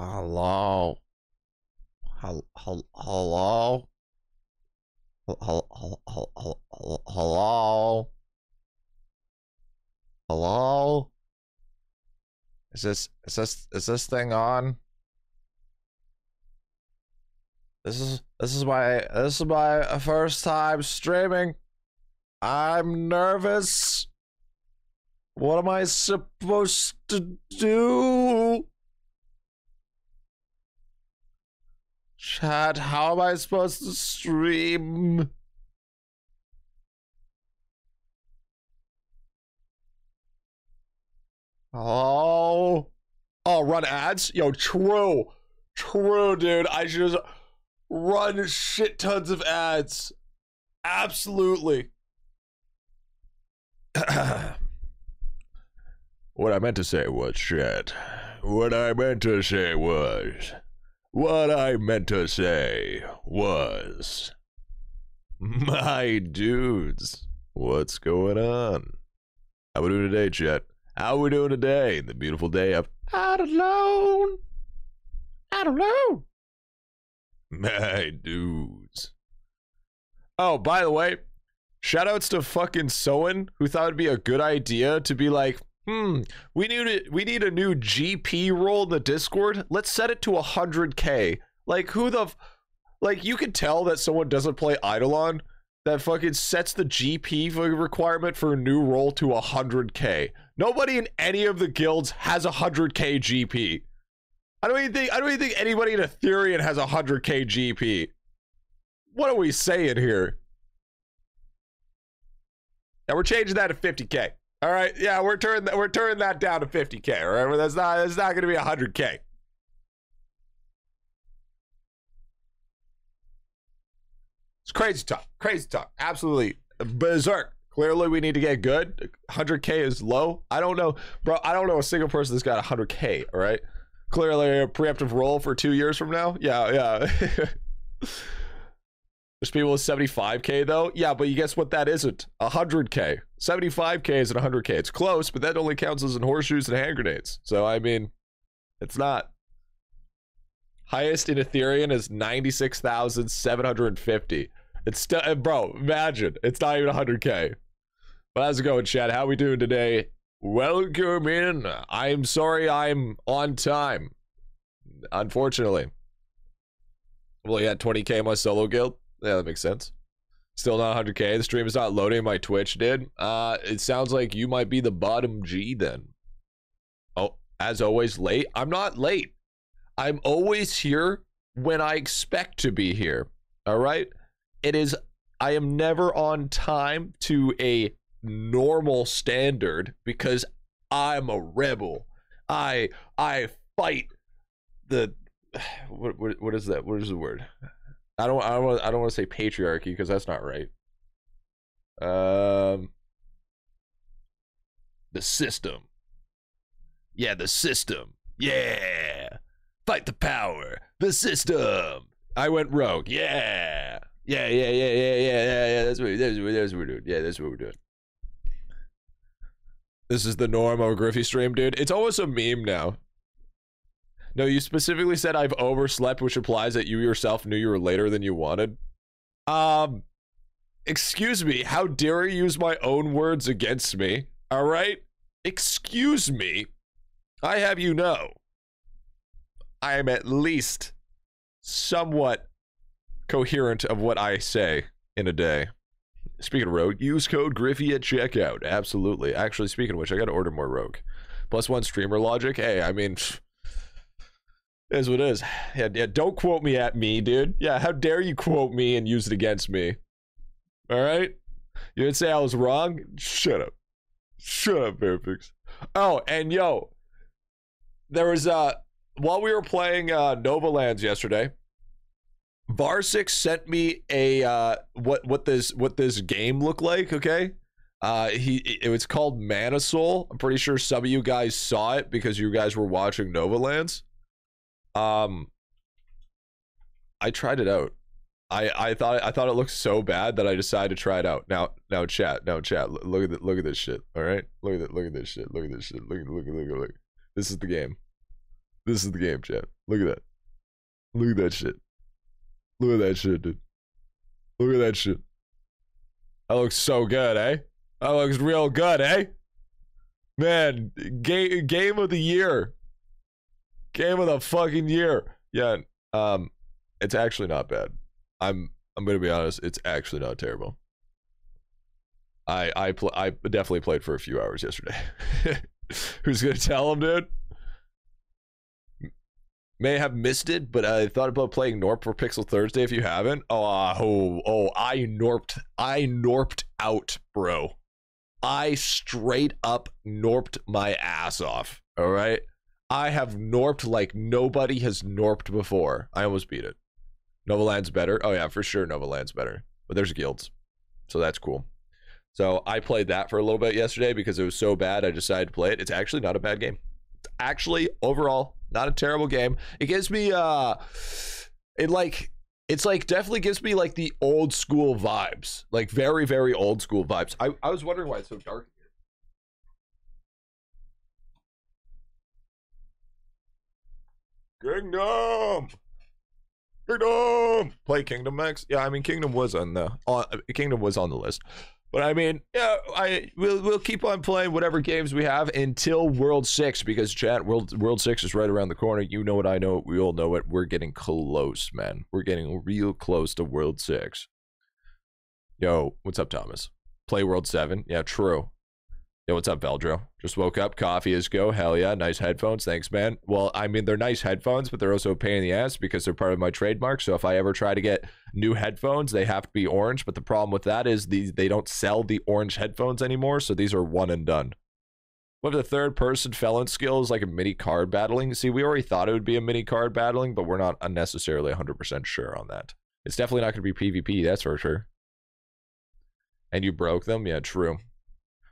Hello. Hel- hel- Hello. Hel- hel- hel- hel- hel- hel- Hello. Hello. Is this is this is this thing on? This is this is my this is my first time streaming. I'm nervous. What am I supposed to do? Chat, how am I supposed to stream? Oh. Oh, run ads? Yo, true. True, dude. I should just run shit tons of ads. Absolutely. what I meant to say was shit. What I meant to say was. What I meant to say was. My dudes, what's going on? How we doing today, chat? How we doing today? The beautiful day of out alone. Out alone. My dudes. Oh, by the way, shoutouts to fucking Soen, who thought it'd be a good idea to be like, hmm, we need a, we need a new GP role in the Discord. Let's set it to 100k. Like, who the, like, you can tell that someone doesn't play IdleOn that fucking sets the GP requirement for a new role to 100k. Nobody in any of the guilds has a 100k GP. I don't even think I don't even think anybody in Ethereum has a 100k GP. What are we saying here? Now we're changing that to 50k. All right, yeah, we're turning that we're turning that down to 50k. All right, that's not that's not going to be 100k. It's crazy talk. Crazy talk. Absolutely berserk. Clearly, we need to get good. 100k is low. I don't know, bro. I don't know a single person that's got 100k. All right. Clearly, a preemptive role for two years from now. Yeah, yeah. There's people with 75k though. Yeah, but you guess what? That isn't 100k. 75k isn't 100k. It's close, but that only counts as in horseshoes and hand grenades. So I mean, it's not. Highest in Ethereum is 96,750. It's still, uh, bro. Imagine it's not even 100k. But how's it going, Chad? How we doing today? Welcome in. I'm sorry I'm on time. Unfortunately. Well, yeah, 20k in my solo guild. Yeah, that makes sense. Still not 100k. The stream is not loading. My Twitch did. Uh, it sounds like you might be the bottom G then. Oh, as always, late. I'm not late. I'm always here when I expect to be here. All right. It is. I am never on time to a normal standard because I'm a rebel. I I fight the what what, what is that? What is the word? I don't I don't I don't want to say patriarchy because that's not right. Um the system. Yeah, the system. Yeah. Fight the power. The system. I went rogue. Yeah. Yeah, yeah, yeah, yeah, yeah, yeah, yeah. That's what, that's what, that's what we're doing. Yeah, that's what we're doing. This is the norm of a Griffy stream, dude. It's almost a meme now. No, you specifically said I've overslept, which implies that you yourself knew you were later than you wanted. Um, excuse me. How dare you use my own words against me? All right? Excuse me. I have you know. I am at least somewhat coherent of what I say in a day. Speaking of rogue, use code Griffy at checkout. Absolutely. Actually, speaking of which, I got to order more rogue. Plus one streamer logic. Hey, I mean, is what it is. Yeah, yeah, don't quote me at me, dude. Yeah, how dare you quote me and use it against me? All right? You didn't say I was wrong? Shut up. Shut up, Fairfix. Oh, and yo, there was uh while we were playing uh Nova Lands yesterday, Varsix sent me a uh what what this what this game looked like, okay? Uh he it was called Mana Soul. I'm pretty sure some of you guys saw it because you guys were watching Nova Lands. Um I tried it out. I I thought I thought it looked so bad that I decided to try it out. Now now chat, now chat. Look, at the, look at this shit. All right? Look at it. Look at this shit. Look at this shit. Look at look at look look look. This is the game. This is the game, chat. Look at that. Look at that shit. Look at that shit, dude. Look at that shit. That looks so good, eh? That looks real good, eh? Man, game game of the year. Game of the fucking year. Yeah, um, it's actually not bad. I'm I'm gonna be honest, it's actually not terrible. I I pl- I definitely played for a few hours yesterday. Who's gonna tell him, dude? May have missed it, but I thought about playing Norp for Pixel Thursday. If you haven't, oh oh oh, I norped I norped out, bro. I straight up norped my ass off. All right. I have norped like nobody has norped before. I almost beat it. Nova Land's better. Oh yeah, for sure Nova Land's better. But there's guilds. So that's cool. So I played that for a little bit yesterday because it was so bad I decided to play it. It's actually not a bad game. It's actually overall not a terrible game. It gives me uh it like it's like definitely gives me like the old school vibes. Like very, very old school vibes. I, I was wondering why it's so dark Kingdom! Kingdom! Play Kingdom Max? Yeah, I mean Kingdom was on the on, Kingdom was on the list. But I mean, yeah, I we'll we'll keep on playing whatever games we have until World Six because chat World World Six is right around the corner. You know what I know. We all know it. We're getting close, man. We're getting real close to World Six. Yo, what's up, Thomas? Play World Seven? Yeah, true. Yo, what's up, Veldro? Just woke up. Coffee is go. Hell yeah. Nice headphones. Thanks, man. Well, I mean, they're nice headphones, but they're also a pain in the ass because they're part of my trademark. So if I ever try to get new headphones, they have to be orange. But the problem with that is these they don't sell the orange headphones anymore. So these are one and done. What if the third person felon skill is like a mini card battling? See, we already thought it would be a mini card battling, but we're not unnecessarily 100% sure on that. It's definitely not going to be PvP, that's for sure. And you broke them? Yeah, true.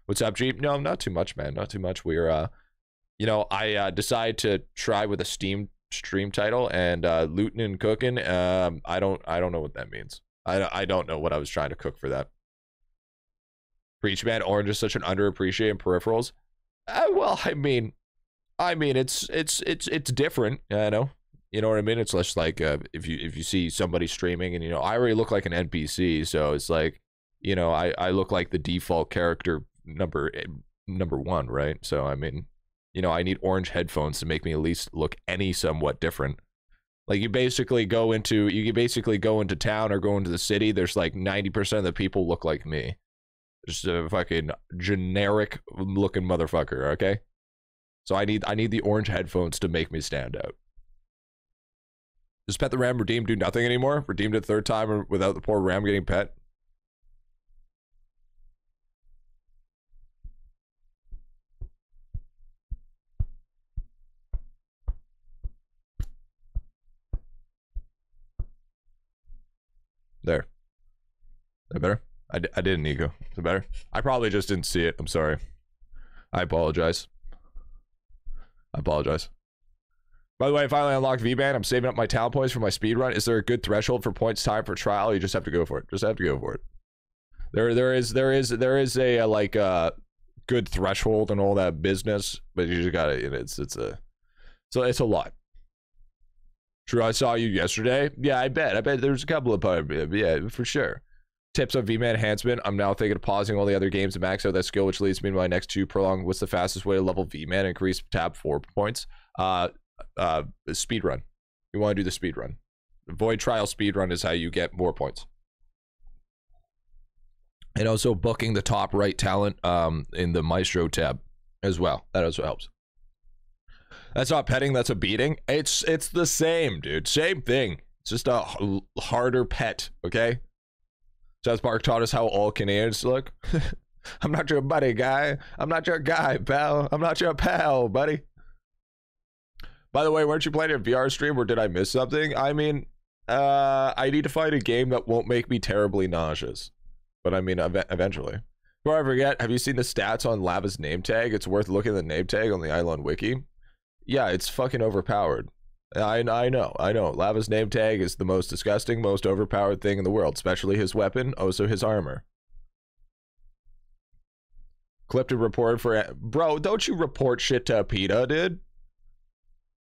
What's up, Jeep? No, not too much, man. Not too much. We're, uh, you know, I uh, decided to try with a Steam stream title and uh, looting and cooking. Um, I don't, I don't know what that means. I, I don't know what I was trying to cook for that. Preach, man. Orange is such an underappreciated peripherals. Uh, well, I mean, I mean, it's it's it's it's different. I know. You know what I mean? It's less like uh, if you if you see somebody streaming and you know I already look like an NPC, so it's like you know I I look like the default character number eh, number one, right? So I mean, you know, I need orange headphones to make me at least look any somewhat different. Like you basically go into you basically go into town or go into the city. There's like ninety percent of the people look like me. Just a fucking generic looking motherfucker. Okay, so I need I need the orange headphones to make me stand out. Does Pet the Ram redeem do nothing anymore? Redeemed it third time without the poor Ram getting pet? There. That better? I, I didn't, Nico. Is it better? I probably just didn't see it. I'm sorry. I apologize. I apologize. By the way, I finally unlocked V-Man. I'm saving up my talent points for my speed run. Is there a good threshold for points time for trial? You just have to go for it. Just have to go for it. There, there is, there is, there is a, a like a uh, good threshold and all that business, but you just gotta. It's, it's a, so it's a lot. True, I saw you yesterday. Yeah, I bet. I bet there's a couple of. Yeah, for sure. Tips on V-Man enhancement. I'm now thinking of pausing all the other games to max out that skill, which leads me to my next two prolong. What's the fastest way to level V-Man? Increase tab four points. Uh, uh, speed run. You want to do the speed run. Void trial speed run is how you get more points. And also booking the top right talent um, in the Maestro tab as well. That also helps. That's not petting. That's a beating. It's it's the same, dude. Same thing. It's just a harder pet. Okay. South Park taught us how all Canadians look. I'm not your buddy, guy. I'm not your guy, pal. I'm not your pal, buddy. By the way, weren't you playing a VR stream or did I miss something? I mean, uh, I need to find a game that won't make me terribly nauseous. But I mean, ev- eventually. Before I forget, have you seen the stats on Lava's name tag? It's worth looking at the name tag on the IdleOn wiki yeah, it's fucking overpowered. I, I know, I know. Lava's name tag is the most disgusting, most overpowered thing in the world, especially his weapon, also his armor. Clipped and report for. Bro, don't you report shit to PETA, dude?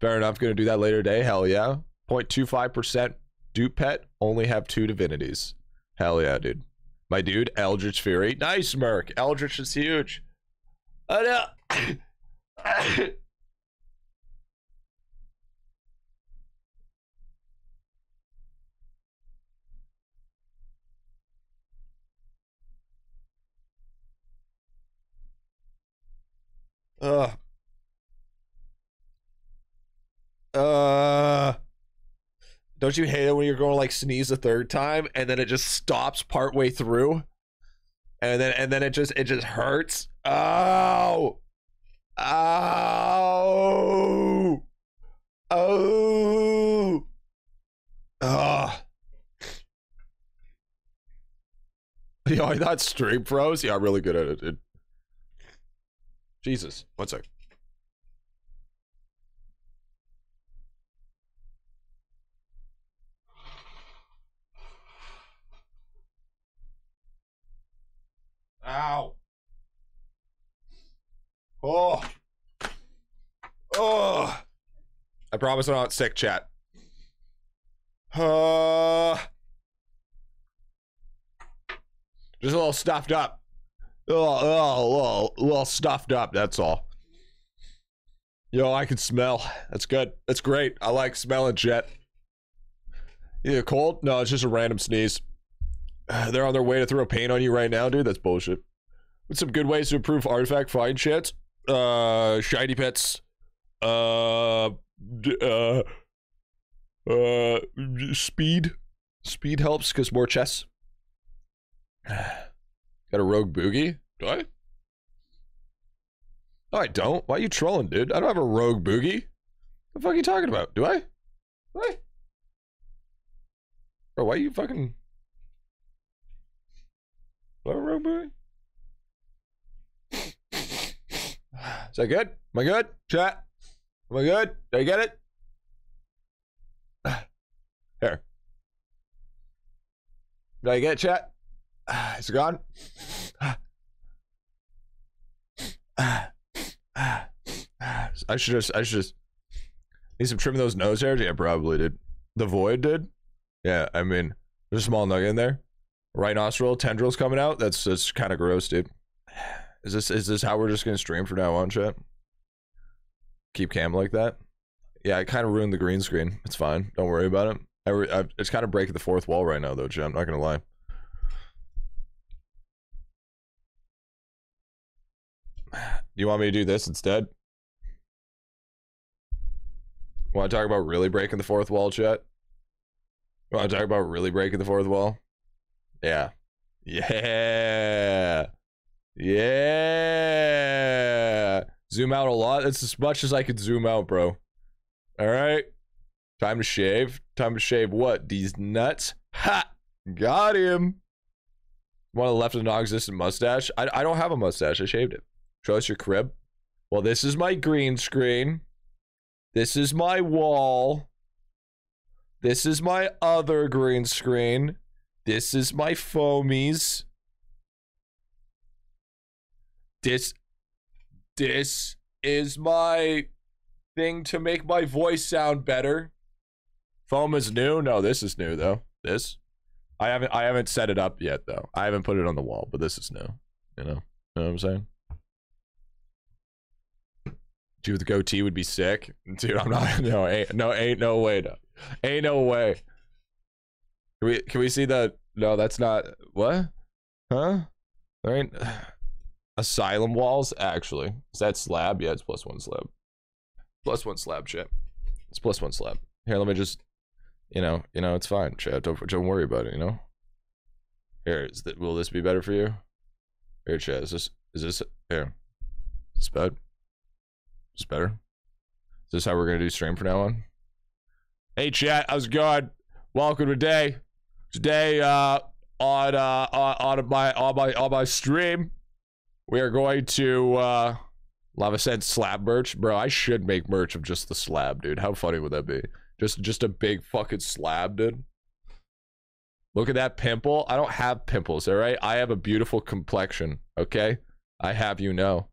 Fair enough. Gonna do that later today. Hell yeah. 0.25% dupe pet. Only have two divinities. Hell yeah, dude. My dude, Eldritch Fury. Nice, Merc. Eldritch is huge. Oh, no. Ugh. Uh. Don't you hate it when you're going to like sneeze a third time and then it just stops partway through? And then and then it just it just hurts. Oh. Oh. Oh. Oh. Yo, I thought stream pros. Yeah, I'm really good at it, dude. Jesus. One sec. Ow. Oh. Oh. I promise I'm not sick, chat. Uh, just a little stuffed up. Oh, oh, little, a little stuffed up. That's all. Yo, I can smell. That's good. That's great. I like smelling jet. You cold? No, it's just a random sneeze. They're on their way to throw a paint on you right now, dude. That's bullshit. With some good ways to improve artifact find shit. Uh, shiny pets. Uh, uh, uh, speed. Speed helps because more chests. Got a rogue boogie? Do I? No, I don't. Why are you trolling, dude? I don't have a rogue boogie. What the fuck are you talking about? Do I? What? Bro, why are you fucking... A rogue boogie? Is that good? Am I good? Chat? Am I good? Did I get it? Here. Did I get it, chat? Is it gone? I should just, I should just need some trim those nose hairs. Yeah, probably did. The void did. Yeah, I mean, there's a small nugget in there. Right nostril tendrils coming out. That's that's kind of gross, dude. Is this is this how we're just gonna stream from now on, chat? Keep cam like that. Yeah, I kind of ruined the green screen. It's fine. Don't worry about it. I, I it's kind of breaking the fourth wall right now, though, Jim. I'm not gonna lie. Do you want me to do this instead? Want to talk about really breaking the fourth wall, chat? Want to talk about really breaking the fourth wall? Yeah. Yeah. Yeah. Zoom out a lot. That's as much as I could zoom out, bro. All right. Time to shave. Time to shave what? These nuts? Ha! Got him. Of the left of the non-existent mustache. I, I don't have a mustache. I shaved it. Show us your crib. Well, this is my green screen. This is my wall. This is my other green screen. This is my foamies. This this is my thing to make my voice sound better. Foam is new. No, this is new though. This I haven't I haven't set it up yet though. I haven't put it on the wall, but this is new. You know, you know what I'm saying? Dude, the goatee would be sick. Dude, I'm not. No, ain't no, ain't no way. No. Ain't no way. Can we can we see the? No, that's not. What? Huh? There ain't asylum walls. Actually, is that slab? Yeah, it's plus one slab. Plus one slab, shit. It's plus one slab. Here, let me just. You know, you know, it's fine, chat. Don't don't worry about it. You know. Here, is that? Will this be better for you? Here, chat. Is this? Is this? Here. Is this bad? Is better? Is this how we're gonna do stream from now on? Hey chat, how's it going? Welcome today. Today, uh, on uh, on, on my on my on my stream, we are going to uh, Lava Sense slab merch, bro. I should make merch of just the slab, dude. How funny would that be? Just just a big fucking slab, dude. Look at that pimple. I don't have pimples, all right? I have a beautiful complexion, okay? I have you know.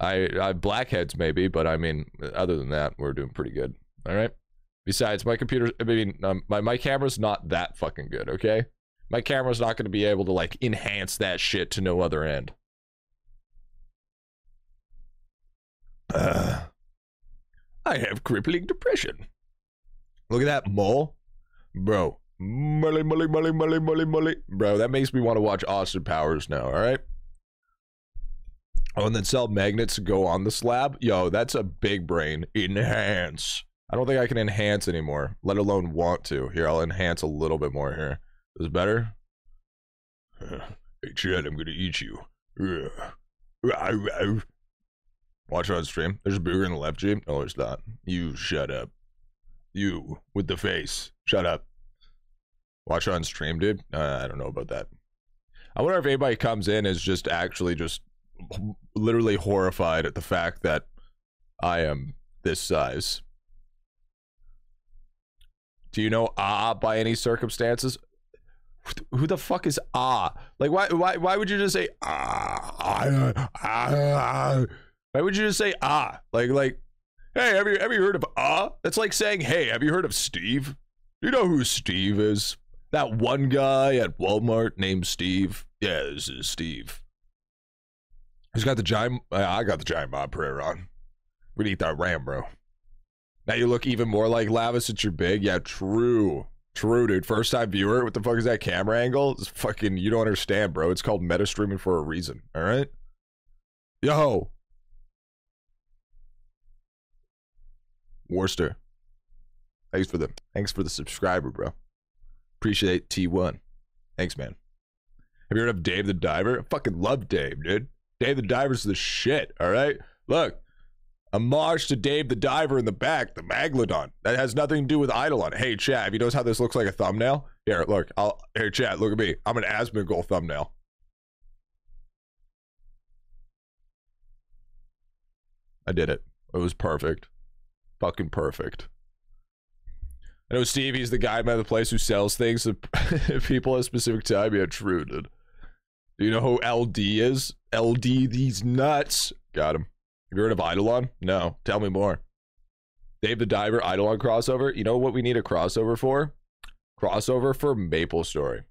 I, I blackheads maybe, but I mean, other than that, we're doing pretty good. All right. Besides, my computer, I mean, um, my, my camera's not that fucking good, okay? My camera's not going to be able to, like, enhance that shit to no other end. Uh, I have crippling depression. Look at that mole. Bro. Mully, mully, mully, mully, mully, mully. Bro, that makes me want to watch Austin Powers now, all right? And then sell magnets to go on the slab. Yo, that's a big brain. Enhance. I don't think I can enhance anymore, let alone want to. Here, I'll enhance a little bit more here. Is it better? Hey, Chad, I'm gonna eat you. Watch on stream. There's a booger in the left, G. No, there's not. You shut up. You with the face. Shut up. Watch on stream, dude. Uh, I don't know about that. I wonder if anybody comes in is just actually just literally horrified at the fact that I am this size. Do you know Ah by any circumstances? Who the fuck is Ah? Like why why why would you just say Ah? ah, ah why would you just say Ah? Like like hey, have you have you heard of Ah? That's like saying hey, have you heard of Steve? You know who Steve is? That one guy at Walmart named Steve. Yeah, this is Steve. Who's got the giant? Uh, I got the giant mob prayer on. We'd eat that ram, bro. Now you look even more like Lava since you're big. Yeah, true. True, dude. First time viewer. What the fuck is that camera angle? It's fucking, you don't understand, bro. It's called meta streaming for a reason. All right? Yo. Worcester. Thanks for the thanks for the subscriber, bro. Appreciate T1. Thanks, man. Have you heard of Dave the Diver? I fucking love Dave, dude. Dave the Diver's the shit, all right? Look, homage to Dave the Diver in the back, the Megalodon. That has nothing to do with IdleOn. Hey, Chad, you notice how this looks like a thumbnail? Here, look. I'll, here, Chad, look at me. I'm an Asmongold thumbnail. I did it. It was perfect. Fucking perfect. I know Steve, he's the guy by the place who sells things to people at a specific time. Yeah, true, dude. Do you know who LD is? LD, these nuts. Got him. Have you heard of IdleOn? No. Tell me more. Dave the Diver IdleOn crossover. You know what we need a crossover for? Crossover for Maple Story.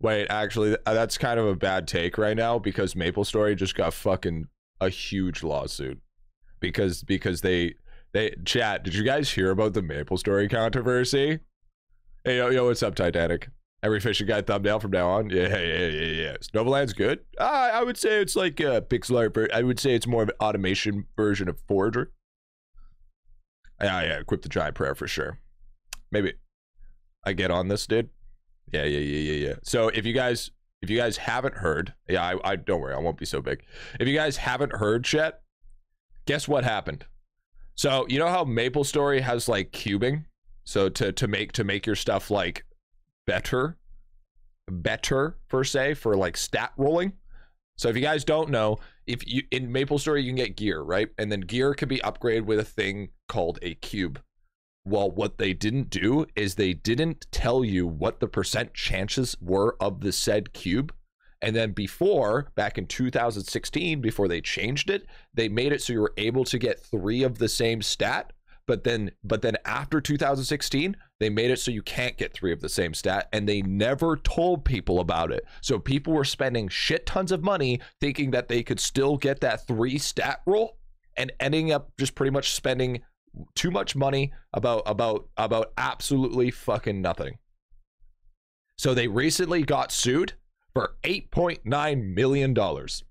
Wait, actually, uh, that's kind of a bad take right now because Maple Story just got fucking a huge lawsuit because because they they chat. Did you guys hear about the Maple Story controversy? Hey yo yo, what's up, Titanic? Every fishing guy thumbnail from now on. Yeah, yeah, yeah, yeah. Snowland's good. Uh, I would say it's like a pixel art. Ver- I would say it's more of an automation version of Forager. Yeah, yeah. Equip the giant prayer for sure. Maybe I get on this, dude. Yeah, yeah, yeah, yeah, yeah. So if you guys, if you guys haven't heard, yeah, I, I don't worry, I won't be so big. If you guys haven't heard yet, guess what happened? So you know how Maple Story has like cubing, so to to make to make your stuff like better better per se for like stat rolling. So if you guys don't know if you in maple story you can get gear right? And then gear can be upgraded with a thing called a cube. Well what they didn't do is they didn't tell you what the percent chances were of the said cube. And then before back in 2016 before they changed it they made it so you were able to get three of the same stat but then but then after 2016 they made it so you can't get three of the same stat and they never told people about it. So people were spending shit tons of money thinking that they could still get that three stat rule and ending up just pretty much spending too much money about about about absolutely fucking nothing. So they recently got sued for 8.9 million dollars.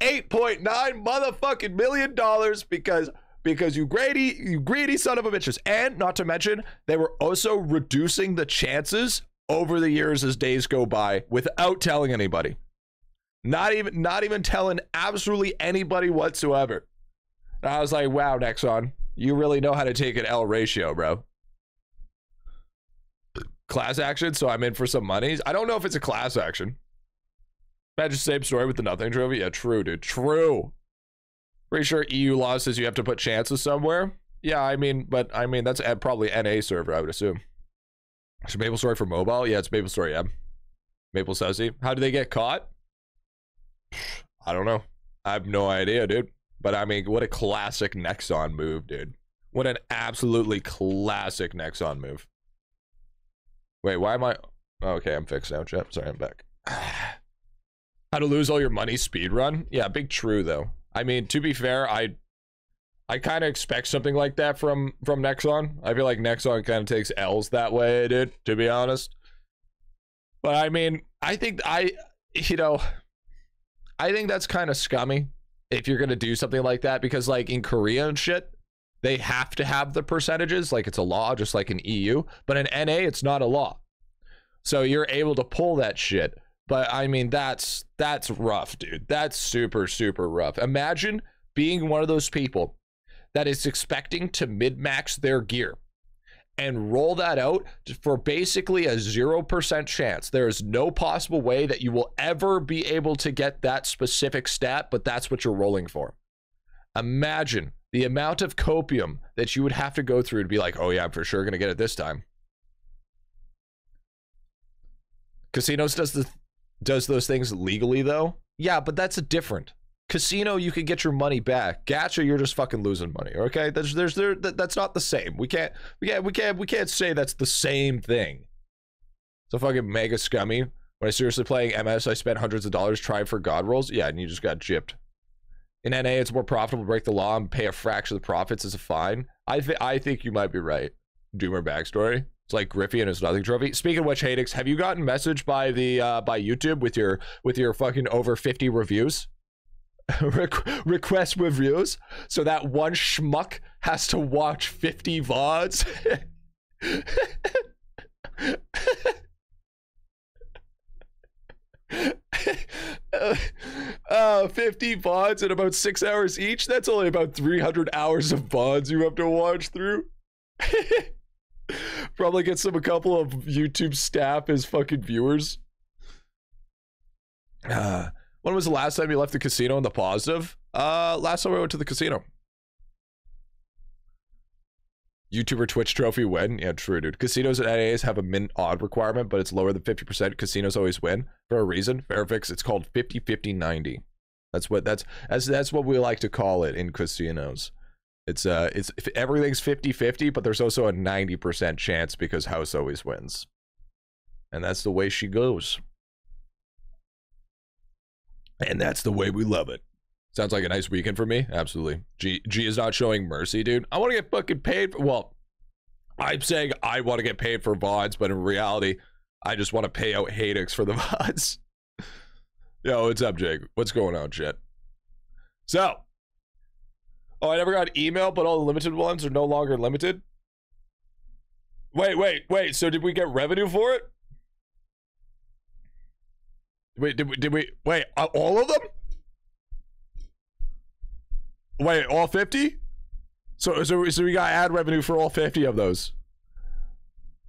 8.9 motherfucking million dollars because because you greedy, you greedy son of a bitches. And not to mention, they were also reducing the chances over the years as days go by without telling anybody. Not even not even telling absolutely anybody whatsoever. And I was like, wow, Nexon, you really know how to take an L ratio, bro. Class action, so I'm in for some monies. I don't know if it's a class action. Imagine same story with the nothing trophy. Yeah, true, dude. True. Pretty sure EU law says you have to put chances somewhere. Yeah, I mean, but I mean that's uh, probably NA server, I would assume. Is Maple Story for mobile? Yeah, it's Maple Story. Yeah, Maple Sussy. How do they get caught? I don't know. I have no idea, dude. But I mean, what a classic Nexon move, dude. What an absolutely classic Nexon move. Wait, why am I? Oh, okay, I'm fixed now, Jeff. Sorry, I'm back. How to lose all your money speed run? Yeah, big true though. I mean, to be fair, I I kind of expect something like that from from Nexon. I feel like Nexon kind of takes L's that way, dude. To be honest, but I mean, I think I, you know, I think that's kind of scummy if you're gonna do something like that because like in Korea and shit, they have to have the percentages like it's a law, just like in EU. But in NA, it's not a law, so you're able to pull that shit. But I mean, that's that's rough, dude. That's super super rough. Imagine being one of those people that is expecting to mid max their gear and roll that out for basically a 0% chance. There is no possible way that you will ever be able to get that specific stat, but that's what you're rolling for. Imagine the amount of copium that you would have to go through to be like, oh, yeah, I'm for sure going to get it this time. Casinos does the does those things legally though? Yeah, but that's a different. Casino, you can get your money back. Gacha, you're just fucking losing money. Okay, there's, there's, there, that's not the same. We can't, we can't, we can't, we can't say that's the same thing. So fucking mega scummy. When I seriously playing MS, I spent hundreds of dollars trying for god rolls. Yeah, and you just got gypped. In NA, it's more profitable to break the law and pay a fraction of the profits as a fine. I think, I think you might be right. Doomer backstory. It's like Griffy and his nothing trophy. Speaking of which, Hadix, have you gotten message by the uh, by YouTube with your with your fucking over 50 reviews? request reviews so that one schmuck has to watch 50 VODs. uh, 50 VODs in about six hours each. That's only about 300 hours of VODs you have to watch through. Probably get some a couple of YouTube staff as fucking viewers. Uh, when was the last time you left the casino in the positive? Uh, last time I went to the casino. YouTuber Twitch trophy win? Yeah, true, dude. Casinos and NAs have a mint odd requirement, but it's lower than 50%. Casinos always win for a reason. Fairfix, it's called 50 50 90. That's what that's that's that's what we like to call it in casinos. It's uh it's everything's 50 50, but there's also a 90% chance because house always wins. And that's the way she goes. And that's the way we love it. Sounds like a nice weekend for me. Absolutely. G G is not showing mercy, dude. I want to get fucking paid. For, well, I'm saying I want to get paid for VODs, but in reality, I just want to pay out Hadix for the VODs. Yo, what's up, Jake? What's going on, shit? So, oh, I never got email, but all the limited ones are no longer limited. Wait, wait, wait. So did we get revenue for it? Wait, did we, did we wait, uh, all of them? Wait, all 50? So, so, so we got ad revenue for all 50 of those.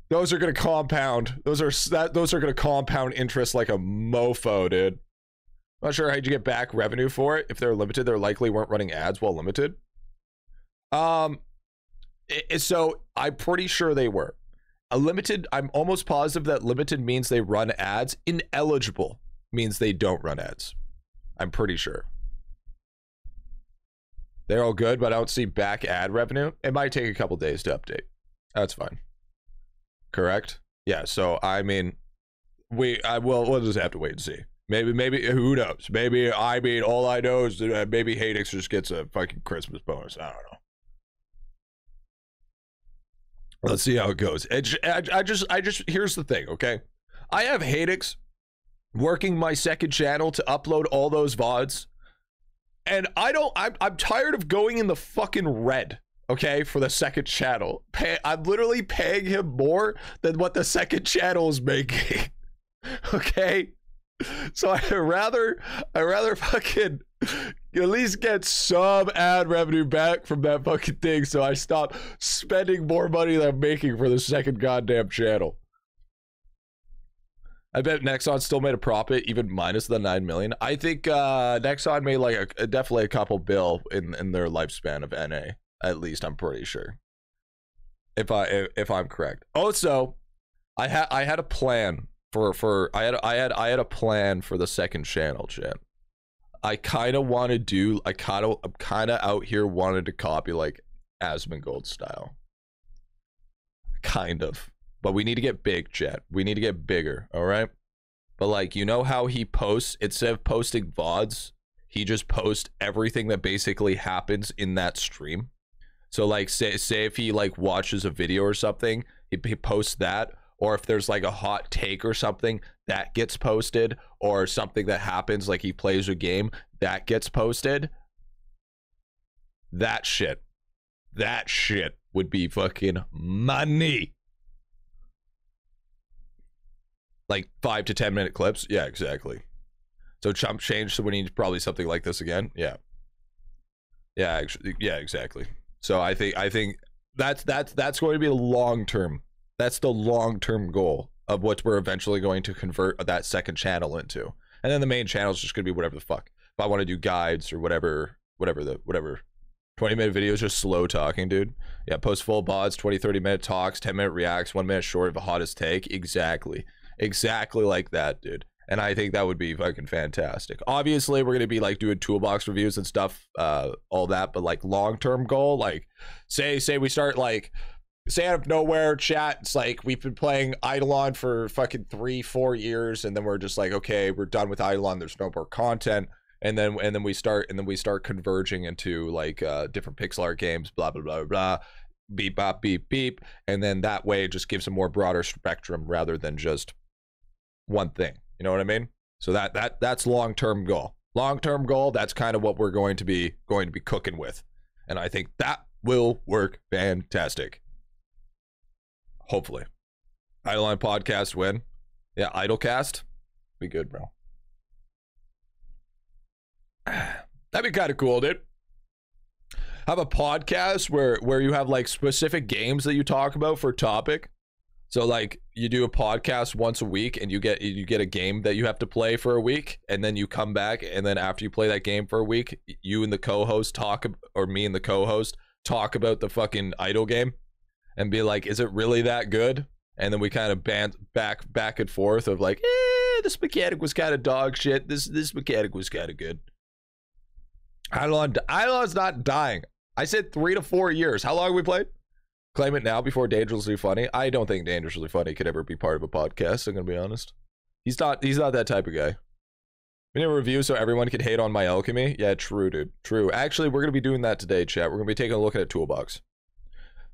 Those are going to compound. Those are that those are going to compound interest like a mofo, dude. I'm not sure how'd you get back revenue for it. If they're limited, they likely weren't running ads while limited. Um, so I'm pretty sure they were. A limited, I'm almost positive that limited means they run ads. Ineligible means they don't run ads. I'm pretty sure. They're all good, but I don't see back ad revenue. It might take a couple days to update. That's fine. Correct? Yeah, so I mean we I will we'll just have to wait and see. Maybe maybe who knows? Maybe I mean all I know is that uh, maybe Hadix just gets a fucking Christmas bonus. I don't know. Let's see how it goes. I just I just here's the thing, okay? I have Hadix working my second channel to upload all those VODs. And I don't, I'm, I'm tired of going in the fucking red, okay, for the second channel. Pay, I'm literally paying him more than what the second channel is making, okay? So I rather, I rather fucking at least get some ad revenue back from that fucking thing so I stop spending more money than I'm making for the second goddamn channel. I bet Nexon still made a profit, even minus the nine million. I think uh, Nexon made like a, definitely a couple bill in in their lifespan of NA. At least I'm pretty sure. If I if I'm correct. Also, I had I had a plan for for I had I had I had a plan for the second channel, chat. I kind of want to do. I kind of I'm kind of out here wanted to copy like Asmongold style. Kind of. But we need to get big, Jet. We need to get bigger, all right? But like, you know how he posts, instead of posting VODs, he just posts everything that basically happens in that stream. So like say say if he like watches a video or something, he, he posts that or if there's like a hot take or something that gets posted or something that happens like he plays a game that gets posted that shit that shit would be fucking money. Like five to ten minute clips? Yeah exactly. So chump change so we need probably something like this again? Yeah. Yeah actually yeah exactly. So i think i think that's that's that's going to be a long term that's the long term goal of what we're eventually going to convert that second channel into. And then the main channel is just going to be whatever the fuck. If I want to do guides or whatever, whatever the, whatever. 20 minute videos, just slow talking, dude. Yeah, post full VODs, 20, 30 minute talks, 10 minute reacts, one minute short of a hottest take. Exactly. Exactly like that, dude. And I think that would be fucking fantastic. Obviously, we're gonna be like doing toolbox reviews and stuff, uh, all that, but like long term goal, like say, say we start like say out of nowhere chat. It's like we've been playing IdleOn for fucking three four years and then we're just like okay we're done with IdleOn there's no more content. And then and then we start and then we start converging into like uh different pixel art games blah blah blah blah beep bop beep beep. And then that way it just gives a more broader spectrum rather than just one thing. You know what i mean? So that that that's long term goal. Long term goal that's kind of what we're going to be going to be cooking with. And i think that will work fantastic Hopefully. IdleOn podcast win. Yeah, Idlecast. Be good, bro. That'd be kind of cool, dude. Have a podcast where where you have like specific games that you talk about for topic. So like you do a podcast once a week and you get you get a game that you have to play for a week and then you come back and then after you play that game for a week, you and the co-host talk or me and the co-host talk about the fucking idle game and be like, is it really that good? And then we kind of band back back and forth of like, eh, this mechanic was kind of dog shit. This this mechanic was kind of good. IdleOn IdleOn's not dying. I said three to four years. How long we played? Claim it now before Dangerously Funny. I don't think Dangerously Funny could ever be part of a podcast. I'm gonna be honest. He's not. He's not that type of guy. We need a review so everyone could hate on my alchemy. Yeah, true, dude. True. Actually, we're gonna be doing that today, chat. We're gonna be taking a look at a toolbox.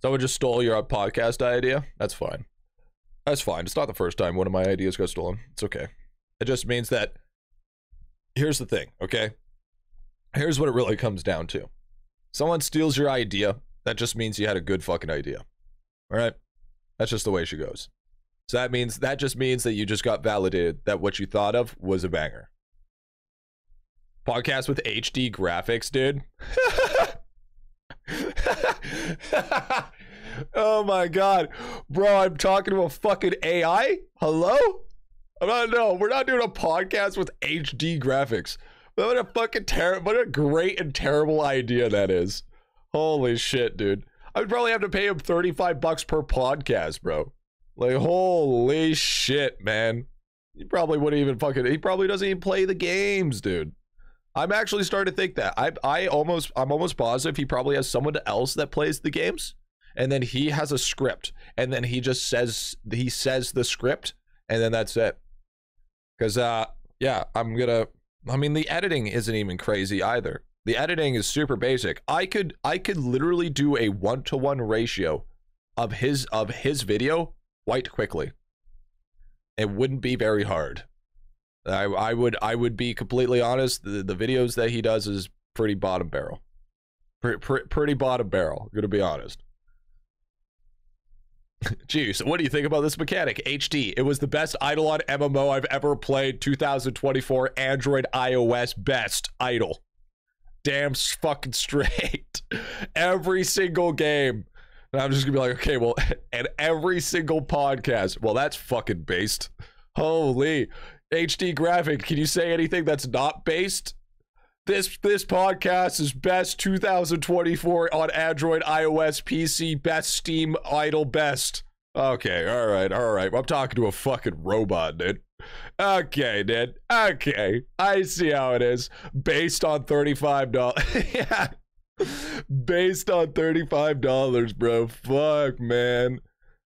Someone just stole your podcast idea. That's fine. That's fine. It's not the first time one of my ideas got stolen. It's okay. It just means that here's the thing, okay? Here's what it really comes down to. Someone steals your idea, that just means you had a good fucking idea. All right? That's just the way she goes. So that means that just means that you just got validated that what you thought of was a banger. Podcast with HD graphics, dude. oh my god, bro! I'm talking to a fucking AI. Hello? I'm not. No, we're not doing a podcast with HD graphics. What a fucking terrible. What a great and terrible idea that is. Holy shit, dude! I would probably have to pay him 35 bucks per podcast, bro. Like, holy shit, man. He probably wouldn't even fucking. He probably doesn't even play the games, dude. I'm actually starting to think that. I I almost I'm almost positive he probably has someone else that plays the games, and then he has a script, and then he just says he says the script, and then that's it. Because uh yeah, I'm gonna. I mean, the editing isn't even crazy either. The editing is super basic. I could I could literally do a one to one ratio of his of his video quite quickly. It wouldn't be very hard. I, I would I would be completely honest. The, the videos that he does is pretty bottom barrel, pretty, pretty bottom barrel. Gonna be honest. Jeez, what do you think about this mechanic? HD. It was the best IdleOn MMO I've ever played. 2024 Android iOS best idle. Damn fucking straight. every single game. And I'm just gonna be like, okay, well, and every single podcast. Well, that's fucking based. Holy. HD graphic. Can you say anything that's not based? This this podcast is best 2024 on Android, iOS, PC, best Steam, idle, best. Okay, all right, all right. I'm talking to a fucking robot, dude. Okay, dude. Okay, I see how it is. Based on $35. yeah. Based on $35, bro. Fuck, man.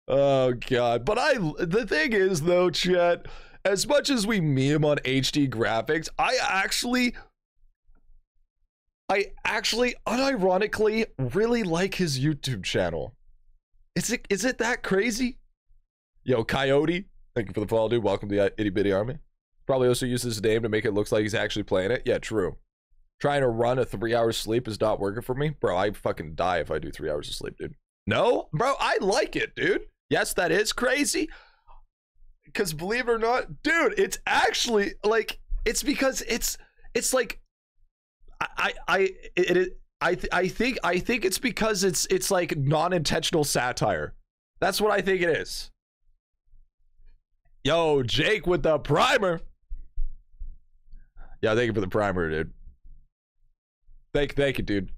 Oh god. But I the thing is though, chat, as much as we meme on HD graphics, I actually I actually unironically really like his YouTube channel. Is it is it that crazy? Yo, Coyote, thank you for the follow, dude. Welcome to the uh, Itty Bitty Army. Probably also uses his name to make it look like he's actually playing it. Yeah, true. Trying to run a three hours sleep is not working for me. Bro, I fucking die if I do three hours of sleep, dude. No? Bro, I like it, dude. Yes, that is crazy. Because believe it or not, dude, it's actually like it's because it's it's like I I it, it I th- I think I think it's because it's it's like non-intentional satire. That's what I think it is. Yo, Jake with the primer. Yeah, thank you for the primer, dude. Thank thank you, dude.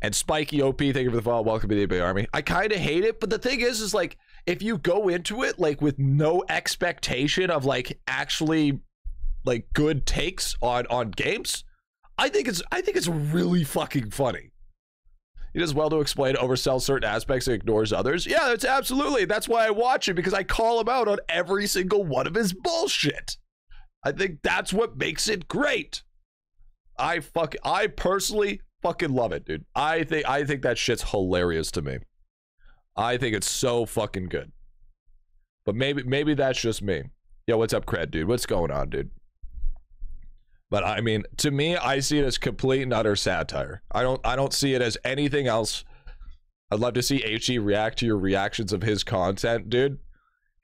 And Spiky OP, thank you for the follow. Welcome to the IBA Army. I kind of hate it, but the thing is, is like if you go into it like with no expectation of like actually like good takes on on games, I think it's I think it's really fucking funny. He does well to explain, oversell certain aspects, and ignores others. Yeah, that's absolutely. That's why I watch it because I call him out on every single one of his bullshit. I think that's what makes it great. I fuck I personally fucking love it, dude. I think I think that shit's hilarious to me. I think it's so fucking good. But maybe maybe that's just me. Yo, what's up, cred, dude? What's going on, dude? But I mean, to me, I see it as complete and utter satire. I don't I don't see it as anything else. I'd love to see HD react to your reactions of his content, dude.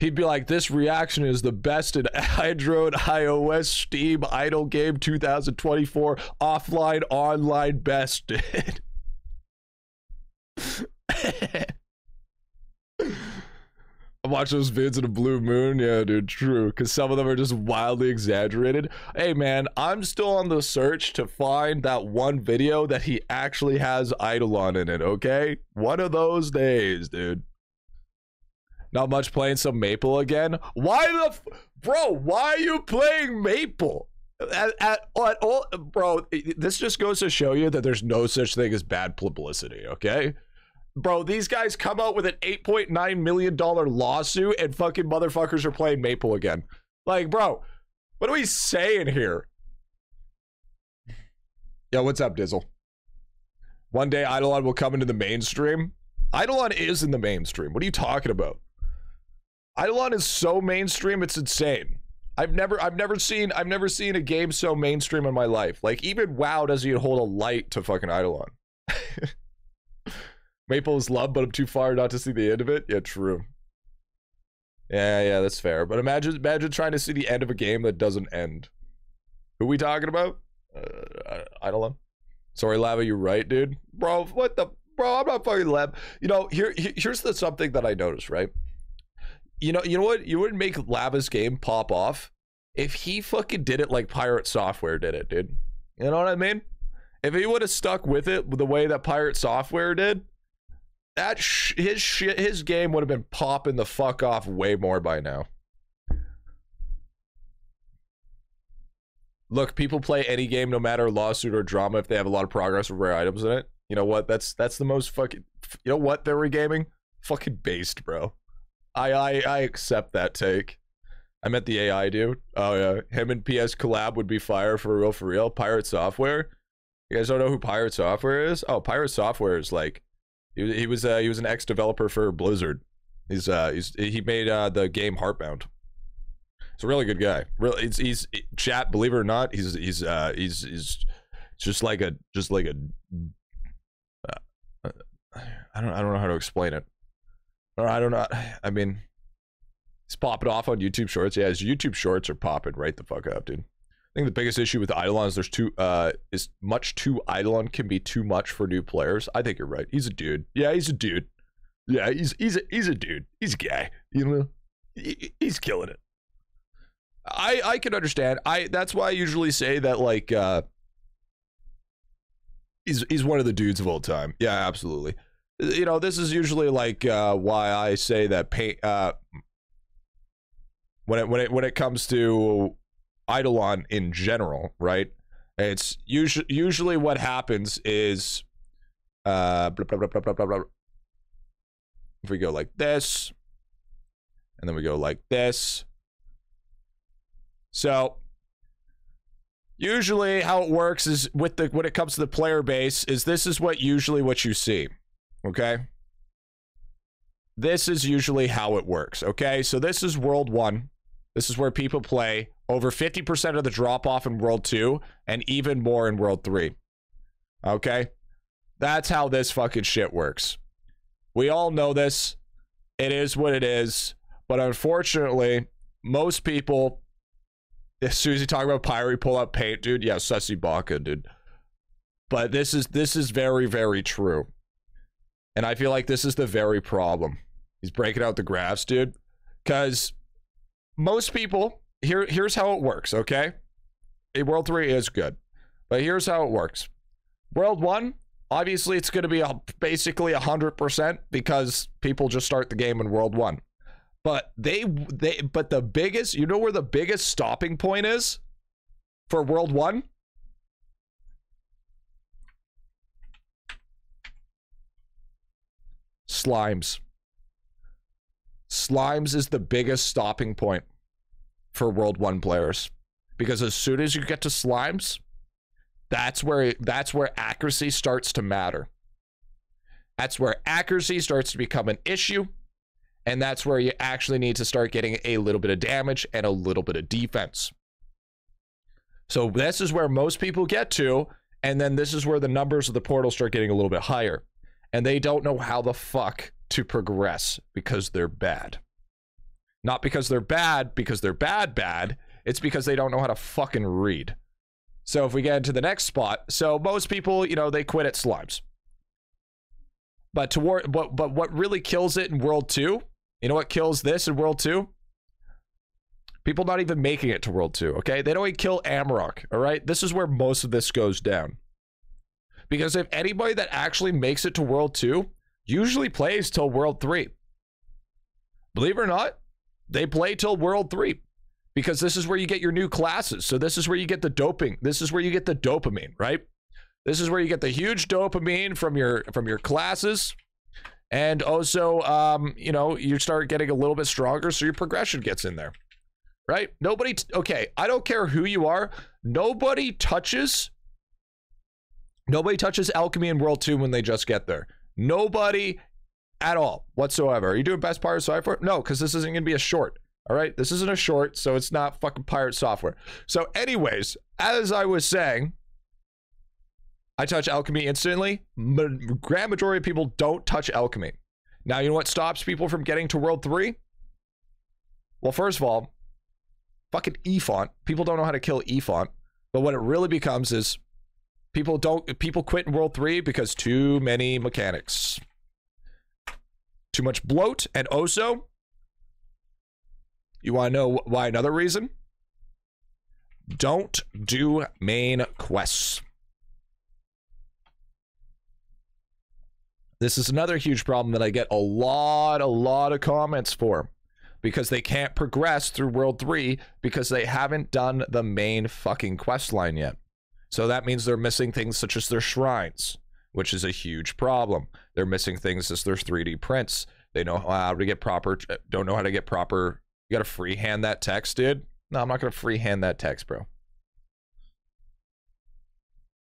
He'd be like, this reaction is the best in Android, iOS, Steam, Idle Game 2024, offline, online best, dude. I watch those vids in a blue moon. Yeah, dude, true. Because some of them are just wildly exaggerated. Hey, man, I'm still on the search to find that one video that he actually has IdleOn in it, okay? One of those days, dude. Not much playing some Maple again. Why the bro? Why are you playing Maple? At, at, at all, bro. This just goes to show you that there's no such thing as bad publicity. Okay, bro. These guys come out with an 8.9 million dollar lawsuit, and fucking motherfuckers are playing Maple again. Like, bro, what are we saying here? Yo, what's up, Dizzle? One day IdleOn will come into the mainstream. IdleOn is in the mainstream. What are you talking about? IdleOn is so mainstream, it's insane. I've never I've never seen I've never seen a game so mainstream in my life. Like even WoW doesn't even hold a light to fucking IdleOn. Maple is love, but I'm too far not to see the end of it. Yeah, true. Yeah, yeah, that's fair. But imagine imagine trying to see the end of a game that doesn't end. Who we talking about? Uh, know. Sorry, Lava, you're right, dude. Bro, what the bro? I'm not fucking Lab. You know, here here's the something that I noticed, right? You know, you know what? You wouldn't make Lava's game pop off if he fucking did it like Pirate Software did it, dude. You know what I mean? If he would have stuck with it the way that Pirate Software did, that sh- his shit, his game would have been popping the fuck off way more by now. Look, people play any game, no matter lawsuit or drama, if they have a lot of progress or rare items in it. You know what? That's that's the most fucking. You know what? They're regaming. Fucking based, bro. I I I accept that take. I met the AI dude. Oh yeah, him and PS collab would be fire for real for real. Pirate Software. You guys don't know who Pirate Software is? Oh, Pirate Software is like he, was uh, he was an ex developer for Blizzard. He's uh he's he made uh the game Heartbound. He's a really good guy. Really, he's he's chat. Believe it or not, he's he's uh he's he's just like a just like a. Uh, I don't I don't know how to explain it. Or I don't know. I mean, he's popping off on YouTube Shorts. Yeah, his YouTube Shorts are popping right the fuck up, dude. I think the biggest issue with IdleOn is there's too uh is much too IdleOn can be too much for new players. I think you're right. He's a dude. Yeah, he's a dude. Yeah, he's he's a, he's a dude. He's a guy. You know, he, he's killing it. I I can understand. I that's why I usually say that like uh he's he's one of the dudes of all time. Yeah, absolutely you know, this is usually like uh, why I say that paint uh, when it when it when it comes to IdleOn in general, right? It's usually usually what happens is uh blah, blah, blah, if we go like this and then we go like this. So usually how it works is with the when it comes to the player base is this is what usually what you see. Okay? This is usually how it works. Okay? So this is world 1. This is where people play over 50% of the drop off in World 2 and even more in World 3. Okay? That's how this fucking shit works. We all know this. It is what it is. But unfortunately, most people, as soon as you talk about Pyre, pull up paint, dude. Yeah, Sussy Baka, dude. But this is this is very, very true. And I feel like this is the very problem. He's breaking out the graphs, dude. Because most people here here's how it works, okay? A World 3 is good. But here's how it works. World 1, obviously it's going to be a, basically 100% because people just start the game in World 1. But they they but the biggest, you know where the biggest stopping point is for World 1? Slimes. Slimes is the biggest stopping point for World 1 players. Because as soon as you get to slimes, that's where that's where accuracy starts to matter. That's where accuracy starts to become an issue. And that's where you actually need to start getting a little bit of damage and a little bit of defense. So this is where most people get to. And then this is where the numbers of the portal start getting a little bit higher. And they don't know how the fuck to progress because they're bad. Not because they're bad, because they're bad, bad. It's because they don't know how to fucking read. So if we get into the next spot, so most people, you know, they quit at slimes. But toward but but what really kills it in World 2, you know what kills this in World 2? People not even making it to World 2, okay? They don't even kill Amarok, all right? This is where most of this goes down. Because if anybody that actually makes it to World 2 usually plays till World 3. Believe it or not, they play till World 3 because this is where you get your new classes. So this is where you get the doping. This is where you get the dopamine, right? This is where you get the huge dopamine from your from your classes. And also um, you know, you start getting a little bit stronger so your progression gets in there. Right? Nobody okay, I don't care who you are. Nobody touches Nobody touches alchemy in World 2 when they just get there. Nobody at all whatsoever. Are you doing best pirate software? No, because this isn't going to be a short. All right, this isn't a short, so it's not fucking pirate software. So, anyways, as I was saying, I touch alchemy instantly. Ma- grand majority of people don't touch alchemy. Now, you know what stops people from getting to world three? Well, first of all, fucking Efaunt. People don't know how to kill Efaunt. But what it really becomes is people don't people quit in world three because too many mechanics. Too much bloat, and also, you want to know why another reason? Don't do main quests. This is another huge problem that I get a lot, a lot of comments for because they can't progress through World 3 because they haven't done the main fucking quest line yet. So that means they're missing things such as their shrines, which is a huge problem. They're missing things as their 3D prints. They know how to get proper, uh, don't know how to get proper. You got to freehand that text, dude. No, I'm not going to freehand that text, bro.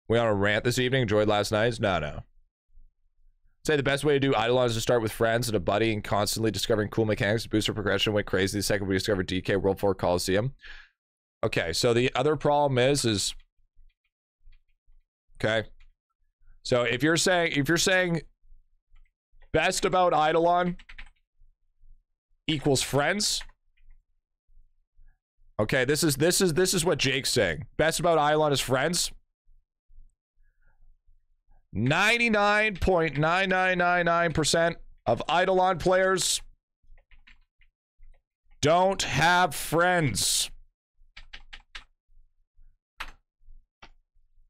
We on a rant this evening? Enjoyed last night's? No, no. Say the best way to do IdleOn is to start with friends and a buddy and constantly discovering cool mechanics to boost our progression. Went crazy the second we discovered DK World 4 Coliseum. Okay, so the other problem is, is okay. So if you're saying if you're saying best about IdleOn equals friends. Okay, this is this is this is what Jake's saying. Best about IdleOn is friends. 99.9999% of IdleOn players don't have friends.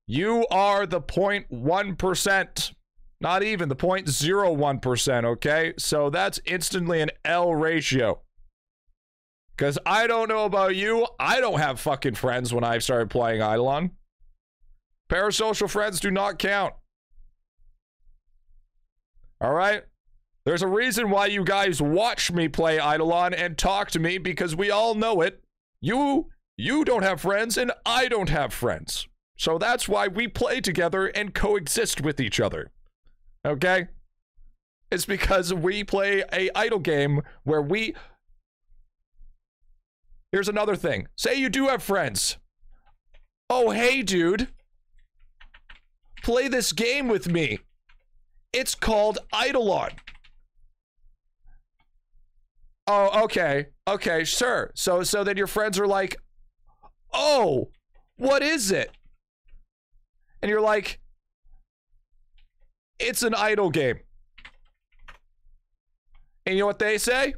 You are the 0.1%, not even the 0.01%, okay? So that's instantly an L ratio. Because I don't know about you, I don't have fucking friends when I started playing IdleOn. Parasocial friends do not count. All right? There's a reason why you guys watch me play IdleOn and talk to me because we all know it. You you don't have friends and I don't have friends. So that's why we play together and coexist with each other. Okay? It's because we play a idle game where we Here's another thing. Say you do have friends. Oh, hey dude. Play this game with me. It's called IdleOn. Oh, okay. Okay, sure. So so then your friends are like, "Oh, what is it?" And you're like, "It's an idle game." And you know what they say?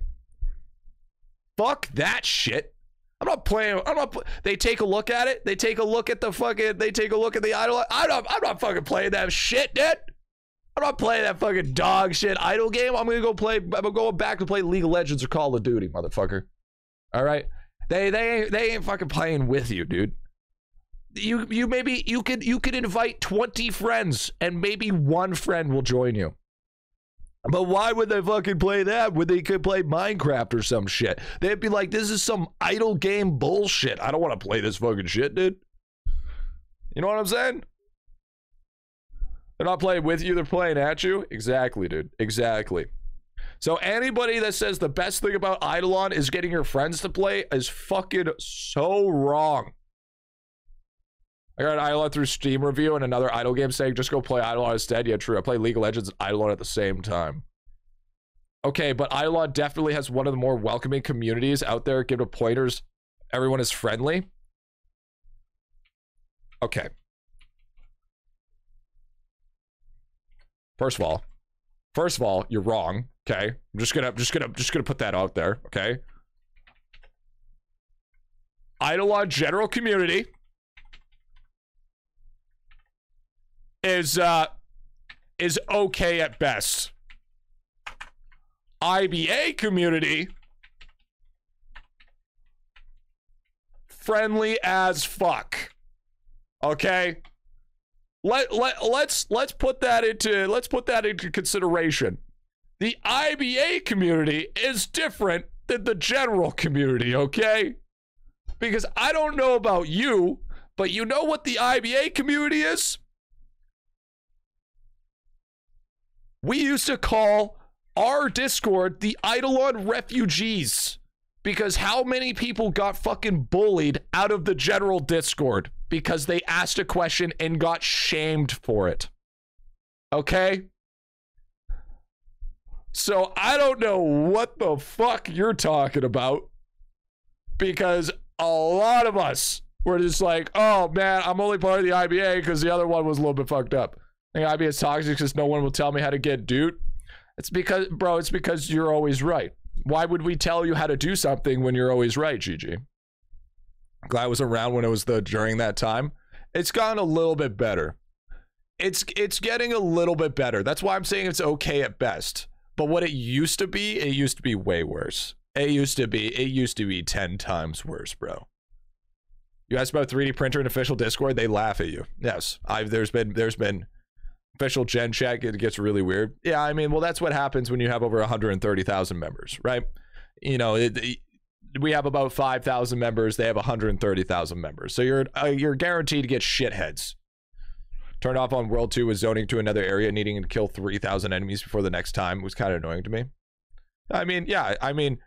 Fuck that shit. I'm not playing. I'm not. They take a look at it. They take a look at the fucking. They take a look at the idol. I'm not. I'm not fucking playing that shit, dude. I'm not playing that fucking dog shit idle game. I'm gonna go play. I'm going back to play League of Legends or Call of Duty, motherfucker. All right. They they they ain't fucking playing with you, dude. You you maybe you could you could invite 20 friends and maybe one friend will join you. But why would they fucking play that when they could play Minecraft or some shit? They'd be like, this is some idle game bullshit. I don't want to play this fucking shit, dude. You know what I'm saying? They're not playing with you, they're playing at you. Exactly, dude. Exactly. So anybody that says the best thing about IdleOn is getting your friends to play is fucking so wrong. I got an IdleOn through Steam review and another Idle game saying just go play IdleOn instead. Yeah, true. I play League of Legends and IdleOn at the same time. Okay, but IdleOn definitely has one of the more welcoming communities out there. Give it pointers. Everyone is friendly. Okay. First of all, first of all, you're wrong. Okay, I'm just gonna, just gonna, just gonna put that out there. Okay. IdleOn general community is uh is okay at best. IBA community friendly as fuck. Okay? Let let let's let's put that into let's put that into consideration. The IBA community is different than the general community, okay? Because I don't know about you, but you know what the IBA community is? We used to call our Discord the IdleOn refugees because how many people got fucking bullied out of the general Discord because they asked a question and got shamed for it? Okay? So I don't know what the fuck you're talking about because a lot of us were just like, oh man, I'm only part of the IBA because the other one was a little bit fucked up. Think IBA is toxic because no one will tell me how to get dude. It's because, bro, it's because you're always right. Why would we tell you how to do something when you're always right, GG? Glad I was around when it was the during that time. It's gotten a little bit better. It's it's getting a little bit better. That's why I'm saying it's okay at best. But what it used to be, it used to be way worse. It used to be, it used to be 10 times worse, bro. You asked about 3D printer and official Discord, they laugh at you. Yes. I've there's been there's been official gen check it gets really weird. Yeah i mean well that's what happens when you have over 130000 members right? You know it, it, we have about 5000 members they have 130000 members. So you're uh, you're guaranteed to get shitheads. Turned off on world 2 was zoning to another area needing to kill 3000 enemies before the next time it was kind of annoying to me. I mean yeah i mean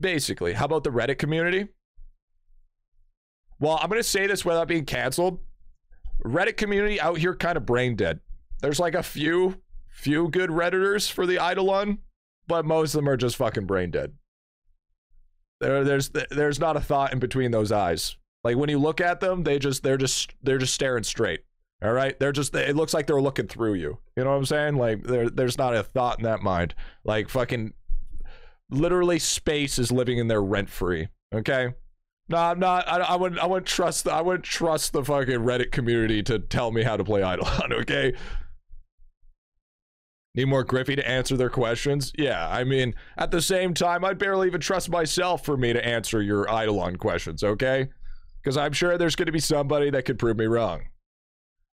basically how about the reddit community? Well i'm going to say this without being canceled Reddit community out here kind of brain dead. There's like a few few good redditors for the IdleOn, but most of them are just fucking brain dead. There, there's there's not a thought in between those eyes. Like when you look at them, they just they're just they're just staring straight. All right, they're just it looks like they're looking through you. You know what I'm saying? Like there there's not a thought in that mind. Like fucking literally space is living in there rent free. Okay, no, I'm not. I, I wouldn't. I wouldn't trust. The, I wouldn't trust the fucking Reddit community to tell me how to play IdleOn. Okay. Need more Griffy to answer their questions? Yeah, I mean, at the same time, I'd barely even trust myself for me to answer your IdleOn questions, okay? Because I'm sure there's going to be somebody that could prove me wrong.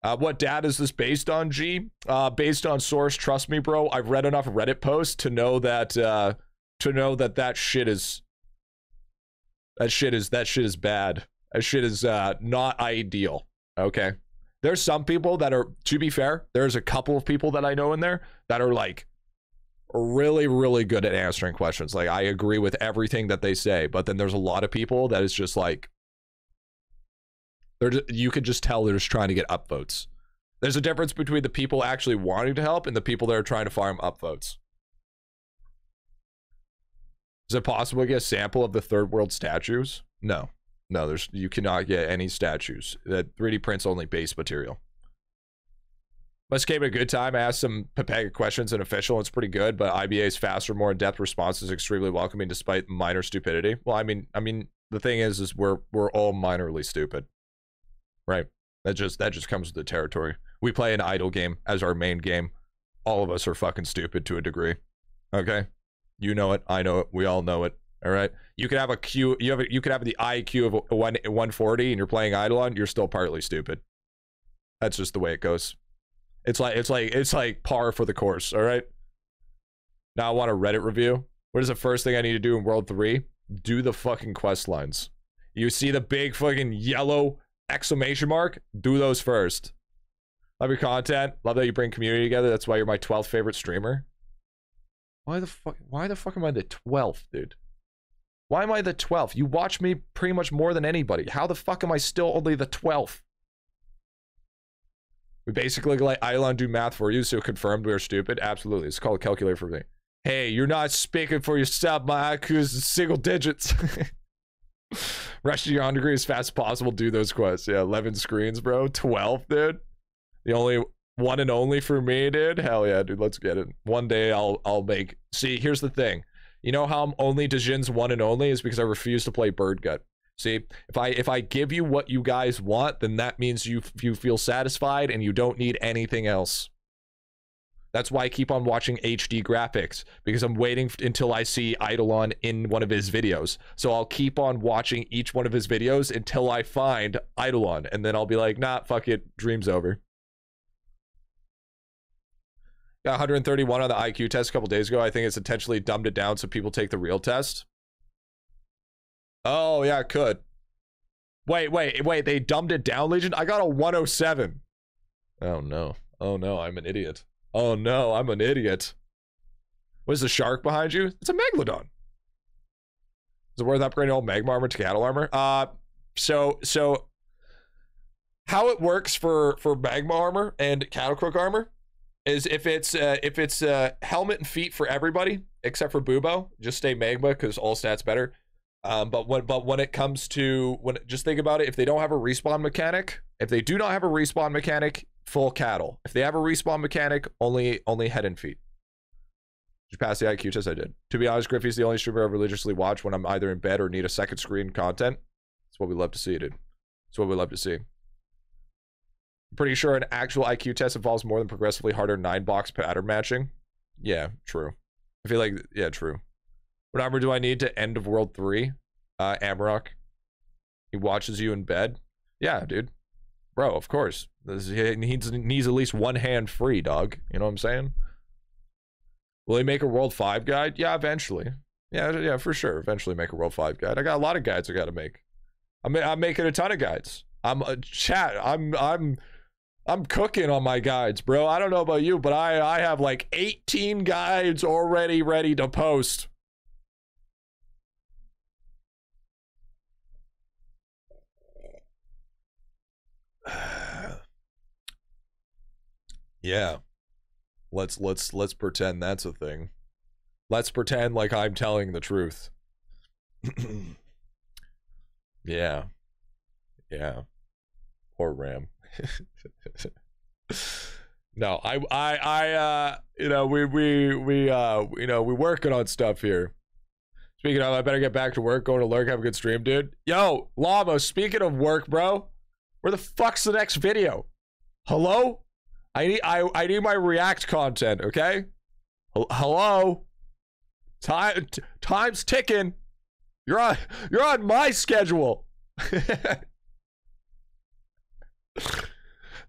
Uh, what data is this based on, G? Uh, based on source. Trust me, bro. I've read enough Reddit posts to know that uh, to know that that shit is that shit is that shit is bad. That shit is uh, not ideal. Okay. There's some people that are, to be fair, there's a couple of people that I know in there that are like really, really good at answering questions. Like I agree with everything that they say, but then there's a lot of people that is just like they're just, you could just tell they're just trying to get upvotes. There's a difference between the people actually wanting to help and the people that are trying to farm upvotes. Is it possible to get a sample of the third world statues? No. No, there's you cannot get any statues. That 3D prints only base material. Must came at a good time. I asked some Pepega questions and official. It's pretty good, but IBA's faster, more in-depth response is extremely welcoming despite minor stupidity. Well, I mean, I mean, the thing is, is we're we're all minorly stupid, right? That just that just comes with the territory. We play an idle game as our main game. All of us are fucking stupid to a degree. Okay, you know it. I know it. We all know it. All right. You could have a Q. You have a, you could have the IQ of one 140, and you're playing IdleOn. You're still partly stupid. That's just the way it goes. It's like it's like it's like par for the course. All right. Now I want a Reddit review. What is the first thing I need to do in World Three? Do the fucking quest lines. You see the big fucking yellow exclamation mark? Do those first. Love your content. Love that you bring community together. That's why you're my 12th favorite streamer. Why the fuck? Why the fuck am I the 12th, dude? Why am I the 12th? You watch me pretty much more than anybody. How the fuck am I still only the 12th? We basically let IdleOn do math for you, so confirmed we are stupid. Absolutely. It's called a calculator for me. Hey, you're not speaking for yourself. My IQ is single digits. Rush to your on degree as fast as possible. Do those quests. Yeah, 11 screens, bro. 12, dude. The only one and only for me, dude. Hell yeah, dude. Let's get it. One day I'll I'll make. See, here's the thing. You know how I'm only Djin's one and only is because I refuse to play Bird Gut. See, if I if I give you what you guys want, then that means you you feel satisfied and you don't need anything else. That's why I keep on watching HD graphics because I'm waiting until I see IdleOn in one of his videos. So I'll keep on watching each one of his videos until I find IdleOn, and then I'll be like, nah, fuck it, dream's over. Got 131 on the IQ test a couple days ago. I think it's intentionally dumbed it down so people take the real test. Oh, yeah, it could. Wait, wait, wait. They dumbed it down, Legion? I got a 107. Oh, no. Oh, no. I'm an idiot. Oh, no. I'm an idiot. What is the shark behind you? It's a Megalodon. Is it worth upgrading old Magma armor to cattle armor? Uh, so, so how it works for, for Magma armor and Kattlekruk armor is if it's uh, if it's uh, helmet and feet for everybody except for Bubo, just stay magma because all stats better. Um, but when but when it comes to when just think about it, if they don't have a respawn mechanic, if they do not have a respawn mechanic, full cattle. If they have a respawn mechanic, only only head and feet. Did you pass the IQ test? I did. To be honest, Griffy's the only streamer I religiously watch when I'm either in bed or need a second screen content. That's what we love to see, dude. That's what we love to see pretty sure an actual IQ test involves more than progressively harder nine box pattern matching. Yeah, true. I feel like yeah, true. What armor do I need to end of world three? Uh Amarok. He watches you in bed. Yeah, dude. Bro, of course. He needs needs at least one hand free, dog. You know what I'm saying? Will he make a world five guide? Yeah, eventually. Yeah, yeah, for sure. Eventually make a world five guide. I got a lot of guides I gotta make. I'm I'm making a ton of guides. I'm a chat. I'm I'm I'm cooking on my guides, bro. I don't know about you, but I I have like 18 guides already ready to post. yeah. Let's let's let's pretend that's a thing. Let's pretend like I'm telling the truth. yeah. Yeah. Poor Ram. no, I, I, I, uh, you know, we, we, we, uh, you know, we're working on stuff here. Speaking of, I better get back to work. Going to lurk. Have a good stream, dude. Yo, Llama. Speaking of work, bro, where the fuck's the next video? Hello? I need, I, I need my React content. Okay. Hello. Time, time's ticking. You're on, you're on my schedule.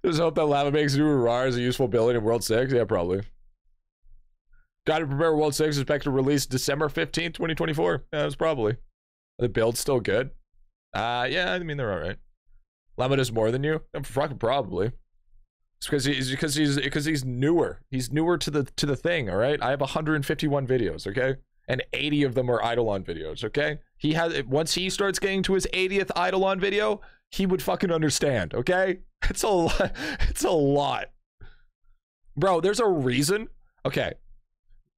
Just hope that Lava makes Rar as a useful building in World 6. Yeah, probably. Got to prepare World 6 is expected to release December 15th, 2024. Yeah, it's probably. The build's still good. Uh, yeah, I mean, they're all right. Llama does more than you? Fucking probably. It's because he's because he's because he's newer. He's newer to the to the thing. All right. I have 151 videos. Okay, and 80 of them are IdleOn videos. Okay. He has once he starts getting to his 80th IdleOn video, he would fucking understand. Okay. It's a lot. It's a lot, bro. There's a reason. Okay.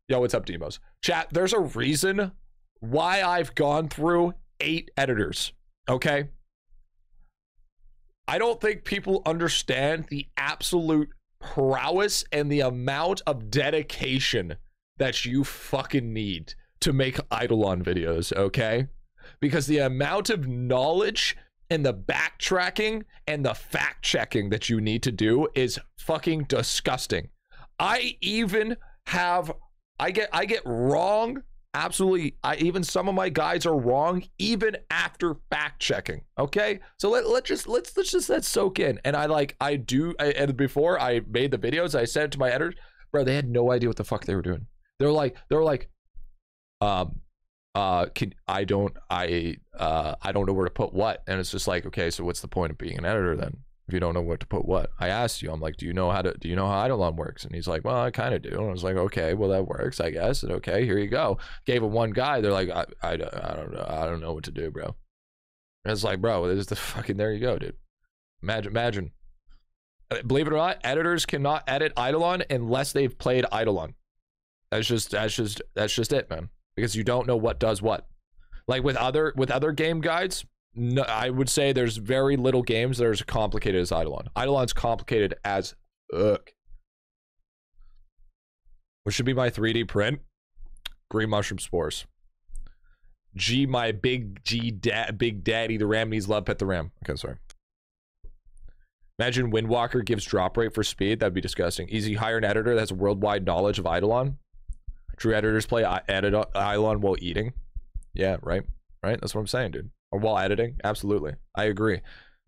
Yo, what's up, Demos? Chat. There's a reason why I've gone through eight editors. Okay. I don't think people understand the absolute prowess and the amount of dedication that you fucking need to make IdleOn videos, okay? Because the amount of knowledge and the backtracking and the fact checking that you need to do is fucking disgusting. I even have I get I get wrong absolutely I even some of my guys are wrong even after fact checking okay? So let, let's just let's let's just let soak in. And I like I do I, and before I made the videos I said to my editors. Bro they had no idea what the fuck they were doing. They were like they were like um uh can I don't I uh I don't know where to put what. And it's just like okay so what's the point of being an editor then if you don't know what to put what? I asked you i'm like do you know how to do you know how IdleOn works? And he's like well i kind of do. And i was like okay well that works i guess. And okay here you go. Gave him one guy they're like i, I, I don't know i don't know what to do bro. And it's like bro this is the fucking there you go dude. Imagine imagine. Uh, believe it or not editors cannot edit IdleOn unless they've played IdleOn. That's just that's just that's just it man because you don't know what does what like with other with other game guides no, I would say there's very little games that are as complicated as IdleOn. IdleOn's complicated as ugh. What should be my 3D print? Green mushroom spores. G, my big G, da- big daddy, the ram needs love. Pet the ram. Okay, sorry. Imagine Windwalker gives drop rate for speed. That'd be disgusting. Easy hire an editor that has worldwide knowledge of IdleOn. True editors play I edit IdleOn while eating. Yeah, right. Right. That's what I'm saying, dude or while editing. Absolutely, I agree.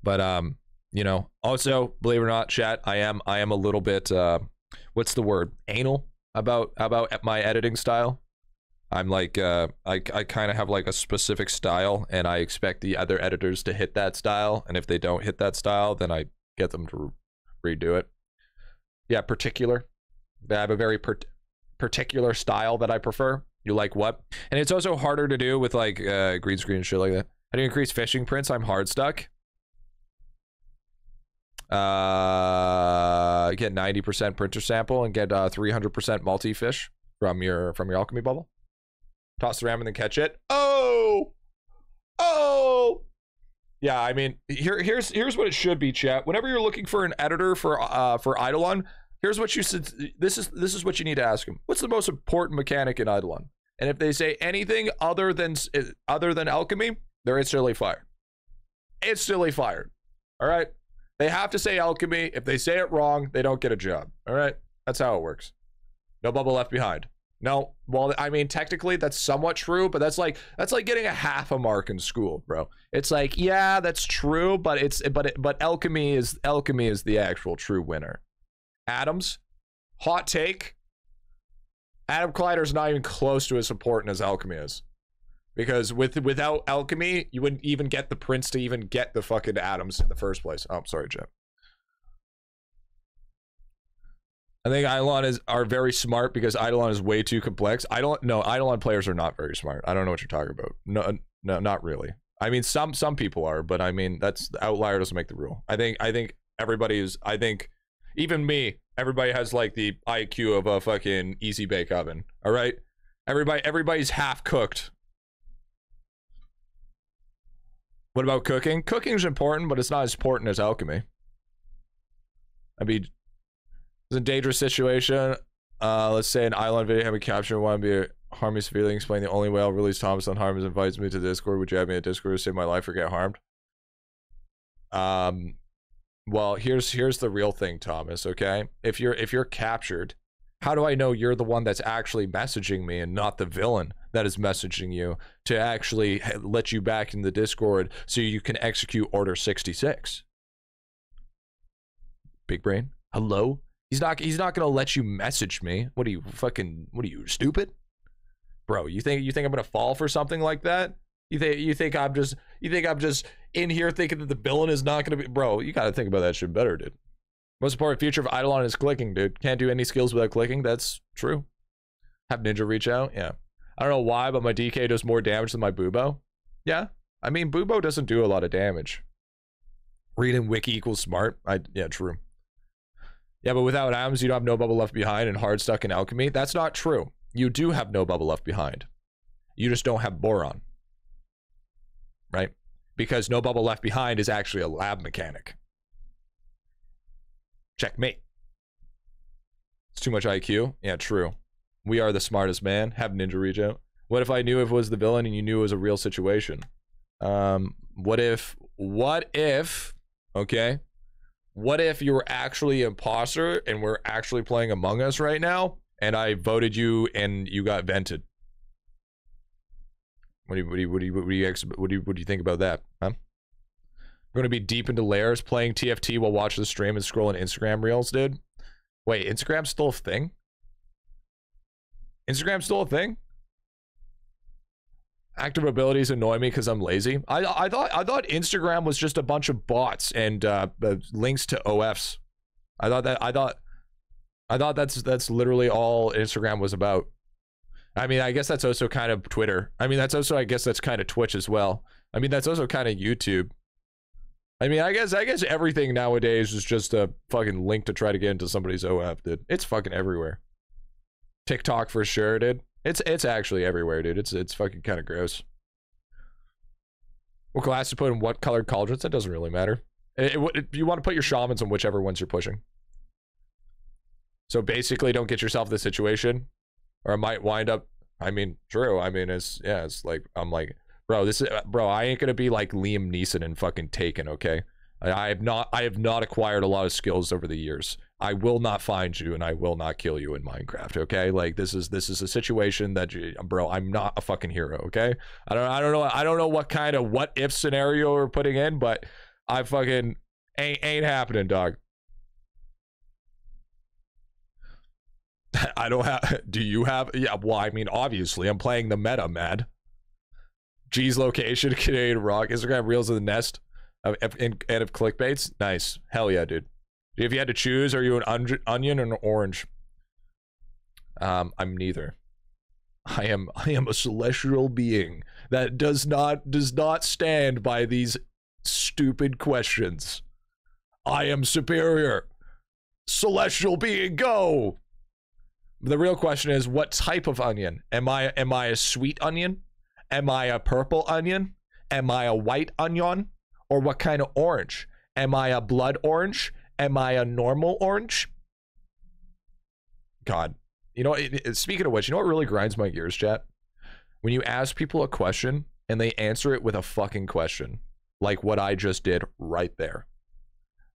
But um, you know, also believe it or not, chat, I am I am a little bit uh, what's the word? Anal about about my editing style. I'm like uh, I I kind of have like a specific style, and I expect the other editors to hit that style. And if they don't hit that style, then I get them to redo it. Yeah, particular. I have a very per- particular style that I prefer. You like what? And it's also harder to do with like uh, green screen and shit like that. How do you increase fishing prints? I'm hard stuck. Uh, get 90% printer sample and get uh, 300% multi-fish from your from your alchemy bubble. Toss the ram and then catch it. Oh, oh. Yeah, I mean, here here's here's what it should be, chat. Whenever you're looking for an editor for uh for IdleOn, here's what you said. This is this is what you need to ask them. What's the most important mechanic in IdleOn? And if they say anything other than eh, other than alchemy, they're instantly fired. Instantly fired. All right. They have to say alchemy. If they say it wrong, they don't get a job. All right. That's how it works. No bubble left behind. No, well, I mean, technically that's somewhat true, but that's like that's like getting a half a mark in school, bro. It's like, yeah, that's true, but it's but it, but alchemy is alchemy is the actual true winner. Adams, hot take. Atom Collider's not even close to as important as alchemy is because with without alchemy, you wouldn't even get the prince to even get the fucking atoms in the first place. Oh, I'm sorry, Jim. I think IdleOn is are very smart because IdleOn is way too complex. I don't know. IdleOn players are not very smart. I don't know what you're talking about. No, no, not really. I mean, some some people are, but I mean, that's the outlier doesn't make the rule. I think I think everybody is. I think even me, everybody has like the IQ of a fucking easy bake oven. All right, everybody everybody's half cooked What about cooking? Cooking's important, but it's not as important as alchemy. I'd be it's a dangerous situation. Uh, let's say an island video have a capture one be harm me severely. Explain the only way I'll release Thomas on harm is invites me to Discord. Would you have me at Discord to save my life or get harmed? Um, well, here's here's the real thing, Thomas. Okay, if you're if you're captured, how do I know you're the one that's actually messaging me and not the villain? that is messaging you to actually let you back in the Discord so you can execute Order 66. big brain. Hello? He's not he's not gonna let you message me. What are you fucking what are you stupid? Bro, you think you think I'm gonna fall for something like that? You think you think I'm just you think I'm just in here thinking that the villain is not gonna be bro, you gotta think about that shit better, dude. Most important feature of IdleOn is clicking, dude. Can't do any skills without clicking. That's true. Have Ninja reach out? Yeah. I don't know why, but my DK does more damage than my Bubo. Yeah. I mean, Bubo doesn't do a lot of damage. Reading wiki equals smart. I yeah, true. Yeah, but without atoms, you don't have no bubble left behind and hard stuck in alchemy. That's not true. You do have no bubble left behind. You just don't have boron. Right? Because no bubble left behind is actually a lab mechanic. Checkmate. It's too much IQ. Yeah, true. We are the smartest man. Have Ninja out. What if I knew it was the villain and you knew it was a real situation? Um, what if, what if, okay, what if you were actually imposter and we're actually playing Among Us right now and I voted you and you got vented? What do you what do you what do you what do you, what do you, what do you think about that? Huh? I'm going to be deep into layers playing TFT while watching the stream and scrolling Instagram reels, dude. Wait, Instagram's still a thing? Instagram's still a thing? active abilities annoy me because I'm lazy. I I thought I thought Instagram was just a bunch of bots and uh, uh, links to OFs. I thought that I thought I thought that's that's literally all Instagram was about. I mean, I guess that's also kind of Twitter. I mean, that's also I guess that's kind of Twitch as well. I mean, that's also kind of YouTube. I mean, I guess I guess everything nowadays is just a fucking link to try to get into somebody's OF, dude. It's fucking everywhere. TikTok for sure, dude. It's it's actually everywhere, dude. It's it's fucking kind of gross. What class to put in what colored cauldrons? That doesn't really matter. It, it, it, you want to put your shamans on whichever ones you're pushing. So basically, don't get yourself this situation, or it might wind up. I mean, true. I mean, it's yeah. It's like I'm like, bro, this is bro. I ain't gonna be like Liam Neeson and fucking Taken. Okay, I, I have not. I have not acquired a lot of skills over the years. I will not find you and I will not kill you in Minecraft. Okay, like this is this is a situation that, you, bro, I'm not a fucking hero. Okay, I don't I don't know I don't know what kind of what if scenario we're putting in, but I fucking ain't ain't happening, dog. I don't have. Do you have? Yeah. Well, I mean, obviously, I'm playing the meta, Mad. G's location, Canadian rock, Instagram reels of the nest, and, and of clickbaits. Nice. Hell yeah, dude. If you had to choose, are you an onion or an orange? Um, I'm neither. I am I am a celestial being that does not does not stand by these stupid questions. I am superior. Celestial being, go. The real question is what type of onion? Am I am I a sweet onion? Am I a purple onion? Am I a white onion? Or what kind of orange? Am I a blood orange? Am I a normal orange? God. You know, it, it, speaking of which, you know what really grinds my gears, chat? When you ask people a question and they answer it with a fucking question, like what I just did right there.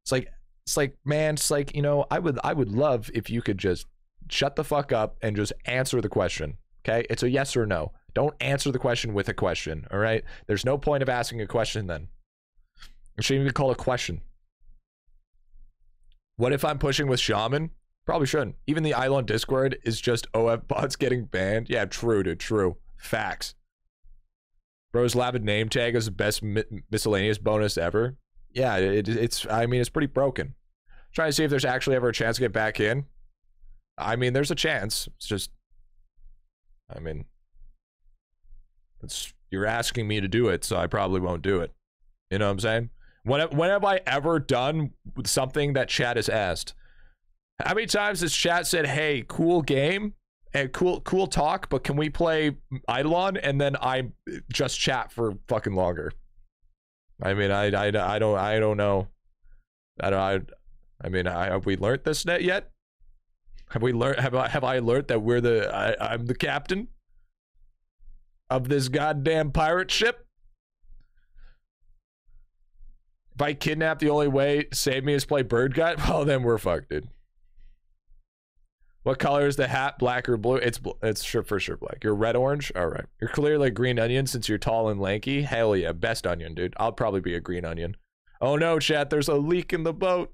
It's like, it's like, man, it's like, you know, I would, I would love if you could just shut the fuck up and just answer the question. Okay. It's a yes or no. Don't answer the question with a question. All right. There's no point of asking a question then. It shouldn't even call a question. What if I'm pushing with Shaman? Probably shouldn't. Even the IdleOn Discord is just OF bots getting banned. Yeah, true, dude. True. Facts. Bro's Labid name tag is the best mi miscellaneous bonus ever. Yeah, it, it's, I mean, it's pretty broken. Trying to see if there's actually ever a chance to get back in. I mean, there's a chance. It's just, I mean, it's, you're asking me to do it, so I probably won't do it. You know what I'm saying? When, when have I ever done something that chat has asked? How many times has chat said, "Hey, cool game and cool cool talk, but can we play IdleOn?" And then I just chat for fucking longer. I mean, I I, I don't I don't know. I don't I, I mean, I, have we learned this yet? Have we learned? Have I have I learned that we're the I, I'm the captain of this goddamn pirate ship? If I kidnap, the only way to save me is play Bird Gut, well, then we're fucked, dude. What color is the hat? Black or blue? It's it's sure for sure black. You're red orange. All right. You're clearly a green onion since you're tall and lanky. Hell yeah, best onion, dude. I'll probably be a green onion. Oh no, chat. There's a leak in the boat.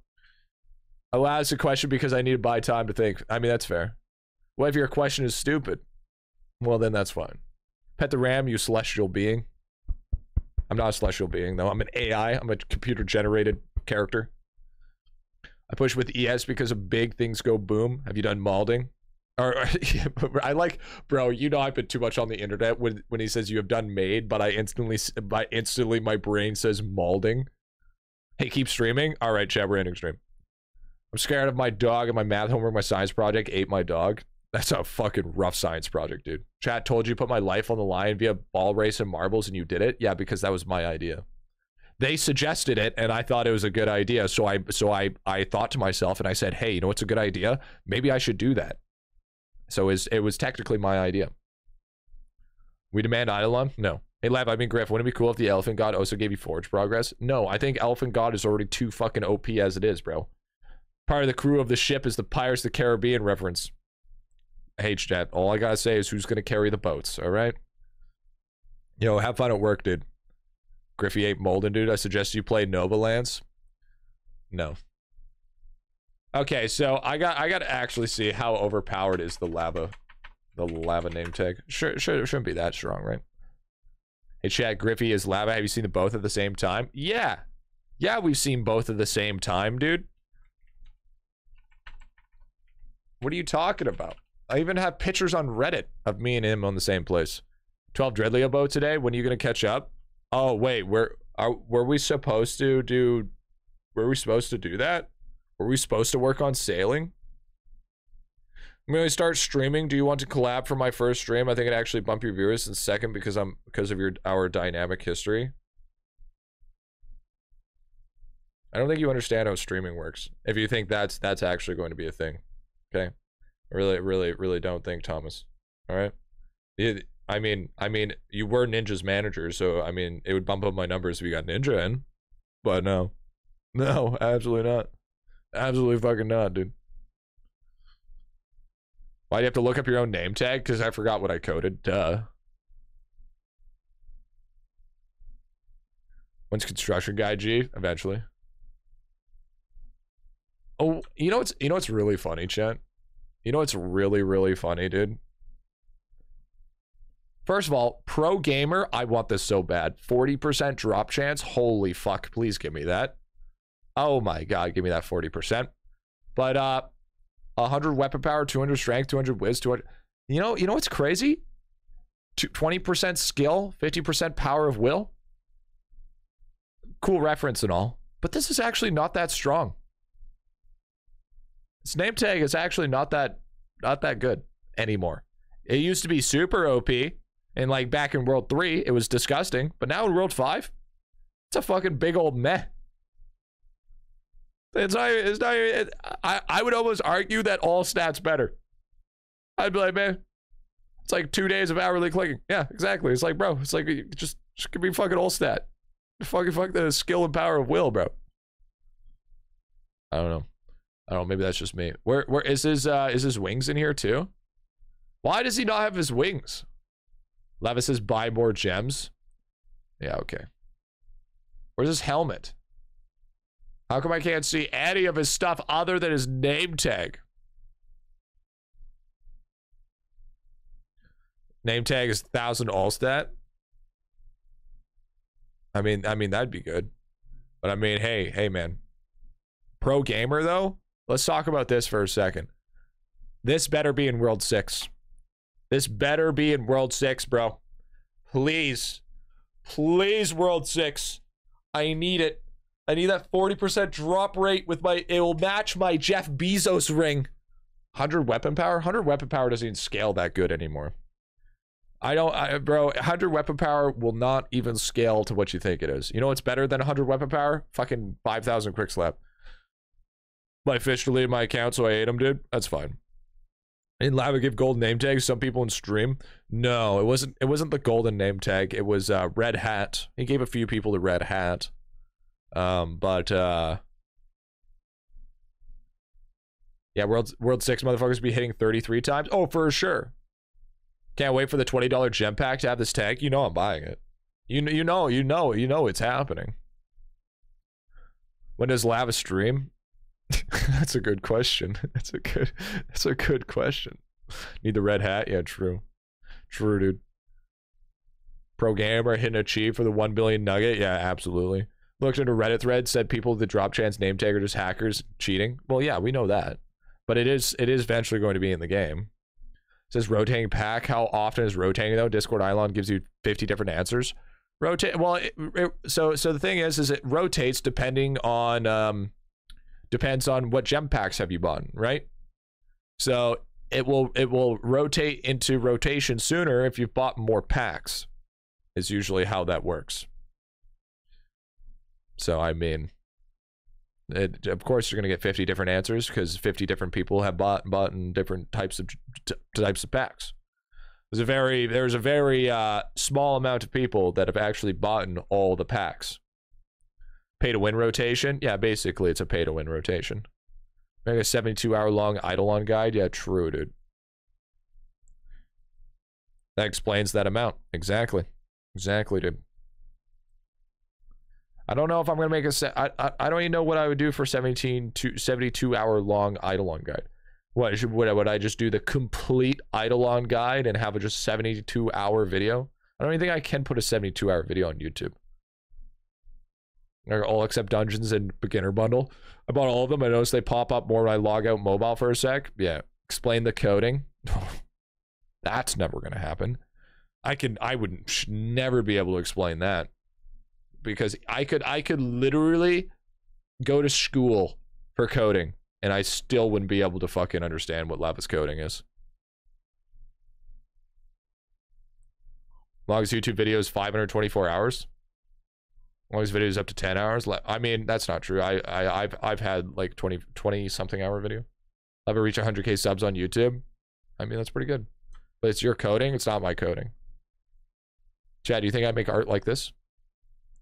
I'll ask a question because I need to buy time to think. I mean, that's fair. What if your question is stupid? Well, then that's fine. Pet the Ram, you celestial being. I'm not a celestial being, though. I'm an AI. I'm a computer generated character. I push with ES because of big things go boom. Have you done malding? Or, I like, bro. You know, I've been too much on the internet when when he says you have done made, but I instantly, by instantly, my brain says malding. Hey, keep streaming. All right, chat. We're ending stream. I'm scared of my dog and my math homework. My science project ate my dog. That's a fucking rough science project, dude. Chat told you put my life on the line via ball race and marbles, and you did it. Yeah, because that was my idea. They suggested it, and I thought it was a good idea. So I, so I, I thought to myself, and I said, "Hey, you know what's a good idea? Maybe I should do that." So was, it was technically my idea. We demand IdleOn? No. Hey, Lab, I mean, Griff, wouldn't it be cool if the Elephant God also gave you Forge progress? No, I think Elephant God is already too fucking OP as it is, bro. Part of the crew of the ship is the Pirates of the Caribbean reference. H chat. All I gotta say is who's gonna carry the boats, alright? Yo, have fun at work, dude. Griffy 8 Molden, dude. I suggest you play Nova Lands. No. Okay, so I got I gotta actually see how overpowered is the lava the lava name tag. Sure, sure shouldn't be that strong, right? Hey chat, Griffy is lava. Have you seen the both at the same time? Yeah. Yeah, we've seen both at the same time, dude. What are you talking about? I even have pictures on Reddit of me and him on the same place. 12 Dreadleo boat today. When are you gonna catch up? Oh wait, were are were we supposed to do? Were we supposed to do that? Were we supposed to work on sailing? I'm gonna start streaming. Do you want to collab for my first stream? I think it actually bump your viewers in second because I'm because of your our dynamic history. I don't think you understand how streaming works. If you think that's that's actually going to be a thing, okay? I really, really, really don't think Thomas. All right. It, I mean, I mean, you were Ninja's manager, so I mean, it would bump up my numbers if you got Ninja in. But no, no, absolutely not. Absolutely fucking not, dude. Why do you have to look up your own name tag? Because I forgot what I coded. Duh. When's construction guy G? Eventually. Oh, you know what's you know what's really funny, Chet? You know what's really, really funny, dude? First of all, pro gamer, I want this so bad. 40% drop chance. Holy fuck, please give me that. Oh my god, give me that 40%. But uh 100 weapon power, 200 strength, 200 whiz, 200 You know, you know what's crazy? 20% skill, 50% power of will. Cool reference and all. But this is actually not that strong. This name tag is actually not that not that good anymore. It used to be super OP, and like back in World 3, it was disgusting. But now in World 5, it's a fucking big old meh. It's not, it's not it, I, I would almost argue that all stats better. I'd be like, man, it's like two days of hourly clicking. Yeah, exactly. It's like, bro, it's like, just, just give me fucking all stat. Fucking fuck the skill and power of will, bro. I don't know. I don't know. Maybe that's just me. Where where is his uh is his wings in here too? Why does he not have his wings? Levis says buy more gems. Yeah, okay. Where's his helmet? How come I can't see any of his stuff other than his name tag? Name tag is thousand all stat. I mean, I mean that'd be good. But I mean, hey, hey man. Pro gamer though? Let's talk about this for a second. This better be in World 6. This better be in World 6, bro. Please. Please, World 6. I need it. I need that 40% drop rate with my... It will match my Jeff Bezos ring. 100 weapon power? 100 weapon power doesn't even scale that good anymore. I don't... I, bro, 100 weapon power will not even scale to what you think it is. You know what's better than 100 weapon power? Fucking 5,000 quick slap. My fish deleted my account, so I ate him, dude. That's fine. In Lava give gold name tags some people in stream. No, it wasn't. It wasn't the golden name tag. It was uh, red hat. He gave a few people the red hat. Um, but uh, yeah, world world six motherfuckers be hitting thirty three times. Oh, for sure. Can't wait for the twenty dollar gem pack to have this tag. You know I'm buying it. You you know you know you know it's happening. When does Lava stream? that's a good question. That's a good. That's a good question. Need the red hat? Yeah, true. True, dude. Pro gamer hitting a cheat for the one billion nugget? Yeah, absolutely. Looked into Reddit thread said people the drop chance name tag are just hackers cheating. Well, yeah, we know that, but it is it is eventually going to be in the game. It says rotating pack. How often is rotating though? Discord IdleOn gives you fifty different answers. Rotate. Well, it, it, so so the thing is, is it rotates depending on um, depends on what gem packs have you bought, right? So it will it will rotate into rotation sooner if you've bought more packs. Is usually how that works. So I mean, it, of course you're going to get 50 different answers because 50 different people have bought bought in different types of types of packs. There's a very there's a very uh, small amount of people that have actually bought in all the packs. Pay to win rotation, yeah, basically it's a pay to win rotation. Make a 72 hour long IdleOn guide, yeah, true, dude. That explains that amount exactly, exactly, dude. I don't know if I'm gonna make a set. I, I I don't even know what I would do for 17 to 72 hour long IdleOn guide. What should would I, would I just do the complete IdleOn guide and have a just 72 hour video? I don't even think I can put a 72 hour video on YouTube. All except dungeons and beginner bundle. I bought all of them. I noticed they pop up more when I log out mobile for a sec. Yeah. Explain the coding. That's never gonna happen. I can I would never be able to explain that because I could I could literally go to school for coding and I still wouldn't be able to fucking understand what Lapis coding is. Longest YouTube video is 524 hours. Longest video is up to 10 hours. I mean, that's not true. I, I I've I've had like 20 20 something hour video. I've reached 100k subs on YouTube. I mean, that's pretty good. But it's your coding. It's not my coding. Chad, do you think I make art like this?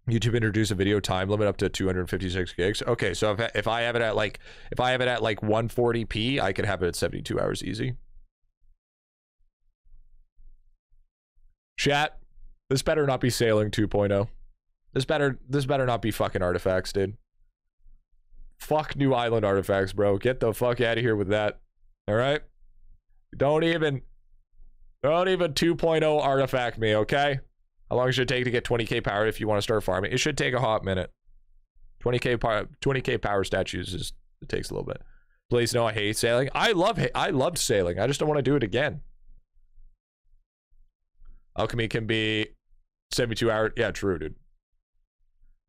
YouTube introduced a video time limit up to 256 gigs. Okay, so if if I have it at like if I have it at like 140p, I could have it at 72 hours easy. Chat, this better not be sailing 2.0. This better this better not be fucking artifacts, dude. Fuck new island artifacts, bro. Get the fuck out of here with that. All right? Don't even don't even 2.0 artifact me, okay? How long should it take to get 20k power if you want to start farming? It should take a hot minute. 20k power 20k power statues is it takes a little bit. Please no, I hate sailing. I love I loved sailing. I just don't want to do it again. Alchemy can be 72 hour. Yeah, true, dude.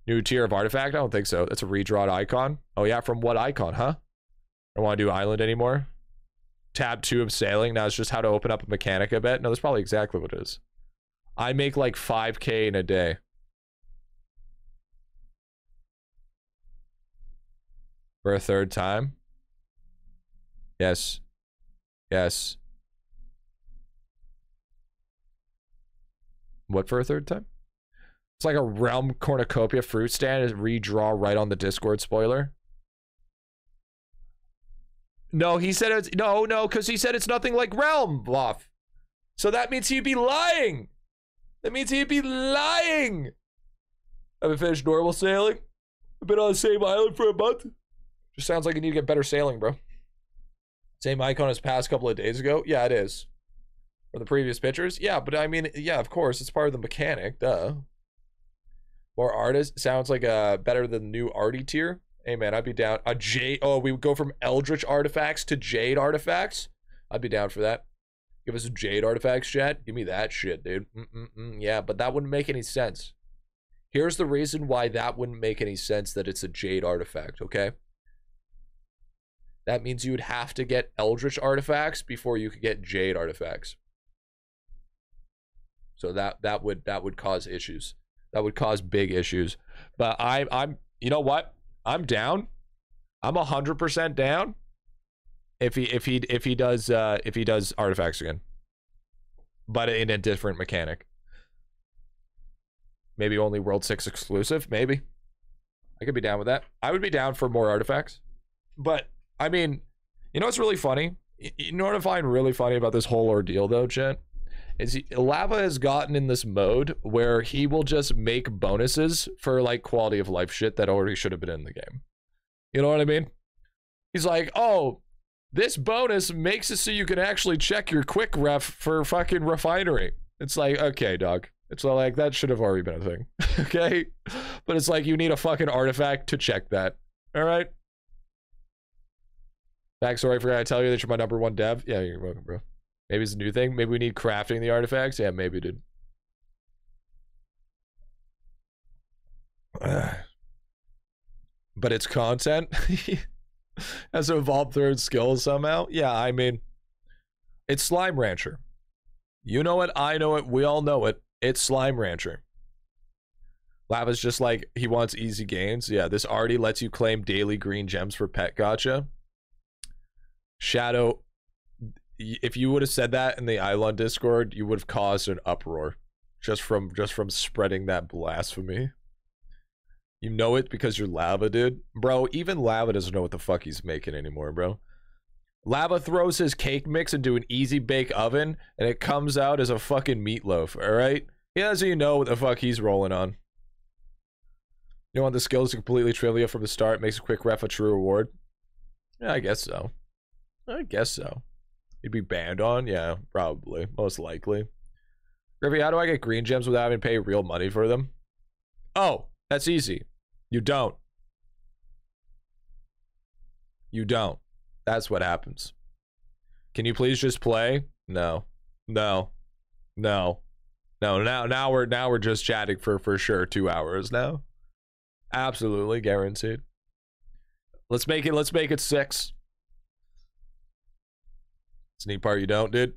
New tier of artifact? I don't think so. That's a redrawn icon. Oh yeah, from what icon, huh? I don't want to do island anymore. Tab two of sailing. Now it's just how to open up a mechanic a bit. No, that's probably exactly what it is. I make like 5k in a day. For a third time? Yes. Yes. What for a third time? It's like a Realm Cornucopia fruit stand is redraw right on the Discord spoiler. No, he said it's no, no, because he said it's nothing like Realm buff. So that means he'd be lying. That means he'd be lying. I haven't finished normal sailing. I've been on the same island for a month. Just sounds like you need to get better sailing, bro. Same icon as past couple of days ago. Yeah, it is. For the previous pictures. Yeah, but I mean, yeah, of course, it's part of the mechanic. Duh. More artists sounds like a better than new arty tier. Hey man, I'd be down. A jade. Oh, we would go from eldritch artifacts to jade artifacts. I'd be down for that. Give us a Jade artifacts, chat. Give me that shit, dude. Mm-mm-mm. Yeah, but that wouldn't make any sense. Here's the reason why that wouldn't make any sense that it's a Jade artifact, okay? That means you would have to get Eldritch artifacts before you could get Jade artifacts. So that that would that would cause issues. That would cause big issues. But I I'm you know what? I'm down. I'm hundred percent down if he if he if he does uh if he does artifacts again but in a different mechanic maybe only world 6 exclusive maybe i could be down with that i would be down for more artifacts but i mean you know what's really funny you know what i find really funny about this whole ordeal though Jet? Is he, lava has gotten in this mode where he will just make bonuses for like quality of life shit that already should have been in the game you know what i mean He's like, oh, this bonus makes it so you can actually check your quick ref for fucking refinery. It's like, okay, dog. It's like that should have already been a thing. okay? But it's like you need a fucking artifact to check that. All right? Backstory, I forgot to tell you that you're my number one dev. Yeah, you're welcome, bro. Maybe it's a new thing. Maybe we need crafting the artifacts. Yeah, maybe, dude. but it's content has evolved through its skills somehow. Yeah, I mean, it's Slime Rancher. You know it, I know it, we all know it. It's Slime Rancher. Lava's just like he wants easy gains. Yeah, this already lets you claim daily green gems for pet gotcha. Shadow, if you would have said that in the IdleOn Discord, you would have caused an uproar just from just from spreading that blasphemy. You know it because you're Lava, dude. Bro, even Lava doesn't know what the fuck he's making anymore, bro. Lava throws his cake mix into an easy bake oven and it comes out as a fucking meatloaf, alright? He doesn't even know what the fuck he's rolling on. You want the skills to completely trivia from the start makes a quick ref a true reward? Yeah, I guess so. I guess so. He'd be banned on? Yeah, probably. Most likely. Griffy, how do I get green gems without having to pay real money for them? Oh, that's easy. You don't. You don't. That's what happens. Can you please just play? No. No. No. No. Now now we're now we're just chatting for for sure 2 hours now. Absolutely guaranteed. Let's make it let's make it 6. It's neat part you don't, dude.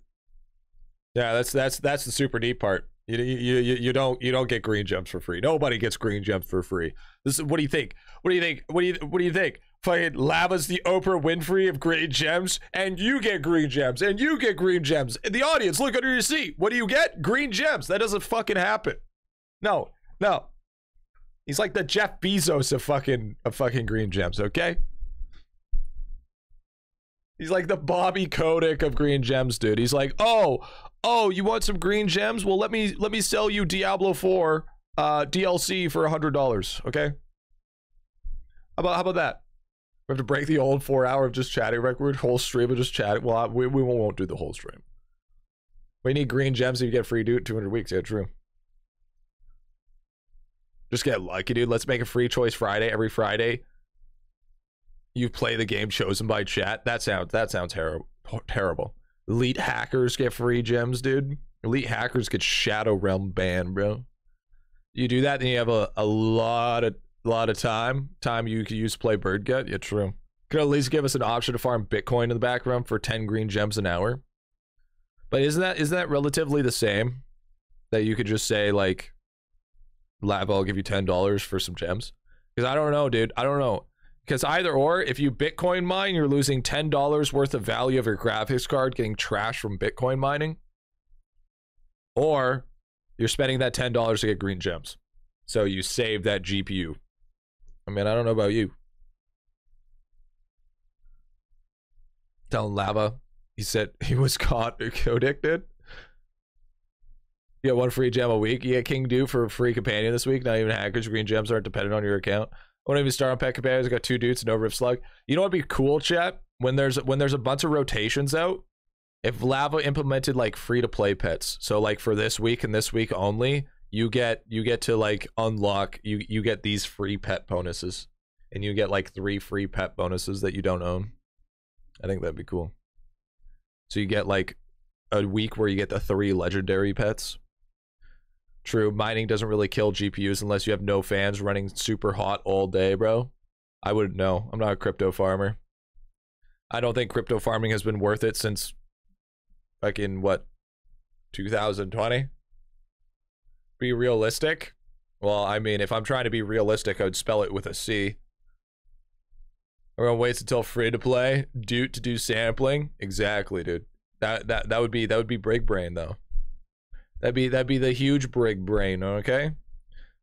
Yeah, that's that's that's the super neat part. You, you you you don't you don't get green gems for free. Nobody gets green gems for free. This is what do you think? What do you think? What do you what do you think? Fucking lava's the Oprah Winfrey of green gems, and you get green gems, and you get green gems. And the audience, look under your seat. What do you get? Green gems. That doesn't fucking happen. No, no. He's like the Jeff Bezos of fucking of fucking green gems. Okay. He's like the Bobby Kotick of green gems, dude. He's like, oh, oh, you want some green gems? Well, let me let me sell you Diablo 4 uh, DLC for a hundred dollars. Okay. How about how about that? We have to break the old four hour of just chatting record, whole stream of just chatting. Well, I, we, we won't do the whole stream. We need green gems if you get free dude 200 weeks. Yeah, true. Just get lucky, dude. Let's make a free choice Friday every Friday. You play the game chosen by chat. That sounds that sounds terrible. Terrible. Elite hackers get free gems, dude. Elite hackers get Shadow Realm banned, bro. You do that, then you have a, a lot of lot of time. Time you could use to play Bird Gut. Yeah, true. Could at least give us an option to farm Bitcoin in the background for 10 green gems an hour. But isn't that isn't that relatively the same? That you could just say like Lab, I'll give you ten dollars for some gems. Because I don't know, dude. I don't know. Because either or, if you Bitcoin mine, you're losing $10 worth of value of your graphics card getting trashed from Bitcoin mining. Or you're spending that $10 to get green gems. So you save that GPU. I mean, I don't know about you. Telling Lava, he said he was caught addicted. You get one free gem a week. You get King Doot for a free companion this week. Not even hackers. Green gems aren't dependent on your account. I won't even start on Pet Companions. I got two dudes, no Rift Slug. You know what'd be cool, chat? When there's when there's a bunch of rotations out, if Lava implemented like free to play pets. So like for this week and this week only, you get you get to like unlock you you get these free pet bonuses. And you get like three free pet bonuses that you don't own. I think that'd be cool. So you get like a week where you get the three legendary pets True, mining doesn't really kill GPUs unless you have no fans running super hot all day, bro. I wouldn't know. I'm not a crypto farmer. I don't think crypto farming has been worth it since fucking what 2020. Be realistic. Well, I mean, if I'm trying to be realistic, I would spell it with a C. Everyone waits until free to play, do to do sampling. Exactly, dude. That that that would be that would be break brain though. That'd be that'd be the huge brig brain, okay?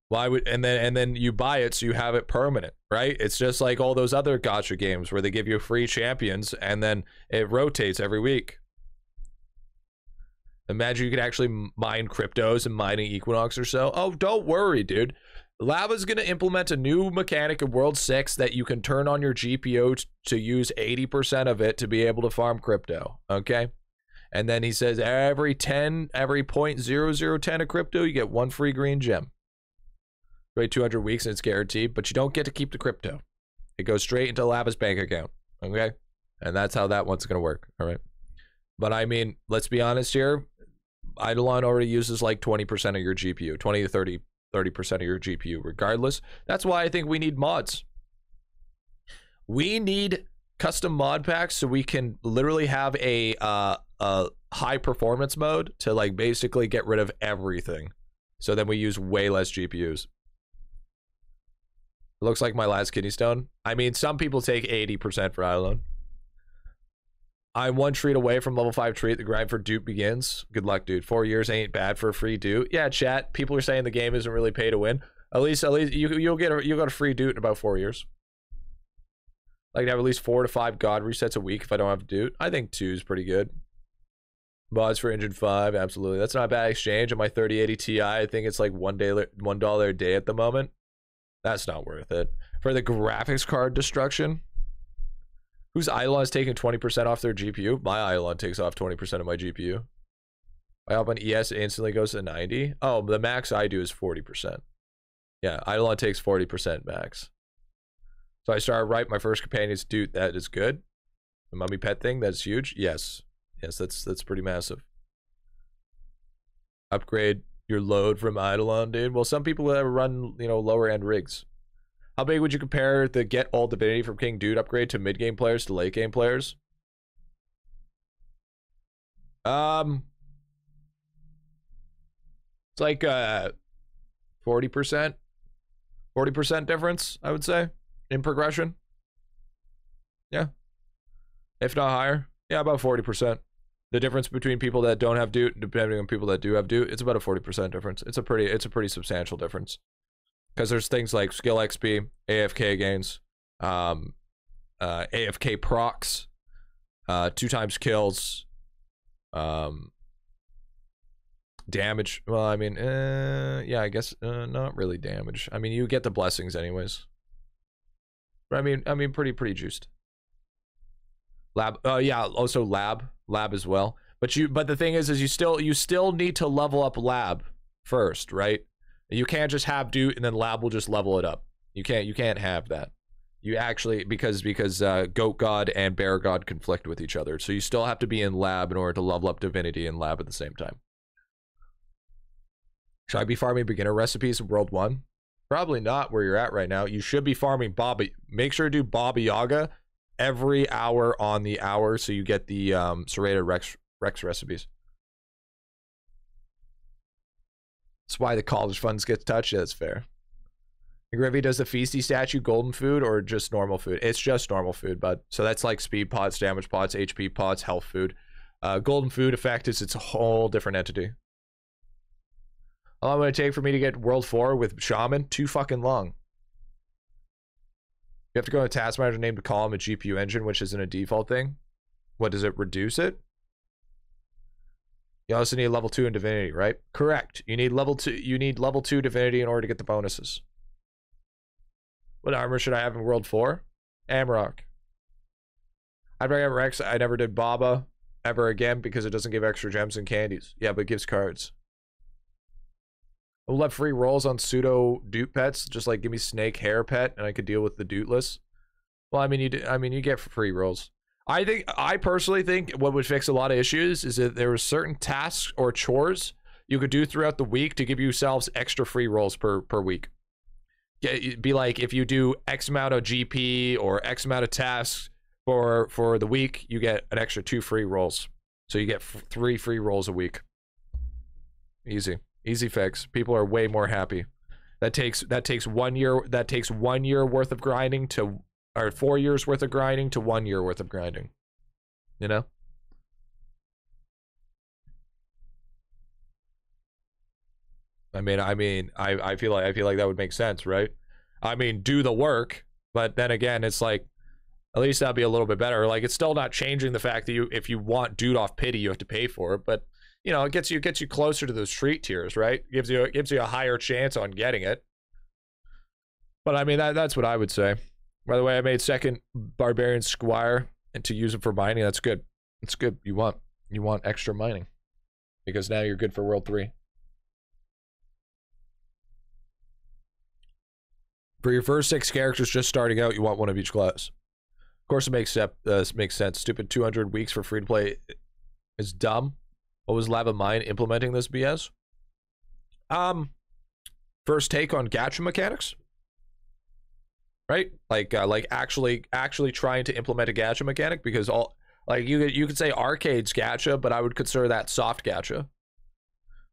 Why would and then and then you buy it so you have it permanent, right? It's just like all those other gotcha games where they give you free champions and then it rotates every week. Imagine you could actually mine cryptos and mining Equinox or so. Oh, don't worry, dude. Lava's going to implement a new mechanic in World 6 that you can turn on your GPU t- to use 80% of it to be able to farm crypto. Okay. And then he says every 10, every 0.0010 of crypto, you get one free green gem. Wait 200 weeks and it's guaranteed, but you don't get to keep the crypto. It goes straight into Lava's bank account. Okay. And that's how that one's going to work. All right. But I mean, let's be honest here. IdleOn already uses like 20% of your GPU, 20 to 30 30% of your GPU regardless. That's why I think we need mods. We need custom mod packs so we can literally have a uh, a high performance mode to like basically get rid of everything. So then we use way less GPUs. Looks like my last kidney stone. I mean, some people take 80% for IdleOn. I'm one treat away from level five treat. The grind for dupe begins. Good luck, dude. Four years ain't bad for a free dupe. Yeah, chat. People are saying the game isn't really pay to win. At least, at least you you'll get a, you'll get a free dupe in about four years. Like to have at least four to five god resets a week if I don't have dupe. I think two is pretty good. Mods for engine five, absolutely. That's not a bad exchange. On my 3080 Ti, I think it's like one day one dollar a day at the moment. That's not worth it for the graphics card destruction. Whose is taking 20% off their GPU? My IdleOn takes off 20% of my GPU. I hop on ES, it instantly goes to 90. Oh, the max I do is 40%. Yeah, IdleOn takes 40% max. So I start right. My first companion's dude. That is good. The mummy pet thing. That's huge. Yes, yes, that's that's pretty massive. Upgrade your load from IdleOn, dude. Well, some people have run you know lower end rigs. How big would you compare the get all divinity from King Doot upgrade to mid game players to late game players? Um, it's like uh, forty percent, forty percent difference. I would say in progression. Yeah, if not higher. Yeah, about forty percent. The difference between people that don't have Dude, depending on people that do have Dude, it's about a forty percent difference. It's a pretty, it's a pretty substantial difference because there's things like skill XP, AFK gains, um, uh, AFK procs, uh, two times kills, um, damage. Well, I mean, uh, yeah, I guess uh, not really damage. I mean, you get the blessings anyways. But I mean, I mean, pretty pretty juiced. Lab. Oh uh, yeah, also lab, lab as well. But you, but the thing is, is you still you still need to level up lab first, right? You can't just have do and then Lab will just level it up. You can't you can't have that. You actually because because uh, Goat God and Bear God conflict with each other. So you still have to be in Lab in order to level up Divinity and Lab at the same time. Should I be farming beginner recipes in World 1? Probably not where you're at right now. You should be farming Baba. Make sure to do Baba Yaga every hour on the hour so you get the um, serrated Rex, Rex recipes. That's why the college funds get touched. That's fair. Griffy does the feasty statue golden food or just normal food? It's just normal food, bud. So that's like speed pots, damage pots, HP pots, health food. Uh, golden food effect is it's a whole different entity. How long would it take for me to get World 4 with Shaman? Too fucking long. You have to go to task manager name to call him a GPU engine, which isn't a default thing. What does it reduce it? You also need level two in divinity, right? Correct. You need level two. You need level two divinity in order to get the bonuses. What armor should I have in World Four? Amarok. I'd rather Rex. I never did Baba ever again because it doesn't give extra gems and candies. Yeah, but it gives cards. We'll have free rolls on pseudo dupe pets. Just like give me snake hair pet, and I could deal with the duteless. Well, I mean, you. Do, I mean, you get free rolls. I think I personally think what would fix a lot of issues is that there were certain tasks or chores you could do throughout the week to give yourselves extra free rolls per per week. It'd be like if you do X amount of GP or X amount of tasks for for the week, you get an extra two free rolls. So you get three free rolls a week. Easy, easy fix. People are way more happy. That takes that takes one year. That takes one year worth of grinding to or four years worth of grinding to one year worth of grinding. You know? I mean, I mean, I, I feel like I feel like that would make sense, right? I mean, do the work, but then again, it's like at least that'd be a little bit better. Like it's still not changing the fact that you if you want dude off pity, you have to pay for it, but you know, it gets you gets you closer to those street tiers, right? Gives you gives you a higher chance on getting it. But I mean, that, that's what I would say. By the way, I made second Barbarian Squire and to use it for mining. That's good. That's good. You want you want extra mining because now you're good for World Three. For your first six characters just starting out, you want one of each class. Of course, it makes uh, makes sense. Stupid 200 weeks for free to play is dumb. What was Lava Mine implementing this BS? Um, first take on gacha mechanics, right? Like, uh, like actually, actually trying to implement a gacha mechanic because all like you you could say arcades gacha, but I would consider that soft gacha.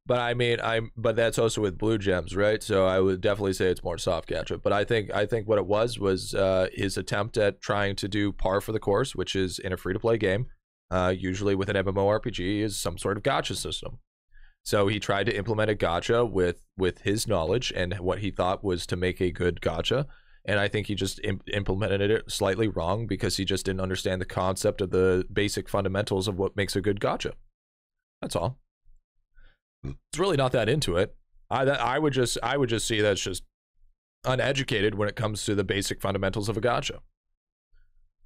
But I mean, I'm but that's also with blue gems, right? So I would definitely say it's more soft gacha. But I think I think what it was was uh, his attempt at trying to do par for the course, which is in a free to play game, uh, usually with an MMORPG, is some sort of gacha system. So he tried to implement a gacha with with his knowledge and what he thought was to make a good gacha. And I think he just imp- implemented it slightly wrong because he just didn't understand the concept of the basic fundamentals of what makes a good gacha. That's all. It's really not that into it. I that, I would just I would just see that's just uneducated when it comes to the basic fundamentals of a gacha.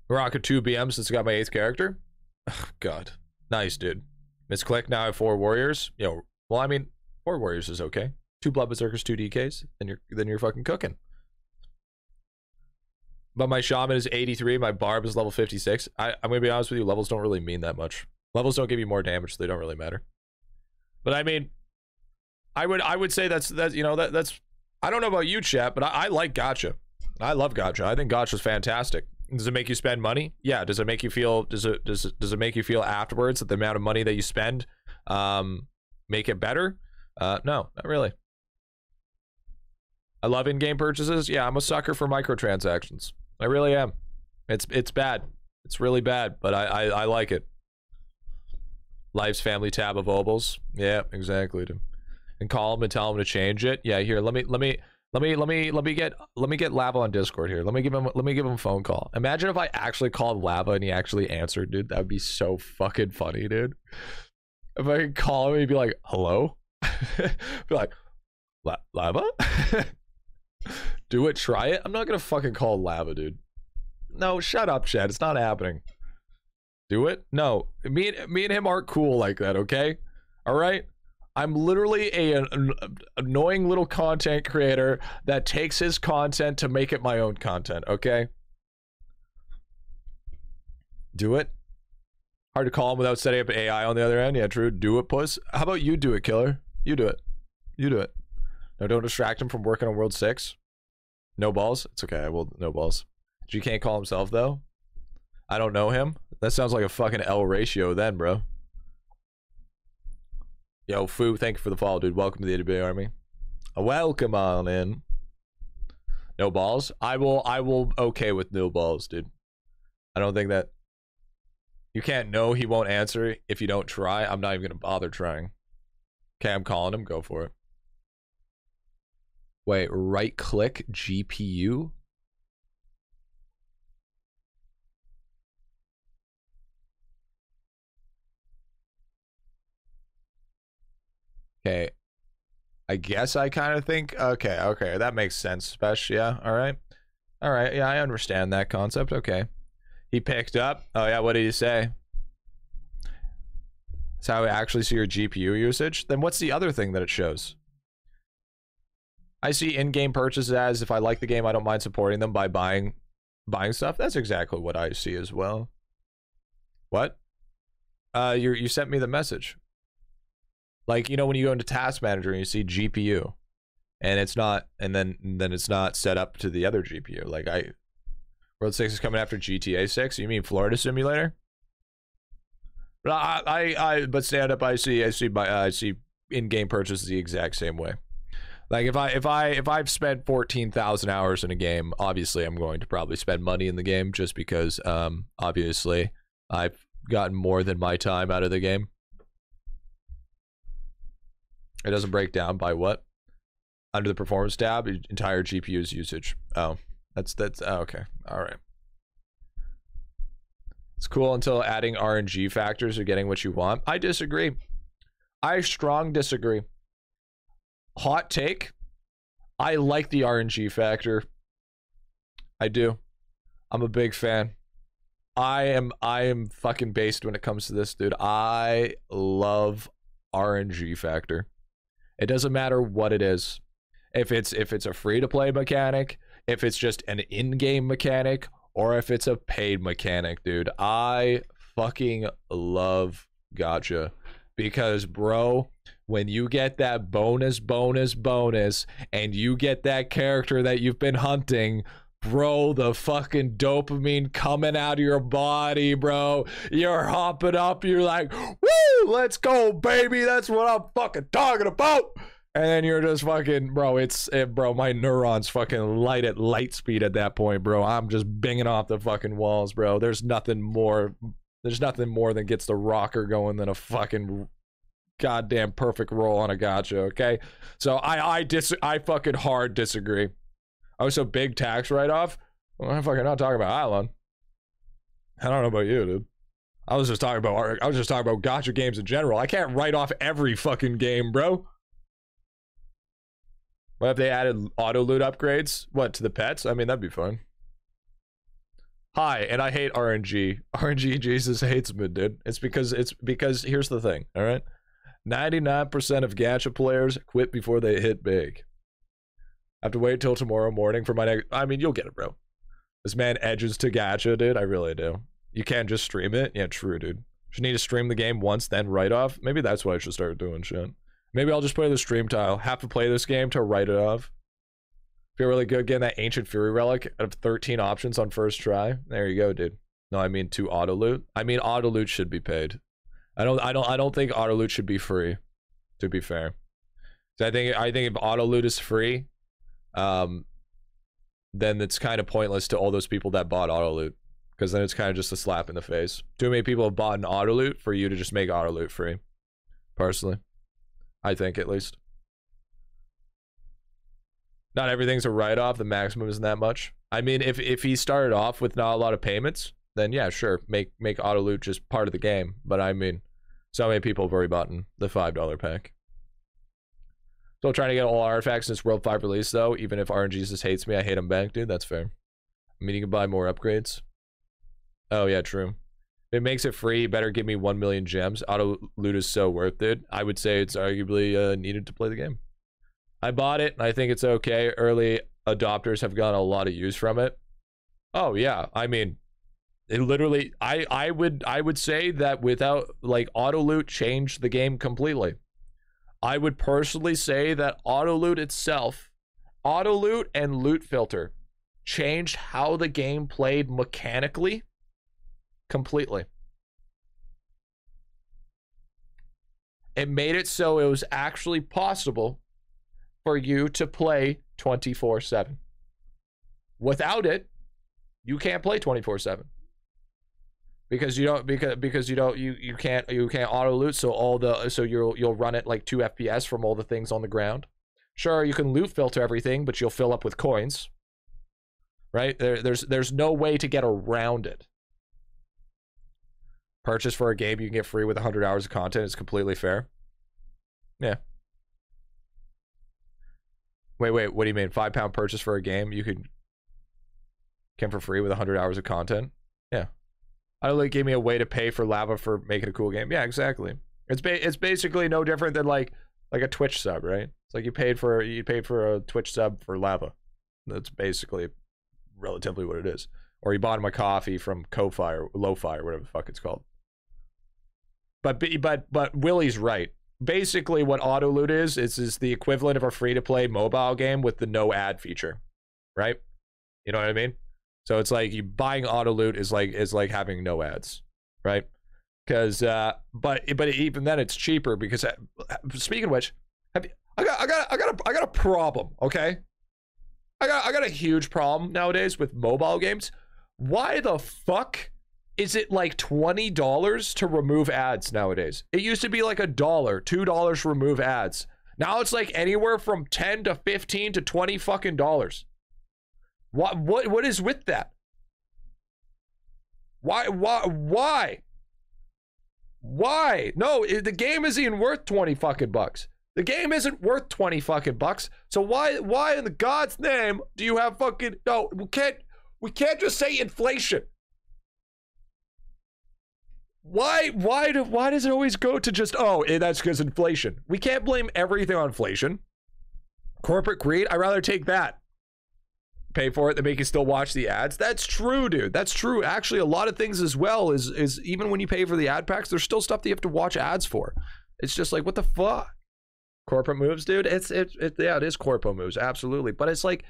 Rocket 2 BM since I got my eighth character. God. Nice, dude. Miss Click now I have four warriors. You know, well, I mean, four warriors is okay. Two blood berserkers, two DKs, then you're then you're fucking cooking. But my shaman is 83, my barb is level 56. I, I'm gonna be honest with you, levels don't really mean that much. Levels don't give you more damage, so they don't really matter. But I mean, I would I would say that's that's you know that that's I don't know about you, chat, but I, I like Gotcha. I love Gotcha. I think gacha's fantastic. Does it make you spend money? Yeah. Does it make you feel? Does it does it does it make you feel afterwards that the amount of money that you spend um, make it better? Uh, no, not really. I love in-game purchases. Yeah, I'm a sucker for microtransactions. I really am. It's it's bad. It's really bad, but I I, I like it. Life's family tab of obols. Yeah, exactly. And call him and tell him to change it. Yeah, here. Let me let me let me let me let me get let me get Lava on Discord here. Let me give him let me give him a phone call. Imagine if I actually called Lava and he actually answered, dude. That would be so fucking funny, dude. If I could call him he'd be like, "Hello," be like, "Lava." Do it. Try it. I'm not gonna fucking call Lava, dude. No, shut up, Chad. It's not happening. Do it? No. Me and me and him aren't cool like that. Okay. All right. I'm literally a, an annoying little content creator that takes his content to make it my own content, okay? Do it. Hard to call him without setting up AI on the other end. Yeah, true. Do it, puss. How about you do it, killer? You do it. You do it. No, don't distract him from working on World 6. No balls? It's okay. I will. No balls. G can't call himself, though. I don't know him. That sounds like a fucking L ratio then, bro. Yo, Fu, thank you for the follow, dude. Welcome to the AWA Army. Uh, welcome on in. No balls. I will. I will. Okay with no balls, dude. I don't think that. You can't know he won't answer if you don't try. I'm not even gonna bother trying. Okay, I'm calling him. Go for it. Wait, right click GPU. Okay. I guess I kind of think, okay, okay, that makes sense, Spesh. Yeah, all right. All right, yeah, I understand that concept. Okay. He picked up. Oh, yeah, what did he say? That's how we actually see your GPU usage. Then what's the other thing that it shows? I see in-game purchases as if I like the game, I don't mind supporting them by buying buying stuff. That's exactly what I see as well. What? Uh, you you sent me the message. Like, you know, when you go into Task Manager and you see GPU and it's not, and then then it's not set up to the other GPU. Like, I, World 6 is coming after GTA 6. You mean Florida Simulator? But I, I, I but stand up, I see, I see, my, I see in-game purchases the exact same way. Like if I if I if I've spent fourteen thousand hours in a game, obviously I'm going to probably spend money in the game just because um obviously I've gotten more than my time out of the game. It doesn't break down by what? Under the performance tab, entire GPU's usage. Oh, that's that's oh, okay. All right. It's cool until adding RNG factors or getting what you want. I disagree. I strong disagree. Hot take. I like the RNG factor. I do. I'm a big fan. I am I am fucking based when it comes to this, dude. I love RNG factor. It doesn't matter what it is. If it's if it's a free to play mechanic, if it's just an in-game mechanic, or if it's a paid mechanic, dude. I fucking love gacha because bro, when you get that bonus bonus bonus and you get that character that you've been hunting Bro, the fucking dopamine coming out of your body, bro. You're hopping up. You're like, woo, let's go, baby. That's what I'm fucking talking about. And then you're just fucking, bro, it's, it, bro, my neurons fucking light at light speed at that point, bro. I'm just binging off the fucking walls, bro. There's nothing more, there's nothing more than gets the rocker going than a fucking goddamn perfect roll on a gacha, okay? So I, I dis, I fucking hard disagree. Oh, so big tax write off? Well, I'm fucking not talking about IdleOn. I don't know about you, dude. I was just talking about I was just talking about gacha games in general. I can't write off every fucking game, bro. What if they added auto loot upgrades? What to the pets? I mean, that'd be fun. Hi, and I hate RNG. RNG Jesus hates me, dude. It's because it's because here's the thing, all right? 99% of gacha players quit before they hit big. I have to wait till tomorrow morning for my next. I mean, you'll get it, bro. This man edges to gacha, dude. I really do. You can't just stream it. Yeah, true, dude. You need to stream the game once, then write off. Maybe that's what I should start doing, shit. Maybe I'll just play the stream tile. Have to play this game to write it off. Feel really good getting that ancient fury relic out of 13 options on first try. There you go, dude. No, I mean to auto loot. I mean auto loot should be paid. I don't I don't I don't think auto loot should be free, to be fair. So I think I think if auto loot is free, um, then it's kind of pointless to all those people that bought auto loot because then it's kind of just a slap in the face. Too many people have bought an auto loot for you to just make auto loot free. Personally, I think at least. Not everything's a write off. The maximum isn't that much. I mean, if if he started off with not a lot of payments, then yeah, sure, make make auto loot just part of the game. But I mean, so many people have already bought the five dollar pack. Still trying to get all artifacts in this World 5 release, though. Even if RNG just hates me, I hate him back, dude. That's fair. I mean, you can buy more upgrades. Oh, yeah, true. If it makes it free, better give me 1 million gems. Auto loot is so worth it. I would say it's arguably uh, needed to play the game. I bought it, and I think it's okay. Early adopters have gotten a lot of use from it. Oh, yeah. I mean, it literally, I, I would, I would say that without, like, auto loot changed the game completely. I would personally say that auto loot itself, auto loot and loot filter changed how the game played mechanically completely. It made it so it was actually possible for you to play 24 7. Without it, you can't play 24 7 because you don't because because you don't you you can't you can't auto loot so all the so you'll you'll run it like 2 fps from all the things on the ground. Sure you can loot filter everything but you'll fill up with coins. Right? There there's there's no way to get around it. Purchase for a game you can get free with 100 hours of content is completely fair. Yeah. Wait wait what do you mean? 5 pound purchase for a game you could get for free with 100 hours of content? Yeah Utterly gave me a way to pay for lava for making a cool game. Yeah, exactly. It's ba- it's basically no different than like like a Twitch sub, right? It's like you paid for you paid for a Twitch sub for lava. That's basically relatively what it is. Or you bought him a coffee from Ko-Fi or Lo-Fi or whatever the fuck it's called. But but but Willie's right. Basically, what auto loot is is is the equivalent of a free to play mobile game with the no ad feature, right? You know what I mean? So it's like you buying auto loot is like is like having no ads, right? Because uh, but but even then it's cheaper because uh, speaking of which, you, I got I got I got a I got a problem. Okay, I got I got a huge problem nowadays with mobile games. Why the fuck is it like twenty dollars to remove ads nowadays? It used to be like a dollar, two dollars to remove ads. Now it's like anywhere from ten to fifteen to twenty fucking dollars. What what what is with that? Why why why? Why? No, the game isn't even worth 20 fucking bucks. The game isn't worth 20 fucking bucks. So why why in the God's name do you have fucking no, we can't We can't just say inflation. Why why do why does it always go to just oh eh, that's because inflation? We can't blame everything on inflation. Corporate greed, I'd rather take that. Pay for it, they make you still watch the ads. That's true, dude. That's true. Actually, a lot of things as well is is even when you pay for the ad packs, there's still stuff that you have to watch ads for. It's just like what the fuck? Corporate moves, dude. It's it, it yeah, it is corpo moves, absolutely. But it's like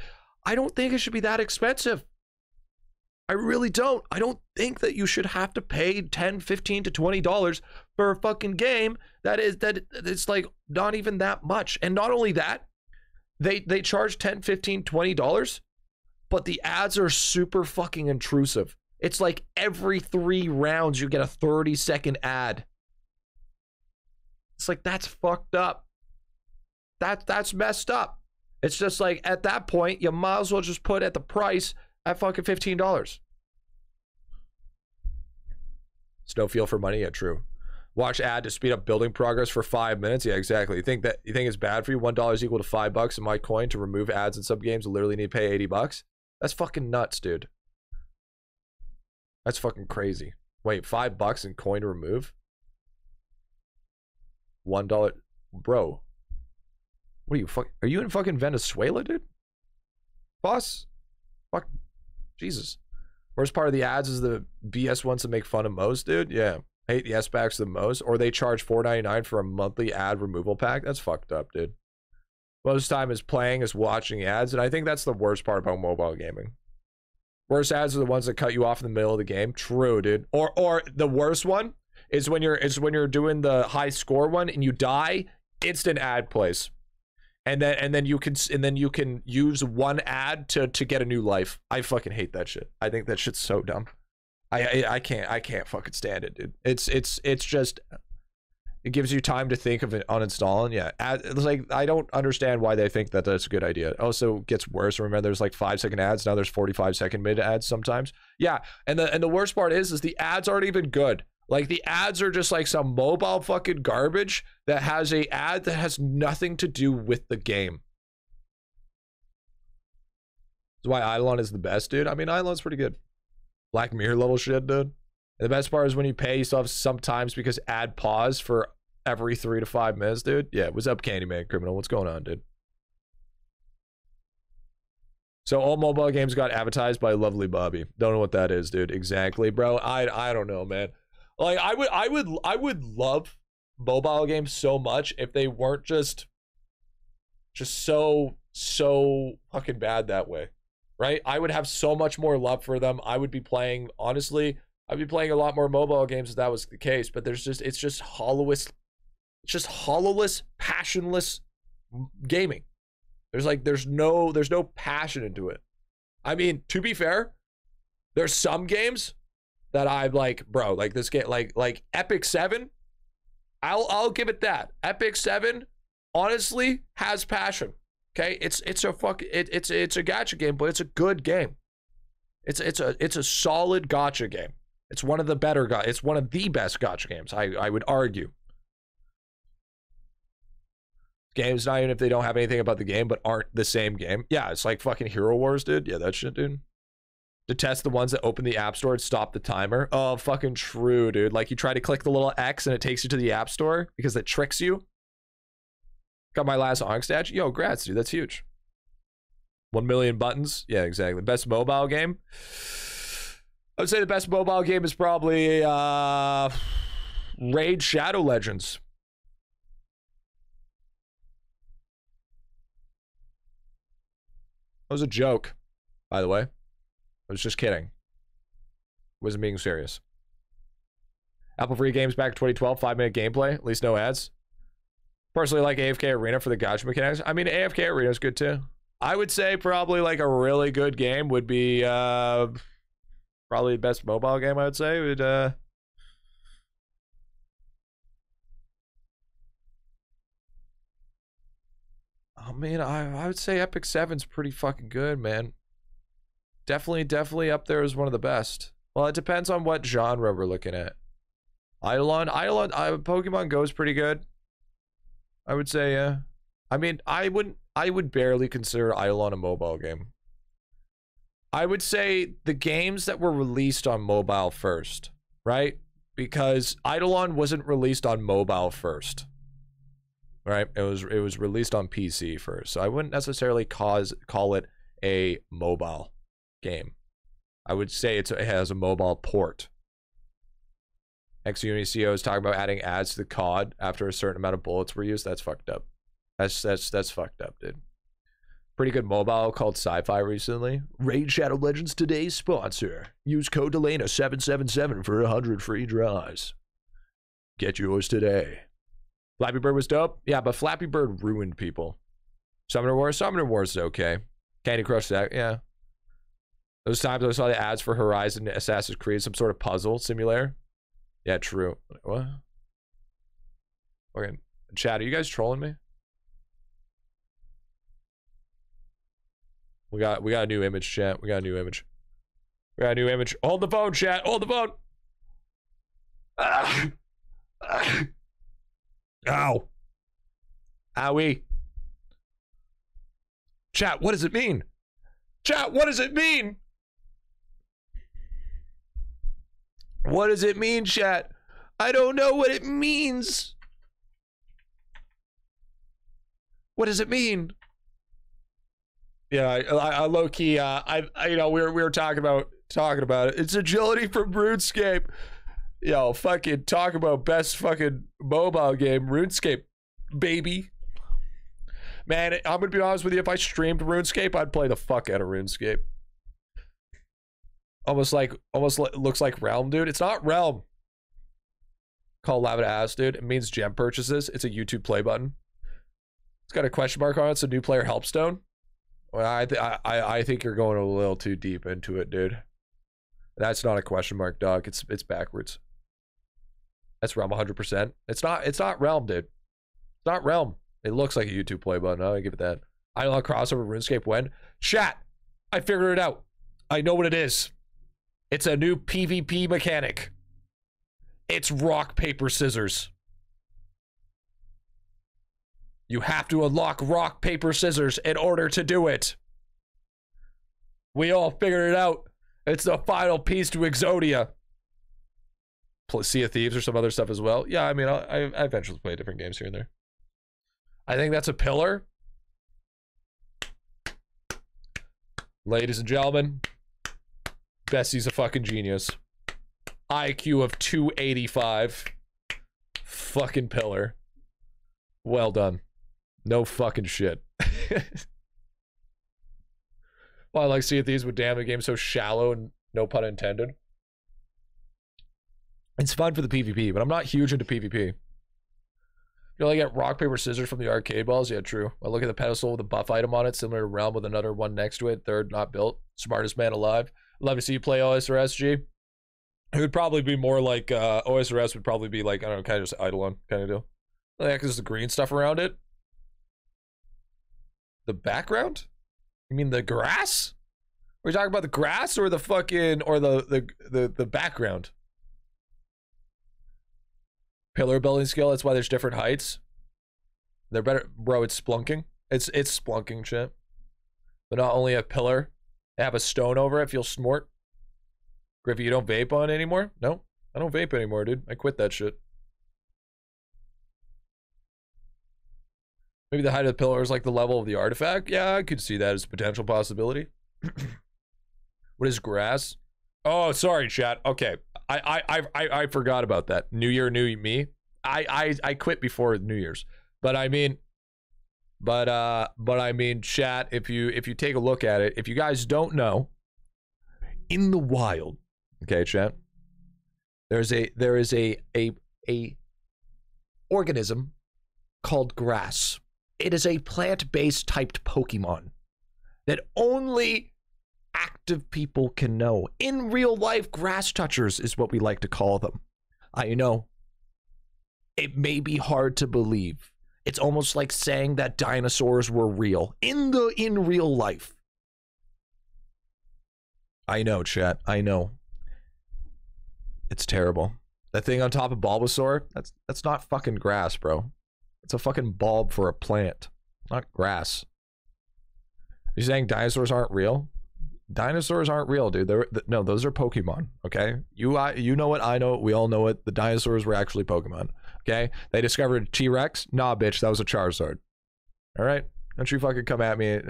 I don't think it should be that expensive. I really don't. I don't think that you should have to pay 10, 15 to 20 dollars for a fucking game that is that it's like not even that much. And not only that, they they charge 10, 15, 20 dollars, but the ads are super fucking intrusive. It's like every 3 rounds you get a 30 second ad. It's like that's fucked up. That that's messed up. It's just like at that point, you might as well just put at the price at fucking fifteen dollars. It's no feel for money. Yeah, true. Watch ad to speed up building progress for five minutes. Yeah, exactly. You think that you think it's bad for you? One dollar is equal to five bucks in my coin to remove ads in sub games. You literally need to pay eighty bucks. That's fucking nuts, dude. That's fucking crazy. Wait, five bucks in coin to remove? One dollar, bro. What are you fuck? Are you in fucking Venezuela, dude? Boss, fuck, Jesus. Worst part of the ads is the BS ones to make fun of most, dude. Yeah. Hate the S backs the most. Or they charge $4.99 for a monthly ad removal pack. That's fucked up, dude. Most time is playing is watching ads, and I think that's the worst part about mobile gaming. Worst ads are the ones that cut you off in the middle of the game. True, dude. Or or the worst one is when you're is when you're doing the high score one and you die, instant ad plays and then and then you can and then you can use one ad to to get a new life. I fucking hate that shit. I think that shit's so dumb. I I, I can't I can't fucking stand it, dude. It's it's it's just it gives you time to think of it uninstalling. Yeah, it's like I don't understand why they think that that's a good idea. Oh, it also gets worse. Remember, there's like five second ads now. There's 45 second mid ads sometimes. Yeah, and the and the worst part is is the ads aren't even good. Like the ads are just like some mobile fucking garbage that has a ad that has nothing to do with the game. That's why IdleOn is the best, dude. I mean, IdleOn's pretty good. Black Mirror level shit, dude. And the best part is when you pay yourself sometimes because ad pause for every three to five minutes, dude. Yeah, what's up, Candyman Criminal? What's going on, dude? So all mobile games got advertised by Lovely Bobby. Don't know what that is, dude. Exactly, bro. I I don't know, man. Like I would I would I would love mobile games so much if they weren't just just so so fucking bad that way. Right? I would have so much more love for them. I would be playing honestly, I'd be playing a lot more mobile games if that was the case, but there's just it's just hollowest it's just hollowless, passionless gaming. There's like there's no there's no passion into it. I mean, to be fair, there's some games that I'm like, bro, like this game, like like Epic Seven. I'll I'll give it that. Epic Seven, honestly, has passion. Okay, it's it's a fuck it, it's it's a gacha game, but it's a good game. It's it's a it's a solid gacha game. It's one of the better guys. It's one of the best gacha games. I I would argue. Games not even if they don't have anything about the game, but aren't the same game. Yeah, it's like fucking Hero Wars, dude. Yeah, that shit, dude to test the ones that open the app store and stop the timer. Oh, fucking true, dude. Like you try to click the little X and it takes you to the app store because it tricks you. Got my last Onyx statue. Yo, grats, dude. That's huge. One million buttons. Yeah, exactly. Best mobile game. I would say the best mobile game is probably uh, Raid Shadow Legends. That was a joke, by the way. I was just kidding. Wasn't being serious. Apple Free Games back 2012, five minute gameplay, at least no ads. Personally, like AFK Arena for the gacha mechanics. I mean, AFK Arena is good too. I would say probably like a really good game would be uh, probably the best mobile game. I would say would uh, I mean, I I would say Epic Seven's pretty fucking good, man definitely, definitely up there as one of the best. Well, it depends on what genre we're looking at. IdleOn, IdleOn, uh, Pokemon Go is pretty good. I would say, yeah. I mean, I wouldn't, I would barely consider IdleOn a mobile game. I would say the games that were released on mobile first, right? Because IdleOn wasn't released on mobile first. Right? It was it was released on PC first. So I wouldn't necessarily cause call it a mobile game. I would say it's, it has a mobile port. XUnity CEO is talking about adding ads to the COD after a certain amount of bullets were used. That's fucked up. That's that's that's fucked up, dude. Pretty good mobile called Sci-Fi recently. Raid Shadow Legends today's sponsor. Use code Delana777 for 100 free draws. Get yours today. Flappy Bird was dope. Yeah, but Flappy Bird ruined people. Summoner Wars, Summoner Wars is okay. Candy Crush, that yeah. Those times I saw the ads for Horizon Assassin's Creed, some sort of puzzle simulator. Yeah, true. What? Okay, Chad, are you guys trolling me? We got we got a new image, chat. We got a new image. We got a new image. Hold the phone, chat. Hold the phone. Ah. Ah. Ow. Owie. Chat, what does it mean? Chat, what does it mean? What does it mean, chat? I don't know what it means. What does it mean? Yeah, I, I, low key, uh, I, I, you know, we were we were talking about talking about it. It's agility from RuneScape. Yo, fucking talk about best fucking mobile game, RuneScape, baby. Man, I'm gonna be honest with you. If I streamed RuneScape, I'd play the fuck out of RuneScape. Almost like, almost li- looks like Realm, dude. It's not Realm. Call Lava Ass, dude. It means gem purchases. It's a YouTube play button. It's got a question mark on it. It's a new player helpstone. Well, I, th- I, I think you're going a little too deep into it, dude. That's not a question mark, dog. It's it's backwards. That's Realm 100%. It's not it's not Realm, dude. It's not Realm. It looks like a YouTube play button. I'll give it that. I know crossover RuneScape when. Chat. I figured it out. I know what it is. It's a new PvP mechanic. It's rock, paper, scissors. You have to unlock rock, paper, scissors in order to do it. We all figured it out. It's the final piece to Exodia. Sea of Thieves or some other stuff as well. Yeah, I mean, I, I eventually play different games here and there. I think that's a pillar. Ladies and gentlemen, Bessie's a fucking genius. IQ of 285. Fucking pillar. Well done. No fucking shit. well, I like Sea of Thieves, but damn, the game's so shallow and no pun intended. It's fun for the PvP, but I'm not huge into PvP. You only get rock, paper, scissors from the arcade balls? Yeah, true. I look at the pedestal with a buff item on it, similar to Realm with another one next to it. Third, not built. Smartest man alive. Love to see you play OSRS, G. It would probably be more like uh, OSRS would probably be like, I don't know, kind of just IdleOn kind of deal. Like, because the green stuff around it. The background? You mean the grass? Are we talking about the grass or the fucking or the the the, the background? Pillar building skill. That's why there's different heights. They're better, bro. It's splunking. It's it's splunking shit. But not only a pillar, they have a stone over it. feel smart. Griffy, you don't vape on anymore? No, I don't vape anymore, dude. I quit that shit. Maybe the height of the pillar is like the level of the artifact. Yeah, I could see that as a potential possibility. what is grass? Oh, sorry, chat. Okay, I I I I forgot about that. New Year, new me. I I I quit before New Year's, but I mean, but uh, but I mean, chat. If you if you take a look at it, if you guys don't know, in the wild, okay, chat. There's a there is a a a organism called grass. It is a plant-based typed Pokemon that only active people can know. In real life, grass touchers is what we like to call them. I know. It may be hard to believe. It's almost like saying that dinosaurs were real in the in real life. I know, chat. I know. It's terrible. That thing on top of Bulbasaur, that's that's not fucking grass, bro. It's a fucking bulb for a plant, not grass. You're saying dinosaurs aren't real? dinosaurs aren't real, dude. They're th- no, those are Pokemon. Okay, you I you know it, I know it, we all know it. The dinosaurs were actually Pokemon. Okay, they discovered T Rex. Nah, bitch, that was a Charizard. All right, don't you fucking come at me.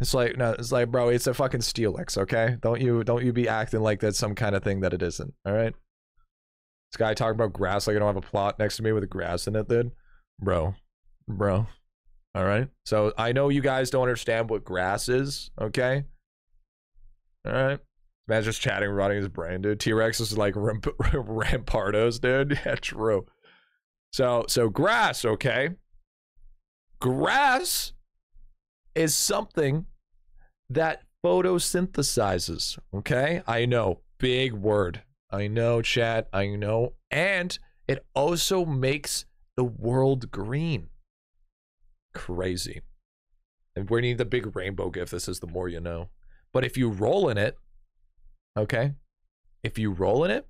It's like no, it's like bro, it's a fucking Steelix. Okay, don't you don't you be acting like that's some kind of thing that it isn't. All right. This guy talking about grass like I don't have a plot next to me with grass in it, dude. Bro, bro. All right. So I know you guys don't understand what grass is. Okay. All right. Man's just chatting, rotting his brain, dude. T Rex is like ramp- Rampardos, dude. Yeah, true. So, so grass, okay. Grass is something that photosynthesizes, okay? I know, big word. I know, chat. I know. And it also makes the world green. Crazy. And we need the big rainbow gift. This is the more you know. But if you roll in it, okay, if you roll in it,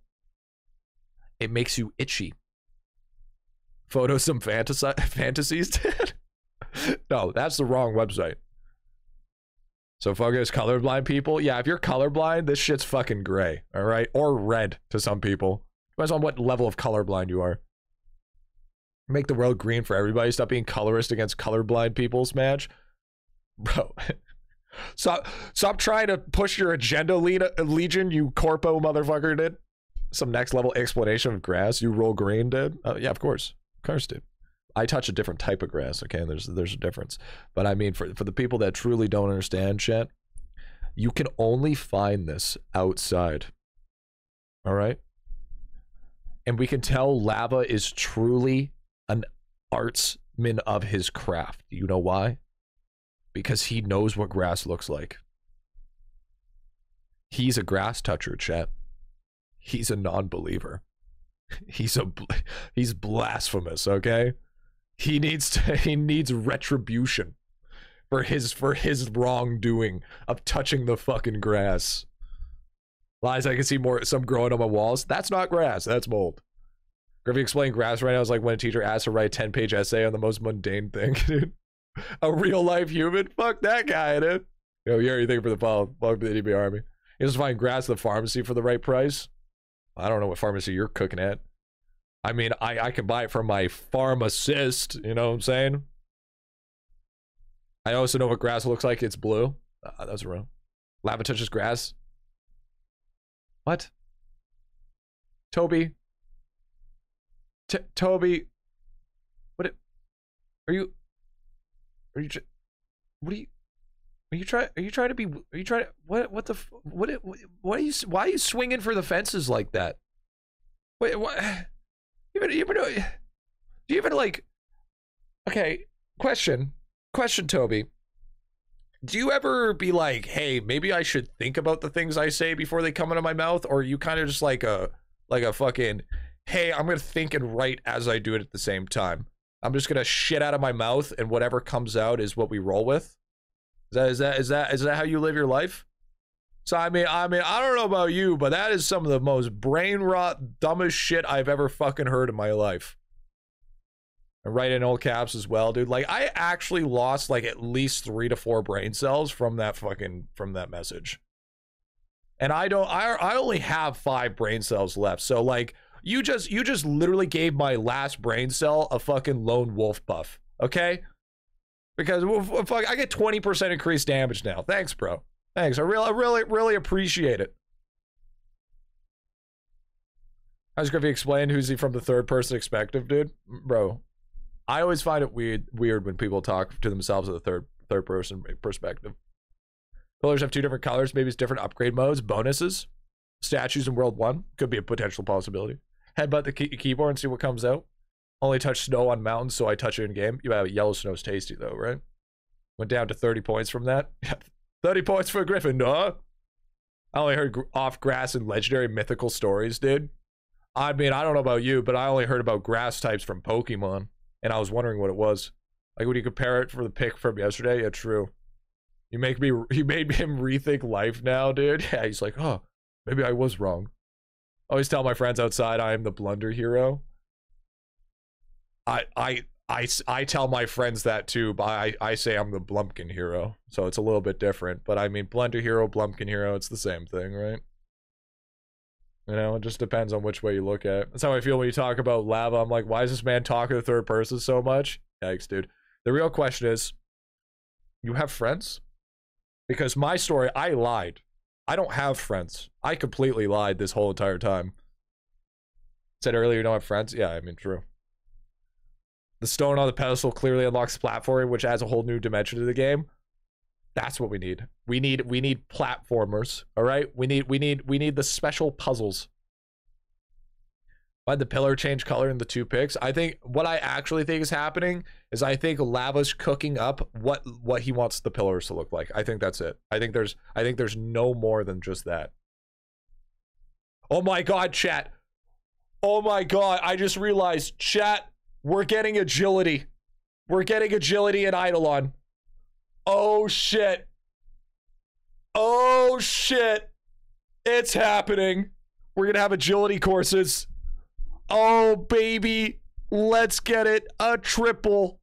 it makes you itchy. Photo some fantasi- fantasies, no, that's the wrong website. So focus colorblind people. Yeah, if you're colorblind, this shit's fucking gray. All right, or red to some people. Depends on what level of colorblind you are. Make the world green for everybody. Stop being colorist against colorblind people, Smash. Bro, Stop, stop trying to push your agenda, Legion, you corpo motherfucker, did. Some next level explanation of grass. You roll green, did. Uh, yeah, of course. Of course, dude. I touch a different type of grass, okay? There's there's a difference. But I mean, for, for the people that truly don't understand, chat, you can only find this outside. All right? And we can tell Lava is truly artsman of his craft. You know why? because he knows what grass looks like. He's a grass toucher, Chet. He's a non-believer. He's a he's blasphemous, okay? He needs to he needs retribution for his for his wrongdoing of touching the fucking grass. Lies, I can see more some growing on my walls. That's not grass, that's mold. Griffy explained grass right now is like when a teacher asks to write a 10 page essay on the most mundane thing, dude a real life human. Fuck that guy, dude. Yo, you anything for the follow. To the DB Army. You just find grass at the pharmacy for the right price. I don't know what pharmacy you're cooking at. I mean, I, I can buy it from my pharmacist. You know what I'm saying? I also know what grass looks like. It's blue. Uh, that's real. Lava touches grass. What? Toby. T- Toby. What? Are you? Are you? What are you? Are you trying? Are you trying to be? Are you trying? What? What the? What? What are you? Why are you swinging for the fences like that? Wait, what? Even even do you even like? Okay, question, question, Toby. Do you ever be like, hey, maybe I should think about the things I say before they come out of my mouth, or you kind of just like a like a fucking, hey, I'm gonna think and write as I do it at the same time. I'm just gonna shit out of my mouth, and whatever comes out is what we roll with. Is that is that is that is that how you live your life? So I mean, I mean, I don't know about you, but that is some of the most brain rot, dumbest shit I've ever fucking heard in my life. And write in all caps as well, dude. Like I actually lost like at least three to four brain cells from that fucking from that message. And I don't I I only have five brain cells left. So like you just you just literally gave my last brain cell a fucking lone wolf buff. Okay? Because fuck, I get 20% increased damage now. Thanks, bro. Thanks. I really, really, really appreciate it. How's Griffy explain who's he from the third person perspective, dude? Bro, I always find it weird weird when people talk to themselves in the third third person perspective. Colors have two different colors. Maybe it's different upgrade modes, bonuses. Statues in World 1 could be a potential possibility headbutt the key- keyboard and see what comes out. Only touch snow on mountains, so I touch it in game. You have yellow snow's tasty though, right? Went down to 30 points from that. 30 points for Gryffindor. I only heard off grass and legendary mythical stories, dude. I mean, I don't know about you, but I only heard about grass types from Pokemon, and I was wondering what it was. Like when you compare it for the pick from yesterday, yeah, true. You make me, you made him rethink life now, dude. Yeah, he's like, oh, maybe I was wrong always tell my friends outside I am the blunder hero. I I I, I tell my friends that too, but I, I say I'm the Blumpkin hero. So it's a little bit different. But I mean, Blender hero, Blumpkin hero, it's the same thing, right? You know, it just depends on which way you look at it. That's how I feel when you talk about lava. I'm like, why is this man talking to third person so much? Yikes, dude. The real question is, you have friends? Because my story, I lied. I don't have friends. I completely lied this whole entire time. Said earlier you don't have friends? Yeah, I mean, true. The stone on the pedestal clearly unlocks platforming, which adds a whole new dimension to the game. That's what we need. We need we need platformers. All right. We need we need we need the special puzzles. Why the pillar change color in the two picks? I think what I actually think is happening is I think Lava's cooking up what what he wants the pillars to look like. I think that's it. I think there's I think there's no more than just that. Oh my god, chat. Oh my god, I just realized chat we're getting agility. We're getting agility in IdleOn. Oh shit. Oh shit. It's happening. We're going to have agility courses. Oh baby. Let's get it. A triple.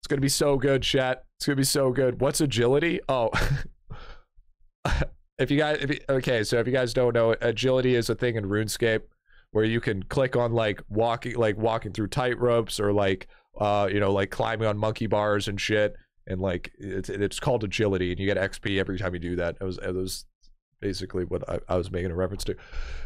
It's going to be so good, chat. It's going to be so good. What's agility? Oh. if you guys if you, okay, so if you guys don't know, agility is a thing in RuneScape where you can click on like walking like walking through tight ropes or like uh you know like climbing on monkey bars and shit and like it's it's called agility and you get xp every time you do that it was it was basically what I, I was making a reference to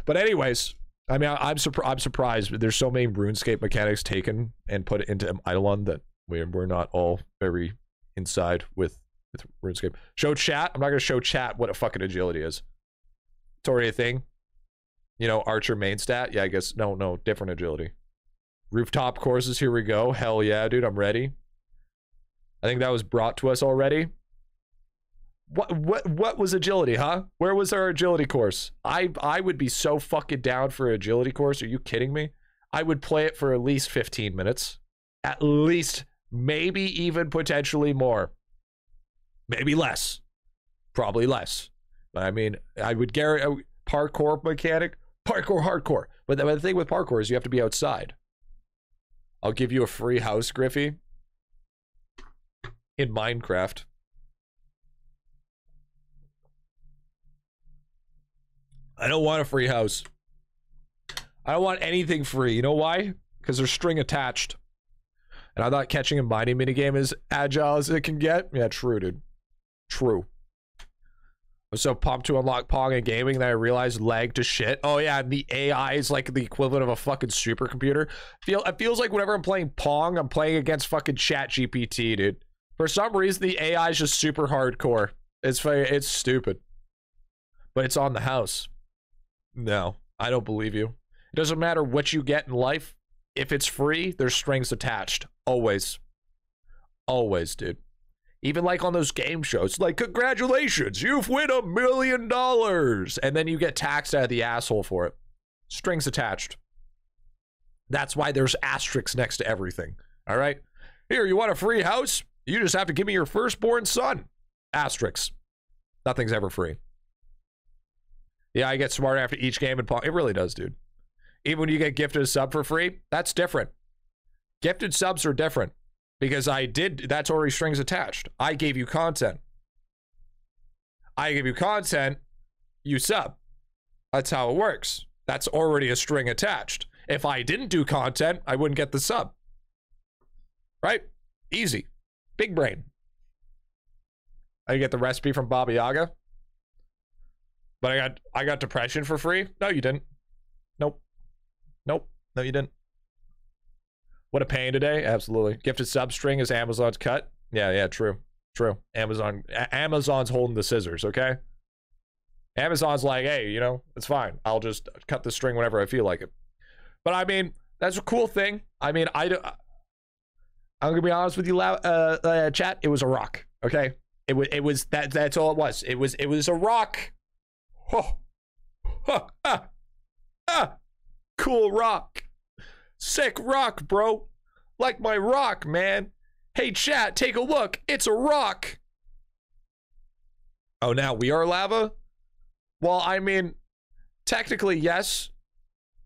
but anyways i mean I, am surprised i'm surprised there's so many runescape mechanics taken and put into IdleOn that we're, we're not all very inside with with runescape show chat i'm not gonna show chat what a fucking agility is it's already a thing you know, Archer main stat. Yeah, I guess no, no, different agility. Rooftop courses, here we go. Hell yeah, dude, I'm ready. I think that was brought to us already. What what what was agility, huh? Where was our agility course? I I would be so fucking down for agility course. Are you kidding me? I would play it for at least 15 minutes. At least maybe even potentially more. Maybe less. Probably less. But I mean, I would guarantee parkour mechanic parkour hardcore. But the, but the thing with parkour is you have to be outside. I'll give you a free house, Griffy. In Minecraft. I don't want a free house. I don't want anything free. You know why? Because there's string attached. And I thought catching and mining minigame is agile as it can get. Yeah, true, dude. True I was so pumped to unlock Pong and gaming that I realized lag to shit. Oh yeah, the AI is like the equivalent of a fucking supercomputer. Feel it feels like whenever I'm playing Pong, I'm playing against fucking Chat GPT, dude. For some reason, the AI is just super hardcore. It's it's stupid, but it's on the house. No, I don't believe you. It doesn't matter what you get in life. If it's free, there's strings attached. Always. Always, dude. Even like on those game shows, like, congratulations, you've win a million dollars. And then you get taxed out of the asshole for it. Strings attached. That's why there's asterisks next to everything. All right. Here, you want a free house? You just have to give me your firstborn son. Asterisks. Nothing's ever free. Yeah, I get smarter after each game and It really does, dude. Even when you get gifted a sub for free, that's different. Gifted subs are different because I did, that's already strings attached. I gave you content. I give you content, you sub. That's how it works. That's already a string attached. If I didn't do content, I wouldn't get the sub. Right? Easy. Big brain. I get the recipe from Baba Yaga. But I got I got depression for free? No, you didn't. Nope. Nope. No, you didn't. What a pain today. Absolutely. Gifted substring is Amazon's cut. Yeah, yeah, true. True. Amazon Amazon's holding the scissors, okay? Amazon's like, hey, you know, it's fine. I'll just cut the string whenever I feel like it. But I mean, that's a cool thing. I mean, I do, I'm gonna be honest with you, uh, uh, chat. It was a rock. Okay, it was. It was that. That's all it was. It was. It was a rock. Oh, ah, ah, cool rock. Sick rock, bro. Like my rock, man. Hey, chat, take a look. It's a rock. Oh, now we are lava? Well, I mean, technically, yes.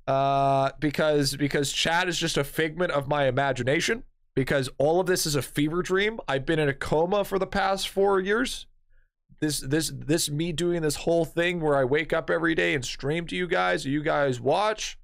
Uh, because because chat is just a figment of my imagination. because all of this is a fever dream. I've been in a coma for the past four years. This this this me doing this whole thing where I wake up every day and stream to you guys, you guys watch.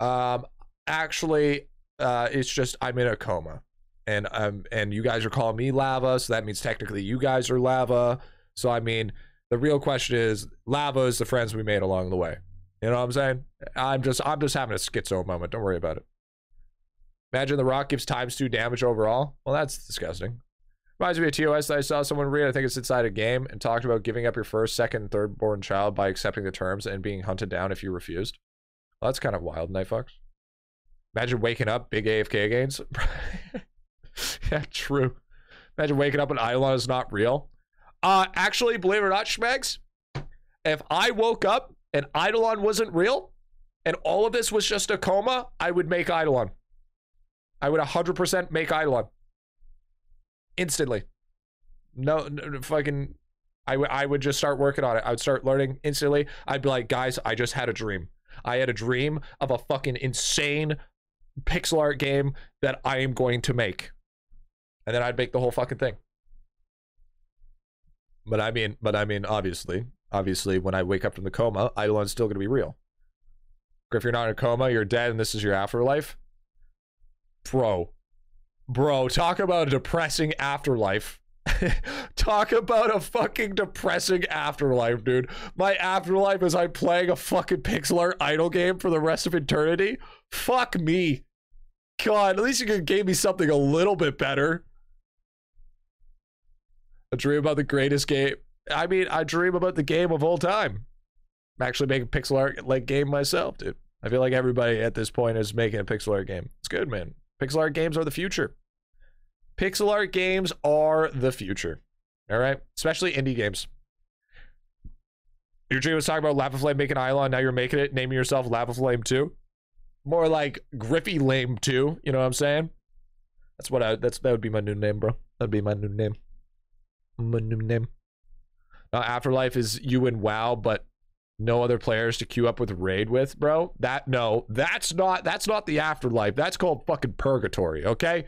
Um, actually, uh, it's just I'm in a coma, and um, and you guys are calling me lava, so that means technically you guys are lava. So I mean, the real question is, lava is the friends we made along the way. You know what I'm saying? I'm just I'm just having a schizo moment. Don't worry about it. Imagine the rock gives times two damage overall. Well, that's disgusting. Reminds me of TOS that I saw someone read, I think it's inside a game, and talked about giving up your first, second, third born child by accepting the terms and being hunted down if you refused. Well, that's kind of wild, Nightfox. Imagine waking up, big AFK gains. yeah, true. Imagine waking up and IdleOn is not real. Uh, actually, believe it or not, Schmegs, if I woke up and IdleOn wasn't real, and all of this was just a coma, I would make IdleOn. I would 100% make IdleOn. Instantly. No, no fucking. I, w- I would just start working on it. I would start learning instantly. I'd be like, guys, I just had a dream. I had a dream of a fucking insane pixel art game that I am going to make. And then I'd make the whole fucking thing. But I mean, but I mean, obviously, obviously, when I wake up from the coma, IdleOn's still going to be real. If you're not in a coma, you're dead, and this is your afterlife. Bro, bro, talk about a depressing afterlife. talk about a fucking depressing afterlife, dude. My afterlife is I'm playing a fucking pixel art idle game for the rest of eternity. Fuck me. God, at least you could give me something a little bit better. A dream about the greatest game. I mean, I dream about the game of all time. I'm actually making pixel art like game myself, dude. I feel like everybody at this point is making a pixel art game. It's good, man. Pixel art games are the future. Pixel art games are the future. All right, especially indie games. Your dream was talking about Lava Flame making IdleOn. Now you're making it, naming yourself Lava Flame 2. More like Griffy Lame 2. You know what I'm saying? That's what I. That's that would be my new name, bro. That'd be my new name. My new name. Now Afterlife is you and WoW, but no other players to queue up with raid with, bro. That no, that's not that's not the afterlife. That's called fucking purgatory, okay?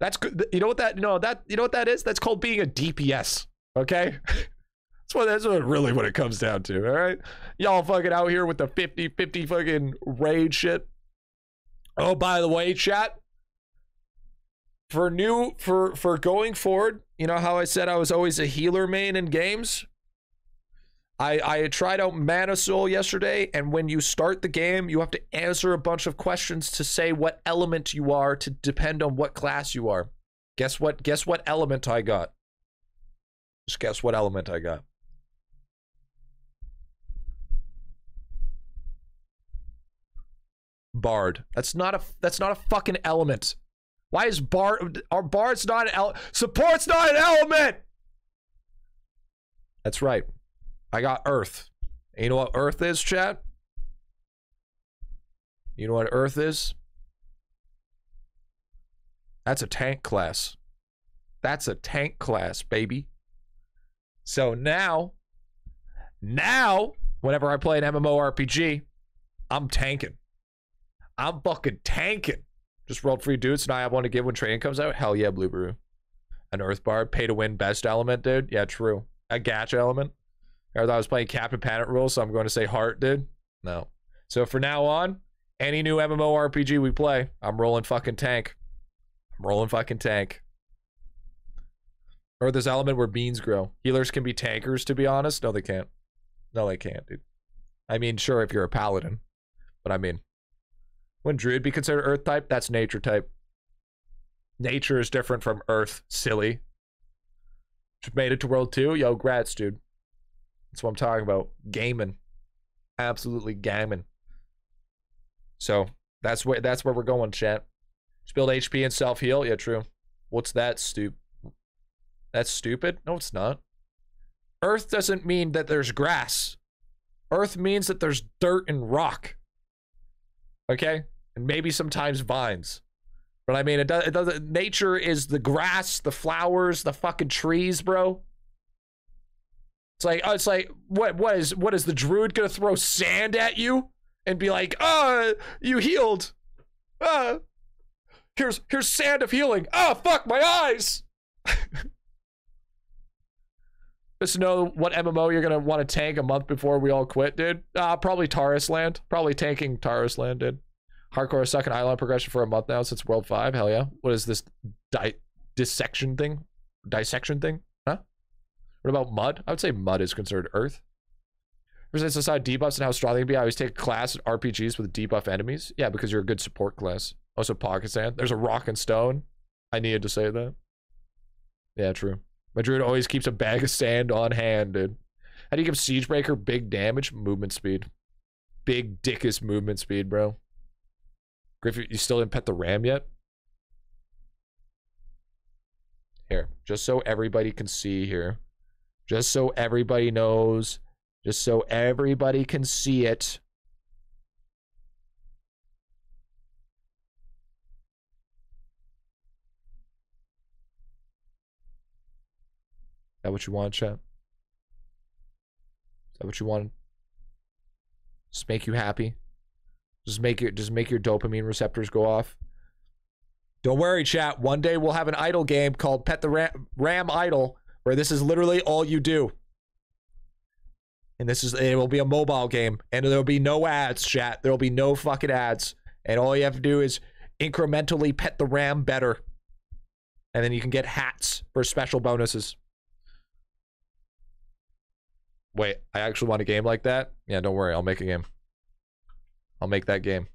That's good. You know what that no that you know what that is? That's called being a DPS, okay? that's what that's what really what it comes down to, all right? Y'all fucking out here with the 50 50 fucking raid shit. Oh, by the way, chat, for new for for going forward, you know how I said I was always a healer main in games? I, I tried out Mana Soul yesterday, and when you start the game, you have to answer a bunch of questions to say what element you are to depend on what class you are. Guess what? Guess what element I got? Just guess what element I got. Bard. That's not a that's not a fucking element. Why is Bard our Bard's not an element? Support's not an element. That's right. I got Earth. And you know what Earth is, chat? You know what Earth is? That's a tank class. That's a tank class, baby. So now, now, whenever I play an MMORPG, I'm tanking. I'm fucking tanking. Just rolled free dudes, and I have one to give when training comes out. Hell yeah, Blue Brew. An Earth Bar, pay to win best element, dude. Yeah, true. A gacha element. I thought I was playing Captain Planet rules, so I'm going to say heart, dude. No. So for now on, any new MMORPG we play, I'm rolling fucking tank. I'm rolling fucking tank. Or this element where beans grow. Healers can be tankers, to be honest. No, they can't. No, they can't, dude. I mean, sure, if you're a paladin. But I mean, when druid be considered earth type, that's nature type. Nature is different from earth, silly. Made it to world two? Yo, grats, dude. That's what I'm talking about. Gaming. Absolutely gaming. So that's where that's where we're going, chat. Just build HP and self heal. Yeah, true. What's that, stupid? That's stupid? No, it's not. Earth doesn't mean that there's grass. Earth means that there's dirt and rock. Okay? And maybe sometimes vines. But I mean, it does. It does. Nature is the grass, the flowers, the fucking trees, bro. It's like, oh, it's like, what, what is, what is the druid gonna throw sand at you and be like, oh, you healed, uh, here's here's sand of healing. Oh fuck my eyes. Just know what MMO you're gonna want to tank a month before we all quit, dude. Uh, probably Taurus Land. Probably tanking Taurus Land, dude. Hardcore second island progression for a month now since World 5. Hell yeah. What is this di- dissection thing? Dissection thing? What about mud? I would say mud is considered earth. Resistance aside debuffs and how strong they can be. I always take class at RPGs with debuff enemies. Yeah, because you're a good support class. Also pocket sand. There's a rock and stone. I needed to say that. Yeah, true. Madrid always keeps a bag of sand on hand, dude. How do you give Siegebreaker big damage? Movement speed. Big dickus movement speed, bro. Griffith, you still didn't pet the ram yet? Here, just so everybody can see here. Just so everybody knows. Just so everybody can see it. Is that what you want, chat? Is that what you want? Just make you happy? Just make your just make your dopamine receptors go off. Don't worry, chat. One day we'll have an idle game called Pet the Ram, Ram Idle, where this is literally all you do. And this is it will be a mobile game, and there'll be no ads, chat. There'll be no fucking ads, and all you have to do is incrementally pet the ram better, and then you can get hats for special bonuses. Wait, I actually want a game like that? Yeah, don't worry, I'll make a game. I'll make that game.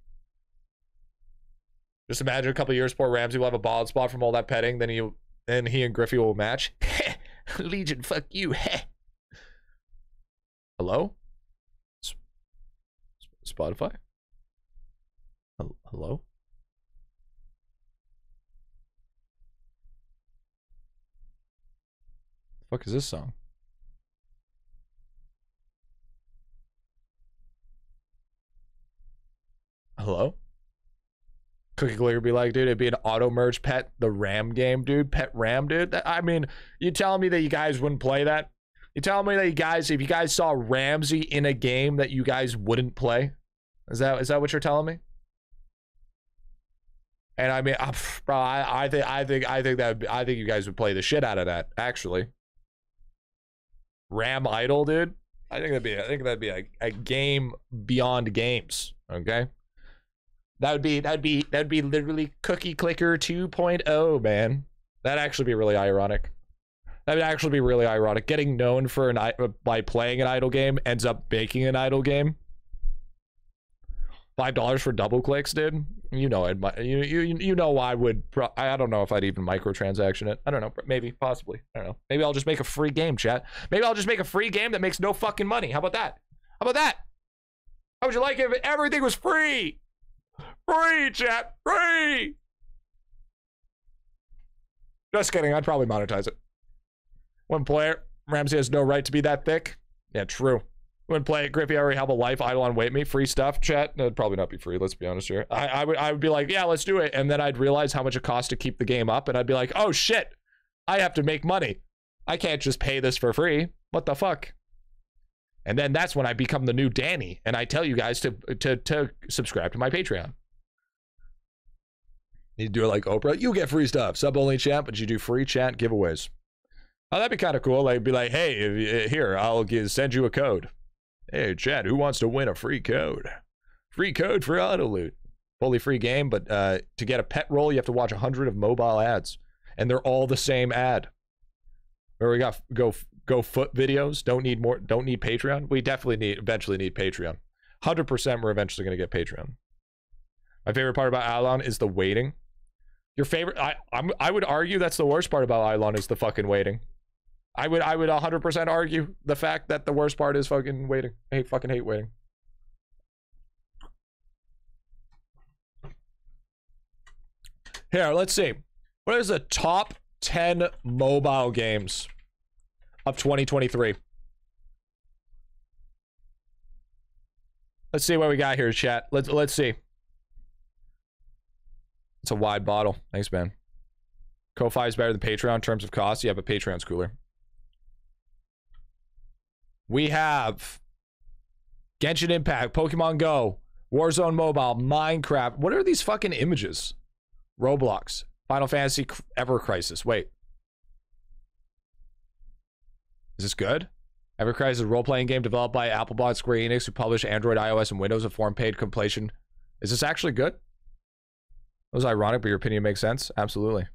Just imagine a couple years before Ramsey will have a bald spot from all that petting, then he then he and Griffy will match. Legion, fuck you. Hello? S- Spotify? Hello? The fuck is this song? Hello? Cookie Clicker be like, dude, it'd be an auto merge pet, the Ram game, dude. Pet Ram, dude. That, I mean, you telling me that you guys wouldn't play that? You telling me that you guys, if you guys saw Ramsey in a game, that you guys wouldn't play? Is that is that what you're telling me? And I mean, uh, bro, I, I think I think I think that I think you guys would play the shit out of that. Actually, Ram Idol, dude. I think that'd be I think that'd be a, a game beyond games. Okay. That would be that'd be that'd be literally Cookie Clicker 2.0, man. That'd actually be really ironic. That would actually be really ironic. Getting known for an uh, by playing an idle game ends up making an idle game. Five dollars for double clicks, dude. You know it. You you you know I would. Pro- I don't know if I'd even microtransaction it. I don't know. Maybe, possibly. I don't know. Maybe I'll just make a free game, chat. Maybe I'll just make a free game that makes no fucking money. How about that? How about that? How would you like it if everything was free? Free, chat. Free. Just kidding. I'd probably monetize it. One player. Ramsey has no right to be that thick. Yeah, true. When play it, Griffy, I already have a life idle on wait me. Free stuff, chat. That'd probably not be free, let's be honest here. I, I would I would be like, yeah, let's do it. And then I'd realize how much it costs to keep the game up, and I'd be like, oh shit, I have to make money. I can't just pay this for free. What the fuck? And then that's when I become the new Danny, and I tell you guys to to to subscribe to my Patreon. You do it like Oprah. You get free stuff. Sub only chat, but you do free chat giveaways. Oh, that'd be kind of cool. Like, be like, hey, here, I'll give, send you a code. Hey, chat, who wants to win a free code? Free code for auto loot. Fully free game, but uh, to get a pet roll, you have to watch a hundred of mobile ads, and they're all the same ad. Where we got go go foot videos. Don't need more. Don't need Patreon. We definitely need eventually need Patreon. Hundred percent, we're eventually gonna get Patreon. My favorite part about IdleOn is the waiting. Your favorite? I I'm, I would argue that's the worst part about IdleOn is the fucking waiting. I would I would 100% argue the fact that the worst part is fucking waiting. I hate fucking hate waiting. Here, let's see. What is the top 10 mobile games of 2023? Let's see what we got here, chat. Let's let's see. It's a wide bottle. Thanks, man. Ko-Fi is better than Patreon in terms of cost. Yeah, but Patreon's cooler. We have Genshin Impact, Pokemon Go, Warzone Mobile, Minecraft. What are these fucking images? Roblox, Final Fantasy Ever Crisis. Wait. Is this good? Ever Crisis is a role-playing game developed by Applibot Square Enix, who publish Android, iOS, and Windows. A form paid completion. Is this actually good? It was ironic, but your opinion makes sense. Absolutely.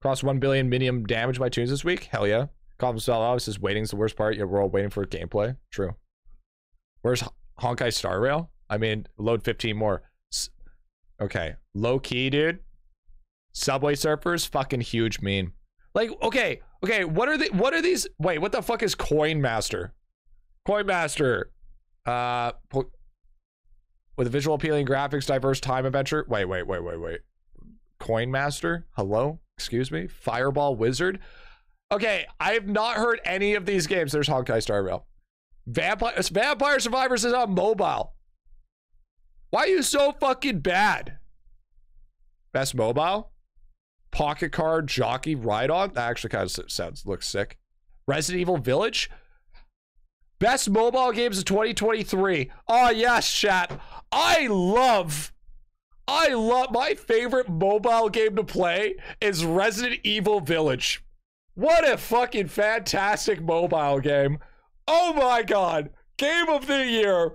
Crossed 1 billion minimum damage by tunes this week? Hell yeah. Gotham Cell Office is waiting is the worst part. Yeah, we're all waiting for gameplay. True. Where's Honkai Star Rail? I mean, load 15 more. S okay. Low key, dude. Subway Surfers, fucking huge meme. Like, okay, okay, what are the what are these? Wait, what the fuck is Coin Master? Coin Master. Uh with visual appealing graphics, diverse time adventure. Wait, wait, wait, wait, wait. Coin Master? Hello? Excuse me? Fireball Wizard? Okay, I have not heard any of these games. There's Honkai Star Rail. Vampire Vampire Survivors is on mobile. Why are you so fucking bad? Best mobile? Pocket card jockey ride on? That actually kind of sounds looks sick. Resident Evil Village? Best mobile games of 2023. Oh yes, chat. I love I love my favorite mobile game to play is Resident Evil Village. What a fucking fantastic mobile game. Oh my god. Game of the year.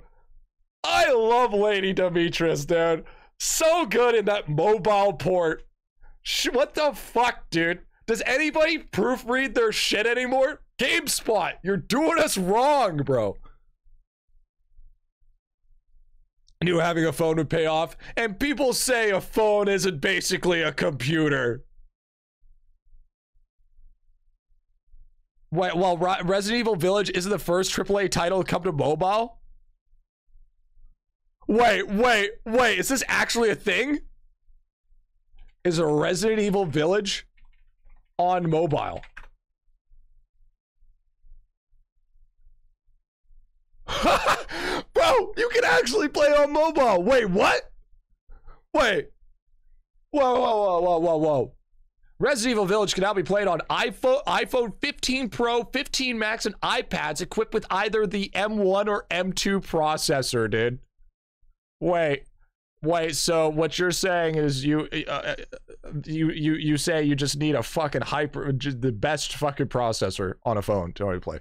I love Lady Dimitrescu, dude. So good in that mobile port. What the fuck, dude? Does anybody proofread their shit anymore? GameSpot, you're doing us wrong, bro. knew having a phone would pay off, and people say a phone isn't basically a computer. Wait, well, Resident Evil Village isn't the first AAA title to come to mobile? Wait, wait, wait, is this actually a thing? Is a Resident Evil Village on mobile? Bro, you can actually play on mobile. Wait, what? Wait. Whoa, whoa, whoa, whoa, whoa, whoa. Resident Evil Village can now be played on iPhone, iPhone 15 Pro, 15 Max, and iPads equipped with either the M1 or M2 processor, dude. Wait, wait. So what you're saying is you, uh, uh you, you, you say you just need a fucking hyper, the best fucking processor on a phone to only play.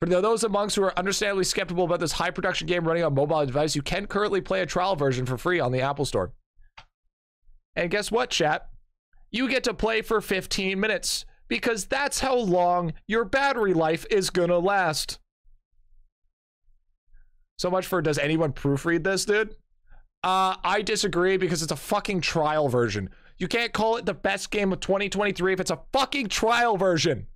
For those amongst who are understandably skeptical about this high production game running on mobile device, you can currently play a trial version for free on the Apple Store. And guess what, chat? you get to play for 15 minutes because that's how long your battery life is gonna last. So much for does anyone proofread this, dude? Uh, I disagree because it's a fucking trial version. You can't call it the best game of 2023 if it's a fucking trial version.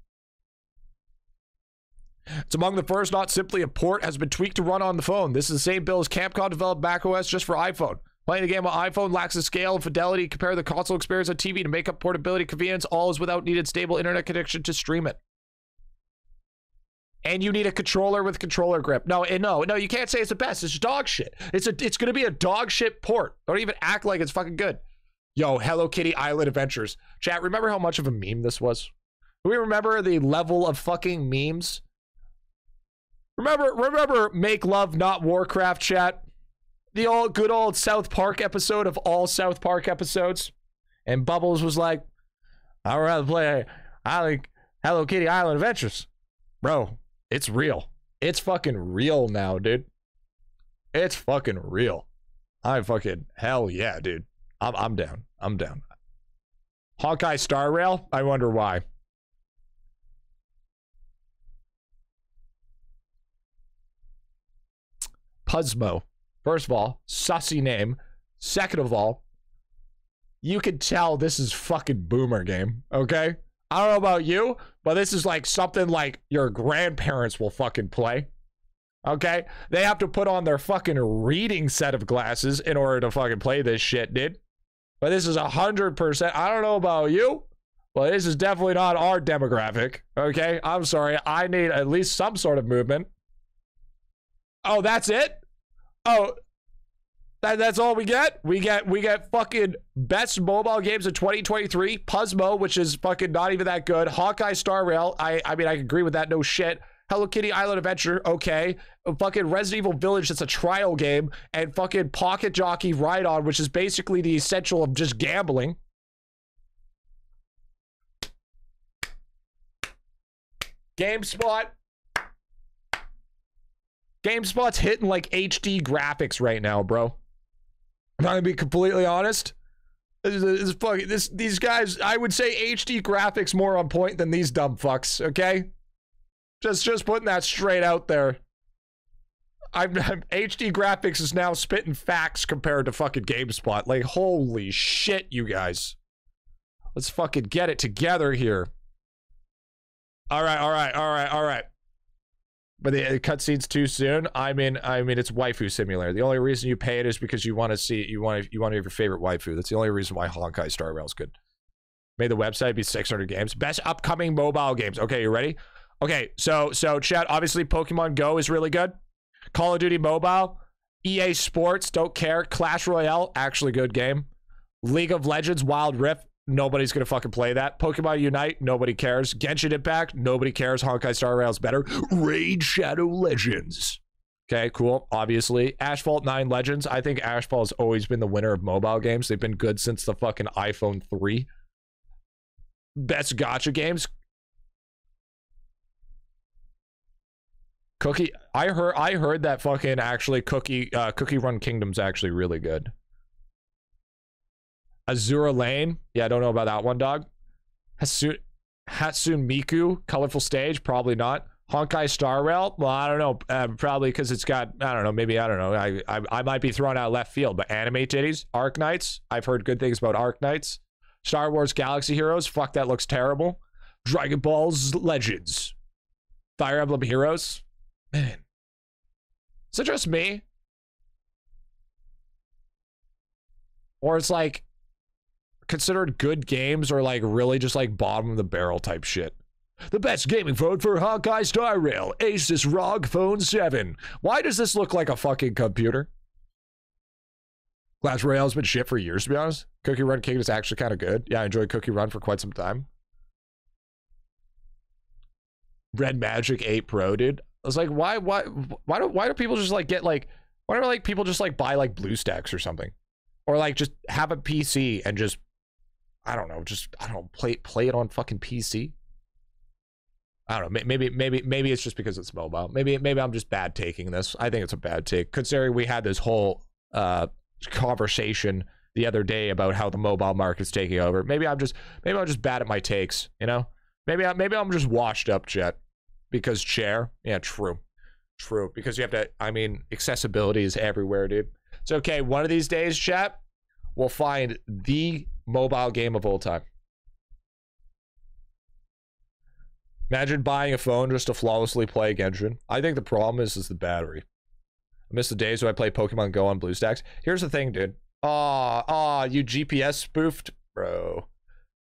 It's among the first, not simply a port, has been tweaked to run on the phone. This is the same build as Capcom developed macOS just for iPhone. Playing the game on iPhone lacks the scale and fidelity compared to the console experience on TV to make up portability convenience. All is without needed stable internet connection to stream it. And you need a controller with controller grip. No, eh, no, no, you can't say it's the best. It's dog shit. It's a it's gonna be a dog shit port. Don't even act like it's fucking good. Yo, Hello Kitty Island Adventures. Chat, remember how much of a meme this was? Do we remember the level of fucking memes? Remember, remember Make Love Not Warcraft chat? the old good old South Park episode of all South Park episodes. And Bubbles was like, I'd rather play I Hello Kitty Island Adventures. Bro, it's real. It's fucking real now, dude. It's fucking real. I fucking hell yeah, dude. I'm I'm down. I'm down. Honkai Star Rail? I wonder why. Puzzmo. First of all, sussy name. Second of all, you can tell this is fucking boomer game, okay? I don't know about you, but this is like something like your grandparents will fucking play. Okay? They have to put on their fucking reading set of glasses in order to fucking play this shit, dude. But this is a hundred percent. I don't know about you, but this is definitely not our demographic. Okay? I'm sorry. I need at least some sort of movement. Oh, that's it? Oh, that, that's all we get. We get we get fucking best mobile games of 2023. Puzzmo, which is fucking not even that good. Honkai Star Rail. I I mean I agree with that. No shit. Hello Kitty Island Adventure, okay. Fucking Resident Evil Village, that's a trial game, and fucking Pocket Jockey Ride On, which is basically the essential of just gambling. GameSpot. GameSpot's hitting like HD graphics right now, bro. I'm not gonna be completely honest. This, is fucking, this, these guys, I would say HD graphics more on point than these dumb fucks, okay? Just, just putting that straight out there. I'm, I'm, HD graphics is now spitting facts compared to fucking GameSpot. Like, holy shit, you guys. Let's fucking get it together here. All right, all right, all right, all right. But the cutscenes too soon. I mean, I mean, it's waifu simulator. The only reason you pay it is because you want to see, you want to, you want to have your favorite waifu. That's the only reason why Honkai Star Rail is good. May the website be 600 games. Best upcoming mobile games. Okay, you ready? Okay, so so chat. Obviously, Pokemon Go is really good. Call of Duty Mobile, EA Sports, don't care. Clash Royale, actually good game. League of Legends, Wild Rift, nobody's gonna fucking play that. Pokemon Unite, nobody cares. Genshin Impact, nobody cares. Honkai Star Rail's better. Raid Shadow Legends. Okay, cool. Obviously, Asphalt 9 Legends. I think Asphalt has always been the winner of mobile games. They've been good since the fucking iPhone 3. Best gacha games. Cookie, I heard I heard that fucking actually Cookie uh, Cookie Run Kingdom's actually really good. Azura Lane, yeah, I don't know about that one, dog. Hatsune, Hatsune Miku, Colorful Stage, probably not. Honkai Star Rail, well, I don't know, uh, probably because it's got, I don't know, maybe I don't know. I, I I might be thrown out left field, but anime titties, Arknights. I've heard good things about Arknights. Star Wars Galaxy Heroes, fuck, that looks terrible. Dragon Balls Legends, Fire Emblem Heroes, Man. Is it just me? Or it's like considered good games or like really just like bottom of the barrel type shit. The best gaming phone for Honkai Star Rail, Asus ROG Phone 7. Why does this look like a fucking computer? Clash Royale's been shit for years, to be honest. Cookie Run King is actually kind of good. Yeah, I enjoyed Cookie Run for quite some time. Red Magic 8 Pro, dude. I was like, why, why, why do, why do people just like get like, why do like people just like buy like BlueStacks or something, or like just have a PC and just, I don't know, just I don't play play it on fucking PC. I don't know. Maybe maybe maybe it's just because it's mobile. Maybe maybe I'm just bad taking this. I think it's a bad take considering we had this whole uh conversation the other day about how the mobile market's taking over. Maybe I'm just maybe I'm just bad at my takes. You know, maybe I, maybe I'm just washed up, Jet because chair. Yeah, true. True. Because you have to, I mean, accessibility is everywhere, dude. It's okay. One of these days, chat, we'll find the mobile game of all time. Imagine buying a phone just to flawlessly play Genshin. I think the problem is is the battery. I miss the days when I play Pokemon Go on BlueStacks. Here's the thing, dude. Ah, ah, you GPS spoofed, bro.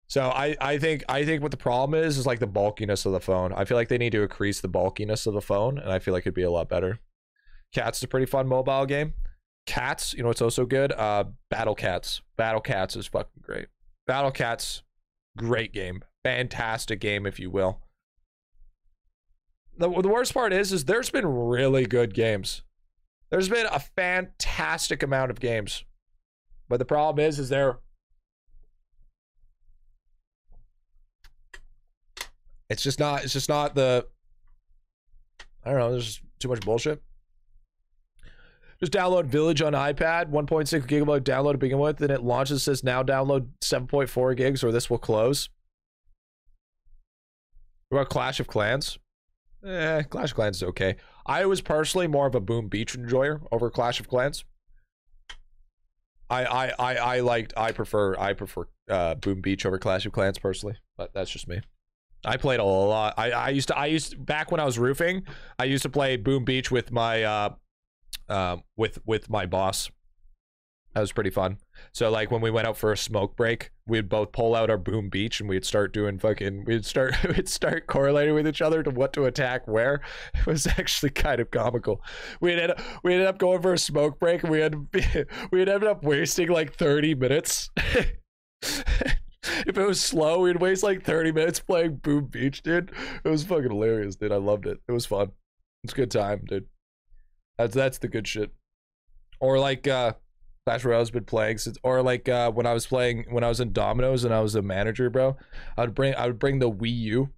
So I, I think I think what the problem is is like the bulkiness of the phone. I feel like they need to increase the bulkiness of the phone, and I feel like it'd be a lot better. Cats is a pretty fun mobile game. Cats, you know what's also good? Uh Battle Cats. Battle Cats is fucking great. Battle Cats, great game. Fantastic game, if you will. The, the worst part is, is there's been really good games. There's been a fantastic amount of games. But the problem is, is there It's just not. It's just not the. I don't know. There's too much bullshit. Just download Village on iPad, 1.6 gigabyte download to begin with, and it launches says now download 7.4 gigs or this will close. What about Clash of Clans? Eh, Clash of Clans is okay. I was personally more of a Boom Beach enjoyer over Clash of Clans. I I I, I liked I prefer I prefer uh, Boom Beach over Clash of Clans personally, but that's just me. I played a lot. I, I used to I used back when I was roofing. I used to play Boom Beach with my uh, uh, with with my boss. That was pretty fun. So like when we went out for a smoke break, we'd both pull out our Boom Beach and we'd start doing fucking. We'd start we'd start correlating with each other to what to attack where. It was actually kind of comical. We ended we ended up going for a smoke break and we had we had ended up wasting like thirty minutes. if it was slow, we'd waste like 30 minutes playing Boom Beach, dude. It was fucking hilarious, dude. I loved it. It was fun. It's a good time, dude. That's that's the good shit. Or like uh Clash Royale's been playing since or like uh when I was playing when I was in Domino's and I was a manager, bro. I would bring I would bring the Wii U.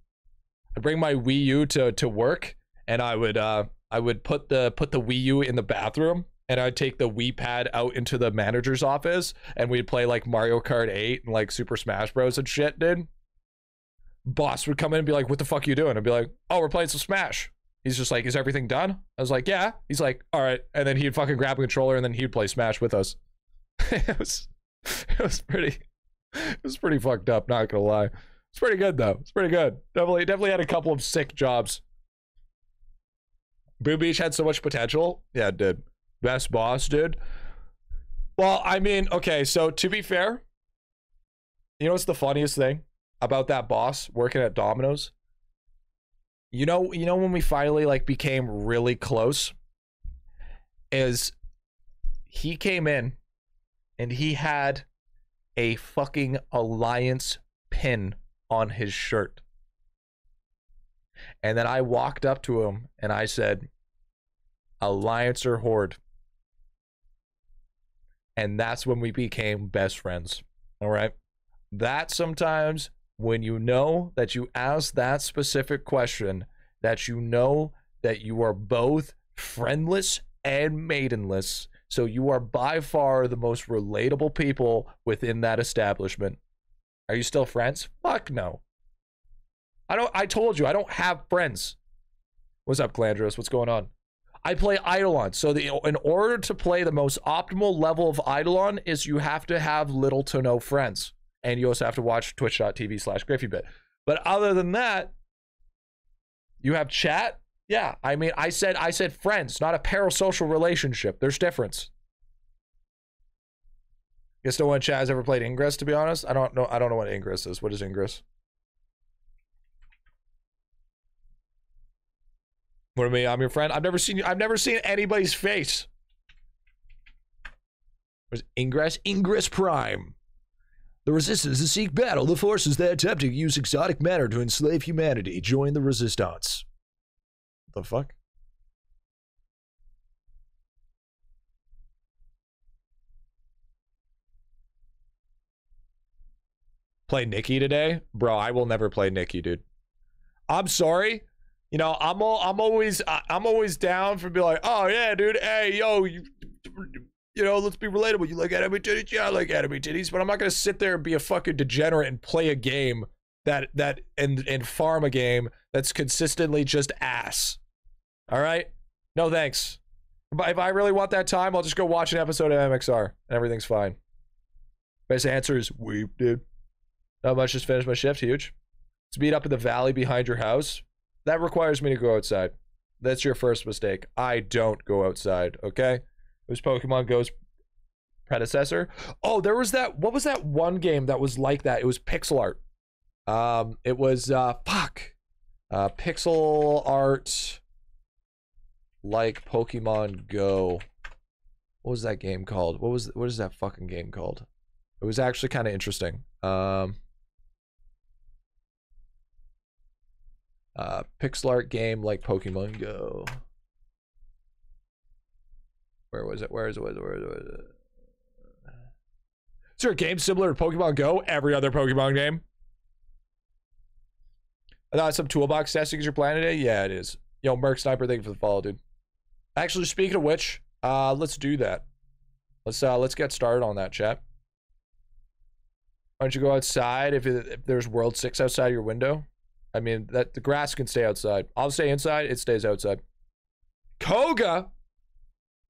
I'd bring my Wii U to to work and I would uh I would put the put the Wii U in the bathroom and I'd take the Wii pad out into the manager's office and we'd play like Mario Kart 8 and like Super Smash Bros and shit, dude. Boss would come in and be like, "What the fuck are you doing?" I'd be like, "Oh, we're playing some Smash." He's just like, "Is everything done?" I was like, "Yeah." He's like, "All right," and then he'd fucking grab a controller and then he'd play Smash with us. it was, it was pretty, it was pretty fucked up. Not gonna lie, it's pretty good though. It's pretty good. Definitely, definitely had a couple of sick jobs. Boom Beach had so much potential. Yeah, it did. Best boss, dude. Well, I mean, okay, so to be fair, you know what's the funniest thing about that boss working at Domino's? You know, you know when we finally like became really close is he came in and he had a fucking alliance pin on his shirt. And then I walked up to him and I said, Alliance or Horde? And that's when we became best friends. All right. That sometimes when you know that you ask that specific question, that you know that you are both friendless and maidenless. So you are by far the most relatable people within that establishment. Are you still friends? Fuck no. I don't I told you I don't have friends. What's up, Glandros? What's going on? I play IdleOn. So the, in order to play the most optimal level of IdleOn is you have to have little to no friends. And you also have to watch twitch.tv slash griffybit. But other than that, you have chat. Yeah, I mean, I said I said friends, not a parasocial relationship. There's difference. Guess no one chat has ever played Ingress. To be honest, I don't know. I don't know what Ingress is. What is Ingress? What do you mean? I'm your friend. I've never seen you. I've never seen anybody's face. Was Ingress? Ingress Prime. The resistance to seek battle. The forces that attempt to use exotic matter to enslave humanity join the resistance. The fuck? Play Nikki today? Bro, I will never play Nikki, dude. I'm sorry you know, I'm all, I'm always I'm always down for be like, oh yeah, dude, hey yo, you, you know, let's be relatable. You like anime titties? Yeah, I like anime titties, but I'm not gonna sit there and be a fucking degenerate and play a game that that and and farm a game that's consistently just ass. All right, no thanks. But if I really want that time, I'll just go watch an episode of MXR and everything's fine. Best answer is weep, dude. Not much. Just finished my shift. Huge. Speed up in the valley behind your house. That requires me to go outside. That's your first mistake. I don't go outside, okay? It was Pokemon Go's predecessor. Oh, there was that what was that one game that was like that? It was pixel art. Um it was uh fuck. Uh pixel art like Pokemon Go. What was that game called? What was what is that fucking game called? It was actually kind of interesting. Um uh, pixel art game like Pokemon Go. Where was it? Where is it? Where is it? Where is it? Is there a game similar to Pokemon Go? Every other Pokemon game? I thought some toolbox testing is your plan today? Yeah, it is. Yo, Merc Sniper, thank you for the follow, dude. Actually, speaking of which, uh, let's do that. Let's uh, let's get started on that, chat. Why don't you go outside if, it, if there's World 6 outside your window? I mean, that the grass can stay outside. I'll stay inside. It stays outside. Koga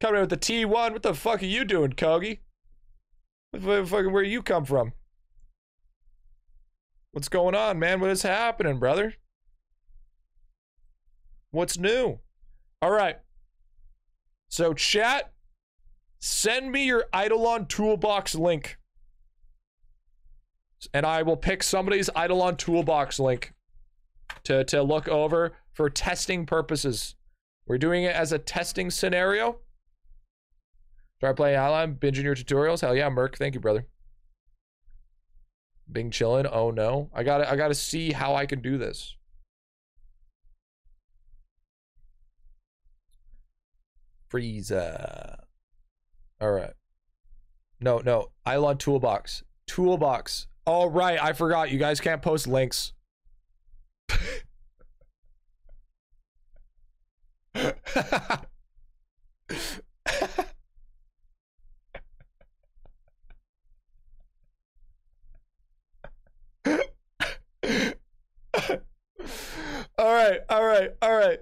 coming in with the T1. What the fuck are you doing, Kogi? Fucking where you come from? What's going on, man? What is happening, brother? What's new? All right. So, chat, send me your IdleOn Toolbox link. And I will pick somebody's IdleOn Toolbox link to, to look over for testing purposes. We're doing it as a testing scenario. Start playing Ally, binging your tutorials. Hell yeah, Merc. Thank you, brother. Bing chilling. Oh no. I gotta I gotta see how I can do this. Frieza. Uh, Alright. No, no. IdleOn Toolbox. Toolbox. All right, I forgot. You guys can't post links. all right, all right, all right.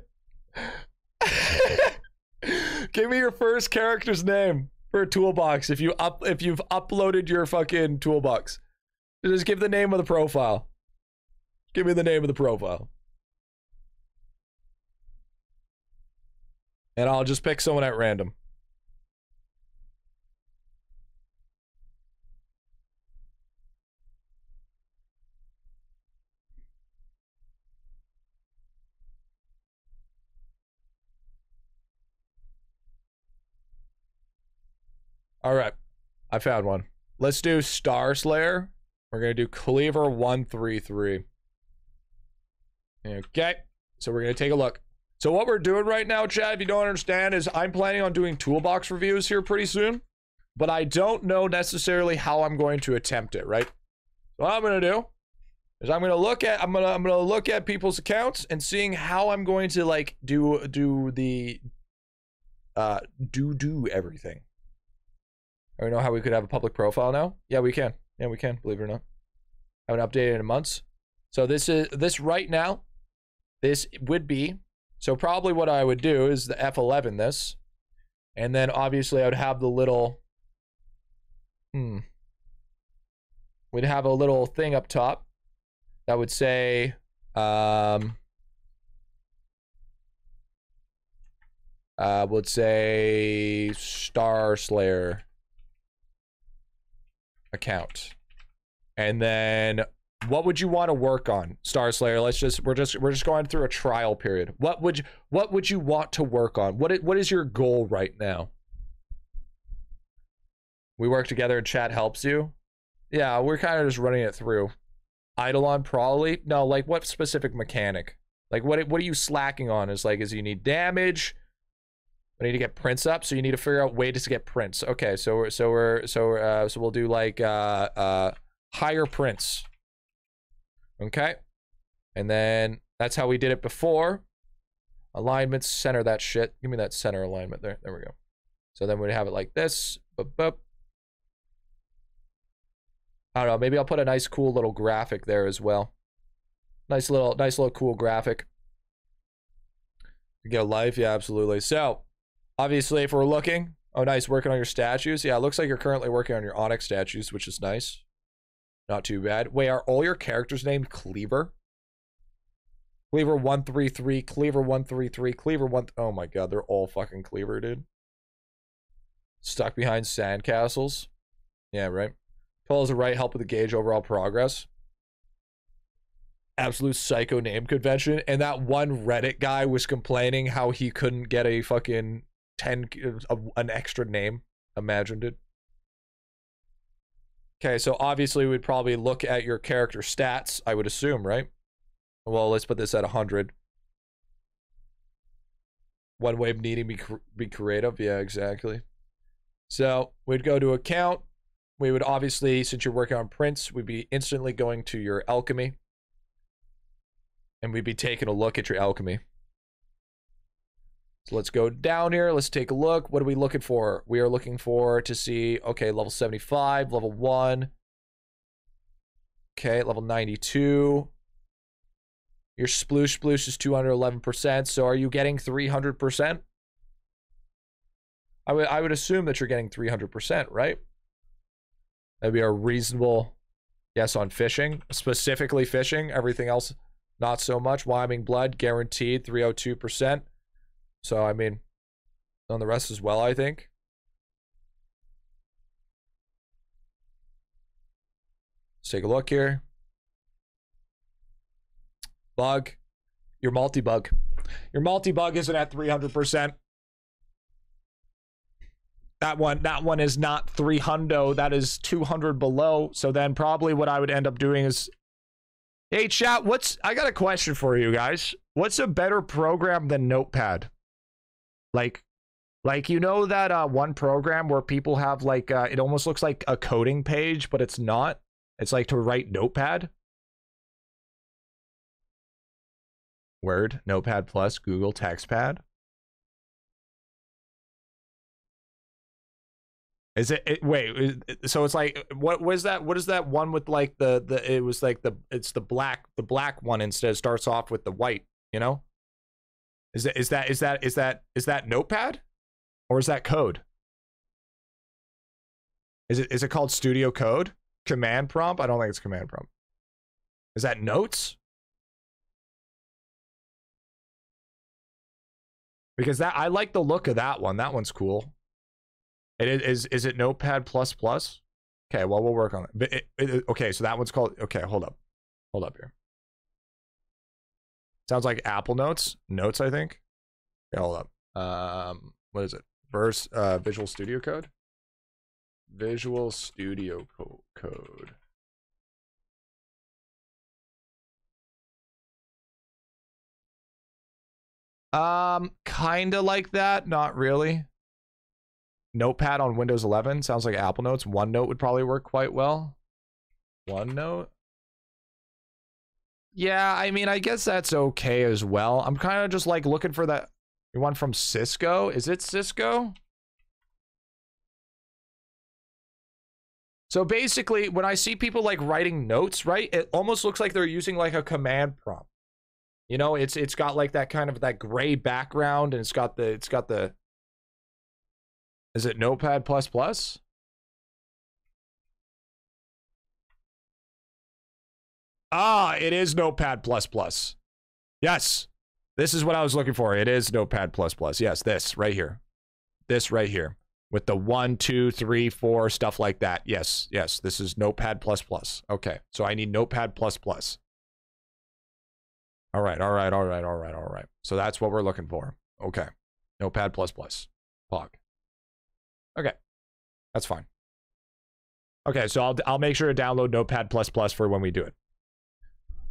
Give me your first character's name for a toolbox if you up if you've uploaded your fucking toolbox. Just give the name of the profile. Give me the name of the profile. And I'll just pick someone at random. All right. I found one. Let's do Star Slayer. We're going to do Cleaver 133. Okay. So we're going to take a look. So what we're doing right now, Chad, if you don't understand, is I'm planning on doing toolbox reviews here pretty soon, but I don't know necessarily how I'm going to attempt it, right? So what I'm going to do is I'm going to look at I'm to I'm to look at people's accounts and seeing how I'm going to like do do the uh do do everything. I don't know how we could have a public profile now. Yeah, we can. Yeah, we can, believe it or not. I haven't updated in months. So this is this right now, this would be so probably what I would do is the F11 this. And then obviously I would have the little hmm. We'd have a little thing up top that would say um uh would say Star Slayer account. And then what would you want to work on star slayer? Let's just we're just we're just going through a trial period. What would you what would you want to work on? What what is your goal right now? We work together and chat helps you? Yeah we're kind of just running it through. IdleOn probably no like what specific mechanic? Like what what are you slacking on? Is like is you need damage I need to get prints up, so you need to figure out ways to get prints. Okay, so we're so we're so uh, so we'll do like uh uh higher prints. Okay. And then that's how we did it before. Alignments, center that shit. Give me that center alignment there. There we go. So then we'd have it like this. Boop, boop. I don't know. Maybe I'll put a nice, cool little graphic there as well. Nice little, nice little cool graphic. get a life, yeah, absolutely. So, obviously, if we're looking, oh, nice, working on your statues. Yeah, it looks like you're currently working on your Onyx statues, which is nice. Not too bad. Wait, are all your characters named Cleaver? Cleaver 133, Cleaver 133, Cleaver 1. Oh my god, they're all fucking Cleaver, dude. Stuck behind sandcastles. Yeah, right. Pillows the right, help with the gauge overall progress. Absolute psycho name convention. And that one Reddit guy was complaining how he couldn't get a fucking 10, uh, an extra name. Imagined it. Okay, so obviously we'd probably look at your character stats, I would assume, right? Well, let's put this at 100. One way of needing be, be creative. Yeah, exactly. So we'd go to account. We would obviously, since you're working on prints, we'd be instantly going to your alchemy. And we'd be taking a look at your alchemy. So let's go down here. Let's take a look. What are we looking for? We are looking for to see, okay, level 75, level 1. Okay, level 92. Your sploosh sploosh is 211%. So are you getting 300%? I would I would assume that you're getting 300%, right? That'd be a reasonable guess on fishing, specifically fishing. Everything else, not so much. Wyoming blood, guaranteed 302%. So, I mean, on the rest as well, I think. Let's take a look here. Bug. Your multi-bug. Your multi-bug isn't at 300%. that one that one is not 300 that is 200 below so then probably what i would end up doing is hey chat what's i got a question for you guys what's a better program than notepad like like you know that uh, one program where people have like uh, it almost looks like a coding page but it's not it's like to write notepad word notepad plus google textpad Is it, it wait? Is, so it's like what was that? What is that one with like the the? It was like the it's the black the black one instead starts off with the white. You know, is that is that is that is that is that Notepad, or is that code? Is it is it called Studio Code? Command prompt? I don't think it's command prompt. Is that notes? Because that I like the look of that one. That one's cool. It is is, is it Notepad plus plus? Okay, well we'll work on it. But it, it, okay, so that one's called. Okay, hold up, hold up here. Sounds like Apple Notes. Notes, I think. Yeah, hold up. Um, what is it? Verse uh, Visual Studio Code. Visual Studio Co- Code. Um, kind of like that, not really. Notepad on Windows 11 sounds like Apple Notes. OneNote would probably work quite well. OneNote? Yeah, I mean, I guess that's okay as well. I'm kind of just like looking for that one from Cisco. Is it Cisco? So basically, when I see people like writing notes, right, it almost looks like they're using like a command prompt. You know, it's it's got like that kind of that gray background and it's got the it's got the is it Notepad plus plus? Ah, it is Notepad plus plus. Yes. This is what I was looking for. It is Notepad plus plus. Yes, this right here. This right here. With the one, two, three, four, stuff like that. Yes, yes. This is Notepad plus plus. Okay. So I need Notepad plus plus. All right, all right, all right, all right, all right. So that's what we're looking for. Okay. Notepad plus plus. Pog. Okay, that's fine. Okay, so I'll I'll make sure to download Notepad plus plus for when we do it.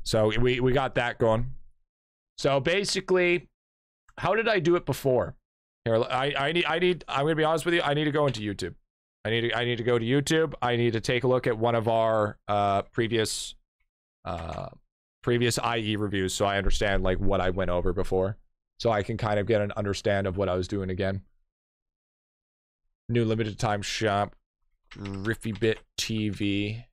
So we we got that going. So basically, how did I do it before? Here, I I need I need I'm gonna be honest with you. I need to go into YouTube. I need to I need to go to YouTube. I need to take a look at one of our uh previous uh previous IE reviews so I understand like what I went over before. So I can kind of get an understand of what I was doing again. New limited time shop. Riffy Bit TV.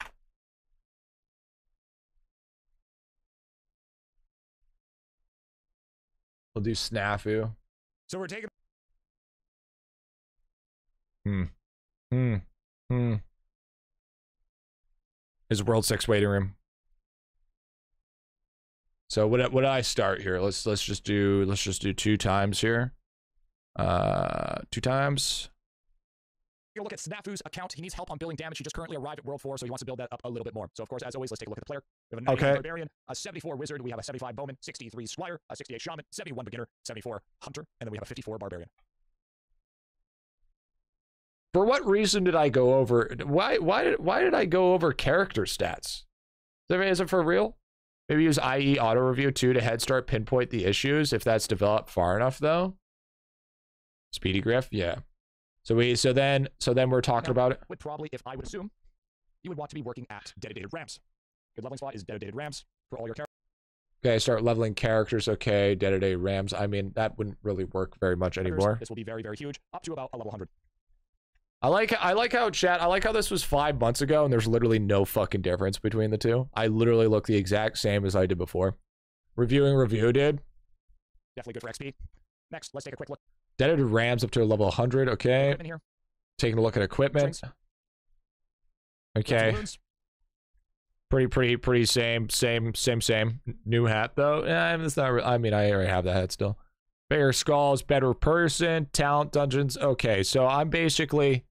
We'll do snafu. So we're taking. Hmm. Hmm. Hmm. Is World Six waiting room. So what what I start here? Let's let's just do let's just do two times here. Uh two times. A look at Snafu's account. He needs help on building damage. He just currently arrived at World 4, so he wants to build that up a little bit more. So, of course, as always, let's take a look at the player. We have a 98 Okay. Barbarian, a 74 Wizard, we have a 75 Bowman, 63 Squire, a 68 Shaman, 71 Beginner, 74 Hunter, and then we have a 54 Barbarian. For what reason did I go over why why did why did I go over character stats? Is it, is it for real? Maybe use IE auto review 2 to head start pinpoint the issues if that's developed far enough though. Speedy Griff, yeah. So we so then so then we're talking Now, about it. Would probably, if I would assume, you would want to be working at dedicated Rams. Good leveling spot is dedicated Rams for all your characters. Okay, start leveling characters. Okay, day Rams. I mean, that wouldn't really work very much anymore. This will be very, very huge, up to about a level 100. I like I like how chat. I like how this was five months ago, and there's literally no fucking difference between the two. I literally look the exact same as I did before. Reviewing review, dude. Definitely good for XP. Next, let's take a quick look. Dedicated Rams up to a level 100. Okay, here. taking a look at equipment. Okay, pretty pretty pretty same same same same. New hat though. Yeah, it's not. re- I mean, I already have that hat still. Bigger skulls, better person, talent dungeons. Okay, so I'm basically.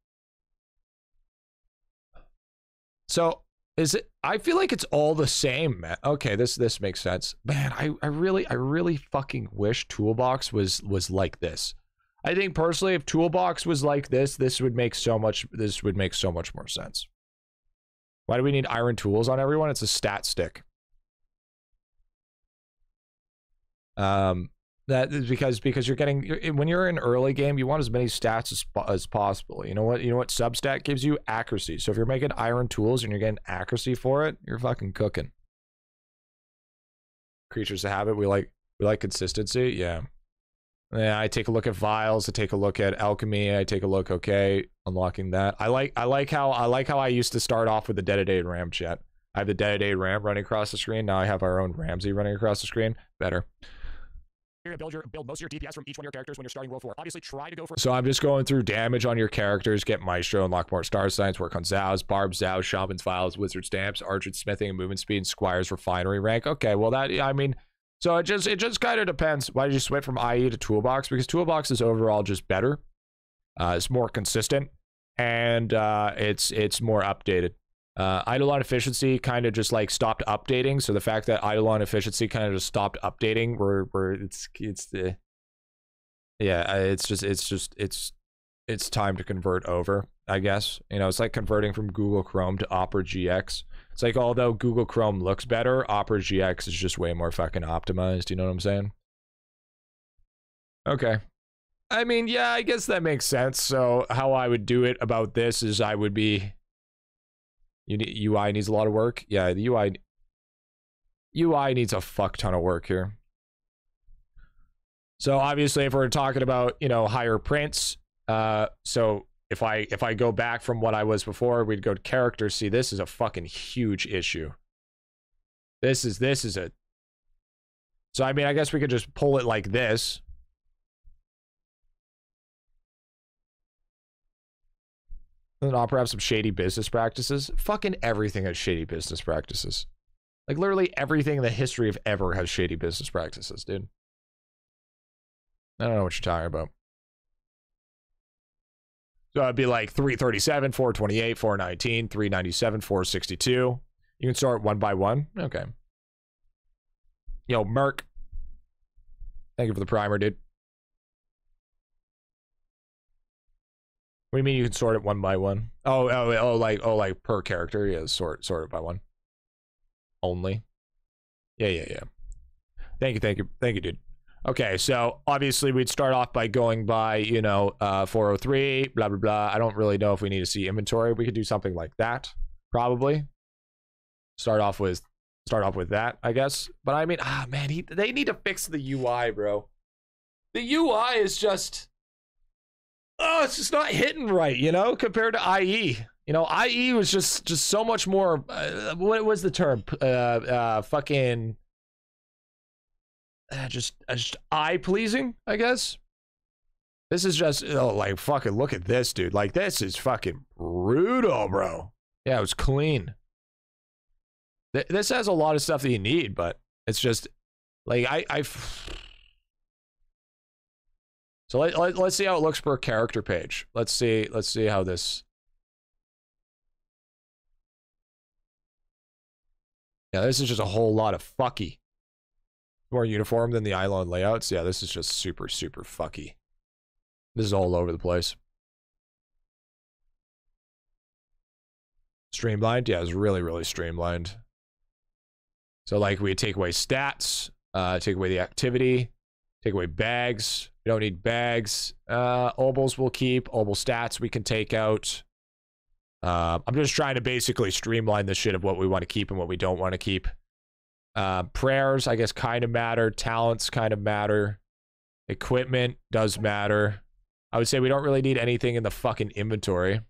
So is it? I feel like it's all the same, man. Okay, this this makes sense, man. I I really I really fucking wish Toolbox was was like this. I think personally, if Toolbox was like this, this would make so much. This would make so much more sense. Why do we need iron tools on everyone? It's a stat stick. Um, that is because because you're getting when you're in early game, you want as many stats as, as possible. You know what? You know what substat gives you accuracy. So if you're making iron tools and you're getting accuracy for it, you're fucking cooking. Creatures of habit, we like we like consistency. Yeah. Yeah, I take a look at vials. I take a look at alchemy. I take a look. Okay, unlocking that. I like. I like how. I like how I used to start off with the dedicated ram chat. I have the dedicated ram running across the screen. Now I have our own Ramsey running across the screen. Better. You're build your build most of your DPS from each one of your characters when you're starting World 4. Obviously, try to go for So I'm just going through damage on your characters, get Maestro, unlock more star signs, work on Zhao's, Barb, Zhao, Shaman's Vials, Wizard Stamps, Archer Smithing, and Movement Speed, and Squire's Refinery rank. Okay, well that I mean, so it just it just kind of depends. Why did you switch from IE to Toolbox? Because Toolbox is overall just better. Uh, it's more consistent and uh, it's it's more updated. Uh, IdleOn efficiency kind of just like stopped updating. So the fact that IdleOn efficiency kind of just stopped updating, where where it's it's the yeah, uh, it's just it's just it's it's time to convert over. I guess you know it's like converting from Google Chrome to Opera GX. It's like although Google Chrome looks better, Opera GX is just way more fucking optimized. You know what I'm saying? Okay. I mean, yeah, I guess that makes sense. So how I would do it about this is I would be UI needs a lot of work. Yeah, the UI UI needs a fuck ton of work here. So obviously, if we're talking about you know higher prints, uh, so if I if I go back from what I was before, we'd go to characters. See, this is a fucking huge issue. This is this is a. So I mean, I guess we could just pull it like this. And Opera have some shady business practices. Fucking everything has shady business practices. Like literally everything in the history of ever has shady business practices, dude. I don't know what you're talking about. So it'd be like 337, 428, 419, 397, 462. You can start one by one. Okay. Yo, Merc. Thank you for the primer, dude. What do you mean you can sort it one by one? Oh, oh, oh, oh like, oh, like per character. Yeah, sort, sort it by one. Only. Yeah, yeah, yeah. Thank you, thank you, thank you, dude. Okay, so obviously we'd start off by going by, you know, uh, 403, blah, blah, blah. I don't really know if we need to see inventory. We could do something like that, probably. Start off with, start off with that, I guess. But I mean, ah, man, he, they need to fix the UI, bro. The UI is just, oh, it's just not hitting right, you know, compared to IE. You know, IE was just just so much more. Uh, what was the term? Uh, uh, fucking, just uh, just eye pleasing, I guess. This is just oh, like fucking look at this, dude. Like this is fucking brutal, bro. Yeah, it was clean. Th- this has a lot of stuff that you need, but it's just like I I. So let, let, let's see how it looks per character page. Let's see let's see how this Yeah, this is just a whole lot of fucky. More uniform than the IdleOn layouts. Yeah, this is just super, super fucky. This is all over the place. Streamlined? Yeah, it's really, really streamlined. So, like, we take away stats, uh, take away the activity, take away bags. We don't need bags. Uh, obols we'll keep. Obol stats we can take out. Uh, I'm just trying to basically streamline the shit of what we want to keep and what we don't want to keep. Uh, prayers, I guess, kind of matter. Talents kind of matter. Equipment does matter. I would say we don't really need anything in the fucking inventory.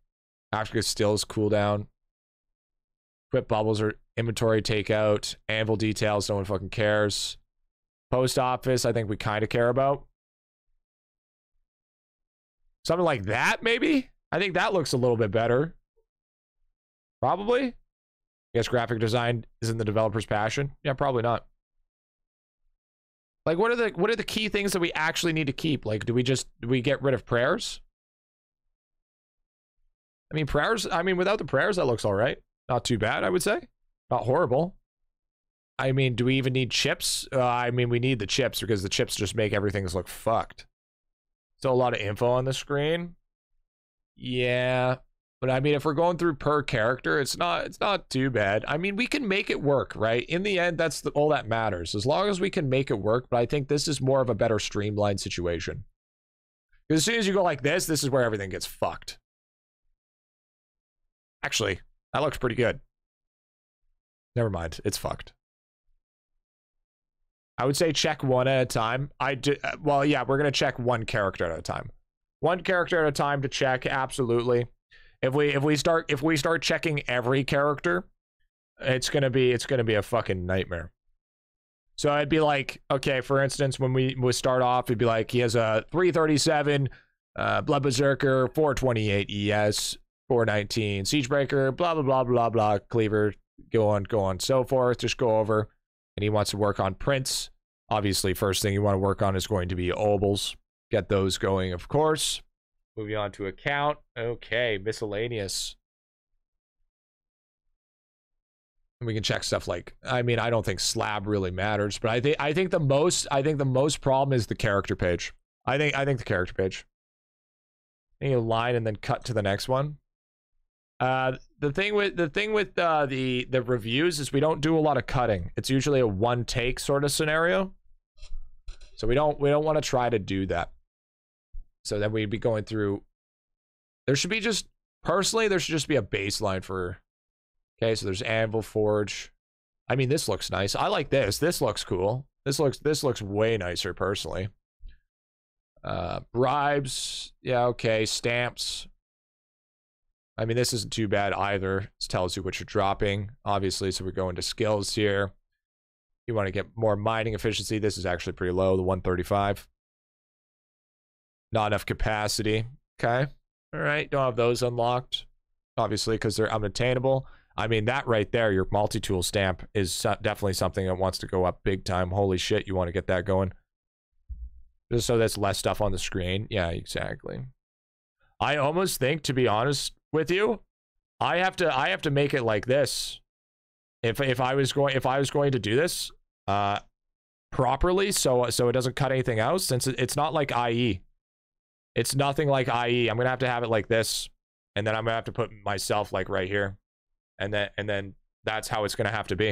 Africa stills cooldown. Equip bubbles or inventory takeout. Anvil details, no one fucking cares. Post office, I think we kind of care about. Something like that, maybe? I think that looks a little bit better. Probably. I guess graphic design isn't the developer's passion. Yeah, probably not. Like, what are the what are the key things that we actually need to keep? Like, do we just do we get rid of prayers? I mean, prayers. I mean, without the prayers, that looks all right. Not too bad, I would say. Not horrible. I mean, do we even need chips? Uh, I mean, we need the chips because the chips just make everything look fucked. So a lot of info on the screen. Yeah. But I mean, if we're going through per character, it's not it's not too bad. I mean, we can make it work, right? In the end, that's the, all that matters. As long as we can make it work. But I think this is more of a better streamlined situation. As soon as you go like this, this is where everything gets fucked. Actually, that looks pretty good. Never mind, it's fucked. I would say check one at a time. I do, uh, well, yeah, we're gonna check one character at a time. One character at a time to check. Absolutely. If we if we start if we start checking every character, it's gonna be it's gonna be a fucking nightmare. So I'd be like, okay, for instance, when we would start off, it'd be like he has a 337 uh, Blood Berserker, 428 ES, 419 Siegebreaker, blah blah blah blah blah, Cleaver, go on, go on, so forth. Just go over, and he wants to work on prints. Obviously, first thing you want to work on is going to be obols. Get those going, of course. Moving on to account. Okay, miscellaneous. And we can check stuff like I mean, I don't think slab really matters, but I think I think the most I think the most problem is the character page. I think I think the character page. a line and then cut to the next one. Uh, the thing with the thing with uh, the the reviews is we don't do a lot of cutting. It's usually a one take sort of scenario. So we don't we don't want to try to do that. So then we'd be going through. There should be just personally there should just be a baseline for. Okay, so there's Anvil Forge. I mean, this looks nice. I like this. This looks cool. This looks this looks way nicer personally. Uh, bribes, yeah, okay. Stamps. I mean, this isn't too bad either. It tells you what you're dropping, obviously. So we go into skills here. You want to get more mining efficiency. This is actually pretty low, the 135. Not enough capacity. Okay. All right. Don't have those unlocked, obviously, because they're unattainable. I mean, that right there, your multi-tool stamp is definitely something that wants to go up big time. Holy shit, you want to get that going. Just so there's less stuff on the screen. Yeah, exactly. I almost think, to be honest with you, I have to I have to make it like this. If if I was going if I was going to do this uh properly, so so it doesn't cut anything out, since it's not like IE. It's nothing like IE. I'm gonna have to have it like this, and then I'm gonna have to put myself like right here, and then and then that's how it's gonna have to be,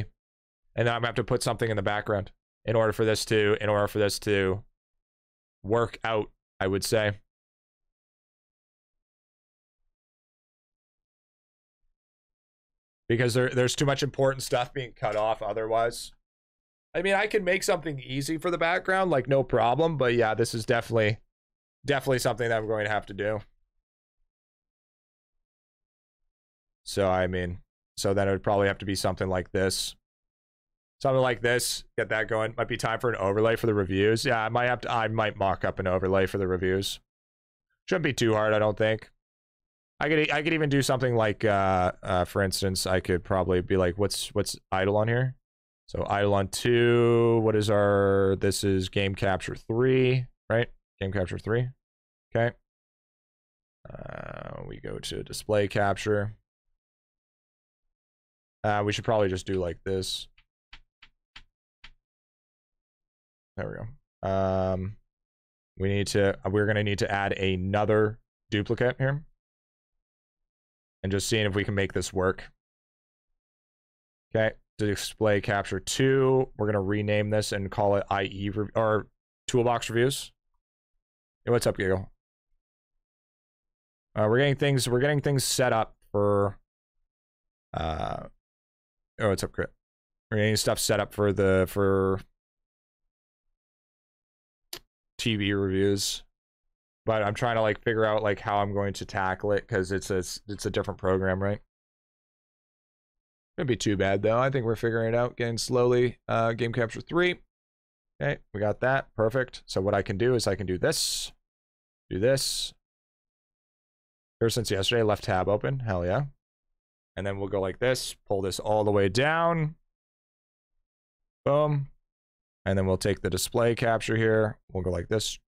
and then I'm gonna have to put something in the background in order for this to in order for this to work out. I would say. Because there, there's too much important stuff being cut off otherwise. I mean, I can make something easy for the background, like no problem, but yeah, this is definitely definitely something that I'm going to have to do. So, I mean, so then it would probably have to be something like this. Something like this, get that going. Might be time for an overlay for the reviews. Yeah, I might have to, I might mock up an overlay for the reviews. Shouldn't be too hard, I don't think. I could, I could even do something like, uh, uh, for instance, I could probably be like, what's, what's IdleOn here? So IdleOn two, what is our, this is game capture three, right? Game capture three. Okay. Uh, we go to display capture. Uh, we should probably just do like this. There we go. Um, we need to, we're going to need to add another duplicate here. And just seeing if we can make this work. Okay, display capture two. We're going to rename this and call it IE or toolbox reviews. Hey, what's up, Giggle? Uh, we're getting things. We're getting things set up for. Uh, oh, what's up, Crit? We're getting stuff set up for the for TV reviews, but I'm trying to like figure out like how I'm going to tackle it because it's a it's a different program, right? Wouldn't be too bad though. I think we're figuring it out, getting slowly. Uh, game capture three. Okay, we got that. Perfect. So what I can do is I can do this. Do this. Ever since yesterday, left tab open. Hell yeah. And then we'll go like this. Pull this all the way down. Boom. And then we'll take the display capture here. We'll go like this.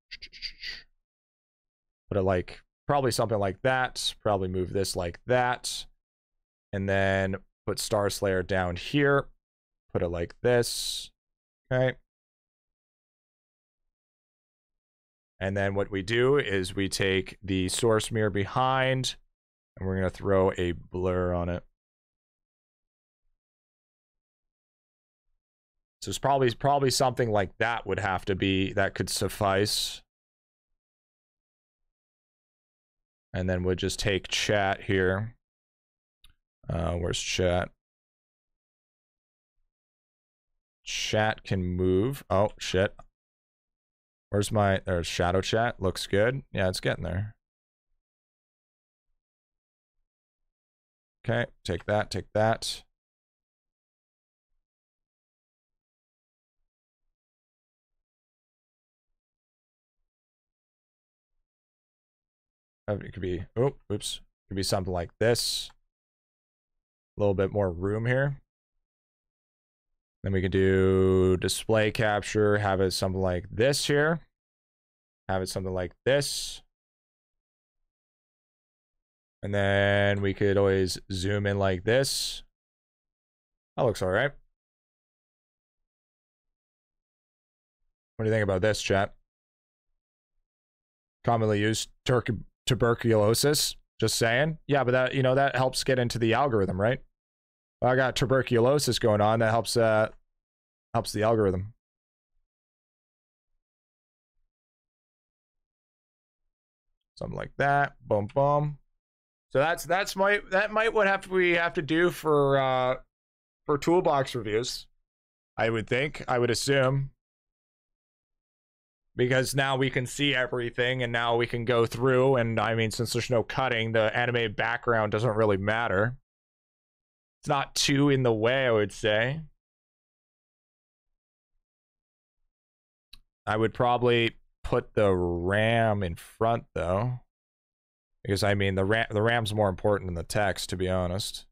Put it like, probably something like that. Probably move this like that. And then put Star Slayer down here. Put it like this. Okay. And then what we do is we take the source mirror behind and we're going to throw a blur on it. So it's probably probably something like that would have to be that could suffice. And then we'll just take chat here. Uh, where's chat? Chat can move. Oh shit. Where's my there's shadow chat? Looks good. Yeah, it's getting there. Okay, take that, take that. Uh, It could be, oh, oops. It could be something like this. A little bit more room here. Then we can do display capture, have it something like this here. Have it something like this. And then we could always zoom in like this. That looks all right. What do you think about this, chat? Commonly used tuberculosis. Just saying. Yeah, but that you know that helps get into the algorithm, right? I got tuberculosis going on. That helps. Uh, helps the algorithm. Something like that. Boom, boom. So that's that's might that might what have we have to do for uh for toolbox reviews. I would think. I would assume. Because now we can see everything and now we can go through and I mean since there's no cutting, the animated background doesn't really matter. It's not too in the way, I would say. I would probably put the RAM in front though. Because I mean the RAM the RAM's more important than the text, to be honest.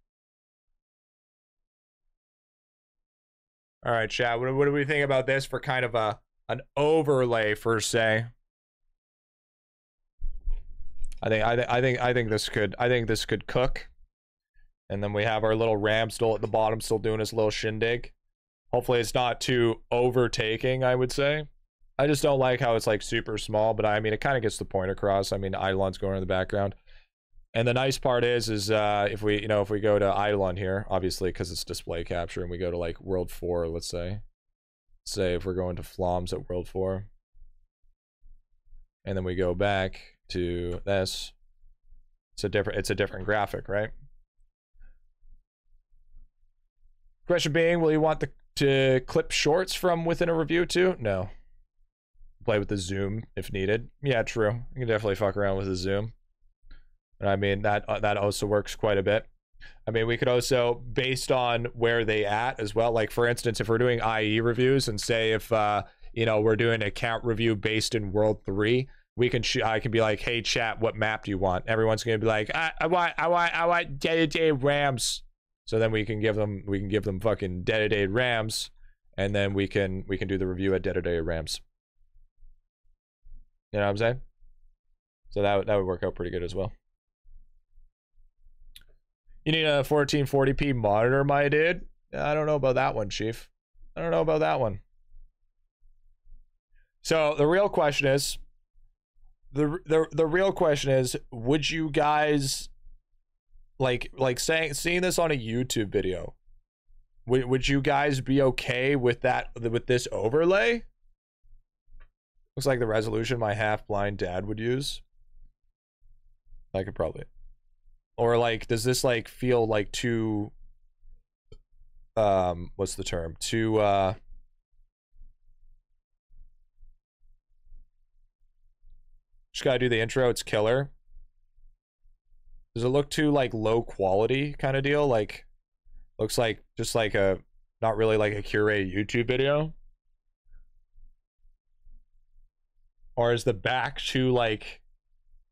All right, Chad. What, what do we think about this for kind of a an overlay for say? I think I, th- I think I think this could I think this could cook. And then we have our little ram still at the bottom, still doing his little shindig. Hopefully it's not too overtaking, I would say. I just don't like how it's like super small, but I mean it kind of gets the point across. I mean IdleOn's going in the background. And the nice part is is uh if we you know if we go to Eidolon here, obviously because it's display capture and we go to like world four, let's say. Say if we're going to Floms at world four. And then we go back to this. It's a different it's a different graphic, right? Question being, will you want the to clip shorts from within a review too? No. Play with the zoom if needed. Yeah, true. You can definitely fuck around with the zoom. And I mean that uh, that also works quite a bit. I mean, we could also based on where they at as well. Like for instance, if we're doing IE reviews and say if uh you know we're doing a count review based in World Three, we can sh- I can be like, hey chat, what map do you want? Everyone's gonna be like, I, I want I want I want dedicated Rams. So then we can give them we can give them fucking dedicated Rams, and then we can we can do the review at dedicated Rams. You know what I'm saying? So that would- that would work out pretty good as well. You need a 1440p monitor, my dude. I don't know about that one, Chief. I don't know about that one. So the real question is, the the the real question is, would you guys like like saying seeing this on a YouTube video? Would would you guys be okay with that with this overlay? Looks like the resolution my half blind dad would use. I could probably or like does this like feel like too um what's the term too uh just gotta do the intro it's killer does it look too like low quality kind of deal? Like looks like just like a not really like a curated youtube video? Or is the back too like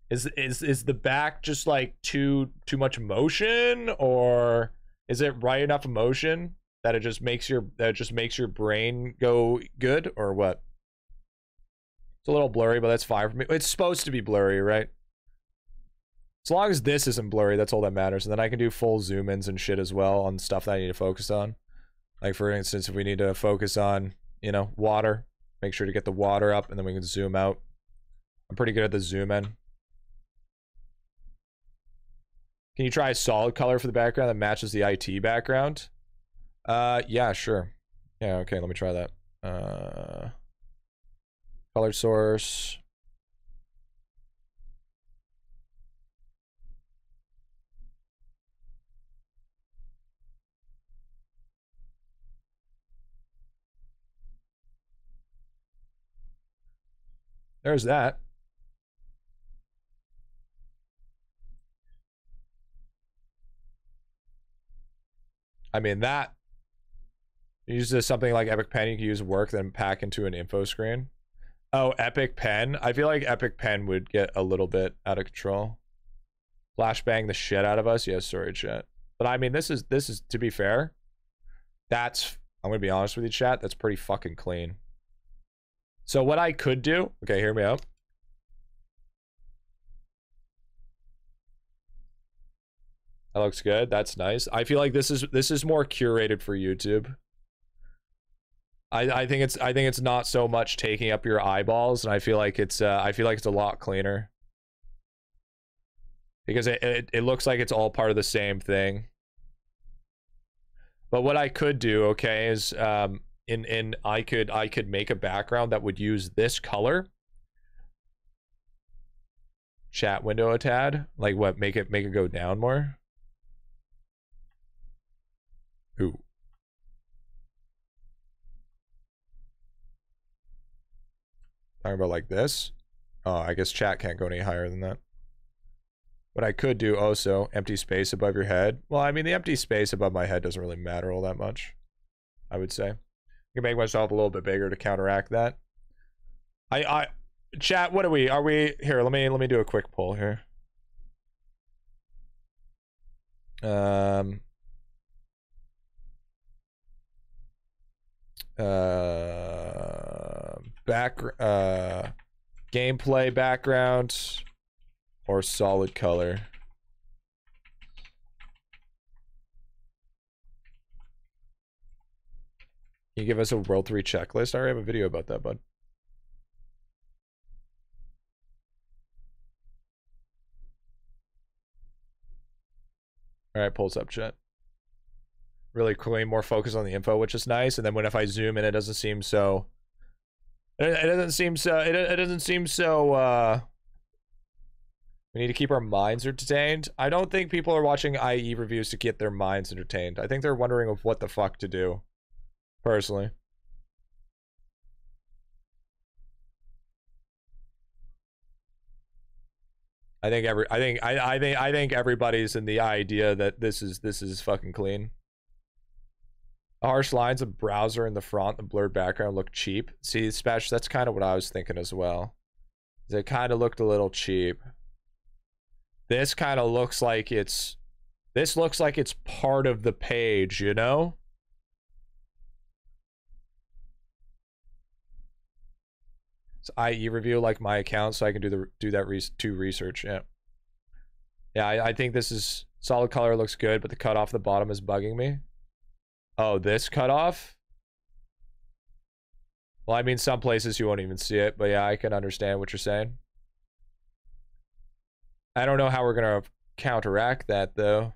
is is is the back just like too too much motion? Or is it right enough motion that it just makes your that just makes your brain go good or what? It's a little blurry but that's fine for me. It's supposed to be blurry right as long as this isn't blurry that's all that matters and then i can do full zoom ins and shit as well on stuff that i need to focus on like for instance if we need to focus on you know water make sure to get the water up and then we can zoom out I'm pretty good at the zoom in. Can you try a solid color for the background that matches the IE background? Uh, yeah, sure. Yeah, okay, let me try that. Uh, color source. There's that. I mean that use this something like Epic Pen you can use work then pack into an info screen. Oh, Epic Pen. I feel like Epic Pen would get a little bit out of control. Flashbang the shit out of us. Yes, sorry, chat. But I mean, this is this is to be fair. That's I'm gonna be honest with you, chat. That's pretty fucking clean. So what I could do, okay, hear me out. That looks good. That's nice. I feel like this is this is more curated for YouTube. I, I think it's I think it's not so much taking up your eyeballs, and I feel like it's uh, I feel like it's a lot cleaner because it, it it looks like it's all part of the same thing. But what I could do, okay, is um, in in I could I could make a background that would use this color. Chat window a tad, like what? Make it make it go down more. Ooh. Talking about like this. Oh, I guess chat can't go any higher than that. What I could do oh, also, empty space above your head. Well, I mean, the empty space above my head doesn't really matter all that much, I would say. Can make myself a little bit bigger to counteract that. I, I, chat, what are we? Are we, here, let me, let me do a quick poll here. Um, uh, back uh, gameplay background or solid color. You give us a World 3 checklist? I already have a video about that, bud. All right, pulls up chat really clean, more focus on the info, which is nice. And then when if I zoom in, it doesn't seem so. It, it doesn't seem so. It, it doesn't seem so. uh We need to keep our minds entertained. I don't think people are watching IE reviews to get their minds entertained. I think they're wondering of what the fuck to do. Personally. I think every I think I I think I think everybody's in the idea that this is this is fucking clean. Harsh lines of browser in the front, the blurred background look cheap. See, Spash, that's kind of what I was thinking as well. It kind of looked a little cheap. This kind of looks like it's this looks like it's part of the page, you know? It's IE review like my account, so I can do the do that re to research. Yeah, yeah. I, I think this is solid color looks good, but the cut off the bottom is bugging me. Oh, this cutoff? Well, I mean, some places you won't even see it, but yeah, I can understand what you're saying. I don't know how we're to counteract that, though.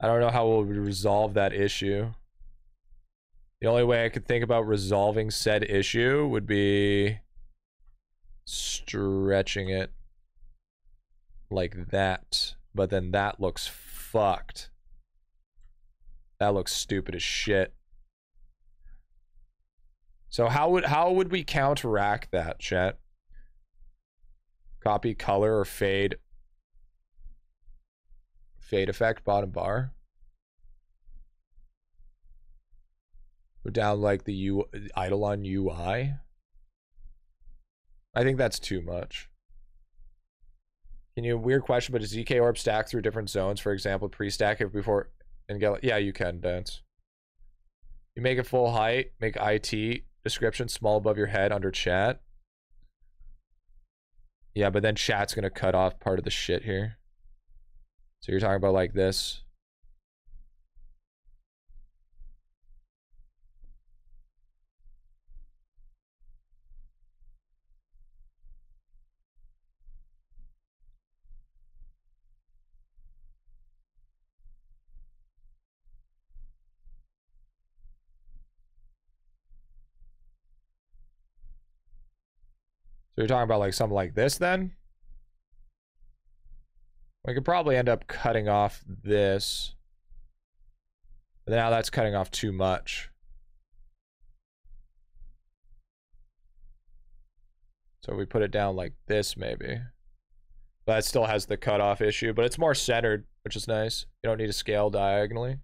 I don't know how we'll resolve that issue. The only way I could think about resolving said issue would be stretching it like that. But then that looks fucked. That looks stupid as shit. So how would how would we counteract that, chat? Copy color or fade fade effect bottom bar. Down like the U IdleOn UI. I think that's too much. Can you weird question, but does ZK orb stack through different zones? For example, pre-stack it before and get yeah you can dance you make it full height make it description small above your head under chat yeah but then chat's gonna cut off part of the shit here so you're talking about like this So you're talking about like something like this then? We could probably end up cutting off this. But now that's cutting off too much. So we put it down like this maybe. But it still has the cutoff issue, but it's more centered, which is nice. You don't need to scale diagonally.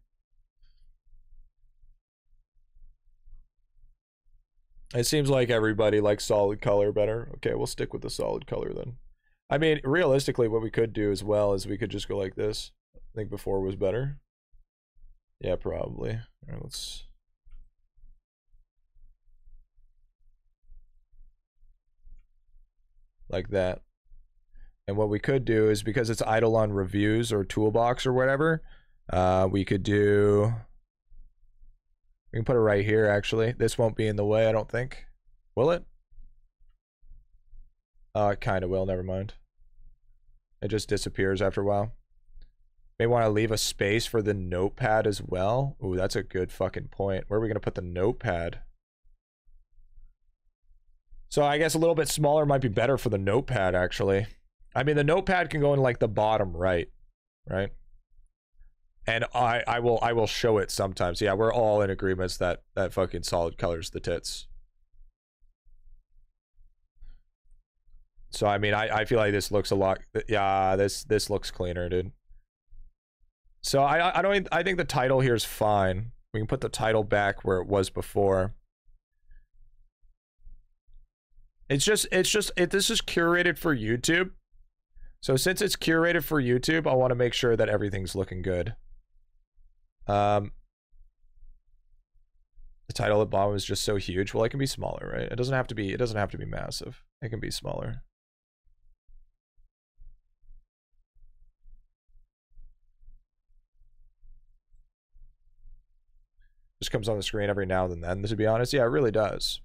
It seems like everybody likes solid color better. Okay, we'll stick with the solid color then. I mean, realistically, what we could do as well is we could just go like this. I think before was better. Yeah, probably. All right, let's. Like that. And what we could do is because it's IdleOn reviews or toolbox or whatever, uh, we could do. We can put it right here, actually. This won't be in the way, I don't think. Will it? Uh, it kind of will, never mind. It just disappears after a while. May want to leave a space for the notepad as well. Ooh, that's a good fucking point. Where are we going to put the notepad? So I guess a little bit smaller might be better for the notepad, actually. I mean, the notepad can go in like the bottom right, right? And I, I will, I will show it sometimes. Yeah, we're all in agreements that that fucking solid colors the tits. So I mean, I, I feel like this looks a lot. Yeah, this this looks cleaner, dude. So I I don't I think the title here is fine. We can put the title back where it was before. It's just it's just it this is curated for YouTube. So since it's curated for YouTube, I want to make sure that everything's looking good. Um the title at bottom is just so huge. Well, it can be smaller, right? It doesn't have to be it doesn't have to be massive. It can be smaller. Just comes on the screen every now and then, to be honest. Yeah, it really does.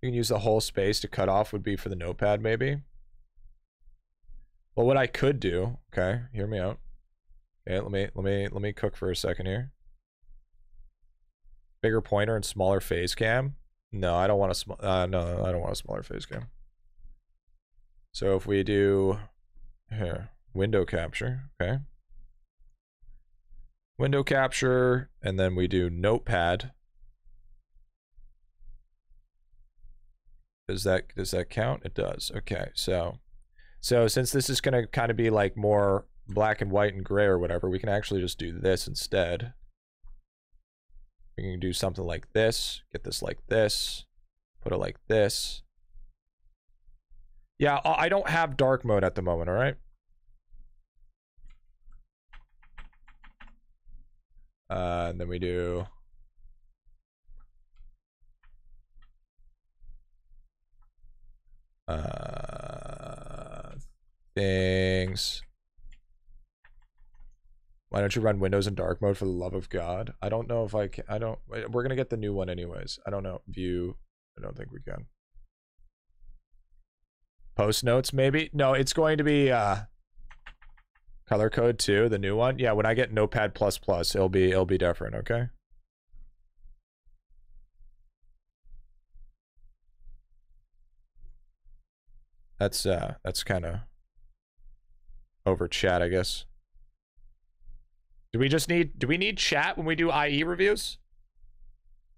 You can use the whole space to cut off would be for the notepad, maybe. Well, what I could do, okay, hear me out. Okay, let me let me let me cook for a second here. Bigger pointer and smaller face cam. No, I don't want a small. Uh, no, I don't want a smaller face cam. So if we do here window capture, okay, window capture, and then we do notepad. Does that does that count? It does. Okay, so so since this is gonna kind of be like more black and white and gray or whatever, we can actually just do this instead. We can do something like this, get this like this, put it like this. Yeah, I don't have dark mode at the moment, all right? Uh, and then we do uh, things. Why don't you run Windows in dark mode for the love of God? I don't know if I can. I don't. We're gonna get the new one anyways. I don't know. View. I don't think we can. Post notes maybe. No, it's going to be uh color code too. The new one. Yeah, when I get Notepad plus plus, it'll be it'll be different. Okay. That's uh that's kind of over chat, I guess. Do we just need do we need chat when we do IE reviews?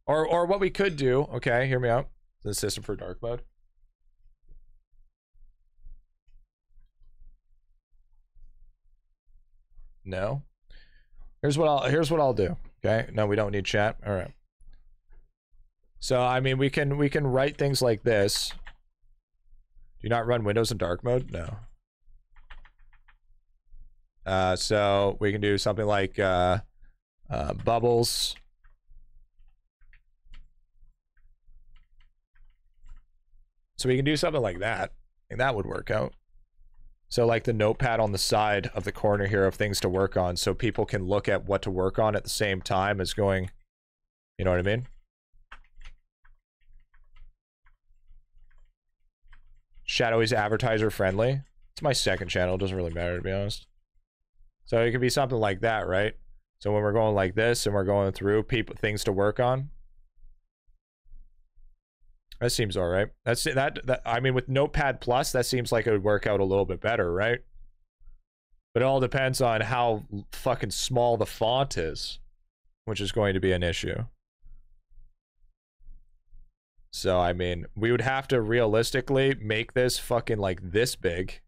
Or or what we could do, okay, hear me out. The system for dark mode. No. Here's what I'll here's what I'll do. Okay. No, we don't need chat. All right. So I mean we can we can write things like this. Do you not run Windows in dark mode? No. Uh, so we can do something like uh, uh, bubbles. So we can do something like that. And that would work out. So like the notepad on the side of the corner here of things to work on so people can look at what to work on at the same time as going, you know what I mean? Shadowy's advertiser friendly. It's my second channel. It doesn't really matter to be honest. So it could be something like that, right? So when we're going like this and we're going through people things to work on. That seems all right. That's that, that. I mean, with Notepad Plus, that seems like it would work out a little bit better, right? But it all depends on how fucking small the font is, which is going to be an issue. So I mean, we would have to realistically make this fucking like this big.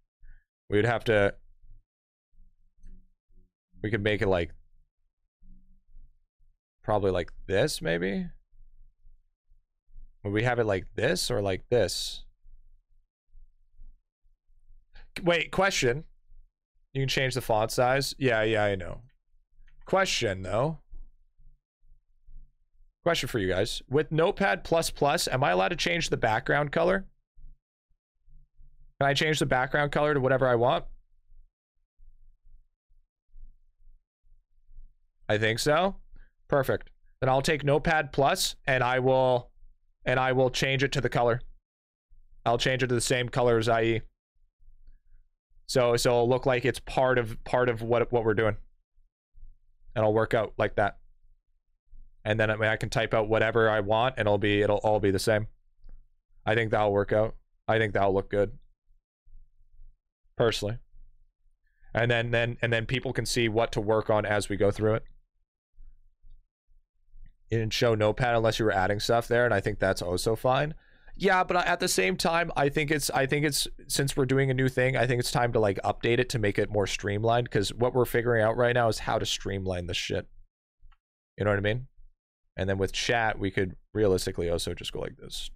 We would have to. We could make it like. Probably like this, maybe. Would we have it like this or like this? Wait, question. You can change the font size? Yeah, yeah, I know. Question though. Question for you guys. With Notepad plus plus, am I allowed to change the background color? Can I change the background color to whatever I want? I think so. Perfect. Then I'll take Notepad plus and I will and I will change it to the color. I'll change it to the same color as IE. So so it'll look like it's part of part of what what we're doing. And I'll work out like that. And then I, mean, I can type out whatever I want and it'll be it'll all be the same. I think that'll work out. I think that'll look good. Personally. And then then and then people can see what to work on as we go through it. Didn't show notepad unless you were adding stuff there and i think that's also fine. Yeah but at the same time i think it's i think it's since we're doing a new thing i think it's time to like update it to make it more streamlined because what we're figuring out right now is how to streamline this shit. You know what i mean? And then with chat we could realistically also just go like this.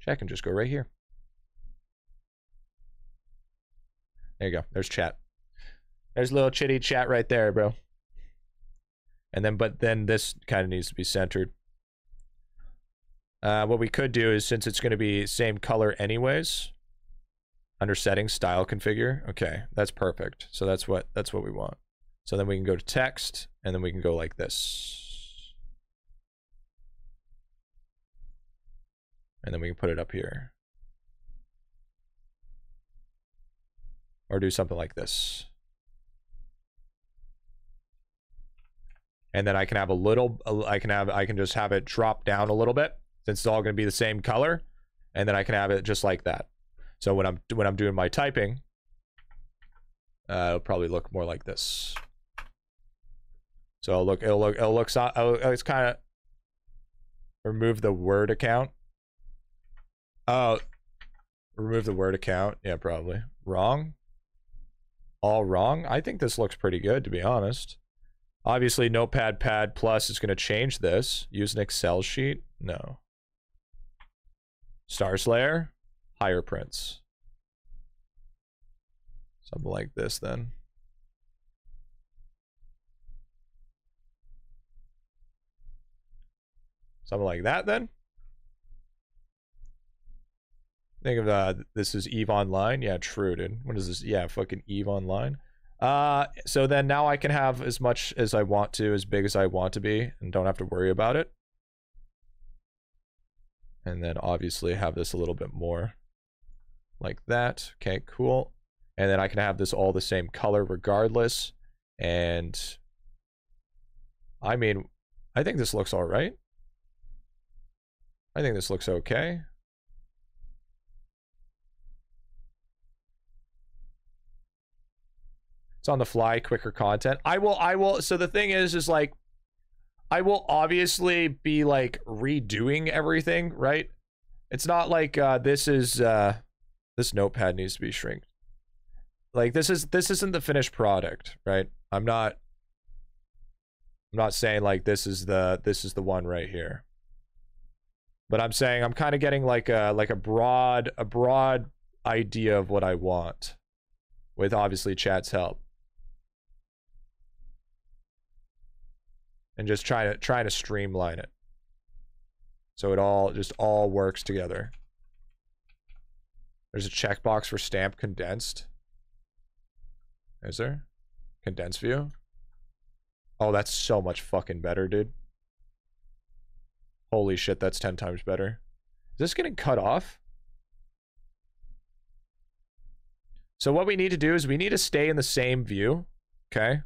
Chat can just go right here. There you go. There's chat. There's little chitty chat right there bro and then, but then this kind of needs to be centered. Uh, what we could do is since it's going to be same color anyways, under settings, style configure. Okay, that's perfect. So that's what that's what we want. So then we can go to text, and then we can go like this. And then we can put it up here. Or do something like this. And then I can have a little, I can have, I can just have it drop down a little bit since it's all going to be the same color, and then I can have it just like that. So when I'm when I'm doing my typing, uh, it'll probably look more like this. So it'll look, it'll look, it'll look, it's kind of remove the word account. Oh, remove the word account. Yeah, probably wrong. All wrong. I think this looks pretty good to be honest. Obviously, Notepad Pad Plus is going to change this. Use an Excel sheet? No. Star Slayer? Higher prints. Something like this then. Something like that then? Think of uh this is Eve Online. Yeah, true, dude. What is this? Yeah, fucking Eve Online. Uh, so then now I can have as much as I want to, as big as I want to be, and don't have to worry about it. And then obviously have this a little bit more like that. Okay, cool. And then I can have this all the same color regardless. And I mean, I think this looks all right. I think this looks okay. It's on the fly, quicker content. I will, I will. So the thing is, is like, I will obviously be like redoing everything, right? It's not like uh, this is uh, this notepad needs to be shrinked. Like this is this isn't the finished product, right? I'm not. I'm not saying like this is the this is the one right here. But I'm saying I'm kind of getting like a like a broad a broad idea of what I want, with obviously chat's help. And just try to try to streamline it. So it all just all works together. There's a checkbox for stamp condensed. Is there? Condensed view? Oh that's so much fucking better dude. Holy shit that's 10 times better. Is this getting cut off? So what we need to do is we need to stay in the same view okay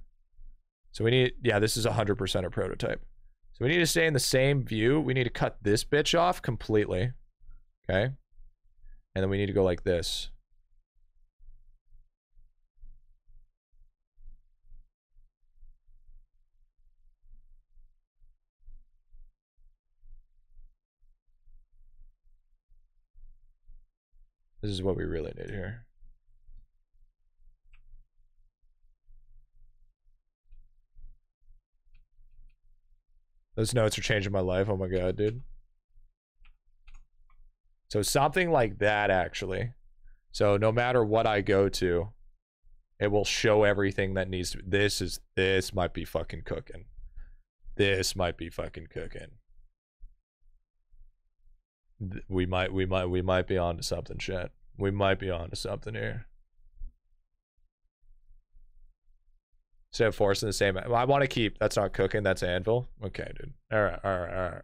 so we need, yeah, this is 100% a prototype. So we need to stay in the same view. We need to cut this bitch off completely. Okay. And then we need to go like this. This is what we really need here. Those notes are changing my life. Oh my god, dude. So something like that actually. So no matter what I go to, it will show everything that needs to be. this is this might be fucking cooking. This might be fucking cooking. We might we might we might be on to something, shit. We might be on to something here. Instead of forcing the same I want to keep that's not cooking, that's anvil. Okay, dude. Alright, alright, alright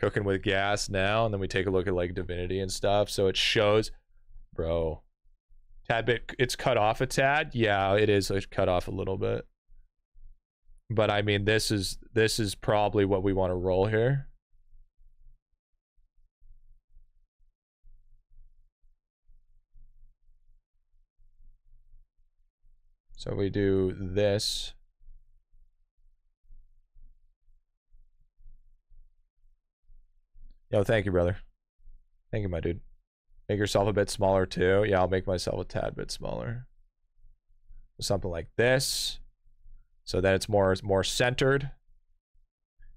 cooking with gas now and then we take a look at like divinity and stuff so it shows bro. Tad bit it's cut off a tad? Yeah it is like, cut off a little bit. But i mean this is this is probably what we want to roll here so we do this Yo, thank you, brother. Thank you, my dude. Make yourself a bit smaller too. Yeah, I'll make myself a tad bit smaller. Something like this. So that it's more more centered.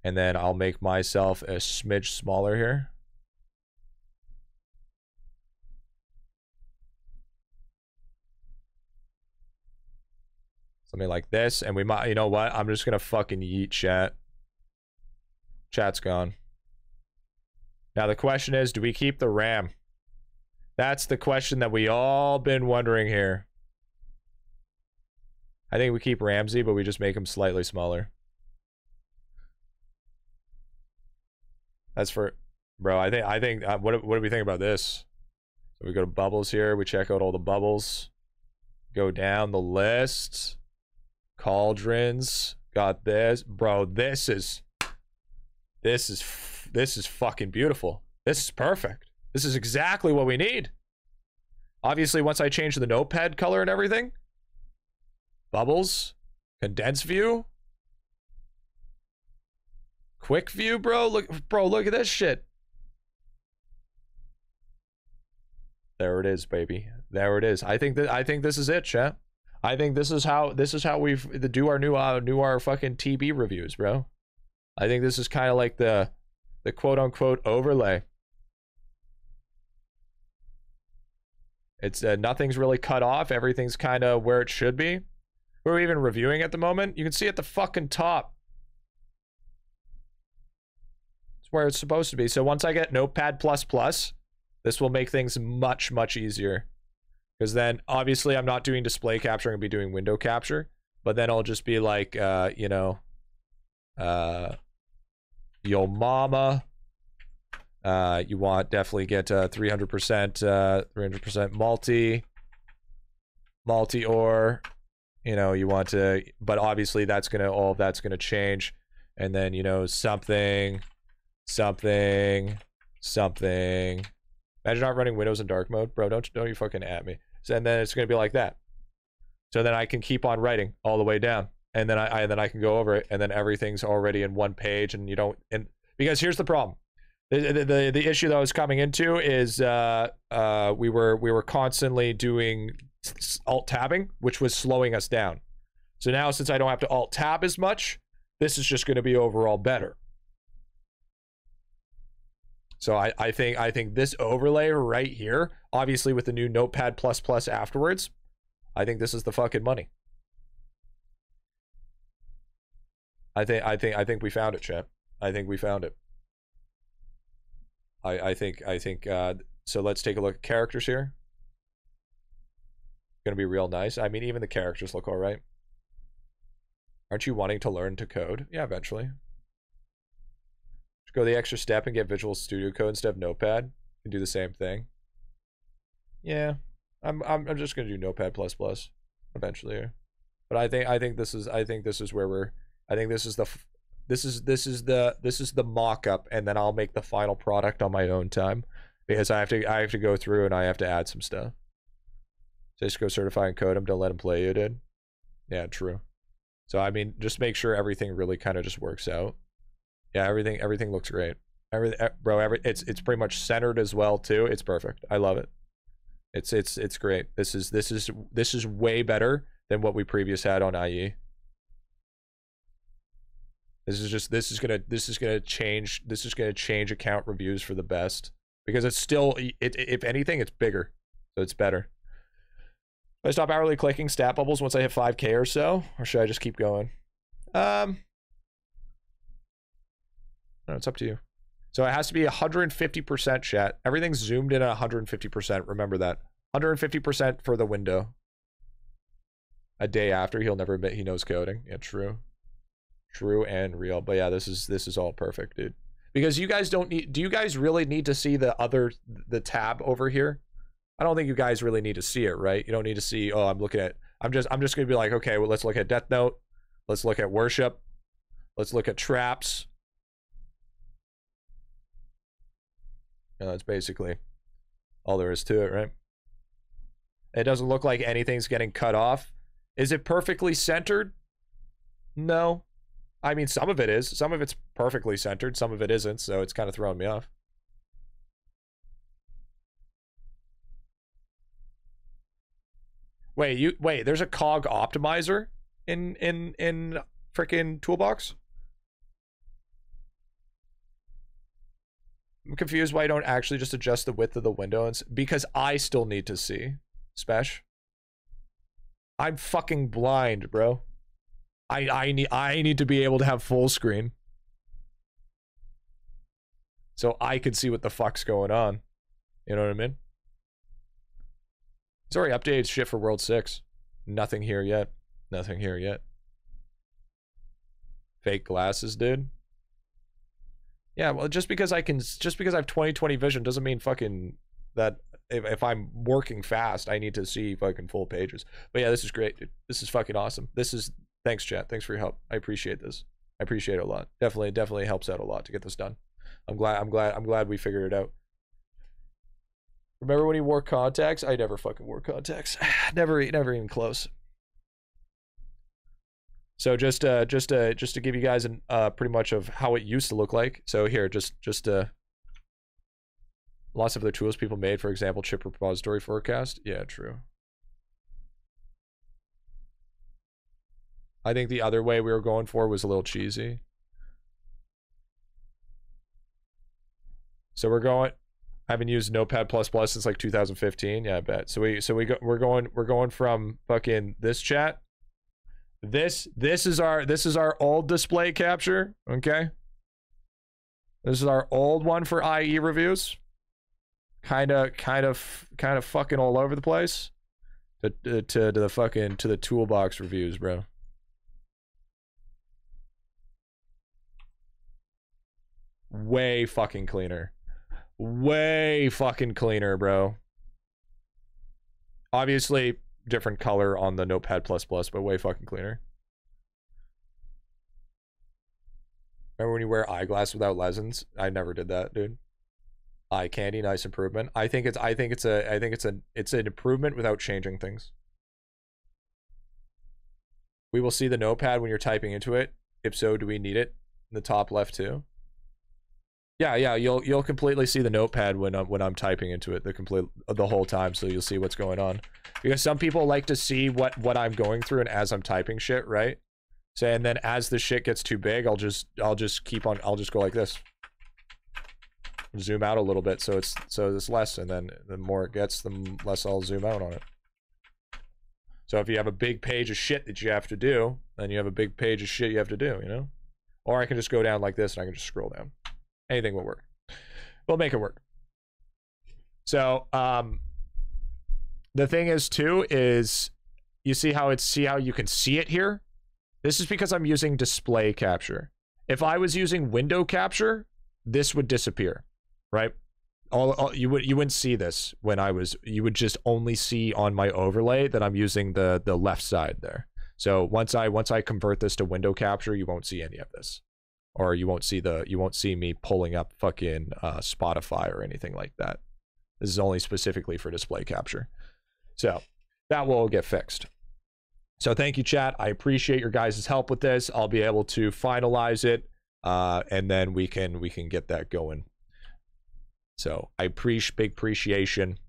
And then I'll make myself a smidge smaller here. Something like this. And we might, you know what? I'm just to fucking yeet chat. Chat's gone. Now the question is, do we keep the RAM? That's the question that we all been wondering here. I think we keep Ramsey, but we just make him slightly smaller. That's for, bro. I think I think uh, what what do we think about this? So we go to bubbles here. We check out all the bubbles. Go down the list. Cauldrons. Got this, bro. This is this is this is fucking beautiful. This is perfect. This is exactly what we need. Obviously, once I change the notepad color and everything, bubbles, condense view, quick view, bro. Look, bro, look at this shit. There it is, baby. There it is. I think that I think this is it, chat. I think this is how this is how we do our new uh new our fucking TB reviews, bro. I think this is kind of like the the quote unquote overlay. It's uh, nothing's really cut off. Everything's kind of where it should be. We're even reviewing at the moment. You can see at the fucking top. It's where it's supposed to be. So once I get Notepad++, plus this will make things much, much easier. Because then, obviously, I'm not doing display capture. I'm going to be doing window capture. But then I'll just be like, uh, you know, uh, yo mama. Uh, you want definitely get uh 300% uh 300% multi multi or you know you want to but obviously that's gonna all of that's gonna change and then you know something something something imagine not running windows in dark mode bro don't don't you fucking at me and then it's gonna be like that so then i can keep on writing all the way down and then I, I then I can go over it, and then everything's already in one page, and you don't. And because here's the problem, the the the, the issue that I was coming into is uh uh we were we were constantly doing alt tabbing, which was slowing us down. So now since I don't have to alt tab as much, this is just going to be overall better. So I, I think I think this overlay right here, obviously with the new Notepad plus plus afterwards, I think this is the fucking money. I think I think I think we found it, Chip. I think we found it. I I think I think uh so let's take a look at characters here. Gonna be real nice. I mean even the characters look alright. Aren't you wanting to learn to code? Yeah, eventually. Go the extra step and get Visual Studio Code instead of Notepad. Can do the same thing. Yeah. I'm I'm I'm just gonna do Notepad plus plus eventually. But I think I think this is I think this is where we're I think this is the this is this is the this is the mock-up and then I'll make the final product on my own time because I have to I have to go through and I have to add some stuff. So just go certify and code him, don't let him play you, dude. Yeah, true. So I mean, just make sure everything really kind of just works out. Yeah, everything everything looks great. Every bro, every it's it's pretty much centered as well too. It's perfect. I love it. It's it's it's great. This is this is this is way better than what we previous had on IE. This is just this is gonna this is gonna change this is gonna change account reviews for the best because it's still it, if anything it's bigger so it's better. Should I stop hourly clicking stat bubbles once I hit 5k or so, or should I just keep going? Um, no, it's up to you. So it has to be 150% chat. Everything's zoomed in at 150%. Remember that. 150% for the window. A day after, he'll never admit he knows coding. Yeah, true. True and real. But yeah, this is this is all perfect, dude. Because you guys don't need do you guys really need to see the other the tab over here? I don't think you guys really need to see it, right? You don't need to see, oh, I'm looking at I'm just I'm just gonna be like, okay, well let's look at Death Note. Let's look at worship. Let's look at traps. And that's basically all there is to it, right? It doesn't look like anything's getting cut off. Is it perfectly centered? No. I mean, some of it is. Some of it's perfectly centered. Some of it isn't. So it's kind of throwing me off. Wait, you wait. There's a cog optimizer in in in freaking toolbox. I'm confused why I don't actually just adjust the width of the window and because I still need to see. Spesh. I'm fucking blind, bro. I I need I need to be able to have full screen. So I could see what the fuck's going on. You know what I mean? It's already updated shit for World 6. Nothing here yet. Nothing here yet. Fake glasses, dude. Yeah, well, just because I can, just because I have 20/20 vision doesn't mean fucking that if, if I'm working fast, I need to see fucking full pages. But yeah, this is great, dude. This is fucking awesome. This is thanks, chat. Thanks for your help. I appreciate this. I appreciate it a lot. Definitely, definitely helps out a lot to get this done. I'm glad. I'm glad. I'm glad we figured it out. Remember when he wore contacts? I never fucking wore contacts. never, never even close. So just, uh, just, uh, just to give you guys an, uh, pretty much of how it used to look like. So here, just, just, uh, lots of other tools people made. For example, chip repository forecast. Yeah, true. I think the other way we were going for was a little cheesy. So we're going. I haven't used Notepad plus plus since like 2015. Yeah, I bet. So we so we go we're going we're going from fucking this chat. This this is our this is our old display capture. Okay. This is our old one for IE reviews. Kind of kind of kind of fucking all over the place. To, to to the fucking to the toolbox reviews, bro. Way fucking cleaner way fucking cleaner, bro. Obviously, different color on the Notepad plus plus, but way fucking cleaner. Remember when you wear eyeglass without lessons? I never did that, dude. Eye candy, nice improvement. I think it's I think it's a I think it's a it's an improvement without changing things. We will see the notepad when you're typing into it. If so, do we need it in the top left too? Yeah, yeah, you'll you'll completely see the notepad when I'm when I'm typing into it the complete the whole time, so you'll see what's going on. Because some people like to see what what I'm going through and as I'm typing shit, right? So and then as the shit gets too big, I'll just I'll just keep on I'll just go like this. Zoom out a little bit so it's so it's less, and then the more it gets, the less I'll zoom out on it. So if you have a big page of shit that you have to do, then you have a big page of shit you have to do, you know? Or I can just go down like this and I can just scroll down anything will work. We'll make it work. So, um, the thing is too is you see how it's see how you can see it here. This is because I'm using display capture. If I was using window capture, this would disappear, right? All, all, you would you wouldn't see this when I was you would just only see on my overlay that I'm using the the left side there. So once I once I convert this to window capture, you won't see any of this. Or you won't see the you won't see me pulling up fucking uh, Spotify or anything like that. This is only specifically for display capture. So that will get fixed. So thank you, chat. I appreciate your guys' help with this. I'll be able to finalize it, uh, and then we can we can get that going. So I appreciate big appreciation.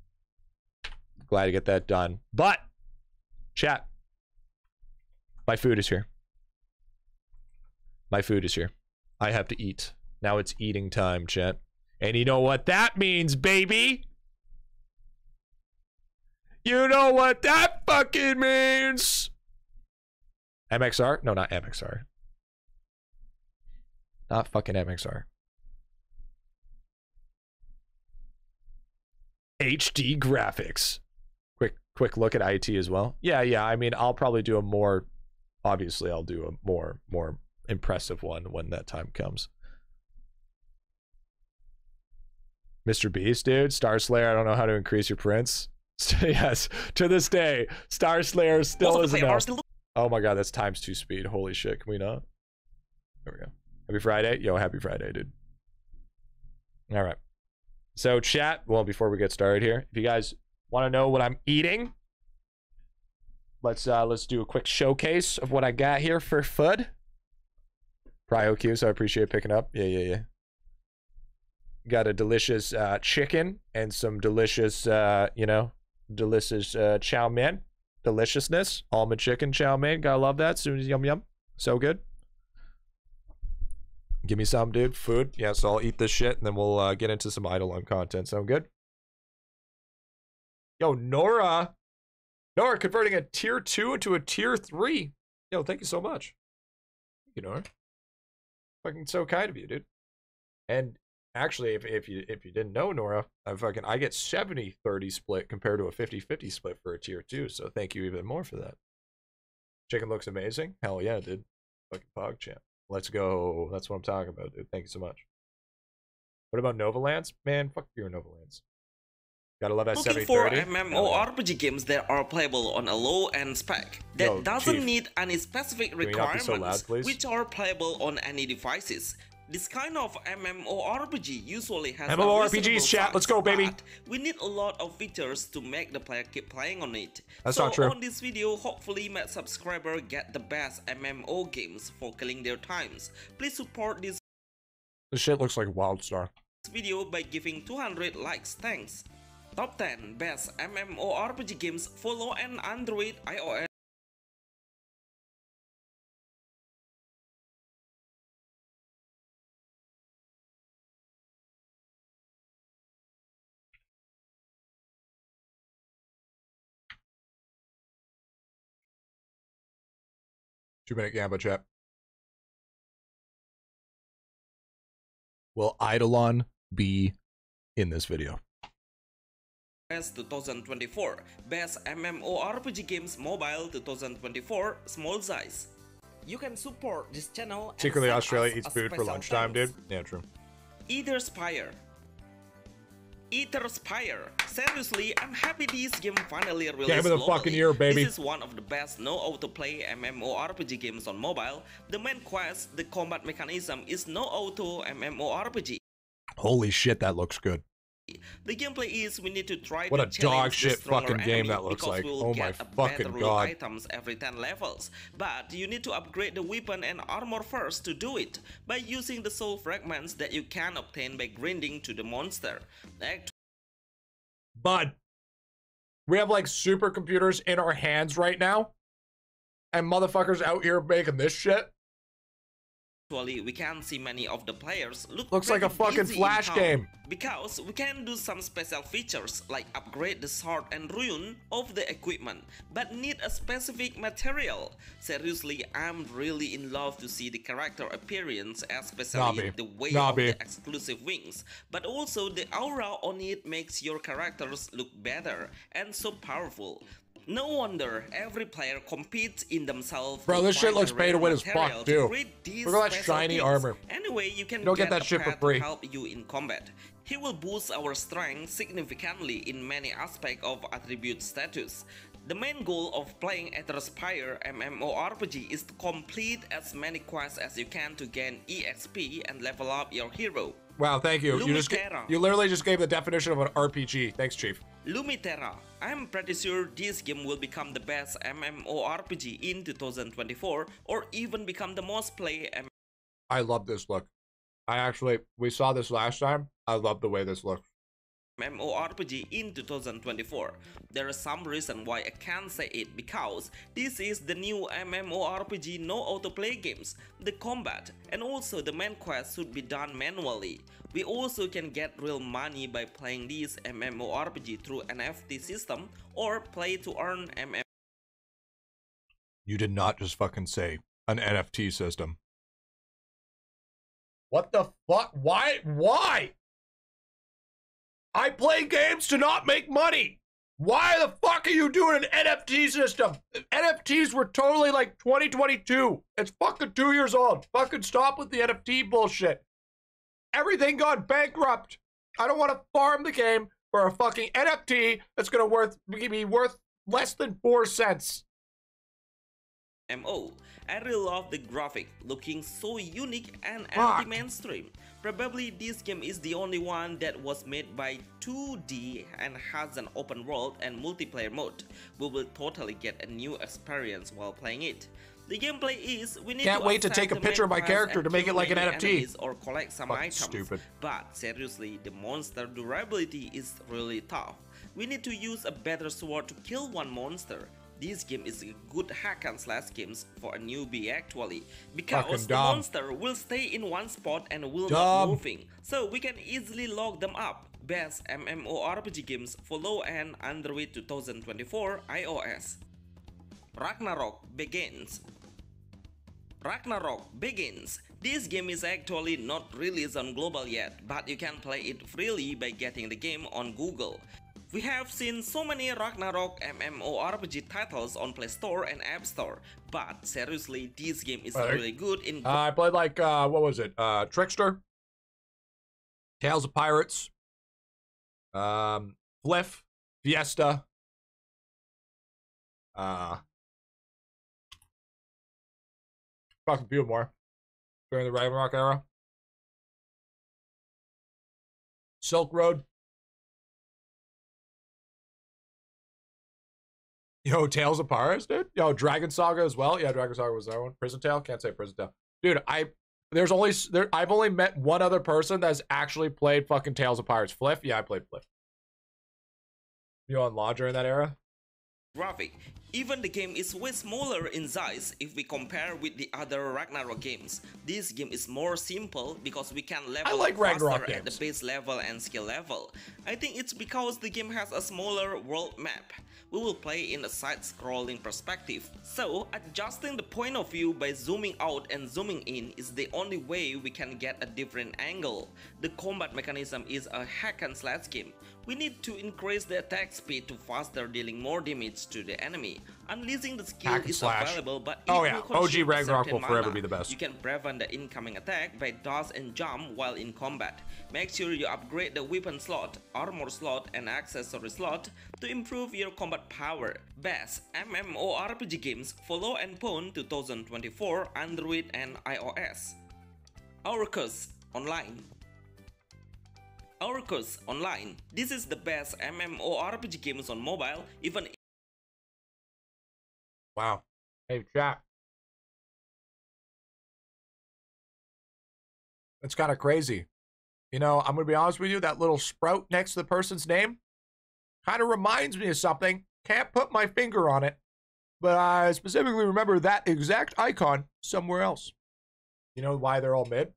Glad to get that done. But chat, my food is here. My food is here. I have to eat. Now it's eating time, chat. And you know what that means, baby? You know what that fucking means? MXR? No, not MXR. Not fucking MXR. HD graphics. Quick quick look at IT as well. Yeah, yeah. I mean, I'll probably do a more obviously I'll do a more more impressive one when that time comes. Mr. Beast, dude, Star Slayer, I don't know how to increase your prints. yes, to this day, Star Slayer still isn't out. Oh my god, that's times two speed. Holy shit, can we not? There we go. Happy Friday. Yo, happy Friday, dude. All right. So chat, well, before we get started here, if you guys want to know what I'm eating, let's uh let's do a quick showcase of what I got here for food. Prio Q, so I appreciate picking up. Yeah, yeah, yeah. Got a delicious uh chicken and some delicious uh, you know, delicious uh chow mein deliciousness. Almond chicken chow mein. Gotta love that. Soon as yum yum. So good. Give me some, dude. Food. Yeah, so I'll eat this shit and then we'll uh, get into some IdleOn content. Sound good? Yo, Nora. Nora converting a tier two into a tier three. Yo, thank you so much. Thank you, Nora. Fucking so kind of you, dude. And actually, if, if you if you didn't know, Nora, I fucking I get 70-30 split compared to a 50-50 split for a tier two. So thank you even more for that. Chicken looks amazing. Hell yeah, dude. Fucking pog champ. Let's go. That's what I'm talking about, dude. Thank you so much. What about Nova Lance? Man, fuck your Novalands. Gotta love that Looking 70 for MMORPG games that are playable on a low end spec that Yo, doesn't Chief, need any specific we so requirements loud, which are playable on any devices. This kind of MMORPG usually has MMORPGs, chat, let's go, baby. We need a lot of features to make the player keep playing on it. That's so not true. on this video, hopefully my subscriber get the best MMO games for killing their times. Please support this This shit looks like Wildstar. video by giving 200 likes thanks. Top 10 best MMORPG games follow an Android, iOS, Two minute gamba chat. Will IdleOn be in this video? 2024. Best MMORPG games mobile 2024 small size. You can support this channel and Secretly, Australia eats food for lunchtime, thanks. dude. Yeah, true. Either Spire. Ether Spire. Seriously, I'm happy this game finally released Game of the globally. fucking year, baby. This is one of the best no autoplay MMORPG games on mobile. The main quest, the combat mechanism is no auto MMORPG. Holy shit, that looks good. The gameplay is we need to try What to a dog shit fucking game that looks like. we will Oh my fucking better God. items every 10 levels. But you need to upgrade the weapon and armor first to do it by using the soul fragments that you can obtain by grinding to the monster. Act Bud, we have like supercomputers in our hands right now, and motherfuckers out here making this shit. Actually, we can see many of the players look Looks like a fucking Flash game. Because we can do some special features like upgrade the sword and rune of the equipment, but need a specific material. Seriously, I'm really in love to see the character appearance, especially Nabi. the way Nabi. of the exclusive wings. But also the aura on it makes your characters look better and so powerful. No wonder every player competes in themselves. Bro, this shit looks pay to win as fuck, too. Look at that shiny things. armor. Anyway, you can don't get get that shit for free. to help you in combat. He will boost our strength significantly in many aspects of attribute status. The main goal of playing Aetherspire MMORPG is to complete as many quests as you can to gain EXP and level up your hero. Wow, thank you. You just you literally just gave the definition of an RPG. Thanks, Chief. Lumiterra. I'm pretty sure this game will become the best MMORPG in 2024 or even become the most played I love this look. I actually we saw this last time. I love the way this looks. MMORPG in 2024. There is some reason why I can't say it because this is the new MMORPG no autoplay games, the combat, and also the main quest should be done manually. We also can get real money by playing this MMORPG through an NFT system or play to earn MM. You did not just fucking say an NFT system. What the fuck? Why? Why? I play games to not make money. Why the fuck are you doing an NFT system? NFTs were totally like 2022. It's fucking two years old. Fucking stop with the NFT bullshit. Everything got bankrupt. I don't want to farm the game for a fucking NFT that's gonna worth be worth less than four cents. MO. I really love the graphic, looking so unique and anti-mainstream. Probably this game is the only one that was made by 2D and has an open world and multiplayer mode. We will totally get a new experience while playing it. The gameplay is we need Can't to wait to take a picture of my character to make it like an NFT. or collect some Fucking items. stupid. But seriously, the monster durability is really tough. We need to use a better sword to kill one monster. This game is a good hack and slash games for a newbie actually, because the monster will stay in one spot and will Dumb. not moving, so we can easily log them up. Best MMORPG games for low-end Android 2024 iOS. Ragnarok begins. Ragnarok begins. This game is actually not released on global yet, but you can play it freely by getting the game on Google. We have seen so many Ragnarok MMORPG titles on Play Store and App Store, but seriously, this game is Right. really good in Uh, I played like uh, what was it? Uh, Trickster, Tales of Pirates, um, Flyff, Fiesta. Uh, fucking few more during the Ragnarok era. Silk Road. Yo, Tales of Pirates, dude. Yo, Dragon Saga as well. Yeah, Dragon Saga was that one. Priston Tale. Can't say Priston Tale, dude. I there's only there. I've only met one other person that's actually played fucking Tales of Pirates. Flyff. Yeah, I played Flyff. You on Law in that era? Graphic. Even the game is way smaller in size if we compare with the other Ragnarok games. This game is more simple because we can level like Ragnarok faster at the base level and skill level. I think it's because the game has a smaller world map. We will play in a side-scrolling perspective, so adjusting the point of view by zooming out and zooming in is the only way we can get a different angle. The combat mechanism is a hack and slash game. We need to increase the attack speed to faster dealing more damage to the enemy. Unleashing the skill Hack is slash. available, but it Oh, yeah. will OG Ragnarok will forever mana. be the best. You can prevent the incoming attack by dodge and jump while in combat. Make sure you upgrade the weapon slot, armor slot, and accessory slot to improve your combat power. Best MMORPG games follow and Pwn 2024 Android and iOS. Orcus Online Orcus Online. This is the best MMORPG games on mobile, even Wow. Hey, chat. It's kind of crazy. You know, I'm going to be honest with you. That little sprout next to the person's name kind of reminds me of something. Can't put my finger on it, but I specifically remember that exact icon somewhere else. You know why they're all mid?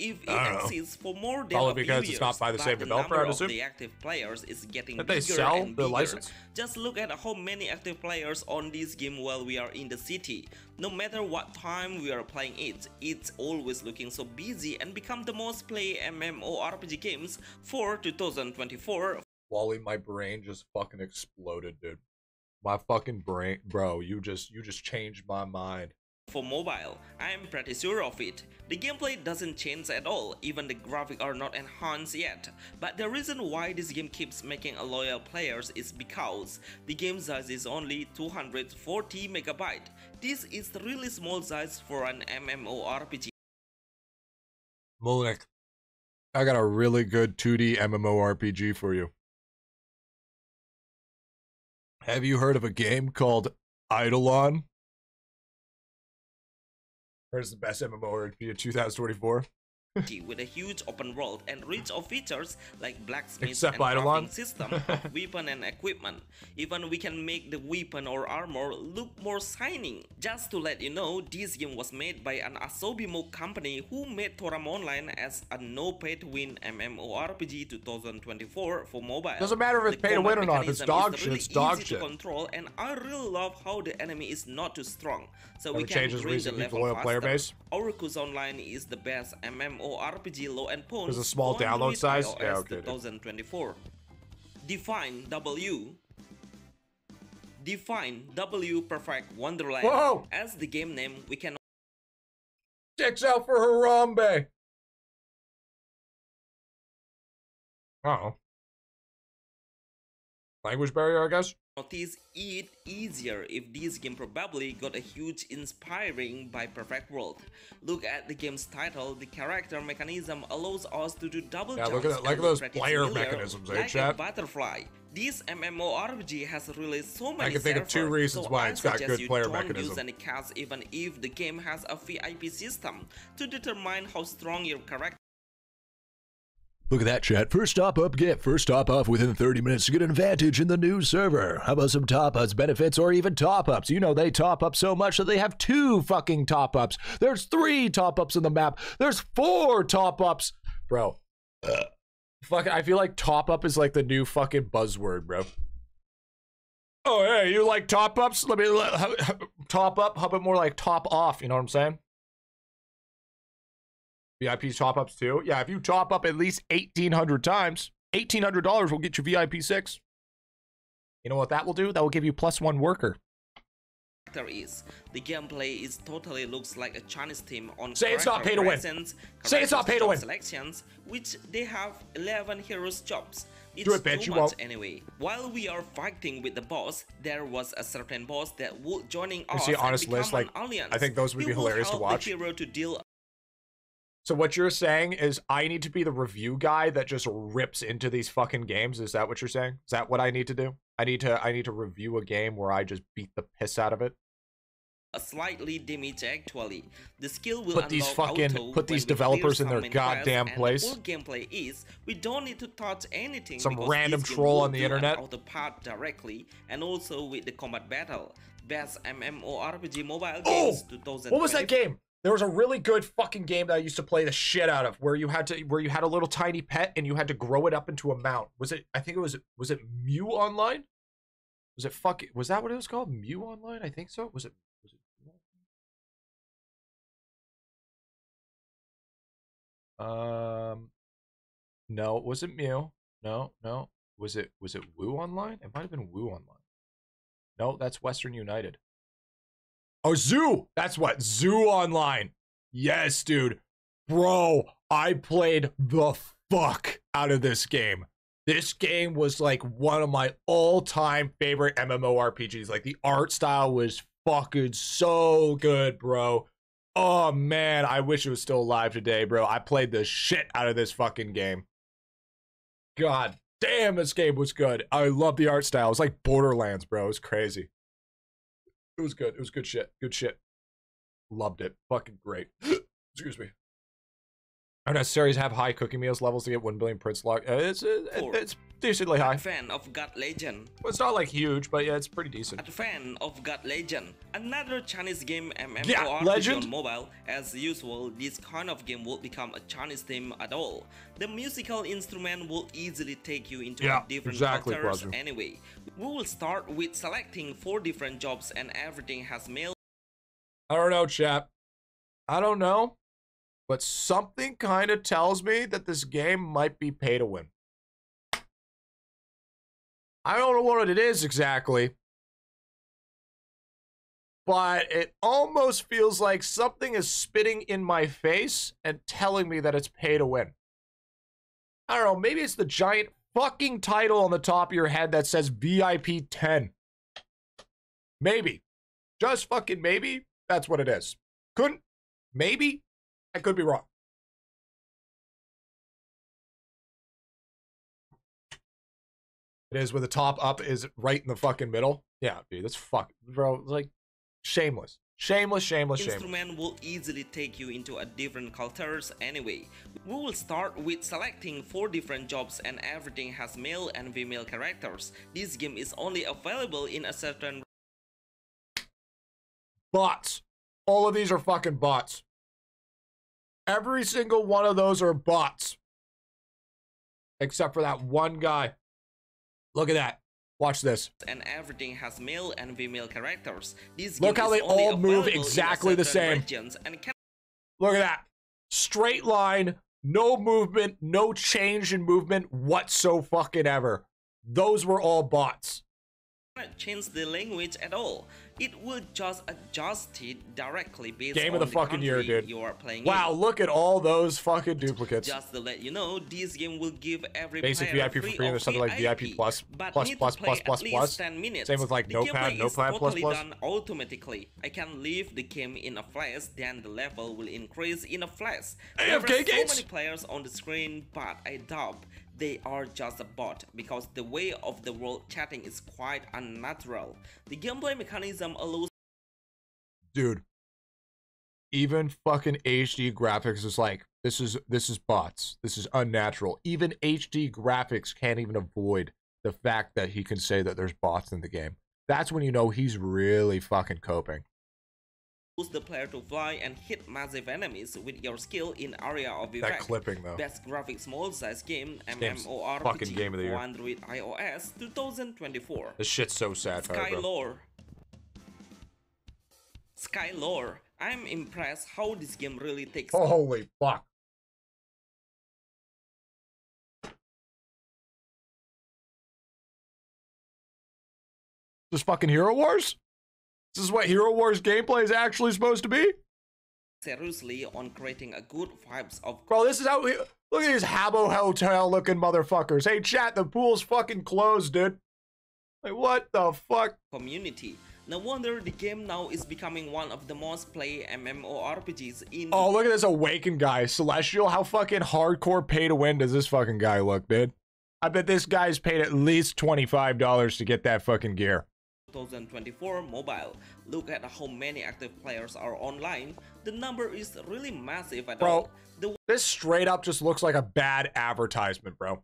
If it I know. exists for more than Probably because it's not by the same developer, I'd assume. the active players is getting Did bigger they sell and the license? Just look at how many active players on this game while we are in the city. No matter what time we are playing it, it's always looking so busy and become the most played MMORPG games for 2024 Wally, my brain just fucking exploded, dude. My fucking brain, bro. You just, you just changed my mind. For mobile, I am pretty sure of it. The gameplay doesn't change at all, even the graphics are not enhanced yet. But the reason why this game keeps making a loyal players is because the game size is only 240 megabyte. This is really small size for an MMORPG. Mulnik, I got a really good 2D MMORPG for you. Have you heard of a game called IdleOn? Where's the best MMORPG of 2024? With a huge open world and rich of features like blacksmith Except and crafting system of weapon and equipment. Even we can make the weapon or armor look more shining. Just to let you know, this game was made by an Asobimo company who made Toram Online as a no pay to win MMORPG 2024 for mobile. Doesn't matter if it's pay to win or not, it's dog shit, really it's dog shit. Control and I really love how the enemy is not too strong. So we can changes bring the reason to keep level loyal player faster. base? Orcus Online is the best MMORPG low end phone. There's a small download size? iOS Yeah, okay, 2024. Define W. Define W Perfect Wonderland. Whoa! As the game name, we can Dicks out for Harambe. Oh. Language barrier, I guess. notice it easier if this game probably got a huge inspiring by Perfect World. Look at the game's title, the character mechanism allows us to do double Yeah, jumps look at that- look at those player mechanisms, eh, like chat? butterfly. This MMORPG has released so many I can think of two reasons so why it's got good player don't mechanism. use any cards even if the game has a VIP system to determine how strong your character Look at that chat. First top up, get first top off within 30 minutes to get an advantage in the new server. How about some top ups, benefits, or even top ups? You know, they top up so much that they have two fucking top ups. There's three top ups in the map. There's four top ups. Bro. Uh, fuck, I feel like top up is like the new fucking buzzword, bro. Oh, hey, you like top ups? Let me top up. How about more like top off? You know what I'm saying? VIP top ups too. Yeah, if you top up at least 1,800 times, $1,800 will get you VIP 6. You know what that will do? That will give you plus one worker. is. The gameplay is totally looks like a Chinese team on Say it's not pay to win. Say it's not pay to win. Selections, which they have 11 heroes jobs. It's Do it, bitch, too you much won't. anyway. While we are fighting with the boss, there was a certain boss that would joining You us see and honest list, like. I think those would He be hilarious to watch. The hero to deal So what you're saying is I need to be the review guy that just rips into these fucking games. Is that what you're saying? Is that what I need to do? I need to I need to review a game where I just beat the piss out of it. a slightly damage actually. The skill will Put these fucking- put these developers in their goddamn place. The gameplay is we don't need to touch anything. Some random troll on the internet. auto part directly, and also with the combat battle. Best MMORPG mobile Oh! games 2020. What was that game? There was a really good fucking game that I used to play the shit out of where you had to where you had a little tiny pet and you had to grow it up into a mount. Was it I think it was was it MU Online? Was it fuck was that what it was called? MU Online? I think so. Was it was it? Um No, it wasn't Mew. No, no. Was it was it Woo Online? It might have been Woo Online. No, that's Western United. Oh, Zoo. That's what Zoo Online. Yes, dude. Bro, I played the fuck out of this game. This game was like one of my all-time favorite MMORPGs. Like the art style was fucking so good, bro. Oh man, I wish it was still alive today, bro. I played the shit out of this fucking game. God damn, this game was good. I love the art style. It was like Borderlands, bro. It was crazy. It was good. It was good shit. Good shit. Loved it. Fucking great. Excuse me. Are necessaries have high cooking meals levels to get 1 billion prince log? Uh, it's, uh, it's decently high. Fan of God Legend. Well, it's not like huge, but yeah, it's pretty decent. A fan of God Legend, another Chinese game MMORPG Yeah, Legend. on mobile. As usual, this kind of game will become a Chinese theme at all. The musical instrument will easily take you into Yeah, a different exactly, cultures anyway. We will start with selecting four different jobs and everything has male I don't know, chap. I don't know. But something kind of tells me that this game might be pay to win. I don't know what it is exactly. but it almost feels like something is spitting in my face and telling me that it's pay to win. I don't know, maybe it's the giant fucking title on the top of your head that says VIP 10. Maybe. Just fucking maybe. That's what it is. Couldn't. Maybe. I could be wrong. It is where the top up is right in the fucking middle. Yeah, dude, that's fuck, bro. Like, shameless, shameless, shameless, shameless. instrument will easily take you into a different cultures anyway. We will start with selecting 4 different jobs and everything has male and female characters. This game is only available in a certain Bots. All of these are fucking bots. Every single one of those are bots. Except for that one guy. Look at that. Watch this. and everything has male and female characters. Look how they all move available in a exactly the same. Look at that. Straight line, no movement, no change in movement whatsoever. fucking ever. Those were all bots. change the language at all. It will just adjust it directly based Game on of the fucking year, dude. you are playing Wow, in. look at all those fucking duplicates. Just to let you know, this game will give every Basic player VIP for free of something like VIP plus, but plus, to play at least 10 minutes. Same with, like, the Notepad, Notepad plus, totally plus. done automatically. I can leave the game in a flash, then the level will increase in a flash. There are so games? many players on the screen, but I doubt they are just a bot because the way of the world chatting is quite unnatural. The gameplay mechanism allows dude. Even fucking hd graphics is like this is this is bots. This is unnatural. Even hd graphics can't even avoid the fact that he can say that there's bots in the game. That's when you know he's really fucking coping the player to fly and hit massive enemies with your skill in area of that effect. clipping though Best graphics small size game MMORPG fucking game of the year. for Android iOS 2024. this shit's so sad Sky bro. Lore. Sky Lore. I'm impressed how this game really takes holy fuck this fucking hero wars this is what hero wars gameplay is actually supposed to be seriously on creating a good vibes of Bro, this is how we look at these Habbo Hotel looking motherfuckers. Hey, chat, the pool's fucking closed, dude. Like, what the fuck? community. No wonder the game now is becoming one of the most played MMORPGs in Oh, look at this Awakened guy. Celestial, how fucking hardcore pay to win does this fucking guy look, dude? I bet this guy's paid at least $25 to get that fucking gear. 2024 mobile. Look at how many active players are online. The number is really massive at Bro. This straight up just looks like a bad advertisement, bro.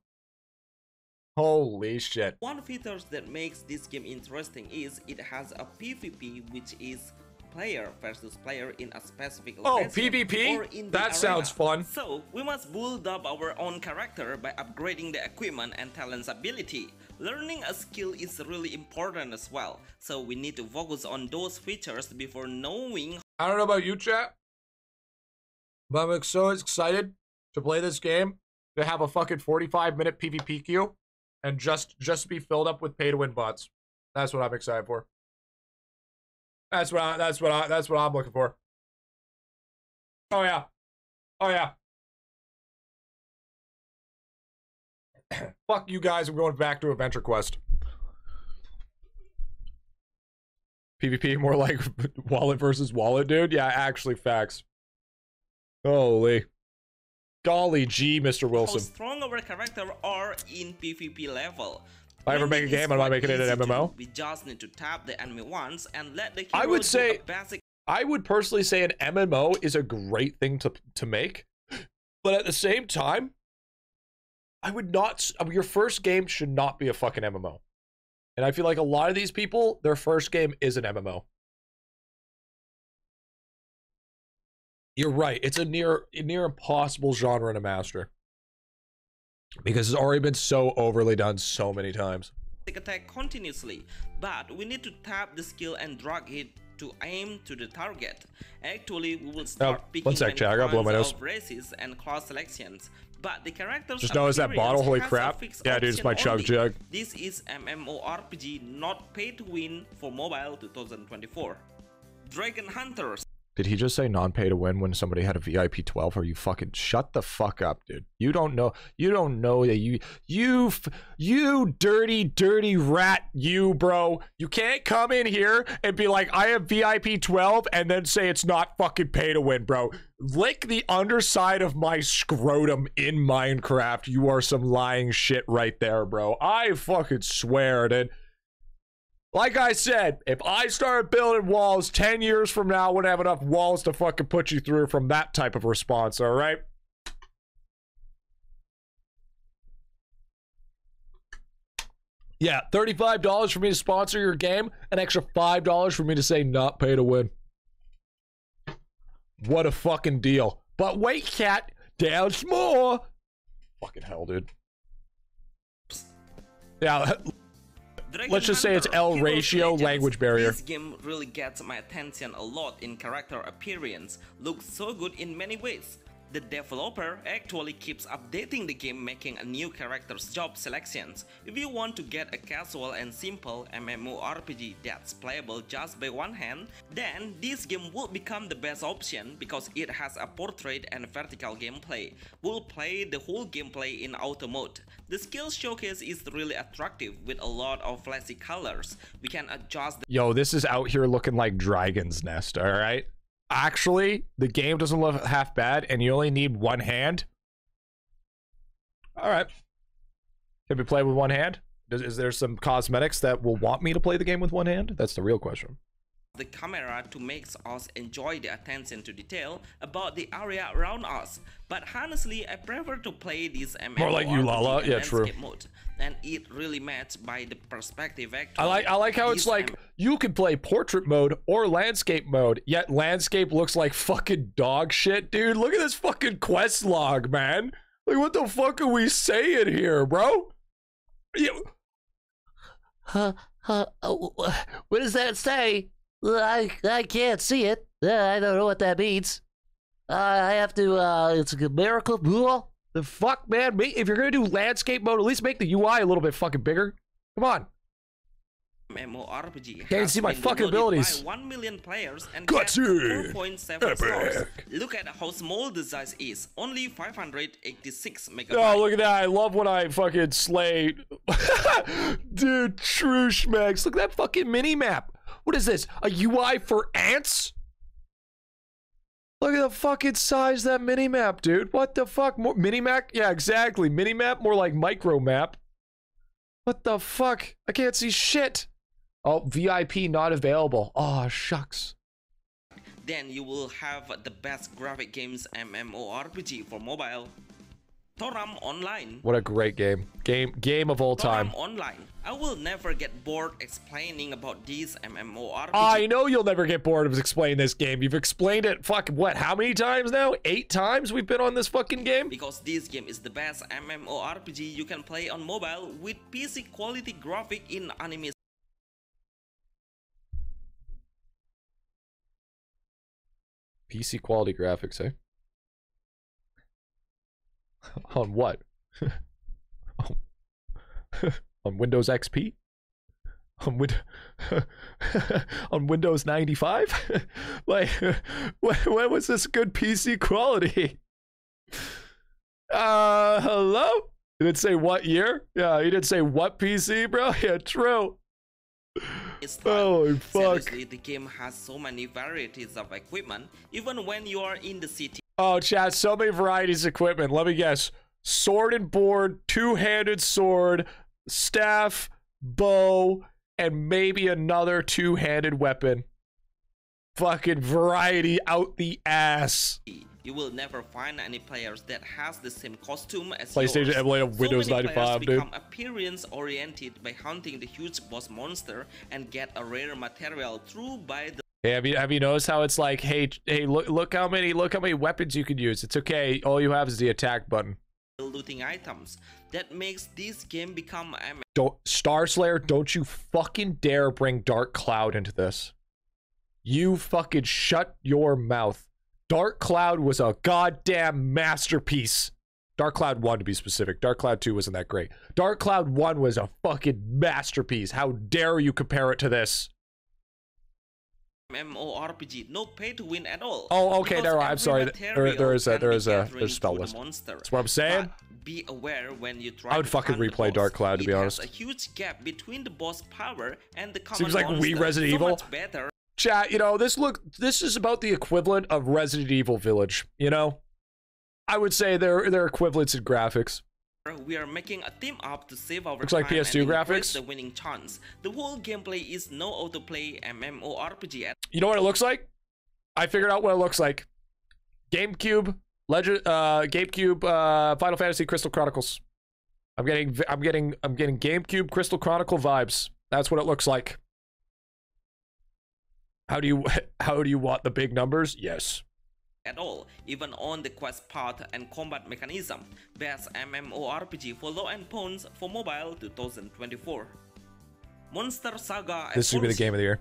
Holy shit. one feature that makes this game interesting is it has a PvP which is player versus player in a specific Oh, PvP? or in the That sounds fun. So, we must build up our own character by upgrading the equipment and talents ability. Learning a skill is really important as well, so we need to focus on those features before knowing I don't know about you, chat, but I'm so excited to play this game to have a fucking 45 minute PvP queue and just just be filled up with pay to win bots. That's what I'm excited for. That's what I, that's what I, that's what I'm looking for. Oh yeah, oh yeah. Fuck you guys! I'm going back to Adventure Quest. PvP more like wallet versus wallet, dude. Yeah, actually, facts. Holy, golly gee, Mr. Wilson. how strong our character are in PvP level. If I ever make a game, am I quite making it an MMO? We just need to tap the enemy once and let the I hero would do say- basic I would personally say an MMO is a great thing to to make, but at the same time, I would not. s- Your first game should not be a fucking MMO, and I feel like a lot of these people, their first game is an MMO. You're right. It's a near near impossible genre to master because it's already been so overly done so many times. attack continuously, but we need to tap the skill and drag it to aim to the target. Actually, we will start Oh, picking one sec, chat, I gotta blow my nose. of races and class selections. But the characters Just notice that bottle, holy crap. Yeah, dude, it's my chug jug. This is MMORPG, not pay to win for mobile 2024. Dragon Hunters, Did he just say non-pay to win when somebody had a VIP 12? Are you fucking shut the fuck up, dude? You don't know. You don't know that you you you dirty dirty rat, you bro. You can't come in here and be like I have VIP 12 and then say it's not fucking pay to win, bro. Lick the underside of my scrotum in Minecraft. You are some lying shit right there, bro. I fucking swear, dude. Like I said, if I start building walls 10 years from now, I wouldn't have enough walls to fucking put you through from that type of response, all right? Yeah, $35 for me to sponsor your game, an extra $5 for me to say not pay to win. What a fucking deal. But wait, cat, there's more. Fucking hell, dude. Yeah, Dragon Let's just say it's L ratio language barrier. This game really gets my attention a lot in character appearance. Looks so good in many ways. The developer actually keeps updating the game making a new character's job selections. If you want to get a casual and simple MMORPG that's playable just by one hand, then this game will become the best option because it has a portrait and vertical gameplay. We'll play the whole gameplay in auto mode. The skills showcase is really attractive with a lot of flashy colors. We can adjust the Yo, this is out here looking like Dragon's Nest, all right? Actually, the game doesn't look half bad, and you only need one hand. All right. Can we play with one hand? Is, is there some cosmetics that will want me to play the game with one hand? That's the real question. The camera to make us enjoy the attention to detail about the area around us. But honestly, I prefer to play this MMORPG More like you, Lala. Yeah, true. mode, and it really matched by the perspective actually. I like I like how it's like you can play portrait mode or landscape mode, yet landscape looks like fucking dog shit, dude. Look at this fucking quest log, man. Like what the fuck are we saying here, bro? You, Huh, huh, uh, what does that say? I, I can't see it. Uh, I don't know what that means. Uh, I have to, uh, it's a miracle rule. the fuck, man. If you're gonna do landscape mode, at least make the UI a little bit fucking bigger. Come on. MMORPG Can't see my fucking abilities. By 1 million players and Cutscene. 4.7 stars. Look at how small the size is. Only 586 megabytes. Oh, look at that. I love when I fucking slay. Dude, true schmex. Look at that fucking mini map. What is this? A UI for ants? Look at the fucking size of that mini map, dude. What the fuck? More mini map? Yeah, exactly. Mini map, more like micro map. What the fuck? I can't see shit. Oh, VIP not available. Oh, shucks. then you will have the best graphic games MMORPG for mobile. Toram Online. What a great game. Game game of all time. Toram Online. I will never get bored explaining about these MMORPG. I know you'll never get bored of explaining this game. You've explained it, fuck, what, how many times now? Eight times we've been on this fucking game? because this game is the best MMORPG you can play on mobile with PC quality graphic in anime PC quality graphics, eh? on what? on Windows XP? On Win- on Windows 95? like, when, when was this good PC quality? Uh, hello? You didn't say what year? Yeah, you didn't say what PC, bro? Yeah, true. style. Holy fuck. Seriously, the game has so many varieties of equipment, even when you are in the city. Oh, chat, so many varieties of equipment. Let me guess. Sword and board, two-handed sword, staff, bow, and maybe another two-handed weapon. Fucking variety out the ass. You will never find any players that has the same costume as PlayStation yours. emulator of Windows so many 95, players dude. become appearance oriented by hunting the huge boss monster and get a rare material through by the Hey, have you have you noticed how it's like, hey, hey, look look how many look how many weapons you can use. It's okay. All you have is the attack button. looting items. That makes this game become a Don't Star Slayer, don't you fucking dare bring Dark Cloud into this. You fucking shut your mouth. Dark Cloud was a goddamn masterpiece. Dark Cloud 1 to be specific. Dark Cloud 2 wasn't that great. Dark Cloud 1 was a fucking masterpiece. How dare you compare it to this? MMORPG, no pay to win at all. Oh, okay, never mind. I'm sorry. There- there is a- there is a- there's spell list. monster. That's what I'm saying. But be aware when you try I would fucking replay boss, Dark Cloud, to be honest. a huge gap between the boss power and the common Seems like we. Resident so Evil. Better Chat, you know, this look this is about the equivalent of Resident Evil Village, you know? I would say they're they're equivalents in graphics. We are making a team up to save our Looks like PS2 and graphics. the winning chance. The whole gameplay is no autoplay MMORPG You know what it looks like? I figured out what it looks like. GameCube, Legend, uh, GameCube, uh, Final Fantasy Crystal Chronicles. I'm getting, I'm getting, I'm getting GameCube Crystal Chronicle vibes. That's what it looks like. How do you, how do you want the big numbers? Yes. At all, even on the quest path and combat mechanism. Best MMORPG for low end phones for mobile 2024. Monster Saga This is gonna be the game of the year.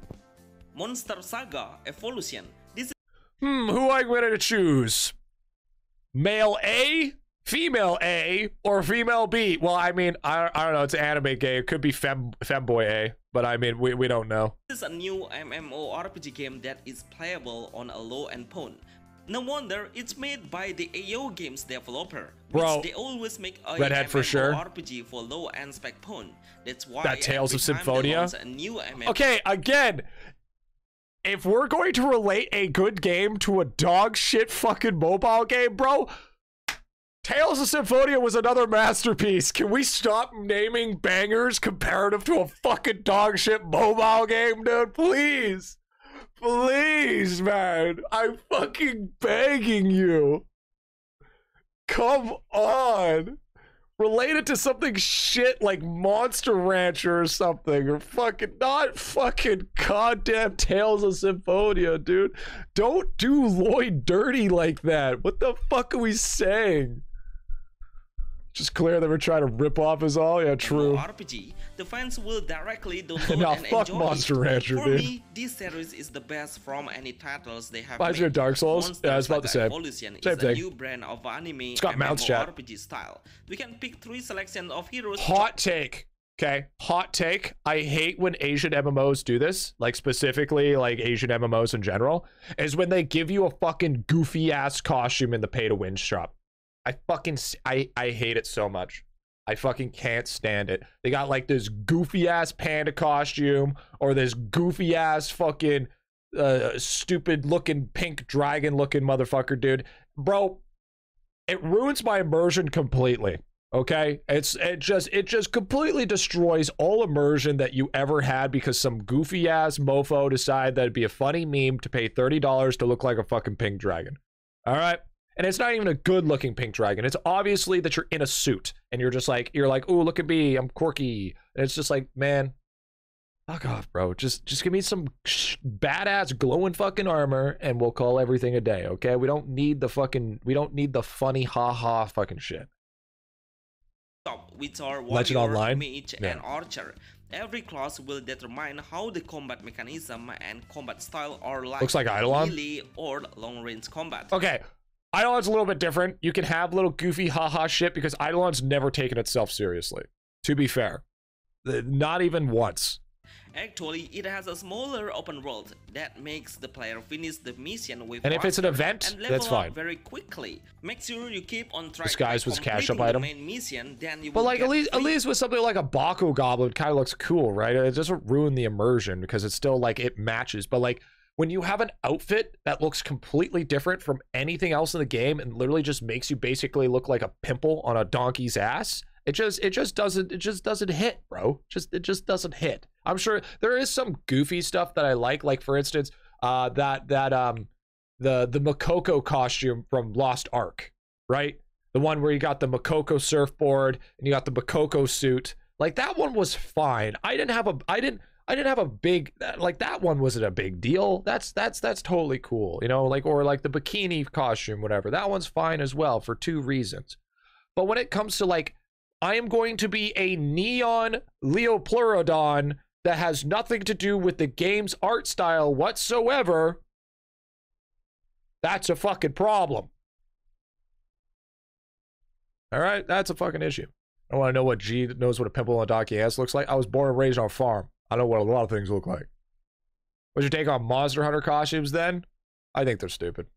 Monster Saga Evolution. This Hmm, who am I going to choose? Male A, female A, or female B? Well, I mean, I, I don't know. It's anime gay. It could be fem, femboy A, but I mean, we, we don't know. This is a new MMORPG game that is playable on a low end phone. No wonder it's made by the AO Games developer, Bro, they always make a Redhead for sure. MMORPG for low end spec phone. That's why That Tales of Symphonia? a new Okay, again, if we're going to relate a good game to a dog shit fucking mobile game, bro, Tales of Symphonia was another masterpiece. Can we stop naming bangers comparative to a fucking dog shit mobile game, dude? Please. Please, man. I'm fucking begging you. Come on. Relate it to something shit like Monster Rancher or something, or fucking not fucking goddamn Tales of Symphonia, dude. Don't do Lloyd dirty like that. What the fuck are we saying? Just clear that we're trying to rip off us all. Yeah, true. RPG, the fans will directly download Nah, and fuck enjoy Monster it. Rancher, For dude. me, this series is the best from any titles they have Reminds made. me of Dark Souls. Monster Yeah, I was about to Saga say. Evolution Same is thing. a new brand of anime It's got mounts, chat. MMORPG style. We can pick three selections of heroes. Hot take. Okay. Hot take. I hate when Asian MMOs do this, like specifically like Asian MMOs in general, is when they give you a fucking goofy ass costume in the pay to win shop. I fucking I I hate it so much. I fucking can't stand it. They got like this goofy ass panda costume or this goofy ass fucking uh stupid looking pink dragon looking motherfucker dude. Bro, it ruins my immersion completely. Okay? It's it just it just completely destroys all immersion that you ever had because some goofy ass mofo decided that it'd be a funny meme to pay $30 to look like a fucking pink dragon. All right? And it's not even a good looking pink dragon. It's obviously that you're in a suit and you're just like you're like, "Oh, look at me. I'm quirky." And it's just like, "Man, fuck off, bro. Just just give me some badass glowing fucking armor and we'll call everything a day, okay? We don't need the fucking we don't need the funny ha ha fucking shit." top, which are Legend warrior, Online? mage, Yeah. and archer. Every class will determine how the combat mechanism and combat style are like. Looks like IdleOn. melee or long range combat. Okay. IdleOn's a little bit different. You can have little goofy haha shit because IdleOn's never taken itself seriously. To be fair. Uh, Not even once. Actually, it has a smaller open world that makes the player finish the mission with And if it's an event, that's fine. very quickly. Make sure you keep on track. By with cash up item. Main mission, then you But like at least at least with something like a Baku Goblin kind of looks cool, right? It doesn't ruin the immersion because it's still like it matches. But like when you have an outfit that looks completely different from anything else in the game and literally just makes you basically look like a pimple on a donkey's ass, it just it just doesn't it just doesn't hit, bro. Just it just doesn't hit. I'm sure there is some goofy stuff that I like, like for instance, uh that that um the the Mokoko costume from Lost Ark, right? The one where you got the Mokoko surfboard and you got the Mokoko suit. Like that one was fine. I didn't have a I didn't I didn't have a big like that one wasn't a big deal. That's that's that's totally cool, you know, like or like the bikini costume whatever. That one's fine as well for two reasons. But when it comes to like I am going to be a neon Liopleurodon that has nothing to do with the game's art style whatsoever, that's a fucking problem. All right, that's a fucking issue. I want to know what G knows what a pimple on a donkey ass looks like. I was born and raised on a farm. I know what a lot of things look like. What's your take on Monster Hunter costumes then? I think they're stupid.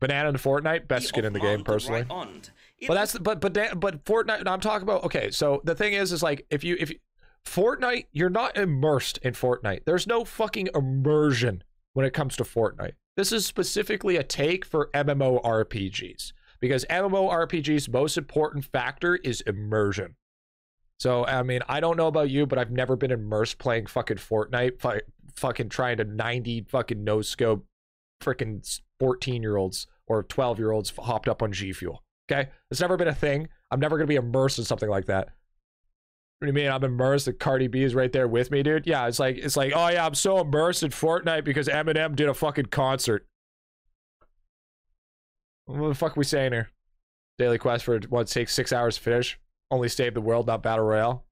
Banana in Fortnite, best skin in the game personally. write on. It But that's but but but Fortnite. I'm talking about. Okay, so the thing is, is like if you if you, Fortnite, you're not immersed in Fortnite. There's no fucking immersion when it comes to Fortnite. This is specifically a take for MMORPGs because MMORPGs' most important factor is immersion. So I mean, I don't know about you, but I've never been immersed playing fucking Fortnite, fu- fucking trying to 90 fucking no scope, freaking 14 year olds or 12 year olds hopped up on G Fuel. Okay, it's never been a thing. I'm never gonna be immersed in something like that. What do you mean? I'm immersed. The Cardi B is right there with me, dude. Yeah, it's like it's like, oh yeah, I'm so immersed in Fortnite because Eminem did a fucking concert. What the fuck are we saying here? Daily quest for what takes six hours to finish. Only save the world, not battle royale.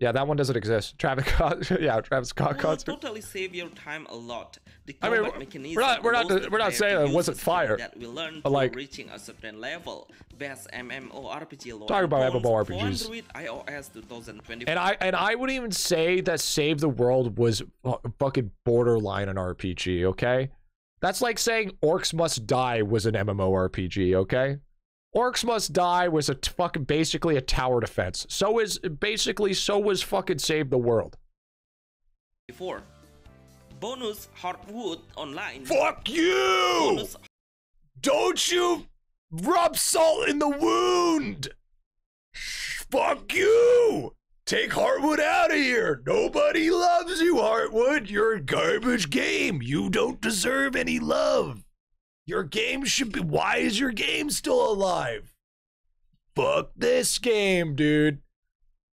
Yeah, that one doesn't exist. Travis Scott, yeah, Travis Scott will concert. totally save your time a lot. The I mean, we're- not- we're not- we're not saying it wasn't fire, That we learn but like- reaching a certain level. Best MMORPG lore Talk about MMORPGs. Android iOS 2024. And I and I would even say that Save the World was fucking borderline an RPG. Okay, that's like saying Orcs Must Die was an MMORPG. Okay, Orcs Must Die was a t- fucking basically a tower defense. So is basically so was fucking Save the World. Before. Bonus Heartwood Online. Fuck you! Bonus Don't you rub salt in the wound! Fuck you! Take Heartwood out of here! Nobody loves you, Heartwood! You're a garbage game! You don't deserve any love! Your game should be. Why is your game still alive? Fuck this game, dude.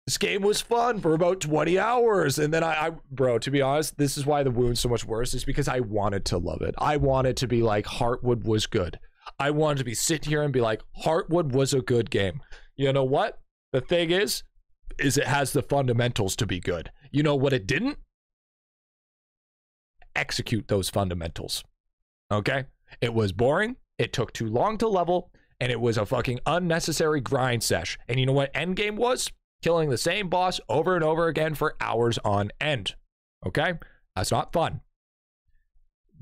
This game was fun for about 20 hours. And then I, I, bro, to be honest, this is why the wound's so much worse, is because I wanted to love it. I wanted to be like, Heartwood was good. I wanted to be sitting here and be like, Heartwood was a good game. You know what? The thing is, is it has the fundamentals to be good. You know what it didn't? Execute those fundamentals. Okay? It was boring. It took too long to level, and it was a fucking unnecessary grind sesh. And you know what endgame was? Killing the same boss over and over again for hours on end. Okay? That's not fun.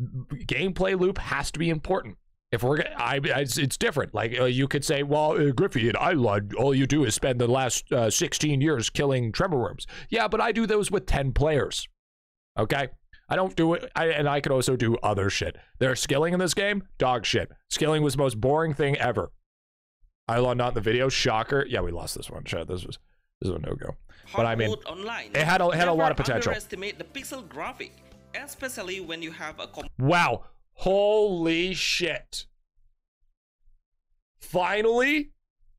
Gameplay loop has to be important. If we're, I, it's, it's different. Like uh, you could say, well, uh, Griffy and I, all you do is spend the last uh, 16 years killing tremor worms. Yeah, but I do those with 10 players. Okay, I don't do it, I, and I could also do other shit. There's skilling in this game, dog shit. Skilling was the most boring thing ever. I not in the video. Shocker. Yeah, we lost this one. Shit, this was this was a no go. But I mean, Online. it had a- it had a lot of potential. Underestimate the pixel graphic, especially when you have a Wow. Holy shit. Finally,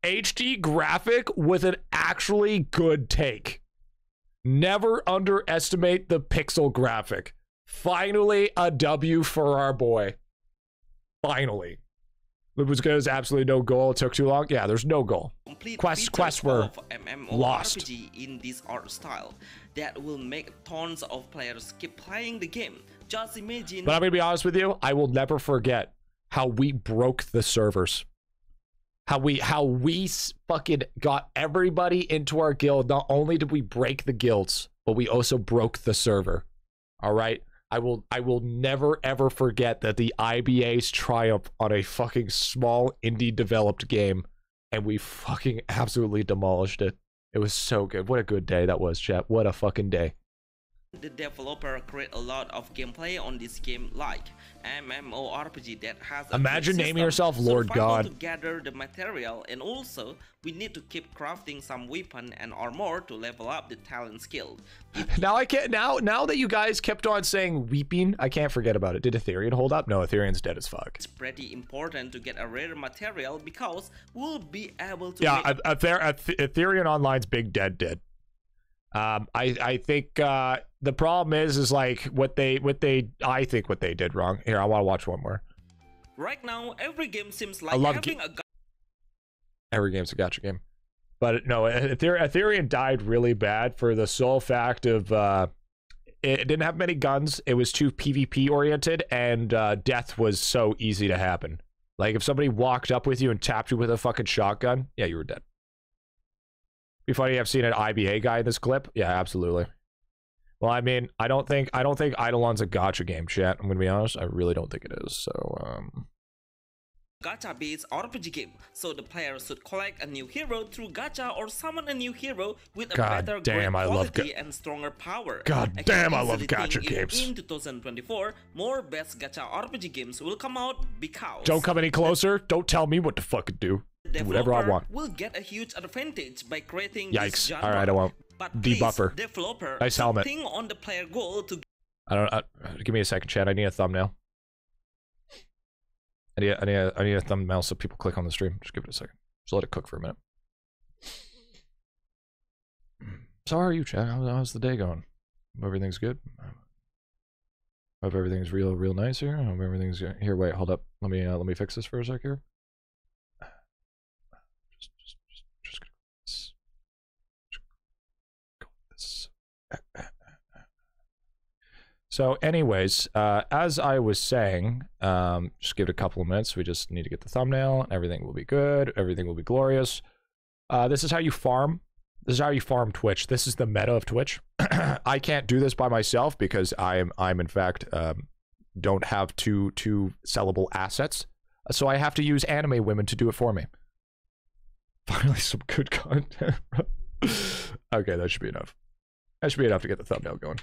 HD graphic with an actually good take. Never underestimate the pixel graphic. Finally, a W for our boy. Finally. It was good as absolutely no goal. It took too long. Yeah, there's no goal. complete Quests- quests were lost. in this art style that will make tons of players keep playing the game. Just imagine But I'm gonna be honest with you, I will never forget how we broke the servers. How we how we fucking got everybody into our guild. Not only did we break the guilds, but we also broke the server. All right? I will I will never ever forget that the IBA's triumph on a fucking small indie developed game and we fucking absolutely demolished it. It was so good. What a good day that was, chat. What a fucking day. The developer create a lot of gameplay on this game like MMORPG that has Imagine naming yourself Lord survival God. to gather the material and also we need to keep crafting some weapon and armor to level up the talent skill. Now I can't. Now, now that you guys kept on saying weeping, I can't forget about it. Did Ethereum hold up? No, Ethereum's dead as fuck. It's pretty important to get a rare material because we'll be able to Yeah, make Eth- Ether- Eth- Ethereum Online's big dead dead. Um, I I think uh, the problem is is like what they what they I think what they did wrong. Here, I want to watch one more. Right now, every game seems like love having ga- a Every game's a gacha game, but no, Ether- Ethereum died really bad for the sole fact of uh, it didn't have many guns. It was too PvP oriented, and uh, death was so easy to happen. Like if somebody walked up with you and tapped you with a fucking shotgun, yeah, you were dead. Be funny. I've seen an IBA guy in this clip. Yeah, absolutely. Well, I mean, I don't think I don't think IdleOn's a gacha game, chat. I'm gonna be honest. I really don't think it is. So, um, gacha based RPG game, so the player should collect a new hero through gacha or summon a new hero with a God better damn, I love quality ga- and stronger power. God damn, I love gacha games. In 2024, more best gacha RPG games will come out because don't come any closer. Don't tell me what to fucking do. Do whatever I developer want. will get a huge advantage by creating Yikes. this genre. All right, I won't. But please, Debuffer. developer, Nice helmet. on the player goal to I don't. Uh, give me a second, chat. I need a thumbnail. I need. A, I need. A, I need a thumbnail so people click on the stream. Just give it a second. Just let it cook for a minute. So how are you, chat? How, how's the day going? Hope everything's good. Hope everything's real, real nice here. Hope everything's good. here. Wait, hold up. Let me. Uh, let me fix this for a sec here. Just, just, just, just gonna go with this. Just go with this. So, anyways, uh, as I was saying, um, just give it a couple of minutes. We just need to get the thumbnail. Everything will be good. Everything will be glorious. Uh, this is how you farm. This is how you farm Twitch. This is the meta of Twitch. I can't do this by myself because I am I'm in fact um, don't have two two sellable assets. So I have to use anime women to do it for me. Finally, some good content. okay, that should be enough. That should be enough to get the thumbnail going.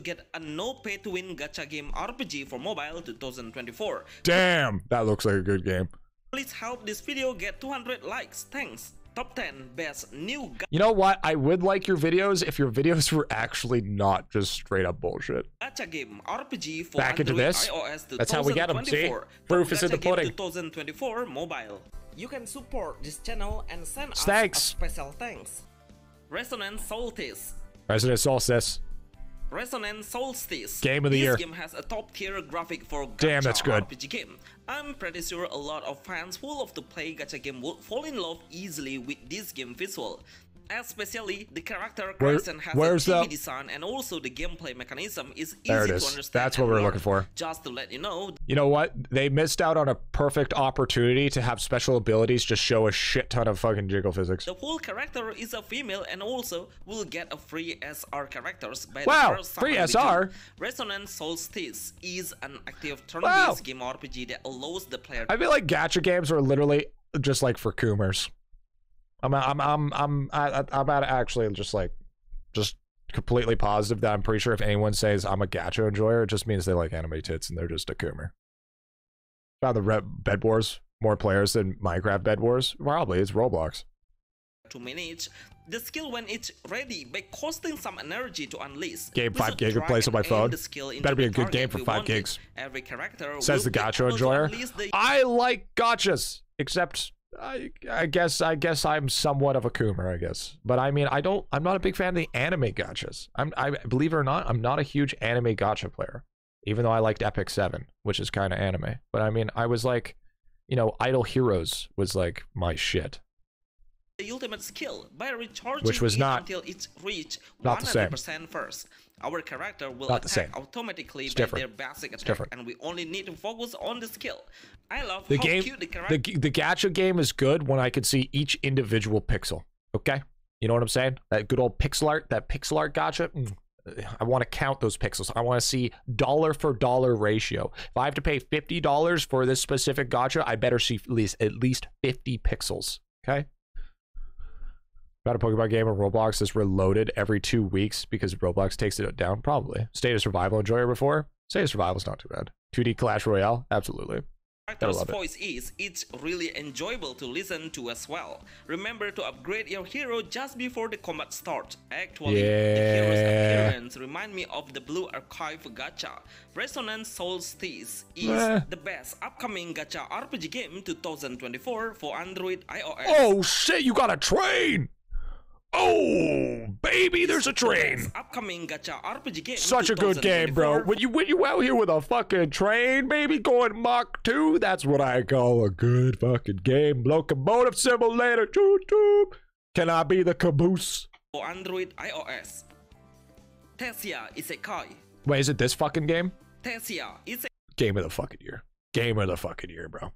Get a no pay to win gacha game RPG for mobile 2024. Damn, that looks like a good game. Please help this video get 200 likes. Thanks. Top 10 best new You know what? I would like your videos if your videos were actually not just straight up bullshit. gacha game RPG for Back into this. iOS That's how we get 'em, see? 2024. Proof is in the pudding. 2024 mobile. You can support this channel and send us Thanks. a special thanks. Resonance Solstice. Resident Solstice. Resonance Solstice. Game of the this year. game has a top tier graphic for gacha Damn, that's good. RPG game. I'm pretty sure a lot of fans who love to play gacha game will fall in love easily with this game visual. Especially the character creation has where's a TV the- design and also the gameplay mechanism is easy There it to is. understand. That's what we're learn. looking for. Just to let you know, You know what? They missed out on a perfect opportunity to have special abilities just show a shit ton of fucking jiggle physics. the whole character is a female and also will get a free SR characters by Wow, the first free SR? Resonance Solstice is an active turn-based game RPG that allows the player I feel like gacha games are literally just like for coomers. I'm I'm I'm I'm I, I'm at actually just like just completely positive that I'm pretty sure if anyone says I'm a gacha enjoyer, it just means they like anime tits and they're just a coomer. Found the Re- Bed Wars more players than Minecraft Bed Wars. Probably it's Roblox. to manage the skill when it's ready by costing some energy to unleash. Game 5 should gig on my phone. the skill into Better be a good game for 5 gigs. Every character Says the gacha enjoyer. I like gachas, except I I guess I guess I'm somewhat of a coomer, I guess. But I mean, I don't. I'm not a big fan of the anime gachas. I'm I believe it or not, I'm not a huge anime gacha player. Even though I liked Epic Seven, which is kind of anime. But I mean, I was like, you know, Idle Heroes was like my shit. The ultimate skill by recharging Which was not- until it's reached not the same. 100% first. Our character will Not the attack same. automatically It's by different. their basic attack, and we only need to focus on the skill. I love The how game, cute the character the the gacha game is good when I can see each individual pixel. Okay, you know what I'm saying? That good old pixel art, that pixel art gacha. mm, I want to count those pixels. I want to see dollar for dollar ratio. If I have to pay fifty dollars for this specific gacha, I better see at least at least fifty pixels. Okay. Got a Pokemon game on Roblox that's reloaded every two weeks because Roblox takes it down. Probably. State of Survival enjoyer before. State of Survival's not too bad. 2D Clash Royale, absolutely. character's voice is, it's really enjoyable to listen to as well. Remember to upgrade your hero just before the combat starts. Actually, the hero's appearance remind me of the Blue Archive gacha. Resonance Solstice is Eh. the best upcoming gacha RPG game 2024 for Android iOS. Oh shit, you got a train! Oh baby, there's a train! Upcoming gacha RPG game. Such a good game, bro. When you when you out here with a fucking train, baby, going Mach 2, that's what I call a good fucking game. Locomotive simulator, choo choo. Can I be the caboose? For Android iOS. Tessia Isekai. Wait, is it this fucking game? Tessia is Game of the fucking year. Game of the fucking year, bro.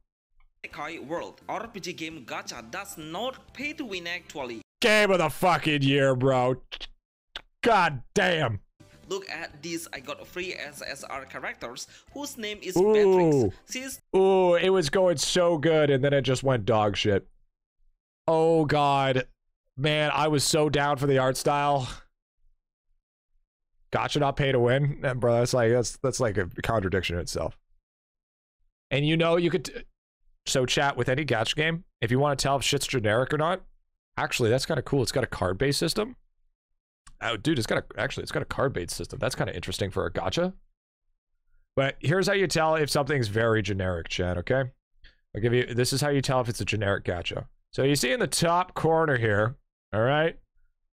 Isekai World RPG game gacha does not pay to win actually. Game of the fucking year, bro. God damn. Look at this, I got free SSR characters whose name is Ooh. She's Ooh, it was going so good, and then it just went dog shit. Oh god, man, I was so down for the art style. Gacha, not pay to win, and bro. That's like that's that's like a contradiction in itself. And you know, you could so chat with any gacha game if you want to tell if shit's generic or not. Actually, that's kind of cool. It's got a card based system. Oh, dude, it's got a actually it's got a card based system. That's kind of interesting for a gacha. But here's how you tell if something's very generic, Chad, okay? I'll give you this is how you tell if it's a generic gacha. So you see in the top corner here, all right?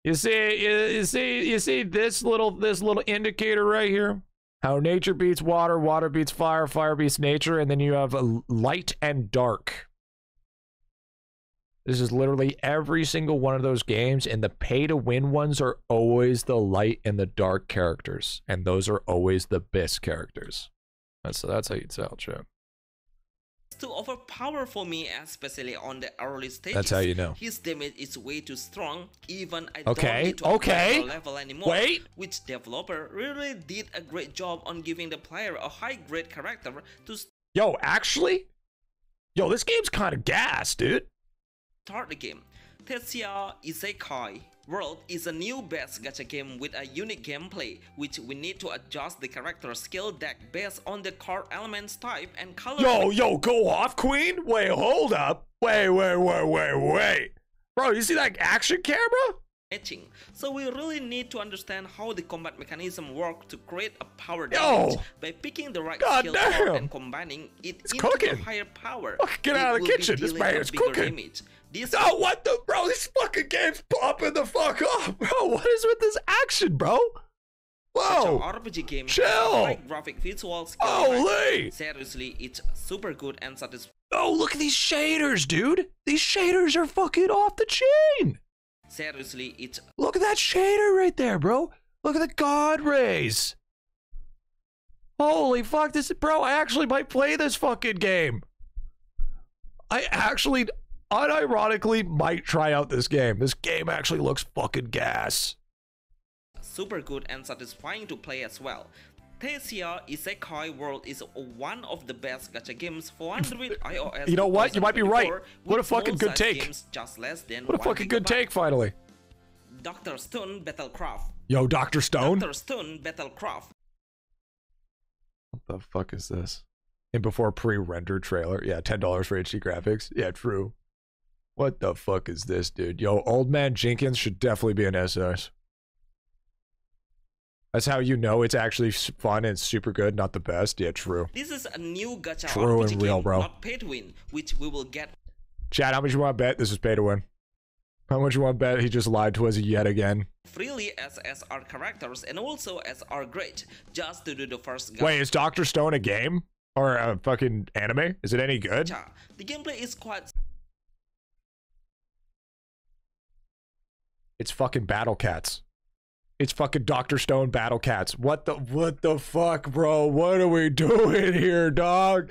You see you, you see you see this little this little indicator right here? How nature beats water, water beats fire, fire beats nature, and then you have light and dark. This is literally every single one of those games, and the pay to win ones are always the light and the dark characters, and those are always the best characters. That's that's how you tell, Chad. too overpowered for me, especially on the early stages. That's how you know. His damage is way too strong. Even I Okay, don't need to okay. level anymore. Wait. Which developer really did a great job on giving the player a high grade character to Yo, actually, yo, this game's kind of gas, dude. Start the game. Tetsuya Isekai World is a new best gacha game with a unique gameplay, which we need to adjust the character skill deck based on the card elements type and color. Yo, yo, go off, Queen. Wait, hold up. Wait, wait, wait, wait, wait. Bro, you see that action camera? matching. So we really need to understand how the combat mechanism work to create a power Yo! damage by picking the right God skill damn! card and combining it It's into cooking. a higher power. Fuck, get It out of the kitchen. This man is cooking. Damage. This Oh, what the, bro? This fucking game's popping the fuck off, bro. What is with this action, bro? Whoa. RPG game Chill. high graphic visuals. Holy. Seriously, it's super good and satisfying. Oh, look at these shaders, dude. These shaders are fucking off the chain. Seriously, it's Look at that shader right there, bro. Look at the god rays. Holy fuck, this bro, I actually might play this fucking game. I actually unironically might try out this game. This game actually looks fucking gas. super good and satisfying to play as well. Tesia Isekai World is one of the best gacha games for Android, iOS. You know what? You might be right. What a fucking good take. Just less than What a fucking good take finally. Doctor Stone Battlecraft. Yo, Dr. Stone. Doctor Stone Battlecraft. What the fuck is this? And before pre-rendered trailer. Yeah, ten dollars for HD graphics. Yeah, true. What the fuck is this, dude? Yo, old man Jenkins should definitely be an SS. That's how you know it's actually fun and super good, not the best. Yeah, true. This is a new gacha True RPG and real, game, bro. not pay to win, which we will get Chad, how much you want to bet? This is pay to win. How much you want to bet? He just lied to us yet again. freely as SR characters and also as R grade, just to do the first Wait, is Doctor Stone a game or a fucking anime? Is it any good? The gameplay is quite It's fucking Battle Cats. It's fucking Doctor Stone Battle Cats. What the what the fuck, bro? What are we doing here, dog?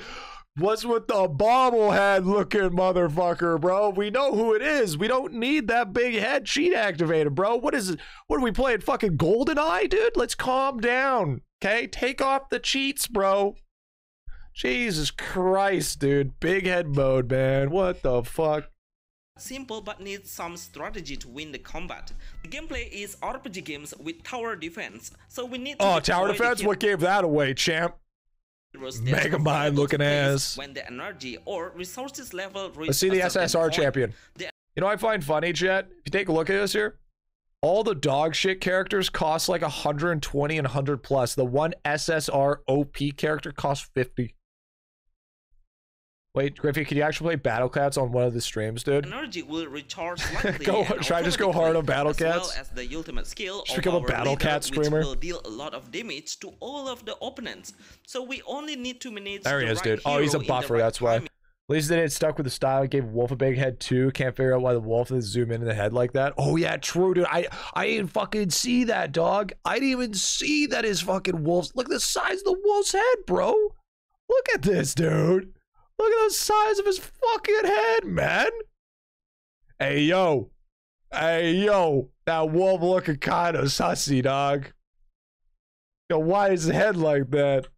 What's with the bobblehead looking motherfucker, bro? We know who it is. We don't need that big head cheat activated, bro. What is it? What are we playing? Fucking Golden Eye, dude? Let's calm down. Okay? Take off the cheats, bro. Jesus Christ, dude. Big head mode, man. What the fuck? Simple but needs some strategy to win the combat. The gameplay is RPG games with tower defense, so we need to Oh, tower defense? What gave that away, champ? heroes Megamind looking ass. When the energy or resources level Let's see the SSR point, champion. the You know what I find funny, Jet? If you take a look at this here, all the dog shit characters cost like 120 and 100 plus. The one SSR OP character costs 50. Wait, Griffy, can you actually play Battle Cats on one of the streams, dude? energy will recharge Go- should I just go hard on Battle Cats? As well as the ultimate skill Should become a Battle leader, Cat streamer? which will deal a lot of damage to all of the opponents. So we only need to manage There he the is, right dude. Oh, he's a hero in the buffer, right that's why. At least they didn't stuck with the style. Gave Wolf a big head too. Can't figure out why the wolf didn't zoom in in the head like that. Oh yeah, true, dude. I I didn't fucking see that, dog. I didn't even see that his fucking wolves. Look at the size of the wolf's head, bro. Look at this, dude. Look at the size of his fucking head, man. Hey yo, hey yo. That wolf looking kind of sussy, dog. Yo, why is his head like that?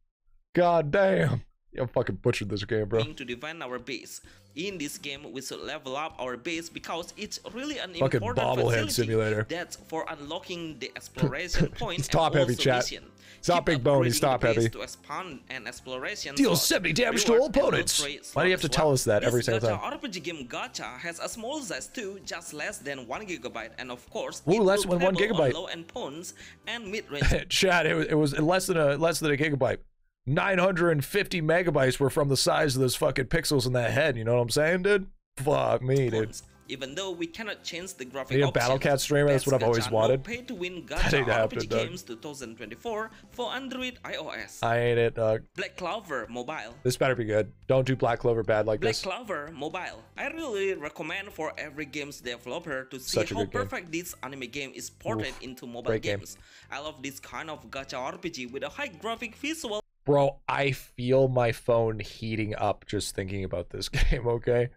God damn. You fucking butchered this game, bro. to defend our base. In this game, we should level up our base because it's really an Fucking important bobblehead simulator. that's for unlocking the exploration point and top heavy, chat. mission. He's not Keep big bone, he's top heavy. To expand and exploration Deals slot. 70 damage to all opponents. Why do you have to tell us that every This single gacha time? RPG game Gacha has a small size too, just less than one gigabyte, and of course, Ooh, less than one playable on. Low-end phones and mid-range Chad, it was, it was less than a less than a gigabyte. 950 megabytes were from the size of those fucking pixels in that head. You know what I'm saying, dude? Fuck me, dude. Even though we cannot change the graphic Need a options, Battle Cat streamer? That's what I've always wanted. No pay to win That Gacha RPG dog. games 2024 for Android iOS. I ain't it, dog. Black Clover Mobile. This better be good. Don't do Black Clover bad like Black this. Black Clover Mobile. I really recommend for every games developer to see how game. perfect this anime game is ported into mobile great game. games. I love this kind of gacha RPG with a high graphic visual Bro, I feel my phone heating up just thinking about this game, okay?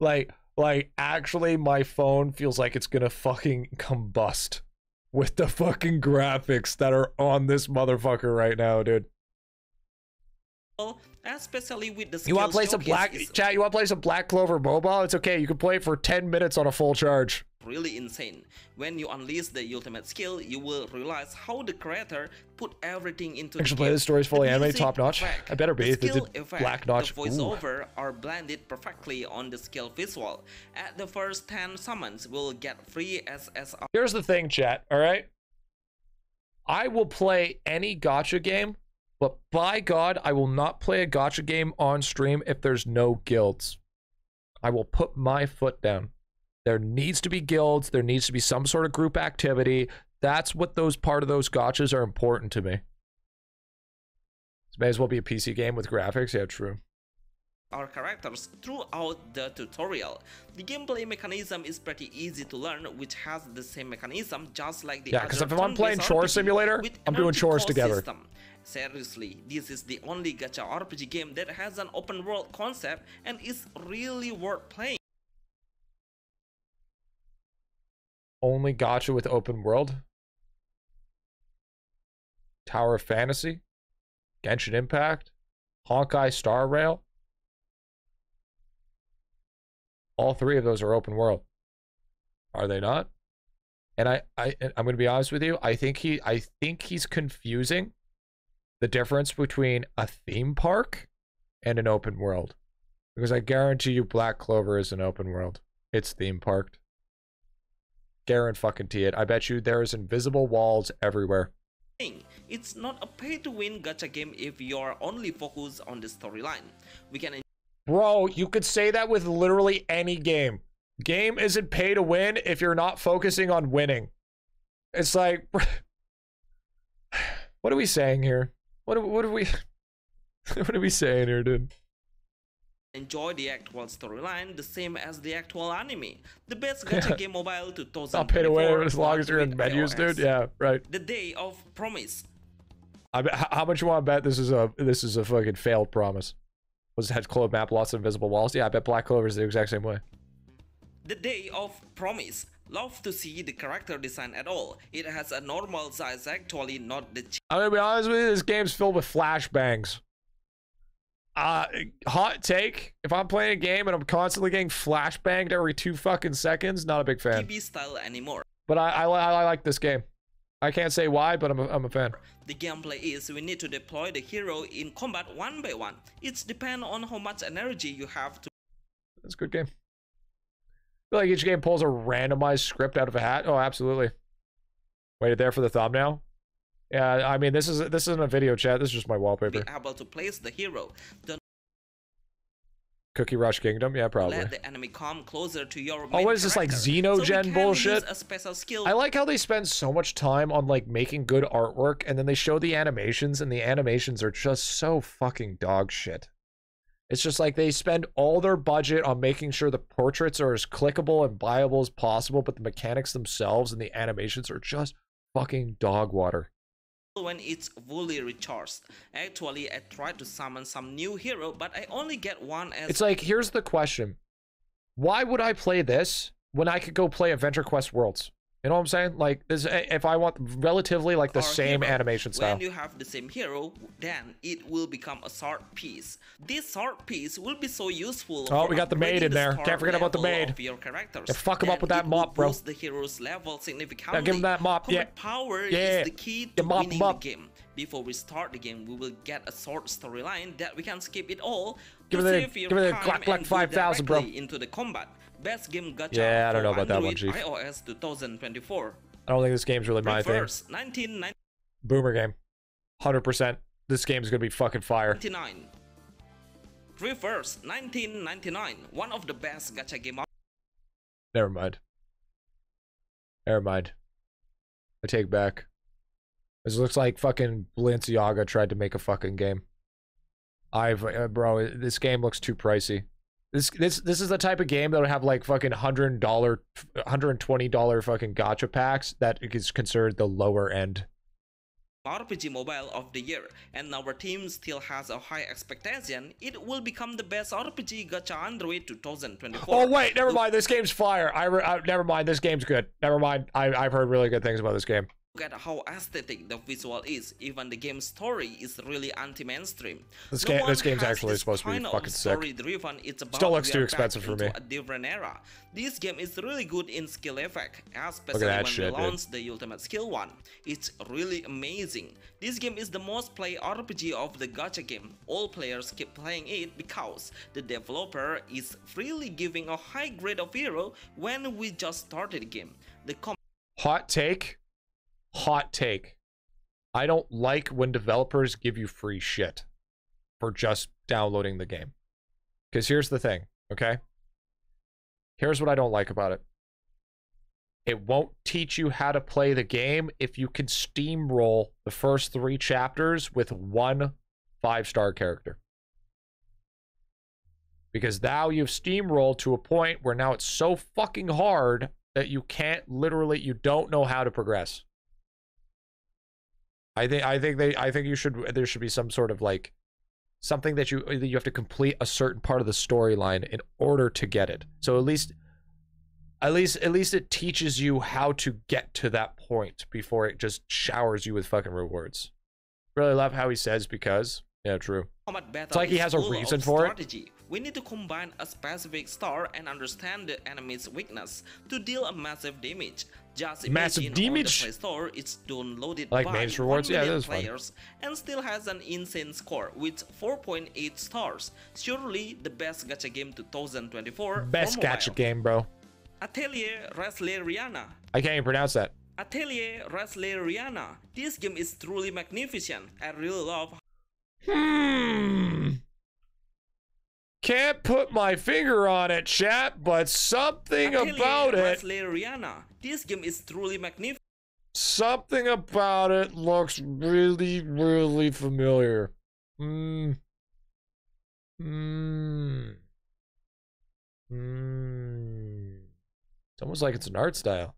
Like, like actually my phone feels like it's gonna fucking combust with the fucking graphics that are on this motherfucker right now, dude. especially with the You want to play some black chat? You want to play some Black Clover Mobile? It's okay. You can play it for 10 minutes on a full charge. Really insane. When you unleash the ultimate skill, you will realize how the creator put everything into Actually the play game. this story's fully The animated, top-notch. effect, I better be. The skill effect, black notch. The Ooh. voiceover are blended perfectly on the skill visual. At the first 10 summons will get free SSR Here's the thing, chat. All right. I will play any gacha game, but by God, I will not play a gacha game on stream if there's no guilds. I will put my foot down. There needs to be guilds. There needs to be some sort of group activity. That's what those part of those gachas are important to me. This may as well be a PC game with graphics. Yeah, true. our characters throughout the tutorial. The gameplay mechanism is pretty easy to learn, which has the same mechanism just like the Yeah, 'cause because if I'm playing Chore Simulator, I'm doing chores together. System. Seriously, this is the only gacha RPG game that has an open world concept and is really worth playing. Only gacha with open world. Tower of Fantasy, Genshin Impact, Honkai Star Rail. All three of those are open world. Are they not? And I, I I'm gonna be honest with you, I think he I think he's confusing the difference between a theme park and an open world. Because I guarantee you Black Clover is an open world. It's theme parked. Garen fucking T it. I bet you there's invisible walls everywhere. It's not a pay to win gacha game if you're only focused on the storyline. We can Bro, you could say that with literally any game. Game isn't pay to win if you're not focusing on winning. It's like, what are we saying here? What are, what are we, what are we saying here, dude? Enjoy the actual storyline the same as the actual anime. The best gacha game mobile to toss. I'll pay to win as long as you're in menus, dude. Yeah, right. The Day of Promise. I bet, how much you want to bet this is a this is a fucking failed promise? Was it had clove map, lots of invisible walls? Yeah, I bet Black Clover is the exact same way. The Day of Promise. Love to see the character design at all. It has a normal size actually, not the I'm gonna be honest with you, this game's filled with flashbangs. Uh, hot take. If I'm playing a game and I'm constantly getting flashbanged every two fucking seconds, not a big fan. TV style anymore. But I, I, I like this game. I can't say why, but I'm a, I'm a fan. The gameplay is we need to deploy the hero in combat one by one. It's depend on how much energy you have to It's a good game. I feel like each game pulls a randomized script out of a hat. Oh, absolutely. Waited there for the thumbnail. Yeah, I mean this is this isn't a video chat. This is just my wallpaper. be able to place the hero. Don't Cookie Rush Kingdom. Yeah, probably. let the enemy come closer to your Oh, what is this, like, character. So Xenogen bullshit? a special skill I like how they spend so much time on like making good artwork and then they show the animations and the animations are just so fucking dog shit. It's just like they spend all their budget on making sure the portraits are as clickable and buyable as possible, but the mechanics themselves and the animations are just fucking dog water. When it's fully recharged. Actually, I tried to summon some new hero, but I only get one as It's like here's the question. Why would I play this when I could go play Adventure Quest Worlds? You know what I'm saying? Like this, eh, if I want relatively like the or same hero. animation style. When you have the same hero, then it will become a sword piece. This sword piece will be so useful. Oh, we got the maid in there. star Can't forget about the maid. Your characters. Yeah, fuck up Then with that mop, bro. The hero's level significantly. give 'em that mop, Combat yeah. power Yeah. is the key to Yeah, mop winning up. the game. Before we start the game, we will get a short storyline that we can skip it all. Give me the- give me the Glock 5000, bro. Into the combat. Best game gacha Yeah, I don't know about that one, Android Chief. iOS 2024. I don't think this game's really my thing. Reverse 1999. Boomer game, hundred percent. This game's gonna be fucking fire. 99. Reverse 1999, one of the best gacha game out Never mind. Never mind. I take back. This looks like fucking Balenciaga tried to make a fucking game. I've uh, bro, this game looks too pricey. This this this is the type of game that would have like fucking hundred dollar, hundred twenty dollar fucking gacha packs that is considered the lower end. RPG mobile of the year, and our team still has a high expectation. It will become the best RPG gacha Android 2024. Oh wait, never mind. This game's fire. I, re- I never mind. This game's good. Never mind. I I've heard really good things about this game. At how aesthetic the visual is. Even the game's story is really anti-mainstream. This No game- this game's actually supposed to be fucking sick. Story-driven. It's about Still looks too expensive for me. A different era. This game is really good in skill effect, especially when shit, we the Ultimate Skill one. It's really amazing. This game is the most played RPG of the gacha game. All players keep playing it because the developer is freely giving a high grade of hero when we just started the game. The Hot take. Hot take. I don't like when developers give you free shit for just downloading the game. Because here's the thing, okay? Here's what I don't like about it. It won't teach you how to play the game if you can steamroll the first three chapters with one five star character. Because now you've steamrolled to a point where now it's so fucking hard that you can't literally you don't know how to progress. I think I think they I think you should there should be some sort of like something that you uh, that you have to complete a certain part of the storyline in order to get it. So at least at least at least it teaches you how to get to that point before it just showers you with fucking rewards. Really love how he says because yeah, true. It's like he has a reason for it. strategy. We need to combine a specific star and understand the enemy's weakness to deal a massive damage. Just Massive imagine on the damage? Play Store, it's downloaded like by managed rewards. Yeah, that million was fun. and still has an insane score with 4.8 stars. Surely the best gacha game 2024 Best gacha game, bro. Atelier Resleriana. I can't even pronounce that. Atelier Resleriana. This game is truly magnificent. I really love Hmm. Can't put my finger on it, chat, but something Atelier about it, Resleriana. This game is truly magnificent. something about it looks really, really familiar. Hmm. Hmm. Hmm. It's almost like it's an art style.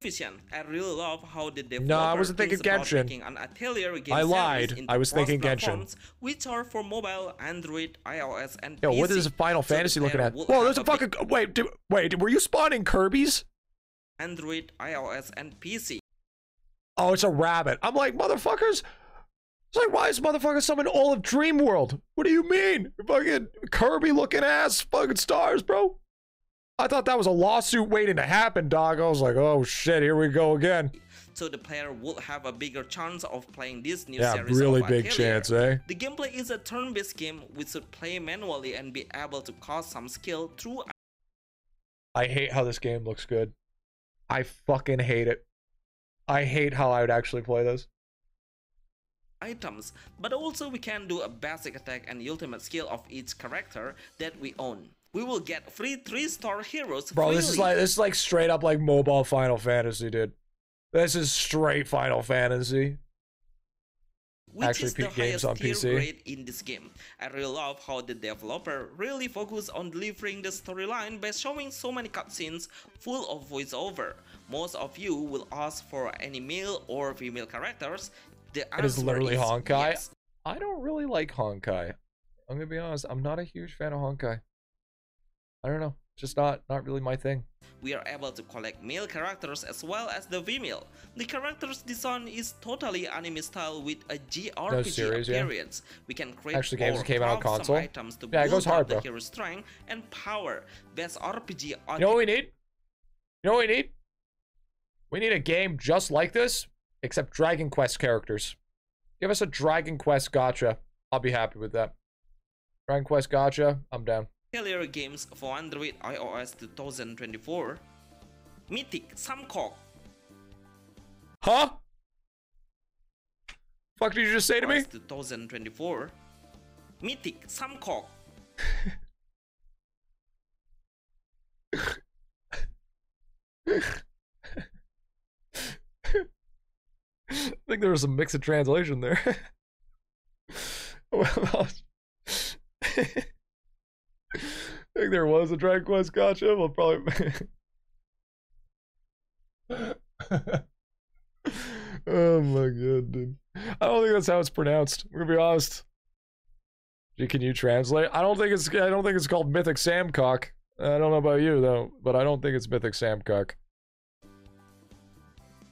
I really love how the developer No, I wasn't thinking Genshin. an Atelier game I lied. I was thinking Genshin. which are for mobile, Android, iOS, and Yo, PC. what is Final So Fantasy looking at? Whoa, there's a big fucking wait. Wait, were you spawning Kirby's? Android, iOS, and PC. Oh, it's a rabbit. I'm like, motherfuckers. It's like, why is motherfucker summon all of Dream World? What do you mean? Fucking Kirby looking ass fucking stars, bro. I thought that was a lawsuit waiting to happen, dog. I was like, oh shit, here we go again. So the player will have a bigger chance of playing this new Yeah, series really of big chance, eh? The gameplay is a turn-based game we should play manually and be able to cause some skill through I hate how this game looks good. I fucking hate it. I hate how I would actually play this. items, but also we can do a basic attack and the ultimate skill of each character that we own. We will get free 3-star heroes Bro, this is like this is like straight up like mobile Final Fantasy, dude. This is straight Final Fantasy. which actually is the games highest on tier PC. grade in this game. I really love how the developer really focused on delivering the storyline by showing so many cutscenes full of voiceover. Most of you will ask for any male or female characters. The It is literally is Honkai. yes. I don't really like Honkai. I'm gonna be honest. I'm not a huge fan of Honkai. I don't know. just not not really my thing. we are able to collect male characters as well as the female. The character's design is totally anime style with a JRPG series, yeah. We can create Actually, games came out on console. items to Yeah, it build goes hard, up the bro. hero's strength and power. Best RPG You know what we need? You know what we need? We need a game just like this, except Dragon Quest characters. Give us a Dragon Quest gacha. I'll be happy with that. Dragon Quest gacha. I'm down. Killer games for Android iOS 2024. Mythic Samkok Huh? Fuck did you just say to me? 2024. Mythic Samkok I think there was a mix of translation there. well, I think there was a Dragon Quest gacha. We'll probably. oh my god, dude. I don't think that's how it's pronounced. I'm gonna be honest. Can you translate? I don't think it's. I don't think it's called Mythic Samkok. I don't know about you though, but I don't think it's Mythic Samkok.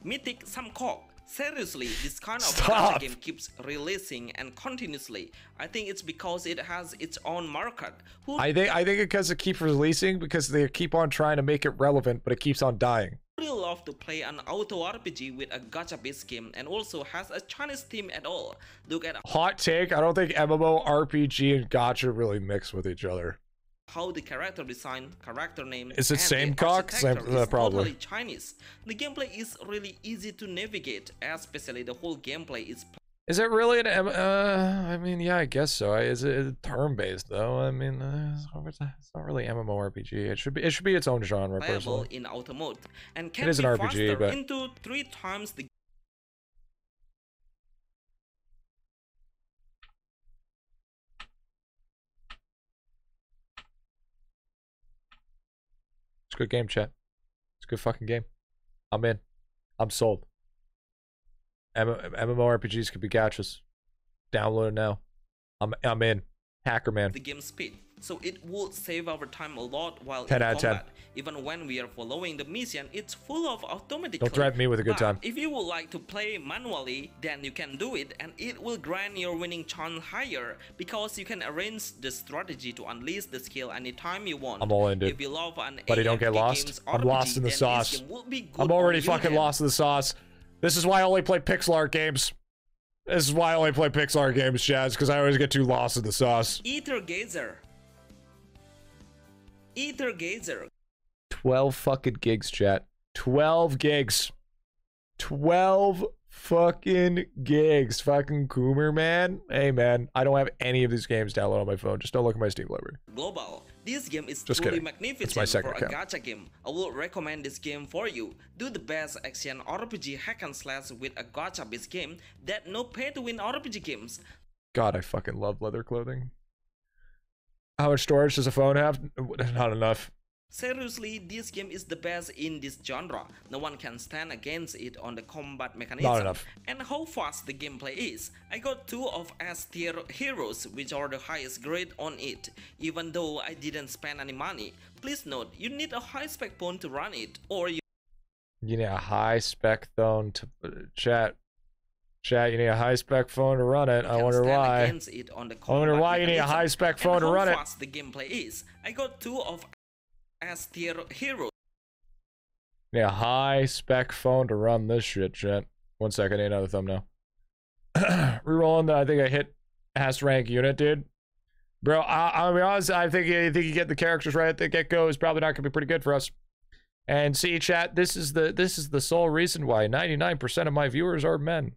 Mythic Samkok. Seriously, this kind of Stop. game keeps releasing and continuously. I think it's because it has its own market. Who I think I think because it keeps releasing because they keep on trying to make it relevant, but it keeps on dying. really love to play an auto RPG with a gacha based game and also has a Chinese theme at all? Look at Hot take: I don't think MMO, RPG, and Gacha really mix with each other. How the character design, character name, Is it same cock? Same- uh, is probably. totally Chinese. The gameplay is really easy to navigate, especially the whole gameplay is Is it really an Uh, I mean, yeah, I guess so. I- Is it turn based though? I mean, uh, it's not- really MMORPG. It should be. It should be its own genre, personally. in auto mode and can is be an RPG, but- into three times the A good game, chat. It's a good fucking game. I'm in. I'm sold. M- MMORPGs could be gachas. Download it now. I'm I'm in. Hacker man. the game speed, so it would save our time a lot while 10 in out of 10. combat. Even when we are following the mission, it's full of automatic. Don't threaten me with a good time. If you would like to play manually, then you can do it, and it will grant your winning chance higher because you can arrange the strategy to unleash the skill anytime you want. I'm all in, dude. If you love an Buddy, don't get lost. I'm RPG, lost in the sauce. would be good I'm already fucking then. lost in the sauce. This is why I only play pixel art games. This is why I only play pixel art games, Chaz, because I always get too lost in the sauce. Aether Gazer. Aether Gazer. 12 fucking gigs, chat. 12 gigs. 12 fucking gigs. Fucking Coomer, man. Hey, man. I don't have any of these games downloaded on my phone. Just don't look at my Steam library. Global. This game is Just truly kidding. magnificent It's my second for a account. gacha game. I will recommend this game for you. Do the best action RPG hack and slash with a gacha based game that no pay to win RPG games. God, I fucking love leather clothing. How much storage does a phone have? Not enough. Seriously, this game is the best in this genre. No one can stand against it on the combat mechanism and how fast the gameplay is. I got two of S tier heroes which are the highest grade on it, even though I didn't spend any money. Please note, you need a high spec phone to run it, or you You need a high spec phone to uh, chat. Chat, you need a high spec phone to run it. I wonder why. it on the I wonder why you need a high-spec phone to run it. the gameplay is. I got two of S tier heroes. Need a high spec phone to run this shit, chat. One second, I need another thumbnail. Rerolling that I think I hit S rank unit, dude. Bro, I, I'll be honest, I think, I think you get the characters right at the get go is probably not gonna be pretty good for us. And see, chat, this is the this is the sole reason why 99% of my viewers are men.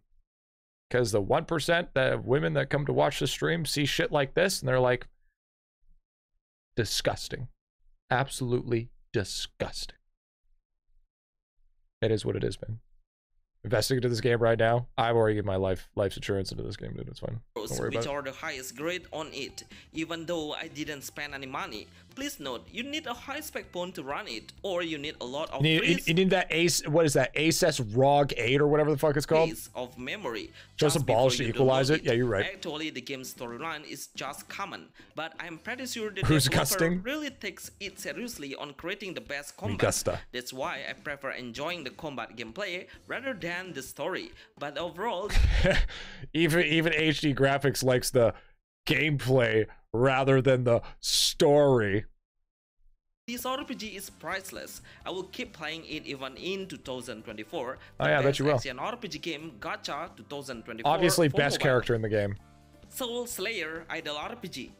Because the 1% that of women that come to watch the stream see shit like this and they're like, disgusting. Absolutely disgusting. It is what it has man. Investing into this game right now. I've already given my life life's insurance into this game, dude. It's fine. Don't worry which about it. are the highest grade on it. Even though I didn't spend any money, please note you need a high spec phone to run it, or you need a lot of You need, you- need that Ace. What is that? Asus ROG 8 or whatever the fuck it's called. space of memory. Just some balls to equalize download it. Yeah, you're right. Actually, the game's storyline is just common, but I'm pretty sure the Who's developer gusting? really takes it seriously on creating the best combat. Gusta. That's why I prefer enjoying the combat gameplay rather than the story. But overall, even even HD graphics likes the gameplay rather than the story. This RPG is priceless. I will keep playing it even in 2024. Oh, yeah, bet you will. An RPG game Gacha 2024. Obviously, best character in the game. Soul Slayer Idol RPG.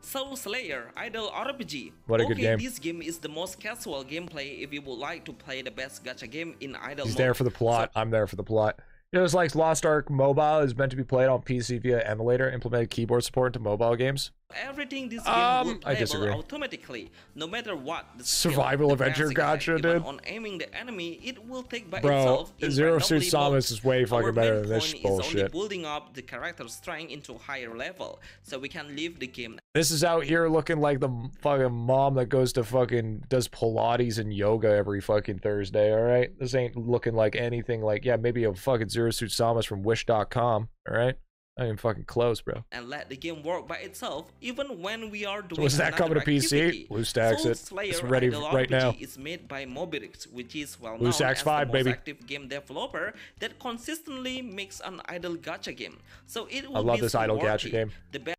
Soul Slayer Idol RPG. What a okay, good game. This game is the most casual gameplay if you would like to play the best gacha game in Idol He's mode. there for the plot. I'm there for the plot. It was like Lost Ark Mobile is meant to be played on PC via emulator, implemented keyboard support into mobile games. Everything this game Um, will I playable disagree. automatically, no matter what. The Survival the adventure gotcha, gacha, dude. On aiming the enemy, it will take by Bro, itself. in Zero Suit. Samus is way fucking better than this point Is only bullshit. building up the character's strength into a higher level, so we can leave the game This is out here looking like the fucking mom that goes to fucking does Pilates and yoga every fucking Thursday, all right? This ain't looking like anything like, yeah, maybe a fucking Zero Suit Samus from Wish.com, all right? Not even fucking close, bro. and let the game work by itself even when we are doing So is that coming to PC? BlueStacks it. Slayer It's ready right now. RPG is made by Mobirix, which is well known BlueStacks as 5, the most baby. active game developer that consistently makes an idle gacha game. So it I love this idle gacha game. The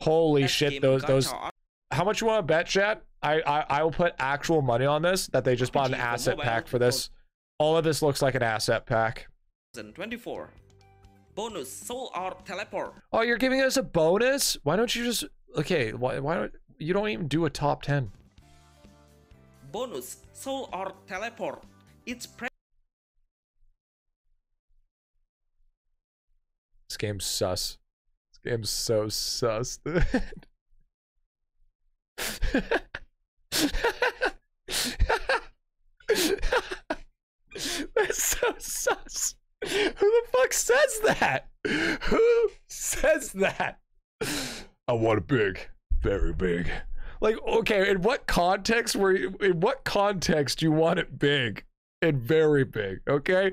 Holy shit, those those are how much you want to bet, chat? I, I I will put actual money on this that they just bought an asset pack for this. All of this looks like an asset pack. 2024. Bonus Soul Art Teleport. Oh, you're giving us a bonus? Why don't you just okay? Why why don't you don't even do a top ten? Bonus Soul Art Teleport. It's pre- This game's sus. This game's so sus. dude. That's so sus. Who the fuck says that? Who says that? I want it big, very big. Like, okay, in what context were you? In what context do you want it big and very big? Okay,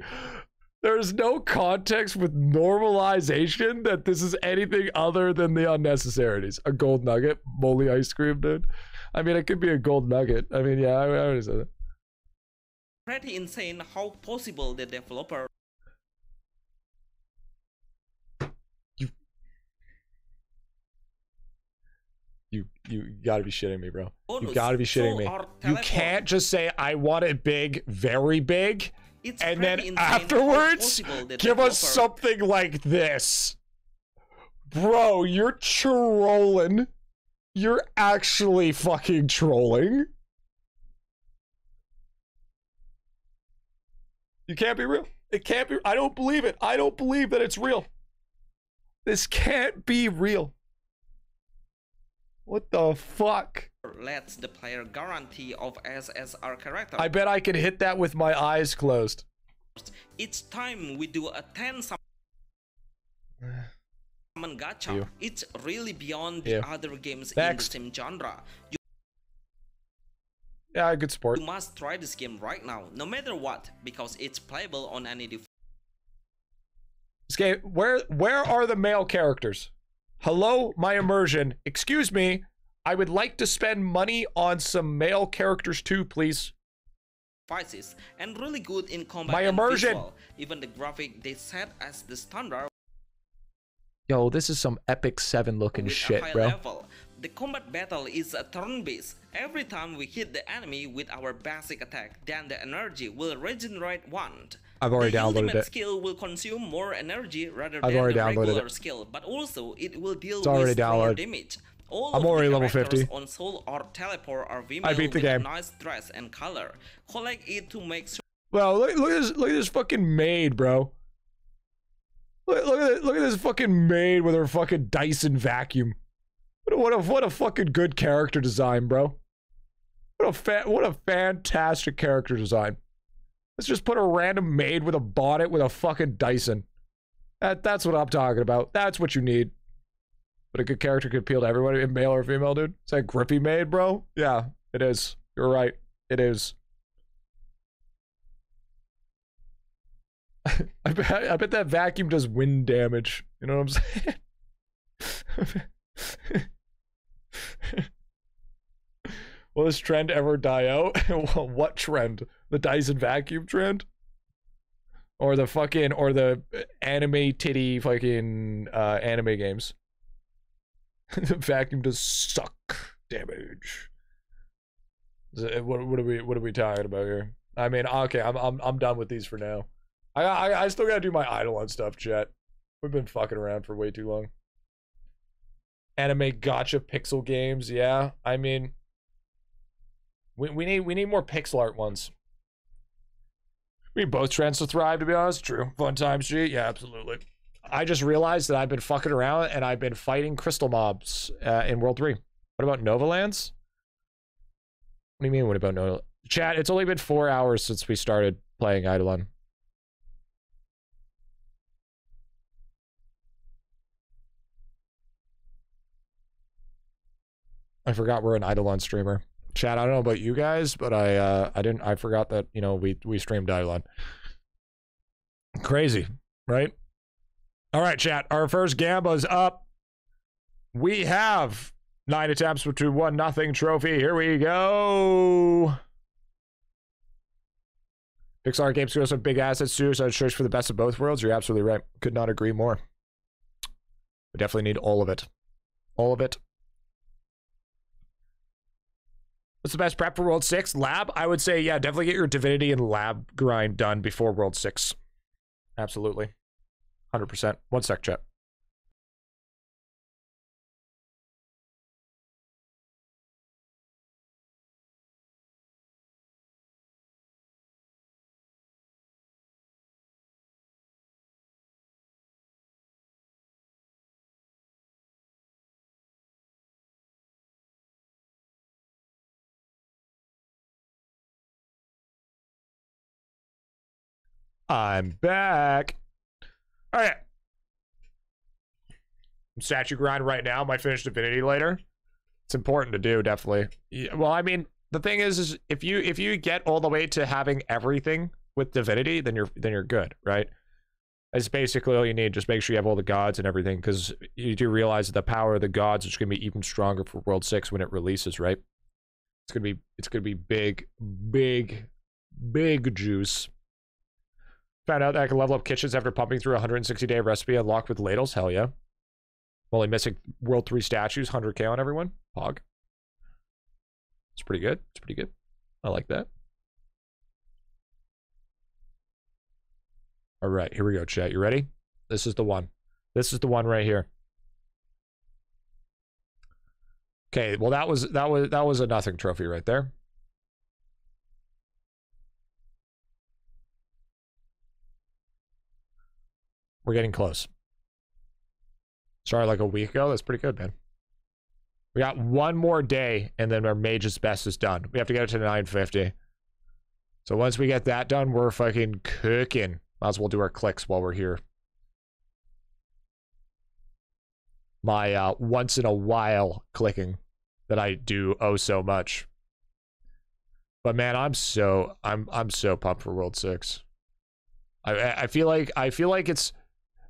there's no context with normalization that this is anything other than the unnecessarities. A gold nugget, moldy ice cream, dude. I mean, it could be a gold nugget. I mean, yeah, I, I already said it. pretty insane how possible the developer You you gotta be shitting me, bro. You gotta be shitting me. You can't just say I want it big, very big, It's and then pretty insane how afterwards give us something like this. Bro, you're trolling. You're actually fucking trolling. You can't be real. It can't be. I don't believe it. I don't believe that it's real. This can't be real. What the fuck? lets the player guarantee of SSR character. I bet I could hit that with my eyes closed. It's time we do a 10 summon gacha, Ew. it's really beyond Ew. the other games Next. in the same genre. You, Yeah, good sport. you must try this game right now, no matter what, because it's playable on any device. This game, where where are the male characters? Hello, my immersion. Excuse me. I would like to spend money on some male characters too, please. devices and really good in combat My immersion. visual. Even the graphic they set as the standard Yo, this is some epic seven looking with shit, a high bro. level. The combat battle is a turn-based. Every time we hit the enemy with our basic attack, then the energy will regenerate one. I've already the downloaded ultimate it. skill will consume more energy rather I've than the regular it. skill, but also it will deal It's already with downloaded. damage. All I'm already level 50. on Soul or Teleport are female I beat the game. nice dress and color. Collect it to make sure Well, look, look at this look at this fucking maid, bro. Look, look at it, look at this fucking maid with her fucking Dyson vacuum. What a, what a what a fucking good character design, bro. What a fa- what a fantastic character design. Let's just put a random maid with a bonnet with a fucking Dyson. That, that's what I'm talking about. That's what you need. But a good character could appeal to everybody, male or female, dude. Is that grippy maid, bro? Yeah, it is. You're right. It is. I bet, I bet that vacuum does wind damage. You know what I'm saying? Will this trend ever die out? what trend? The Dyson vacuum trend? Or the fucking or the anime titty fucking uh anime games? the vacuum does suck damage. It- What, what are we what are we talking about here? I mean, okay, I'm I'm I'm done with these for now. I I, I still gotta do my IdleOn stuff, chat. We've been fucking around for way too long. Anime gacha pixel games, yeah. I mean, we we need we need more pixel art ones. We both trends to thrive, to be honest. True. Fun times, G. Yeah, absolutely. I just realized that I've been fucking around and I've been fighting crystal mobs uh, in World 3. What about Nova Lands? What do you mean, what about Nova? Chat, it's only been four hours since we started playing IdleOn. I forgot we're an IdleOn streamer. Chat, I don't know about you guys, but I uh I didn't I forgot that, you know, we we streamed IdleOn. Crazy, right? All right, chat. Our first Gamba's up. We have nine attempts to one nothing trophy. Here we go. Pixar Game Studios have big assets too, so it search for the best of both worlds. You're absolutely right. Could not agree more. We definitely need all of it. All of it. What's the best prep for World 6? Lab? I would say, yeah, definitely get your Divinity and Lab grind done before World 6. Absolutely. 100%. One sec, chat. I'm back. All right. Statue grind right now. Might finish Divinity later. It's important to do, definitely. Yeah, well, I mean, the thing is, is if you if you get all the way to having everything with Divinity, then you're then you're good, right? It's basically all you need. Just make sure you have all the gods and everything, because you do realize that the power of the gods is going to be even stronger for World Six when it releases, right? It's gonna be it's gonna be big, big, big juice. Found out that I can level up kitchens after pumping through a 160 day recipe unlocked with ladles. Hell yeah. I'm Only missing World 3 statues, 100k on everyone. Pog. It's pretty good. It's pretty good. I like that. All right, here we go, chat. You ready? This is the one. This is the one right here. Okay, well that was that was that was a nothing trophy right there. We're getting close. Started like a week ago. That's pretty good, man. We got one more day, and then our mage's best is done. We have to get it to 950. So once we get that done, we're fucking cooking. Might as well do our clicks while we're here. My uh, once in a while clicking that I do oh so much. But man, I'm so I'm I'm so pumped for World Six. I I I feel like I feel like it's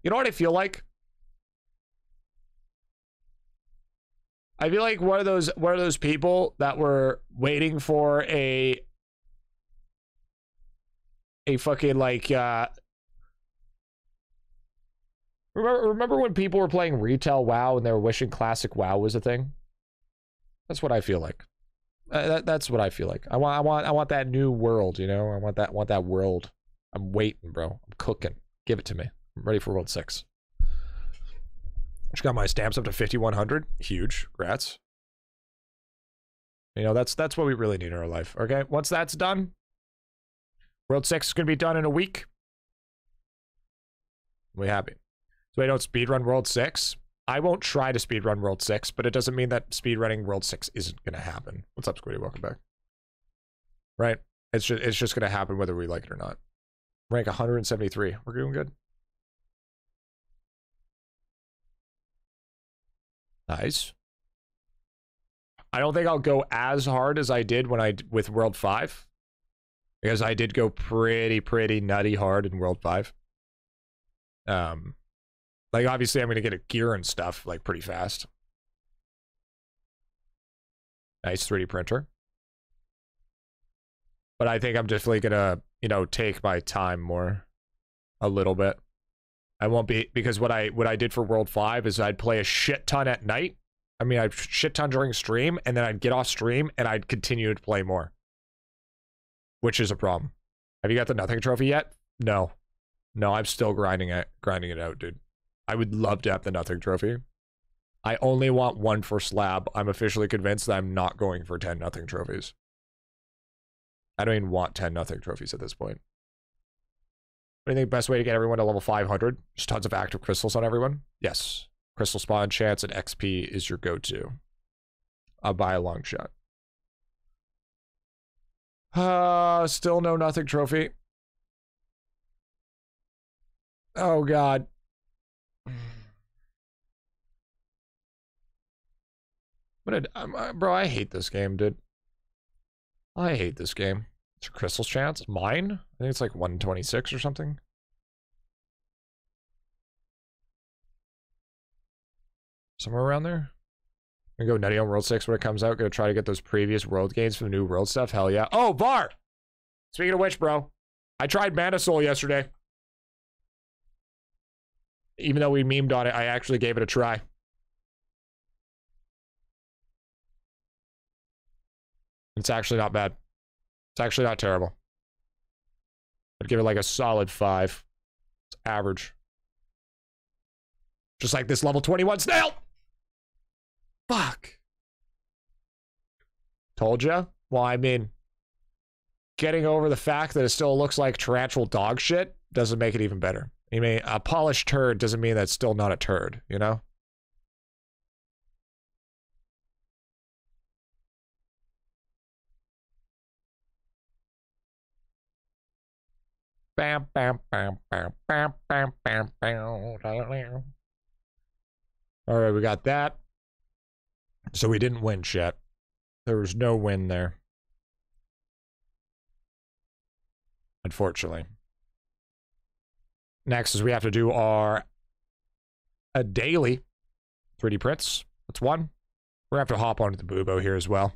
you know what I feel like? I feel like one of those one of those people that were waiting for a a fucking like uh Remember remember when people were playing retail WoW and they were wishing classic WoW was a thing? That's what I feel like. Uh, that, that's what I feel like. I want I want I want that new world, you know? I want that want that world. I'm waiting, bro. I'm cooking. Give it to me. I'm ready for World 6. Just got my stamps up to 5100. Huge. Grats. You know, that's that's what we really need in our life. Okay? Once that's done, World 6 is going to be done in a week. We happy. So I don't speedrun World 6. I won't try to speedrun World 6, but it doesn't mean that speedrunning World 6 isn't going to happen. What's up, Squiddy? Welcome back. Right? It's just it's just gonna happen whether we like it or not. Rank 173. We're doing good. Nice. I don't think I'll go as hard as I did when I with World 5 because I did go pretty pretty nutty hard in World 5. Um like obviously I'm going to get a gear and stuff like pretty fast. Nice 3D printer. But I think I'm definitely going to, you know, take my time more a little bit. I won't be because what I what I did for World 5 is I'd play a shit ton at night. I mean, I'd shit ton during stream and then I'd get off stream and I'd continue to play more. Which is a problem. Have you got the nothing trophy yet? No. No, I'm still grinding it grinding it out, dude. I would love to have the nothing trophy. I only want one for slab. I'm officially convinced that I'm not going for 10 nothing trophies. I don't even want 10 nothing trophies at this point. What do you think best way to get everyone to level 500? Just tons of active crystals on everyone? Yes. Crystal spawn chance and XP is your go-to. I'll buy a long shot. Uh, still no nothing trophy. Oh god. Did, um, uh, bro, I hate this game, dude. I hate this game. It's crystal's chance. Mine? I think it's like 126 or something. Somewhere around there. I'm gonna go nutty on World 6 when it comes out. Gonna try to get those previous world games for the new world stuff. Hell yeah. Oh, Var! Speaking of which, bro, I tried Mana Soul yesterday. Even though we memed on it, I actually gave it a try. It's actually not bad. It's actually not terrible. I'd give it like a solid five. It's average. Just like this level 21 snail. Fuck. Told ya? Well, I mean, getting over the fact that it still looks like tarantula dog shit doesn't make it even better. I mean, a polished turd doesn't mean that's still not a turd, you know? All right, we got that. So we didn't win yet. There was no win there. Unfortunately. Next is we have to do our a daily 3D prints. That's one. We're gonna have to hop onto the Bubo here as well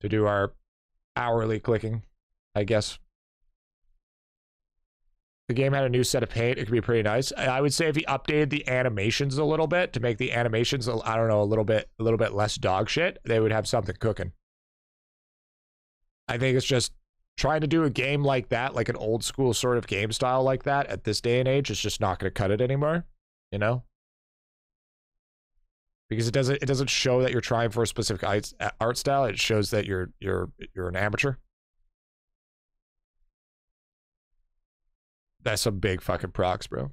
to do our hourly clicking, I guess. The game had a new set of paint. It could be pretty nice. I would say if he updated the animations a little bit to make the animations, I don't know, a little bit, a little bit less dog shit, they would have something cooking. I think it's just trying to do a game like that, like an old school sort of game style like that at this day and age, is just not going to cut it anymore. You know, because it doesn't it doesn't show that you're trying for a specific art style. It shows that you're you're you're an amateur. That's some big fucking procs, bro.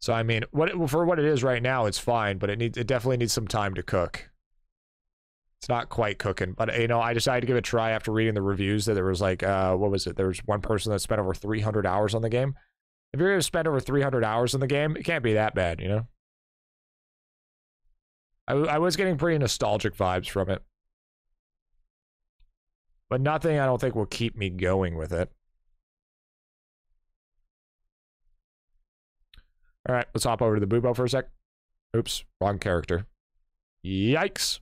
So I mean, what it, for what it is right now, it's fine, but it needs it definitely needs some time to cook. It's not quite cooking, but you know, I decided to give it a try after reading the reviews that there was like, uh, what was it? There was one person that spent over 300 hours on the game. If you're gonna spend over 300 hours in the game, it can't be that bad, you know. I, I was getting pretty nostalgic vibes from it, but nothing I don't think will keep me going with it. All right, let's hop over to the Bubo for a sec. Oops, wrong character. Yikes.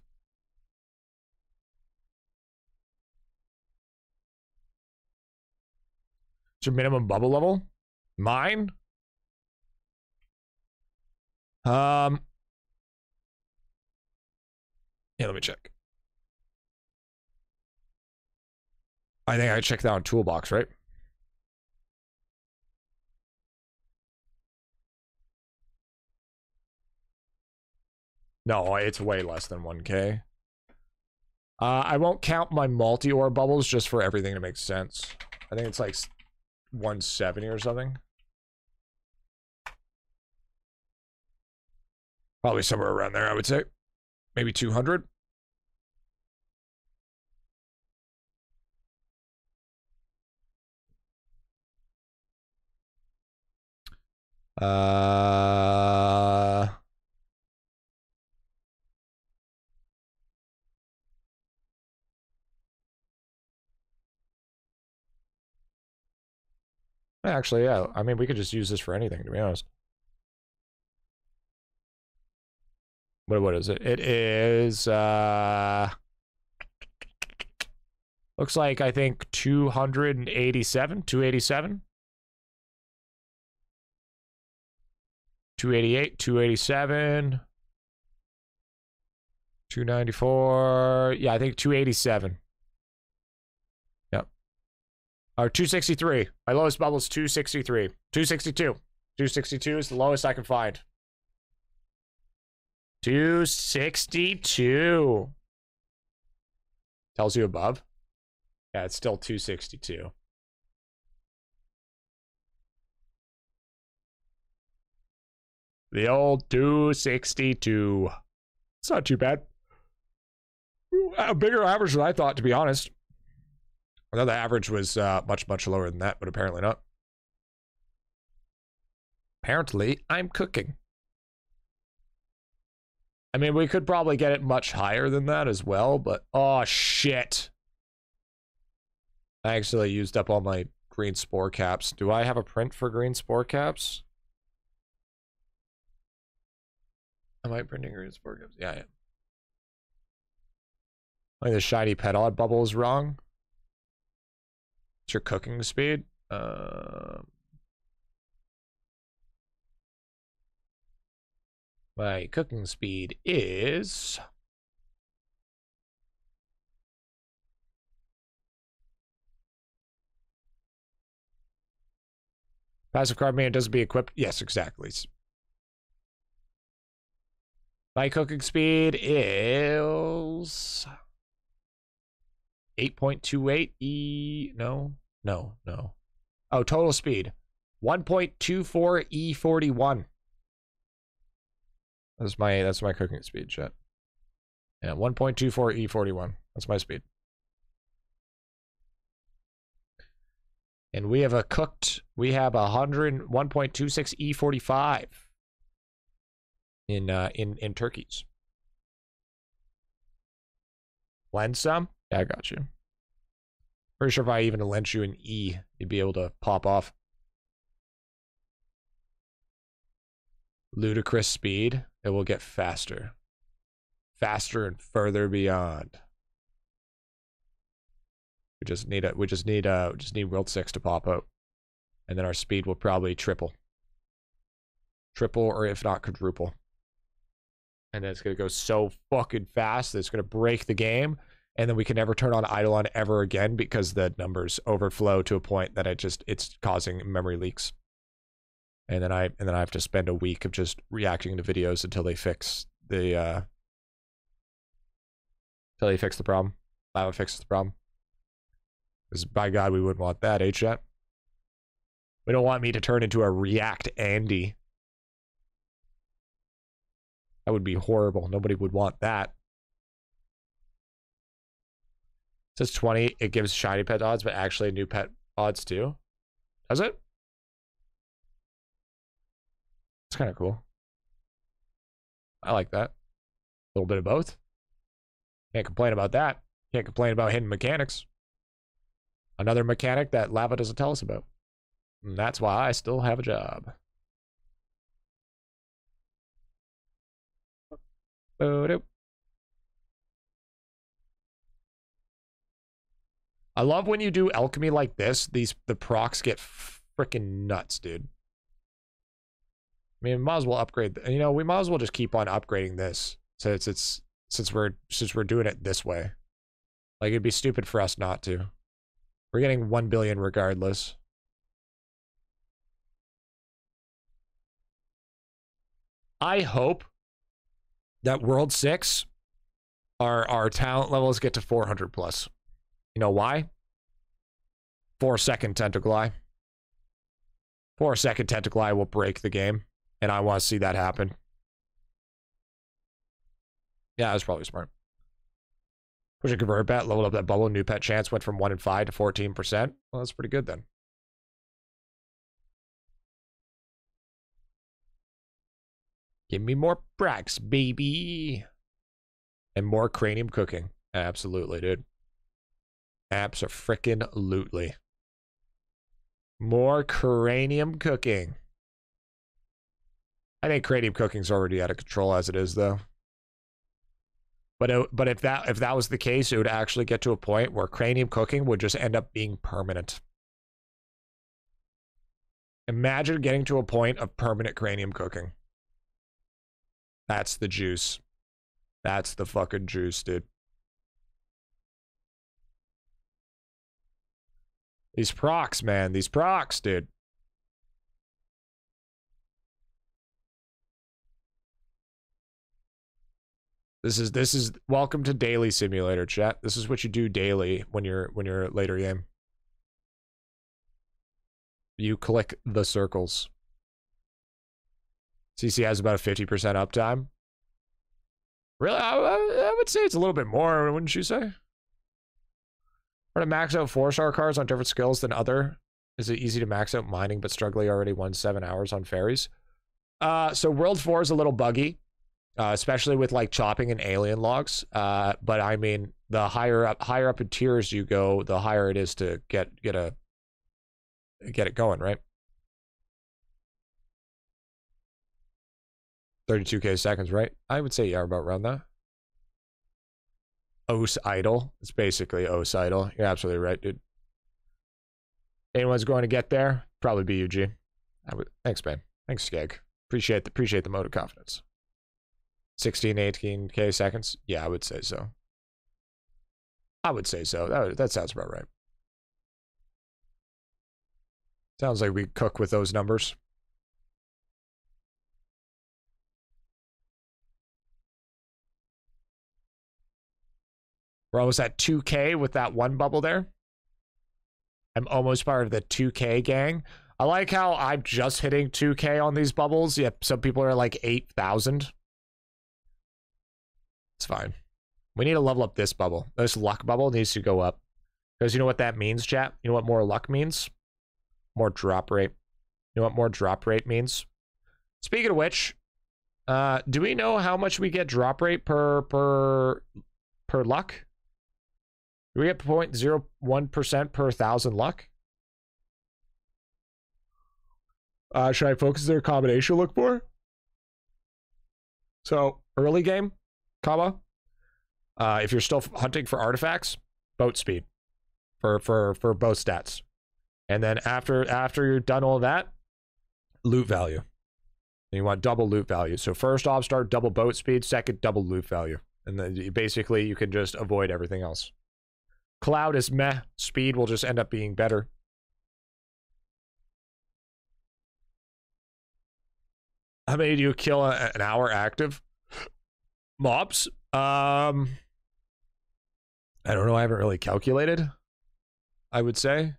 What's your minimum bubble level? Mine? Um. Yeah, let me check. I think I checked that on Toolbox, right? No, it's way less than 1k. Uh, I won't count my multi-ore bubbles just for everything to make sense. I think it's like 170 or something. Probably somewhere around there, I would say. Maybe 200. Uh, actually, yeah. I mean, we could just use this for anything, to be honest. What what is it? It is uh looks like I think 287, 287. 288, 287. 294. Yeah, I think 287. Yep. Or 263. My lowest bubble is 263. 262. 262 is the lowest I can find. 262. Tells you above. Yeah, it's still 262. The old 262. It's not too bad. A bigger average than I thought, to be honest. I thought the average was uh, much, much lower than that, but apparently not. Apparently, I'm cooking. I mean, we could probably get it much higher than that as well, but oh shit. I actually used up all my green spore caps. Do I have a print for green spore caps? Am I printing green spore caps? Yeah, I am. Like the shiny pet odd bubble is wrong. It's your cooking speed. Um, My cooking speed is... Passive card man doesn't be equipped. Yes, exactly. My cooking speed is 8.28 E. No, no, no. Oh, total speed 1.24 E41. That's my that's my cooking speed, chat. Yeah, 1.24 E41. That's my speed. And we have a cooked, we have a 100, 1.26 E45 in uh in in turkeys. Lend some? Yeah, I got you. Pretty sure if I even lent you an E, you'd be able to pop off. Ludicrous speed it will get faster. Faster and further beyond. We just need a we just need uh just need World 6 to pop out. And then our speed will probably triple. Triple or if not quadruple. And then it's gonna go so fucking fast that it's gonna break the game. And then we can never turn on IdleOn ever again because the numbers overflow to a point that it just it's causing memory leaks and then I and then I have to spend a week of just reacting to videos until they fix the uh until they fix the problem. Lava fixes the problem. Because by God, we wouldn't want that, eh, chat? We don't want me to turn into a React Andy. That would be horrible. Nobody would want that. It says 20, it gives shiny pet odds, but actually new pet odds too. Does it? It's kind of cool. I like that. A little bit of both. Can't complain about that. Can't complain about hidden mechanics. Another mechanic that Lava doesn't tell us about. And that's why I still have a job. I love when you do alchemy like this. These the procs get freaking nuts, dude. I mean, might as well upgrade. You know, we might as well just keep on upgrading this since it's since we're since we're doing it this way. Like it'd be stupid for us not to. We're getting one billion regardless. I hope that World Six, our our talent levels get to 400 plus. You know why? Four second tentacle eye. Four second tentacle eye will break the game and I want to see that happen. Yeah, that's probably smart. Push a convert bet, leveled up that bubble. New pet chance went from 1 in 5 to 14%. Well, that's pretty good then. Give me more Brax, baby. And more cranium cooking. Absolutely, dude. Abso-frickin-lutely. More cranium cooking. I think cranium cooking's already out of control as it is, though. But it, but if that if that was the case, it would actually get to a point where cranium cooking would just end up being permanent. Imagine getting to a point of permanent cranium cooking. That's the juice. That's the fucking juice, dude. These procs, man. These procs, dude. This is this is welcome to daily simulator chat. This is what you do daily when you're when you're later game. You click the circles. CC has about a 50% uptime. Really? I, I, would say it's a little bit more, wouldn't you say? Or to max out four star cards on different skills than other? Is it easy to max out mining but struggling already won seven hours on fairies? Uh, so World 4 is a little buggy, uh, especially with like chopping and alien logs. Uh, but I mean, the higher up, higher up in tiers you go, the higher it is to get get a get it going, right? 32k seconds, right? I would say yeah, about around that. Os idle. It's basically Os idle. You're absolutely right, dude. Anyone's going to get there? Probably be UG. I would, thanks, man. Thanks, Skeg. Appreciate the appreciate the mode of confidence. 16, 18k seconds? Yeah, I would say so. I would say so. That, that sounds about right. Sounds like we cook with those numbers. We're almost at 2K with that one bubble there. I'm almost part of the 2K gang. I like how I'm just hitting 2K on these bubbles. Yep, some people are like 8,000. It's fine. We need to level up this bubble. This luck bubble needs to go up. Because you know what that means, chat? You know what more luck means? More drop rate. You know what more drop rate means? Speaking of which, uh, do we know how much we get drop rate per per per luck? Do we get 0.01% per thousand luck? Uh, should I focus their combination look for? So early game, comma. Uh, if you're still hunting for artifacts, boat speed for for for both stats, and then after after you're done all that, loot value. And you want double loot value. So first off, start double boat speed. Second, double loot value, and then basically you can just avoid everything else. Cloud is meh. Speed will just end up being better. How many do you kill a, an hour active? Mobs? Um, I don't know. I haven't really calculated. I would say.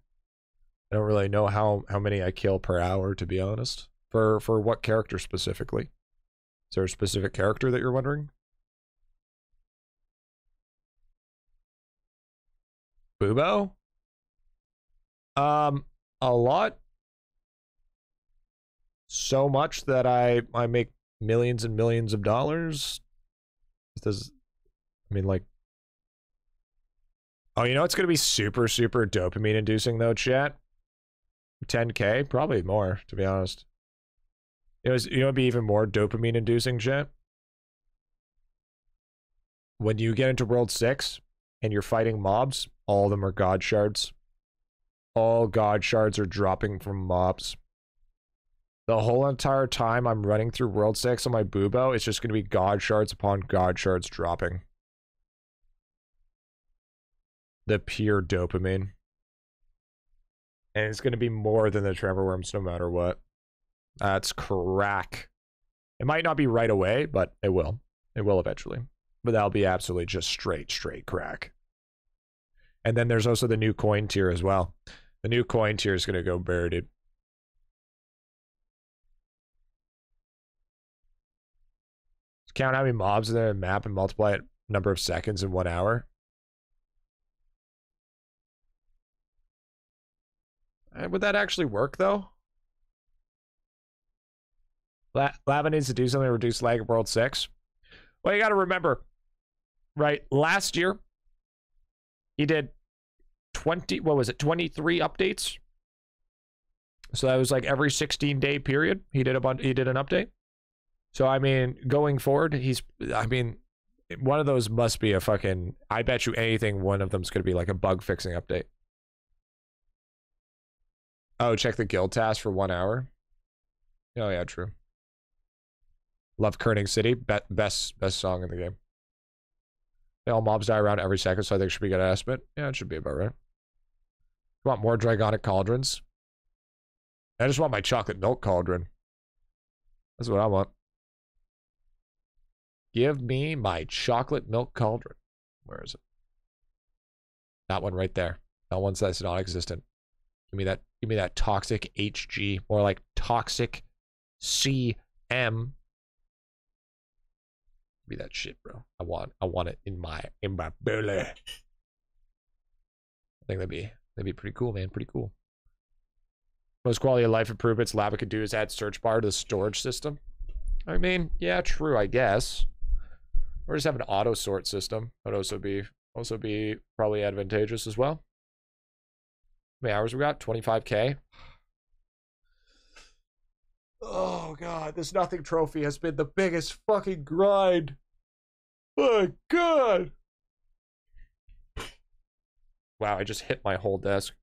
I don't really know how how many I kill per hour, to be honest. For for what character specifically? Is there a specific character that you're wondering? Bubo? Um, a lot. So much that I I make millions and millions of dollars. Does I mean like Oh, you know it's gonna be super, super dopamine inducing though, chat? 10k? Probably more, to be honest. It was you know it'd be even more dopamine inducing, chat? When you get into World 6 and you're fighting mobs, all of them are God shards. All God shards are dropping from mobs. The whole entire time I'm running through World 6 on my Bubo, it's just going to be God shards upon God shards dropping. The pure dopamine. And it's going to be more than the Trevor Worms no matter what. That's crack. It might not be right away, but it will. It will eventually. But that'll be absolutely just straight, straight crack. And then there's also the new coin tier as well. The new coin tier is going to go dude. Count how many mobs are in the map and multiply it number of seconds in one hour. Uh, Would that actually work though? La- Lava needs to do something to reduce lag in World 6. Well, you got to remember, right? Last year, he did 20, what was it, 23 updates? So that was like every 16 day period. He did a bunch, he did an update. So, I mean, going forward, he's, I mean, one of those must be a fucking, I bet you anything, one of them's going to be like a bug fixing update. Oh, check the guild task for one hour. Oh, yeah, true. Love Kerning City. Be- best best song in the game. They all mobs die around every second, so I think it should be a good estimate. Yeah, it should be about right. Want more Dragonic Cauldrons? I just want my chocolate milk cauldron. That's what I want. Give me my chocolate milk cauldron. Where is it? That one right there. That one says non-existent. Give me that. Give me that toxic HG, more like toxic CM be that shit, bro. I want I want it in my in my belly. I think that'd be that'd be pretty cool, man. Pretty cool. Most quality of life improvements Lava could do is add search bar to the storage system. I mean, yeah, true, I guess. Or just have an auto sort system. That would also be also be probably advantageous as well. How many hours we got? 25k. Oh god, this nothing trophy has been the biggest fucking grind. My god. Wow, I just hit my whole desk.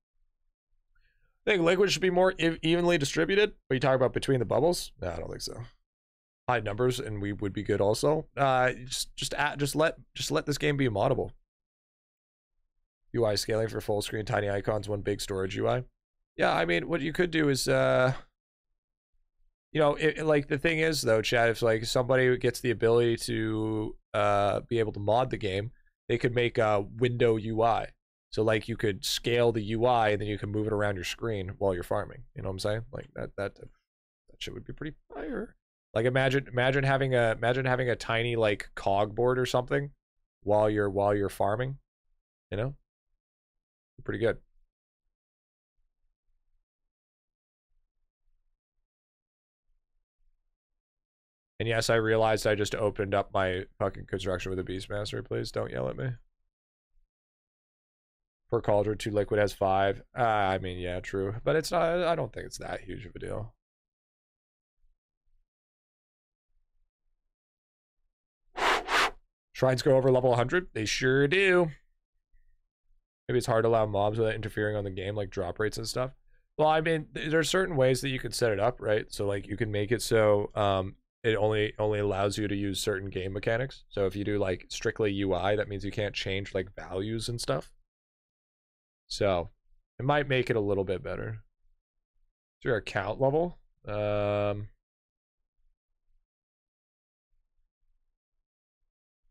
I think liquid should be more ev- evenly distributed. Are you talking about between the bubbles? No, I don't think so. High numbers, and we would be good also. Uh, just just add, just let just let this game be moddable. UI scaling for full screen, tiny icons, one big storage UI. Yeah, I mean, what you could do is uh you know, it, like the thing is though, Chad, if like somebody gets the ability to uh be able to mod the game, they could make a window UI. So like you could scale the UI and then you can move it around your screen while you're farming. You know what I'm saying? Like that that that shit would be pretty fire. Like imagine imagine having a imagine having a tiny like cog board or something while you're while you're farming. You know? Pretty good. And yes, I realized I just opened up my fucking construction with a Beastmaster. Please don't yell at me. Per cauldron, two liquid has five. Uh, I mean, yeah, true. But it's not, I don't think it's that huge of a deal. Shrines go over level 100? They sure do. Maybe it's hard to allow mobs without interfering on the game, like drop rates and stuff. Well, I mean, th- there's certain ways that you can set it up, right? So, like, you can make it so um, it only only allows you to use certain game mechanics. So if you do like strictly UI, that means you can't change like values and stuff. So it might make it a little bit better. So your account level. Um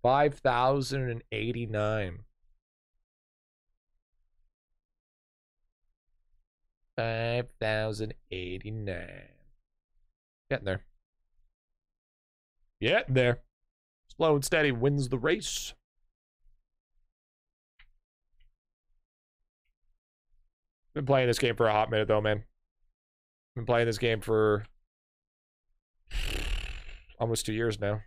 five thousand and eighty nine. Five thousand eighty nine. Getting there. Yeah, there. Slow and steady wins the race. Been playing this game for a hot minute though, man. Been playing this game for almost two years now.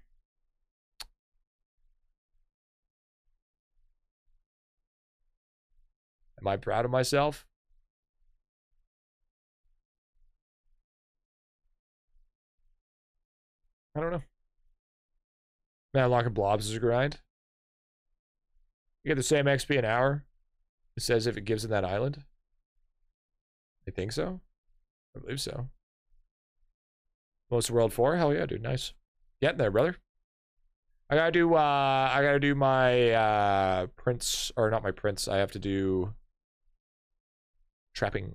Am I proud of myself? I don't know. Man, unlocking blobs is a grind. You get the same XP an hour. It says if it gives in that island. I think so. I believe so. Most World 4? Hell yeah, dude. Nice. Getting there, brother. I gotta do uh I gotta do my uh prince or not my prince. I have to do trapping.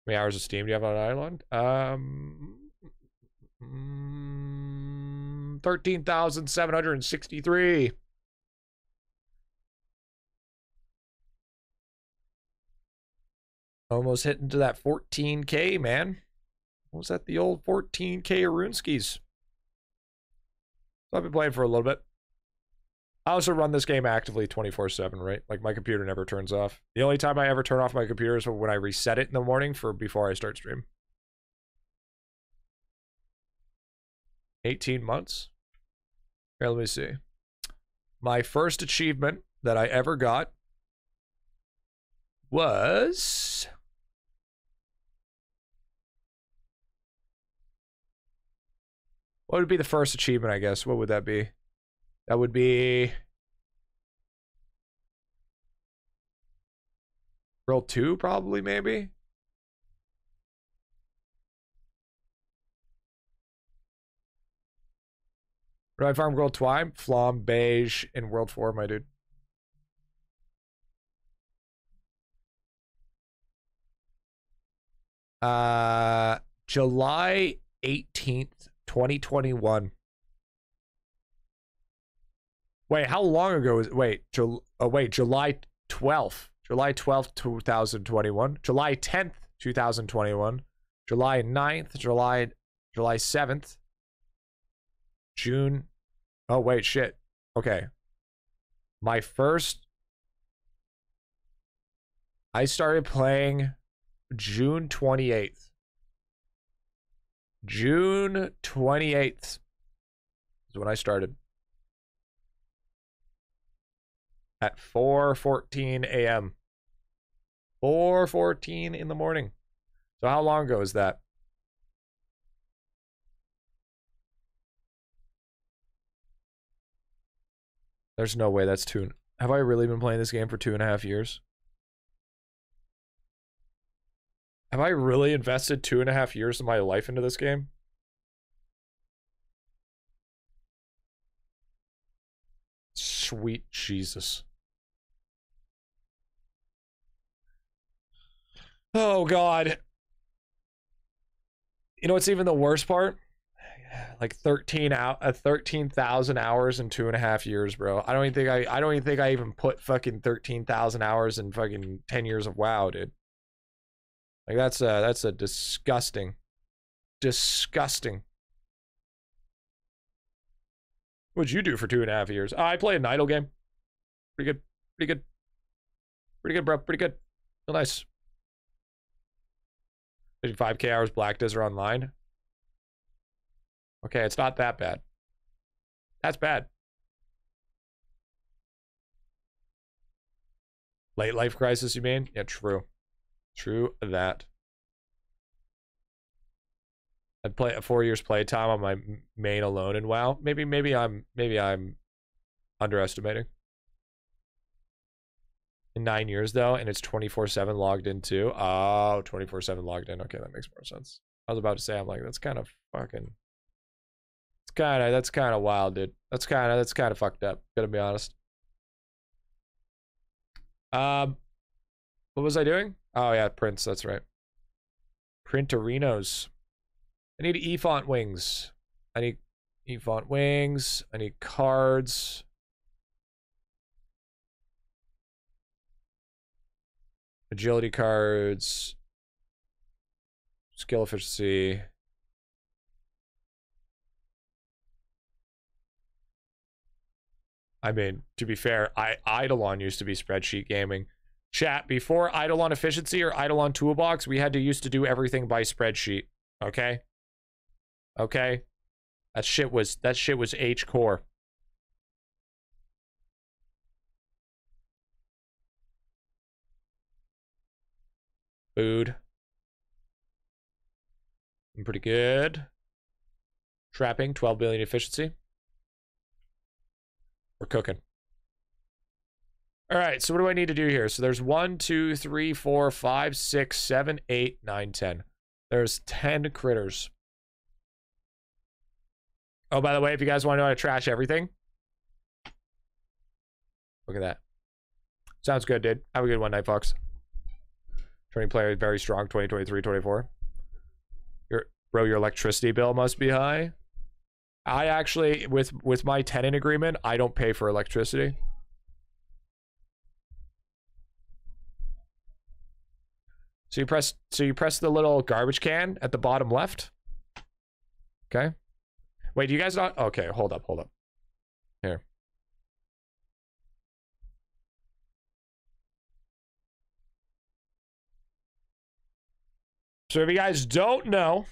How many hours of steam do you have on an island? Um Mm, 13,763. Almost hitting to that 14K, man. Was that the old 14K Arunskis? So I've been playing for a little bit. I also run this game actively 24 7, right? Like my computer never turns off. The only time I ever turn off my computer is when I reset it in the morning for before I start stream. 18 months. Here, let me see. My first achievement that I ever got was. What would be the first achievement, I guess? What would that be? That would be. World 2, probably, maybe? I farm World Twine? Flom, Beige, in World 4, my dude. Uh, July 18th, 2021. Wait, how long ago is wait, Jul, oh, wait, July 12th. July 12th, 2021. July 10th, 2021. July 9th, July July 7th. June. Oh, wait, shit. Okay. My first I started playing June 28th. June 28th is when I started. At 4:14 a.m. 4:14 in the morning. So how long ago is that? There's no way that's two. Have I really been playing this game for two and a half years? Have I really invested two and a half years of my life into this game? Sweet Jesus. Oh, God. You know what's even the worst part? Like 13 out uh, 13,000 hours in two and a half years, bro. I don't even think I I don't even think I even put fucking 13,000 hours in fucking 10 years of WoW, dude. Like that's a that's a disgusting, disgusting. What'd you do for two and a half years? Oh, I played an idle game. Pretty good. Pretty good. Pretty good, bro. Pretty good. Real nice. 55k hours Black Desert Online. Okay, it's not that bad. That's bad. Late life crisis, you mean? Yeah, true. True that. I'd play uh, four years playtime on my main alone in WoW. Maybe, maybe I'm, maybe I'm underestimating. In nine years though, and it's 24/7 logged in too. Oh, 24/7 logged in. Okay, that makes more sense. I was about to say, I'm like, that's kind of fucking. Kind of that's kind of wild, dude. That's kind of that's kind of fucked up. Gonna be honest. Um, what was I doing? Oh yeah, prints. That's right. Printerinos. I need Efaunt wings. I need Efaunt wings. I need cards. Agility cards. Skill efficiency. I mean, to be fair, I IdleOn used to be spreadsheet gaming. Chat, before IdleOn efficiency or IdleOn toolbox, we had to used to do everything by spreadsheet. Okay? Okay? That shit was that shit was H core. Food. I'm pretty good. Trapping, 12 billion efficiency. We're cooking. All right, so what do I need to do here? So there's one, two, three, four, five, six, seven, eight, nine, ten. There's 10 critters. Oh, by the way, if you guys want to know how to trash everything, look at that. Sounds good, dude. Have a good one, Night Fox. Training player, very strong, 2023, 24. Your, bro, your electricity bill must be high. I actually with with my tenant agreement, I don't pay for electricity. So you press so you press the little garbage can at the bottom left. Okay. Wait, Do you guys not okay, hold up, hold up. Here. So if you guys don't know,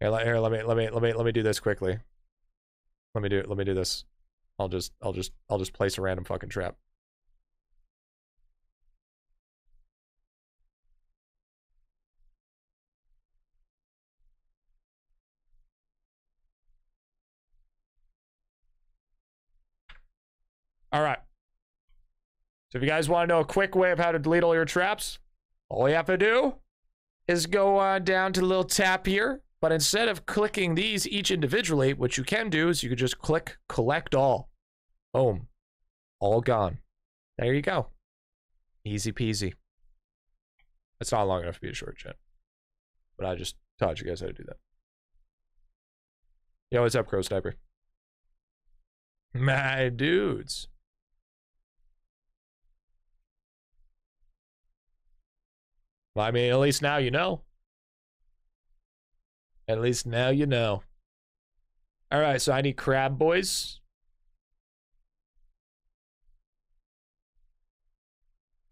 here, let, here, let me let me let me let me do this quickly. Let me do let me do this. I'll just I'll just I'll just place a random fucking trap. All right. So if you guys want to know a quick way of how to delete all your traps, all you have to do is go uh, down to the little tap here. But instead of clicking these each individually, what you can do is you could just click collect all. Boom. All gone. There you go. Easy peasy. It's not long enough to be a short chat. But I just taught you guys how to do that. Yo, what's up, Crow Sniper? My dudes. Well, I mean, at least now you know. At least now you know. All right, so I need crab boys.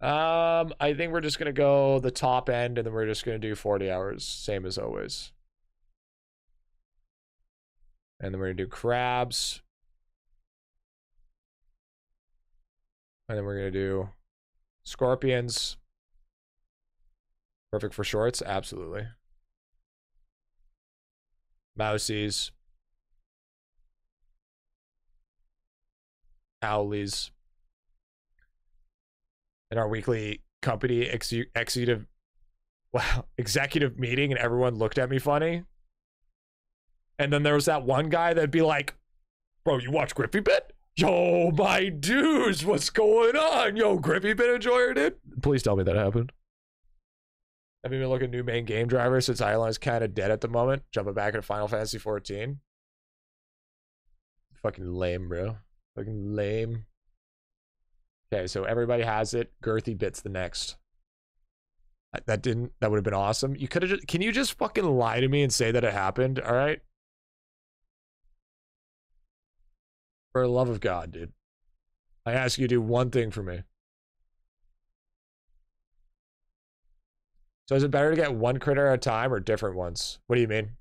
Um, I think we're just gonna go the top end, and then we're just gonna do 40 hours, same as always. And then we're gonna do crabs. And then we're gonna do scorpions. Perfect for shorts, absolutely. Mousies. Owlies. In our weekly company ex- executive wow, executive meeting and everyone looked at me funny. And then there was that one guy that'd be like, Bro, you watch Griffy Bit? Yo, my dudes, what's going on? Yo, Griffy Bit enjoyer did? Please tell me that happened. Have you been looking at new main game driver since IdleOn is kind of dead at the moment? Jumping back into Final Fantasy 14. Fucking lame, bro. Fucking lame. Okay, so everybody has it. Girthy bits the next. That- didn't. That would have been awesome. You could have. Can you just fucking lie to me and say that it happened? All right. For the love of God, dude. I ask you to do one thing for me. So is it better to get one critter at a time or different ones? What do you mean?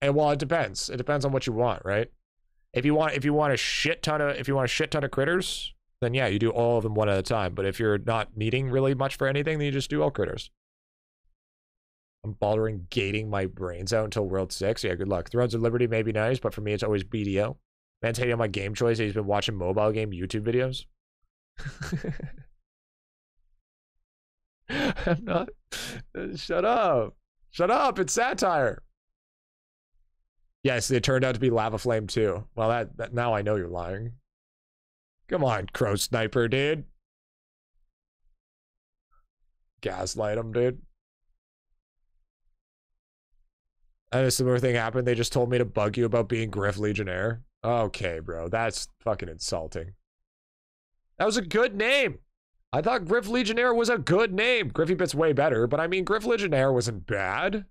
And well, it depends. It depends on what you want, right? If you want if you want a shit ton of if you want a shit ton of critters, then yeah, you do all of them one at a time. But if you're not needing really much for anything, then you just do all critters. I'm Baldwin gating my brains out until World 6. Yeah, good luck. Thrones of Liberty may be nice, but for me, it's always BDO. Man's hating on my game choice. He's been watching mobile game YouTube videos. I'm not. Uh, shut up. Shut up. It's satire. Yes, it turned out to be LavaFlame2. Well, that, that now I know you're lying. Come on, Crow Sniper, dude. Gaslight him, dude. And a similar thing happened. They just told me to bug you about being Griff Legionnaire. Okay, bro. That's fucking insulting. That was a good name. I thought Griff Legionnaire was a good name. Griffy Bit's way better, but I mean, Griff Legionnaire wasn't bad.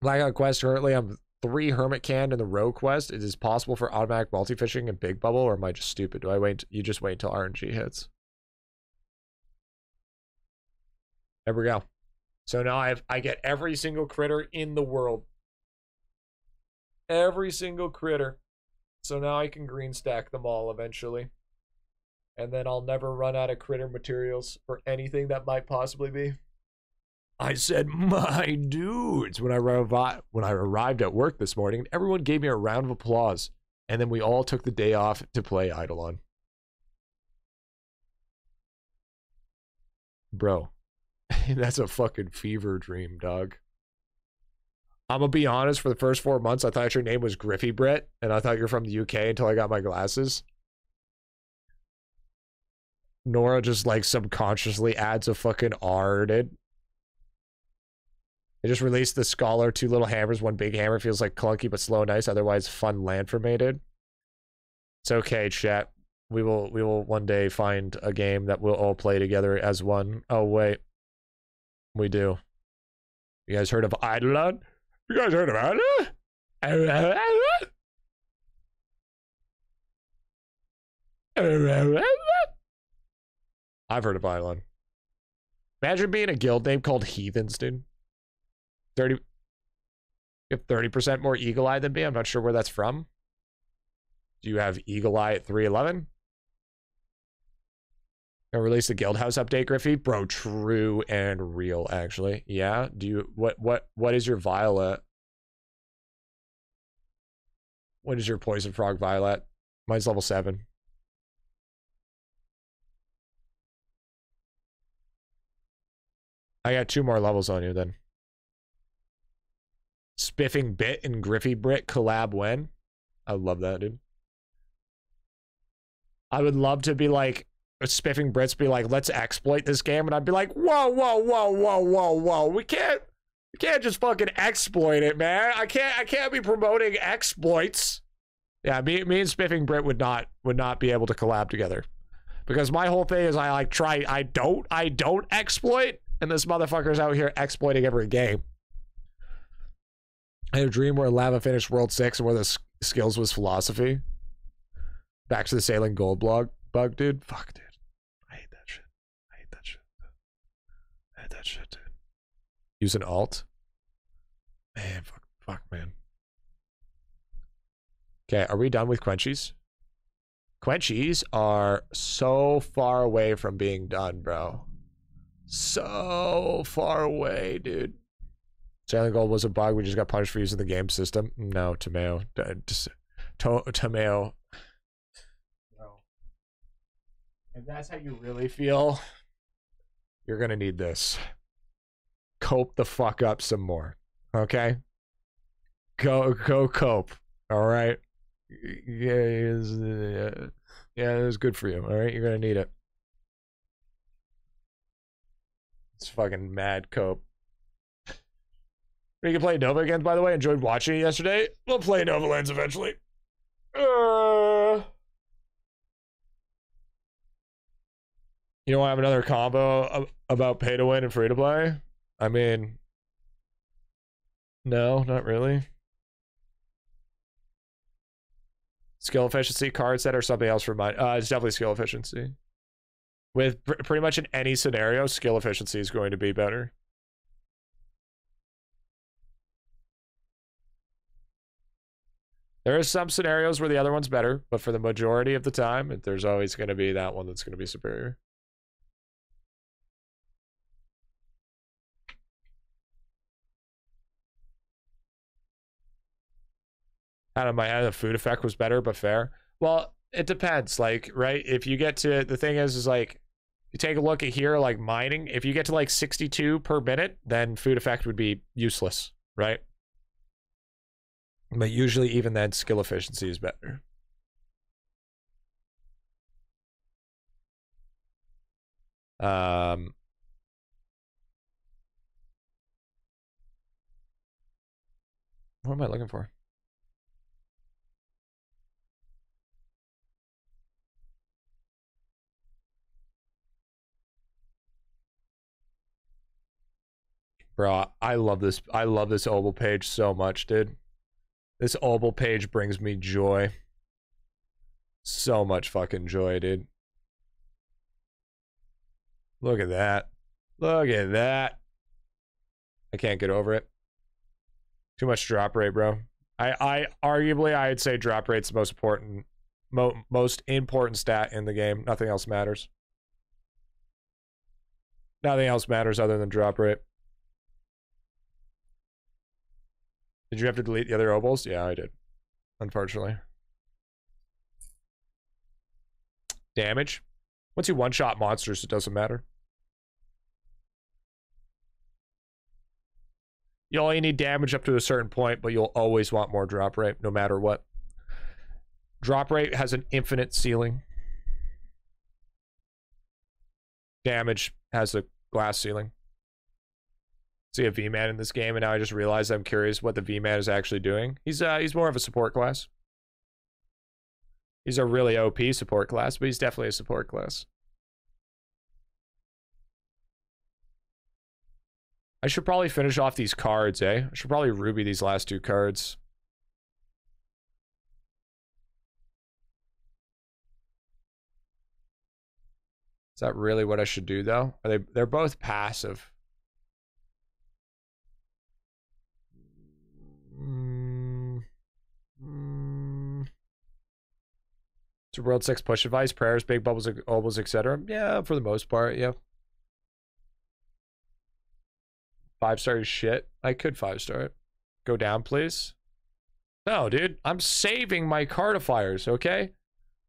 Blackout Quest currently, I'm three Hermit Can in the Row Quest. It is possible for automatic multi-fishing and Big Bubble, or am I just stupid? Do I wait? You just wait until RNG hits. There we go. So now I have, I get every single critter in the world. Every single critter. So now I can green stack them all eventually and then I'll never run out of critter materials for anything that might possibly be. I said, "My dudes," when I revi- when I arrived at work this morning, everyone gave me a round of applause, and then we all took the day off to play IdleOn. Bro, that's a fucking fever dream, dog. I'm gonna be honest. For the first four months, I thought your name was Griffy Brett, and I thought you're from the UK until I got my glasses. Nora just like subconsciously adds a fucking R in it. They just released the Scholar, two little hammers, one big hammer. Feels like clunky but slow, nice. Otherwise, fun land for me, dude. It's okay, chat. We will we will one day find a game that we'll all play together as one. Oh wait, we do. You guys heard of IdleOn? You guys heard of IdleOn? I've heard of IdleOn. Imagine being a guild name called Heathens, dude. 30 you have 30% more eagle eye than me. I'm not sure where that's from. Do you have eagle eye at 311? Gonna release the guild house update, Griffy? Bro, true and real, actually. Yeah. Do you what what what is your violet? What is your poison frog violet? Mine's level seven. I got two more levels on you then. Spiffing Bit and Griffy Brit collab when? I love that, dude. I would love to be like spiffing Brits be like, let's exploit this game, and I'd be like, whoa, whoa, whoa, whoa, whoa, whoa. We can't we can't just fucking exploit it, man. I can't I can't be promoting exploits. Yeah, me me and spiffing Brit would not would not be able to collab together. Because my whole thing is I like try I don't I don't exploit, and this motherfucker's out here exploiting every game. I had a dream where Lava finished World 6 and where the skills was philosophy. Back to the sailing gold blog bug, dude. Fuck, dude. I hate that shit. I hate that shit. I hate that shit, dude. Use an alt. Man, fuck, fuck, man. Okay, are we done with quenchies? Quenchies are so far away from being done, bro. So far away, dude. Sailing gold was a bug. We just got punished for using the game system. No, Tomeo. D- Just, to- Tomeo. No. If that's how you really feel, you're gonna need this. Cope the fuck up some more. Okay? Go go cope. All right? Yeah, it's, uh, yeah, it was good for you. All right, you're gonna need it. It's fucking mad cope. We can play Nova again, by the way. Enjoyed watching it yesterday. We'll play Nova Lands eventually. Uh... You don't have another combo about pay to win and free to play? I mean, no, not really. Skill efficiency card set or something else for mine? Uh, it's definitely skill efficiency. With pr- pretty much in any scenario, skill efficiency is going to be better. There are some scenarios where the other one's better, but for the majority of the time, there's always going to be that one that's going to be superior. Out of my head, the food effect was better, but fair. Well, it depends. Like, right? If you get to the thing is, is like, you take a look at here, like mining. If you get to like 62 per minute, then food effect would be useless, right? But usually, even then, skill efficiency is better. Um, what am I looking for? Bro, I love this. I love this obol page so much, dude. This obol page brings me joy. So much fucking joy, dude. Look at that. Look at that. I can't get over it. Too much drop rate, bro. I, I arguably I'd say drop rate's the most important mo- most important stat in the game. Nothing else matters. Nothing else matters other than drop rate. Did you have to delete the other obols? Yeah, I did. Unfortunately. Damage. Once you one shot monsters, it doesn't matter. You only need damage up to a certain point, but you'll always want more drop rate, no matter what. Drop rate has an infinite ceiling. Damage has a glass ceiling. See a V-man in this game, and now I just realized I'm curious what the V-man is actually doing. He's uh he's more of a support class. He's a really OP support class, but he's definitely a support class. I should probably finish off these cards, eh? I should probably ruby these last two cards. Is that really what I should do though? Are they they're both passive. So World Six push advice, prayers, big bubbles, bubbles, etc. Yeah, for the most part, yeah. Five star shit. I could five star it. Go down, please. No, dude. I'm saving my cardifiers, okay?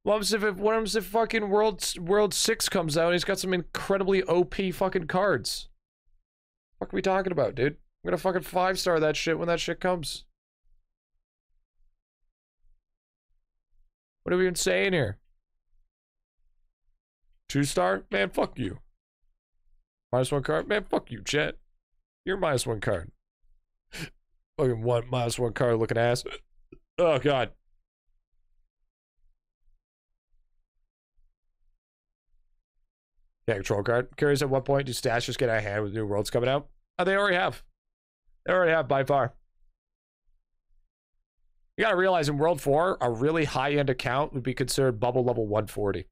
What happens if, what happens if fucking World World 6 comes out and he's got some incredibly OP fucking cards? What are we talking about, dude? I'm gonna fucking five star that shit when that shit comes. What are we even saying here? Two star? Man, fuck you. Minus one card? Man, fuck you, Chet. You're minus one card. Fucking one minus one card looking ass. Oh god. Yeah, control card. Curious at what point do stats just get out of hand with new worlds coming out? Oh, they already have. They already have by far. You gotta realize in World 4, a really high-end account would be considered bubble level 140.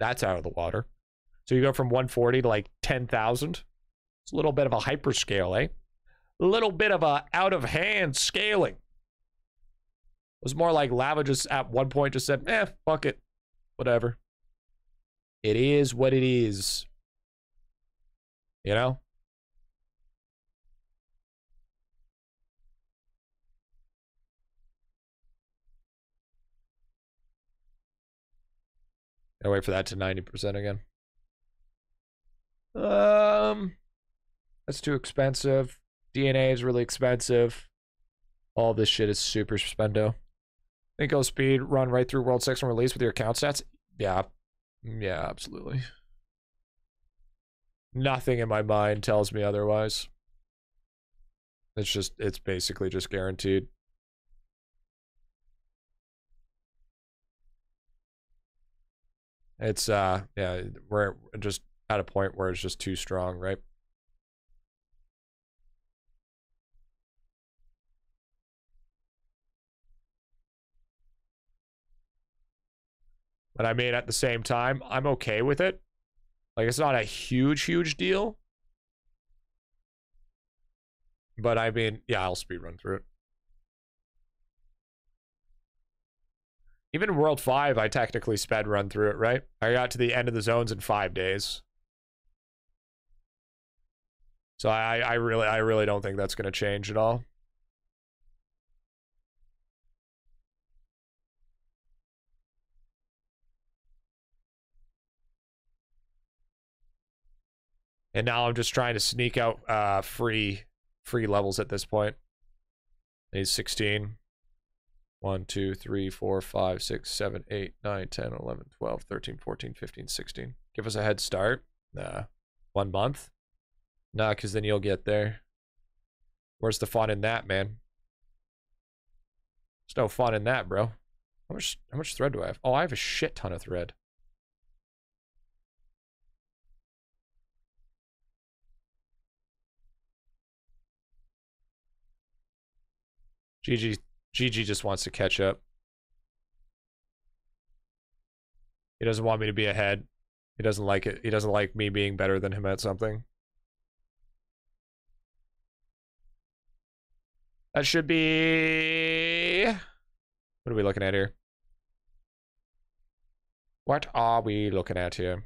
That's out of the water. So you go from 140 to like 10,000. It's a little bit of a hyperscale, eh? A little bit of a out of hand scaling. It was more like Lava just at one point just said, eh, fuck it. Whatever. It is what it is. You know? I wait for that to 90% again. Um, that's too expensive. DNA is really expensive. All this shit is super spendo. Think go speed, run right through World 6 and release with your account stats? Yeah. Yeah, absolutely. Nothing in my mind tells me otherwise. It's just, it's basically just guaranteed. It's, uh, yeah, we're just at a point where it's just too strong, right? But I mean, at the same time, I'm okay with it. Like, it's not a huge, huge deal. But I mean, yeah, I'll speed run through it. Even World 5, I technically sped run through it, right? I got to the end of the zones in five days. So I, I really, I really don't think that's going to change at all. And now I'm just trying to sneak out uh, free free levels at this point. He's 16. 1, 2, 3, 4, 5, 6, 7, 8, 9, 10, 11, 12, 13, 14, 15, 16. Give us a head start. Nah. One month? Nah, because then you'll get there. Where's the fun in that, man? There's no fun in that, bro. How much, how much thread do I have? Oh, I have a shit ton of thread. GG GG just wants to catch up. He doesn't want me to be ahead. He doesn't like it. He doesn't like me being better than him at something. That should be What are we looking at here? What are we looking at here?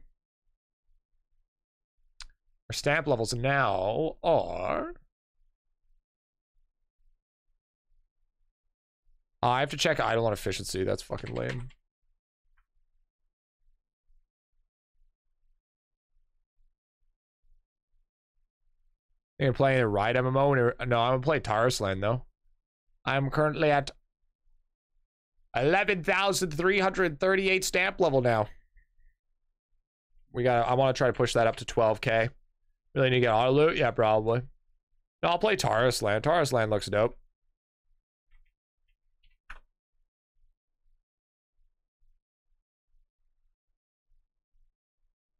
Our stamp levels now are Oh, I have to check IdleOn efficiency. That's fucking lame. You're playing a ride MMO? No, I'm gonna play Tarisland though. I'm currently at 11,338 stamp level now. We got. I want to try to push that up to 12k. Really need to get auto loot? Yeah, probably. No, I'll play Tarisland. Tarisland looks dope.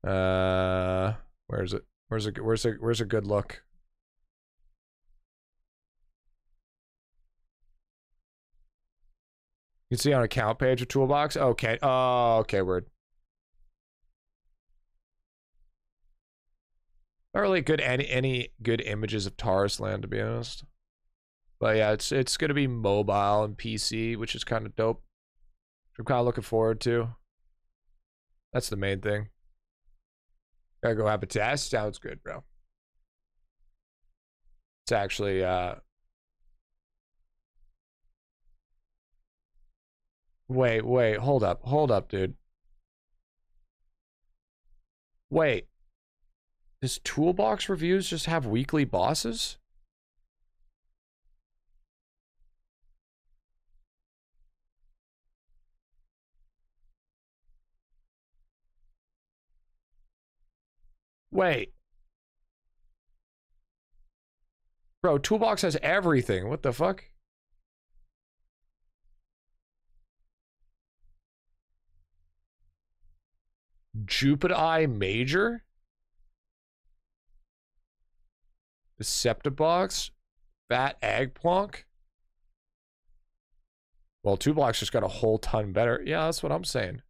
Uh, where is it? Where's a where's a where's a good look? You can see on account page of toolbox. Okay. Oh, okay. Word. Not really good any any good images of Tarisland to be honest. But yeah, it's it's gonna be mobile and PC, which is kind of dope. I'm kind of looking forward to. That's the main thing. Gotta go have a test. Sounds good, bro. It's actually uh Wait, wait, hold up, hold up, dude. Wait. Does Toolbox Reviews just have weekly bosses? Wait. Bro, Toolbox has everything. What the fuck? Jupiter Eye Major? Deceptibox? Fat Eggplonk? Well, two blocks just got a whole ton better. Yeah, that's what I'm saying.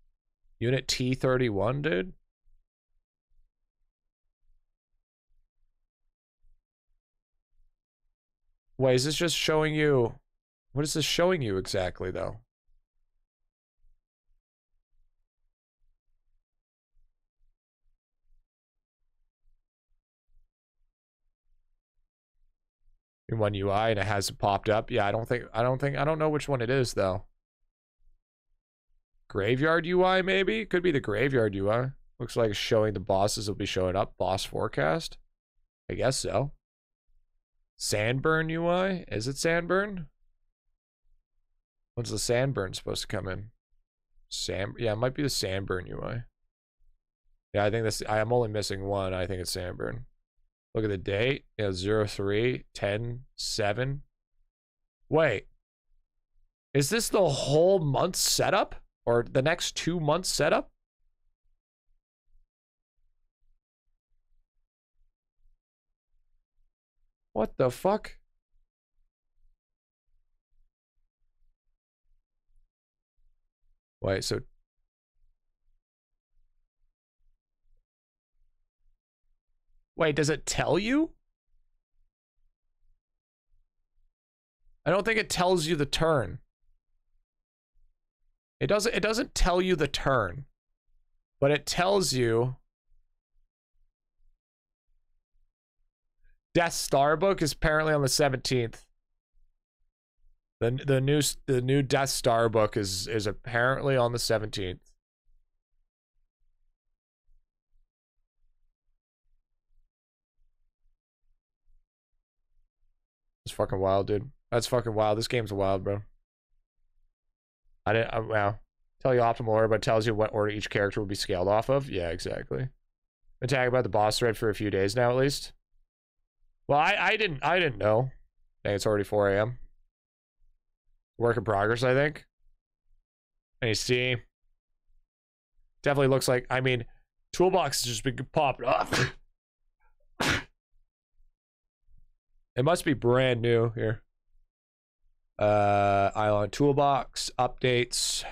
Unit T31, dude. Wait, is this just showing you? What is this showing you exactly, though? in one UI and it hasn't popped up. Yeah, I don't think I don't think I don't know which one it is though. Graveyard UI maybe? Could be the graveyard UI. Looks like showing the bosses will be showing up. Boss forecast. I guess so. Sandburn UI? Is it Sandburn? When's the Sandburn supposed to come in? Sand yeah, it might be the Sandburn UI. Yeah, I think this I'm only missing one. I think it's Sandburn. Look at the date. Yeah, 03, 10, 7. Wait. Is this the whole month setup? Or the next two months setup? What the fuck? Wait, so Wait, does it tell you? I don't think it tells you the turn. It doesn't it doesn't tell you the turn. But it tells you Death Star book is apparently on the 17th. The the new the new Death Star book is is apparently on the 17th. It's fucking wild, dude. That's fucking wild. This game's wild, bro. I didn't. Uh, well, tell you optimal order, but tells you what order each character will be scaled off of. Yeah, exactly. Been talking about the boss thread for a few days now, at least. Well, I I didn't I didn't know. Dang, it's already 4 a.m. Work in progress, I think. And you see, definitely looks like. I mean, toolbox has just been popped off. It must be brand new here. Uh, IdleOn Toolbox updates.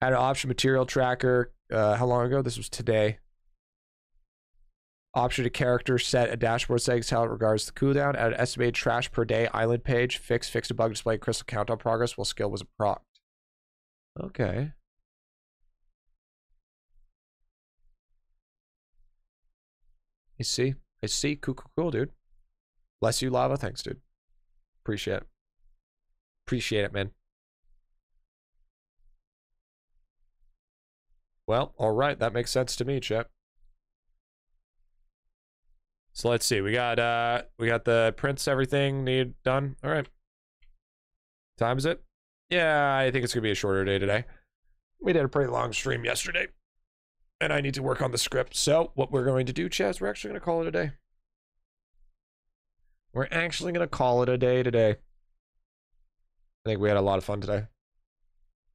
Add an option material tracker. Uh, how long ago? This was today. Option to character set a dashboard settings how it regards the cooldown. At an estimated trash per day island page. Fix fix a bug display crystal countdown progress while skill was a proc. Okay. You see? I see. Cool, cool, cool, dude. Bless you, Lava. Thanks, dude. Appreciate it. Appreciate it, man. Well, all right. That makes sense to me, Chip. So let's see. We got uh we got the prints everything need done. All right. Time is it? Yeah, I think it's going to be a shorter day today. We did a pretty long stream yesterday and I need to work on the script. So what we're going to do, Chaz, we're actually going to call it a day. We're actually going to call it a day today. I think we had a lot of fun today.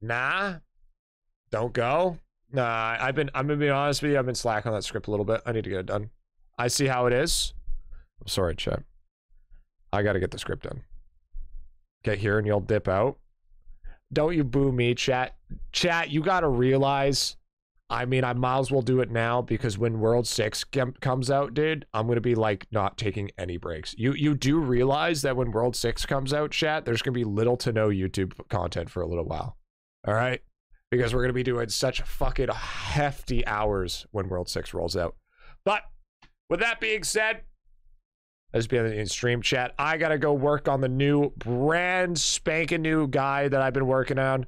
Nah, don't go. Nah, I've been, I'm to be honest with you, I've been slack on that script a little bit. I need to get it done. I see how it is. I'm sorry, chat. I got to get the script done. Get here and you'll dip out. Don't you boo me, chat. Chat, you got to realize. I mean, I might as well do it now because when World Six comes out, dude, I'm gonna be like not taking any breaks. You you do realize that when World Six comes out, chat, there's gonna be little to no YouTube content for a little while. All right, because we're gonna be doing such fucking hefty hours when World Six rolls out. But with that being said, Let's be in the stream chat. I gotta go work on the new brand spanking new guide that I've been working on.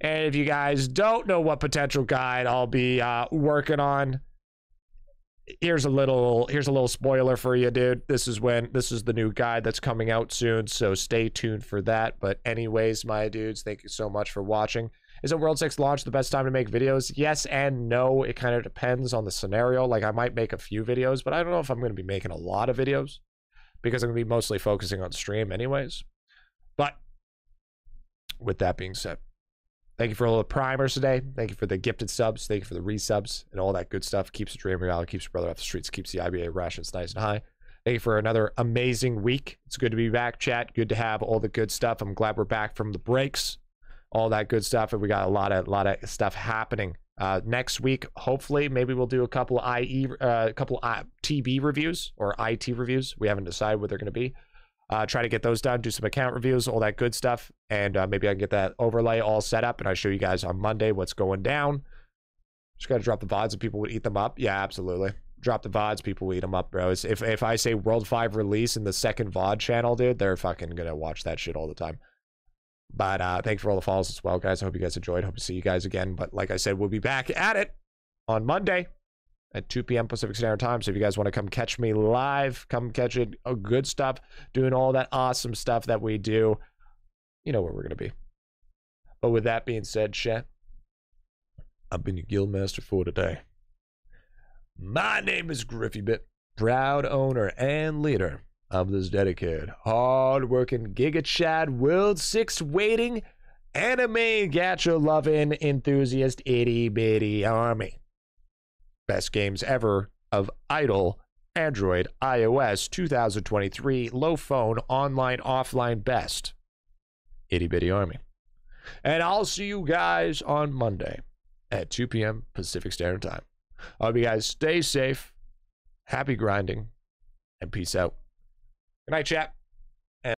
And if you guys don't know what potential guide I'll be uh, working on, here's a little here's a little spoiler for you, dude. This is when this is the new guide that's coming out soon, so stay tuned for that. But anyways, my dudes, thank you so much for watching. Is a World 6 launch the best time to make videos? Yes and no. It kind of depends on the scenario. Like I might make a few videos, but I don't know if I'm going to be making a lot of videos because I'm going to be mostly focusing on stream anyways. But with that being said, thank you for all the primers today. Thank you for the gifted subs. Thank you for the resubs and all that good stuff. Keeps the dream reality, keeps your brother off the streets, keeps the IBA rations nice and high. Thank you for another amazing week. It's good to be back, chat. Good to have all the good stuff. I'm glad we're back from the breaks, all that good stuff, and we got a lot of lot of stuff happening. Uh, next week, hopefully, maybe we'll do a couple IE, uh, a couple TB reviews or IT reviews. We haven't decided what they're going to be. Uh, try to get those done, do some account reviews, all that good stuff, and uh, maybe I can get that overlay all set up, and I show you guys on Monday what's going down. Just gotta drop the vods and people would eat them up. Yeah, absolutely. Drop the vods, people will eat them up, bro. If if I say World Five release in the second VOD channel, dude, they're fucking gonna watch that shit all the time. But uh, thank you for all the follows as well, guys. I hope you guys enjoyed. Hope to see you guys again. But like I said, we'll be back at it on Monday at 2 p.m. Pacific Standard Time. So if you guys want to come catch me live, come catch it. Oh, good stuff, doing all that awesome stuff that we do. You know where we're gonna be. But with that being said, chat, I've been your guild master for today. My name is GriffyBit, proud owner and leader of this dedicated, hard-working Giga Chad World 6 waiting anime gacha loving enthusiast itty bitty army. Best games ever of Idle, Android, iOS 2023, low phone, online, offline best. Itty bitty army. And I'll see you guys on Monday at 2 p.m. Pacific Standard Time. I hope you guys stay safe, happy grinding, and peace out. Good night, chat.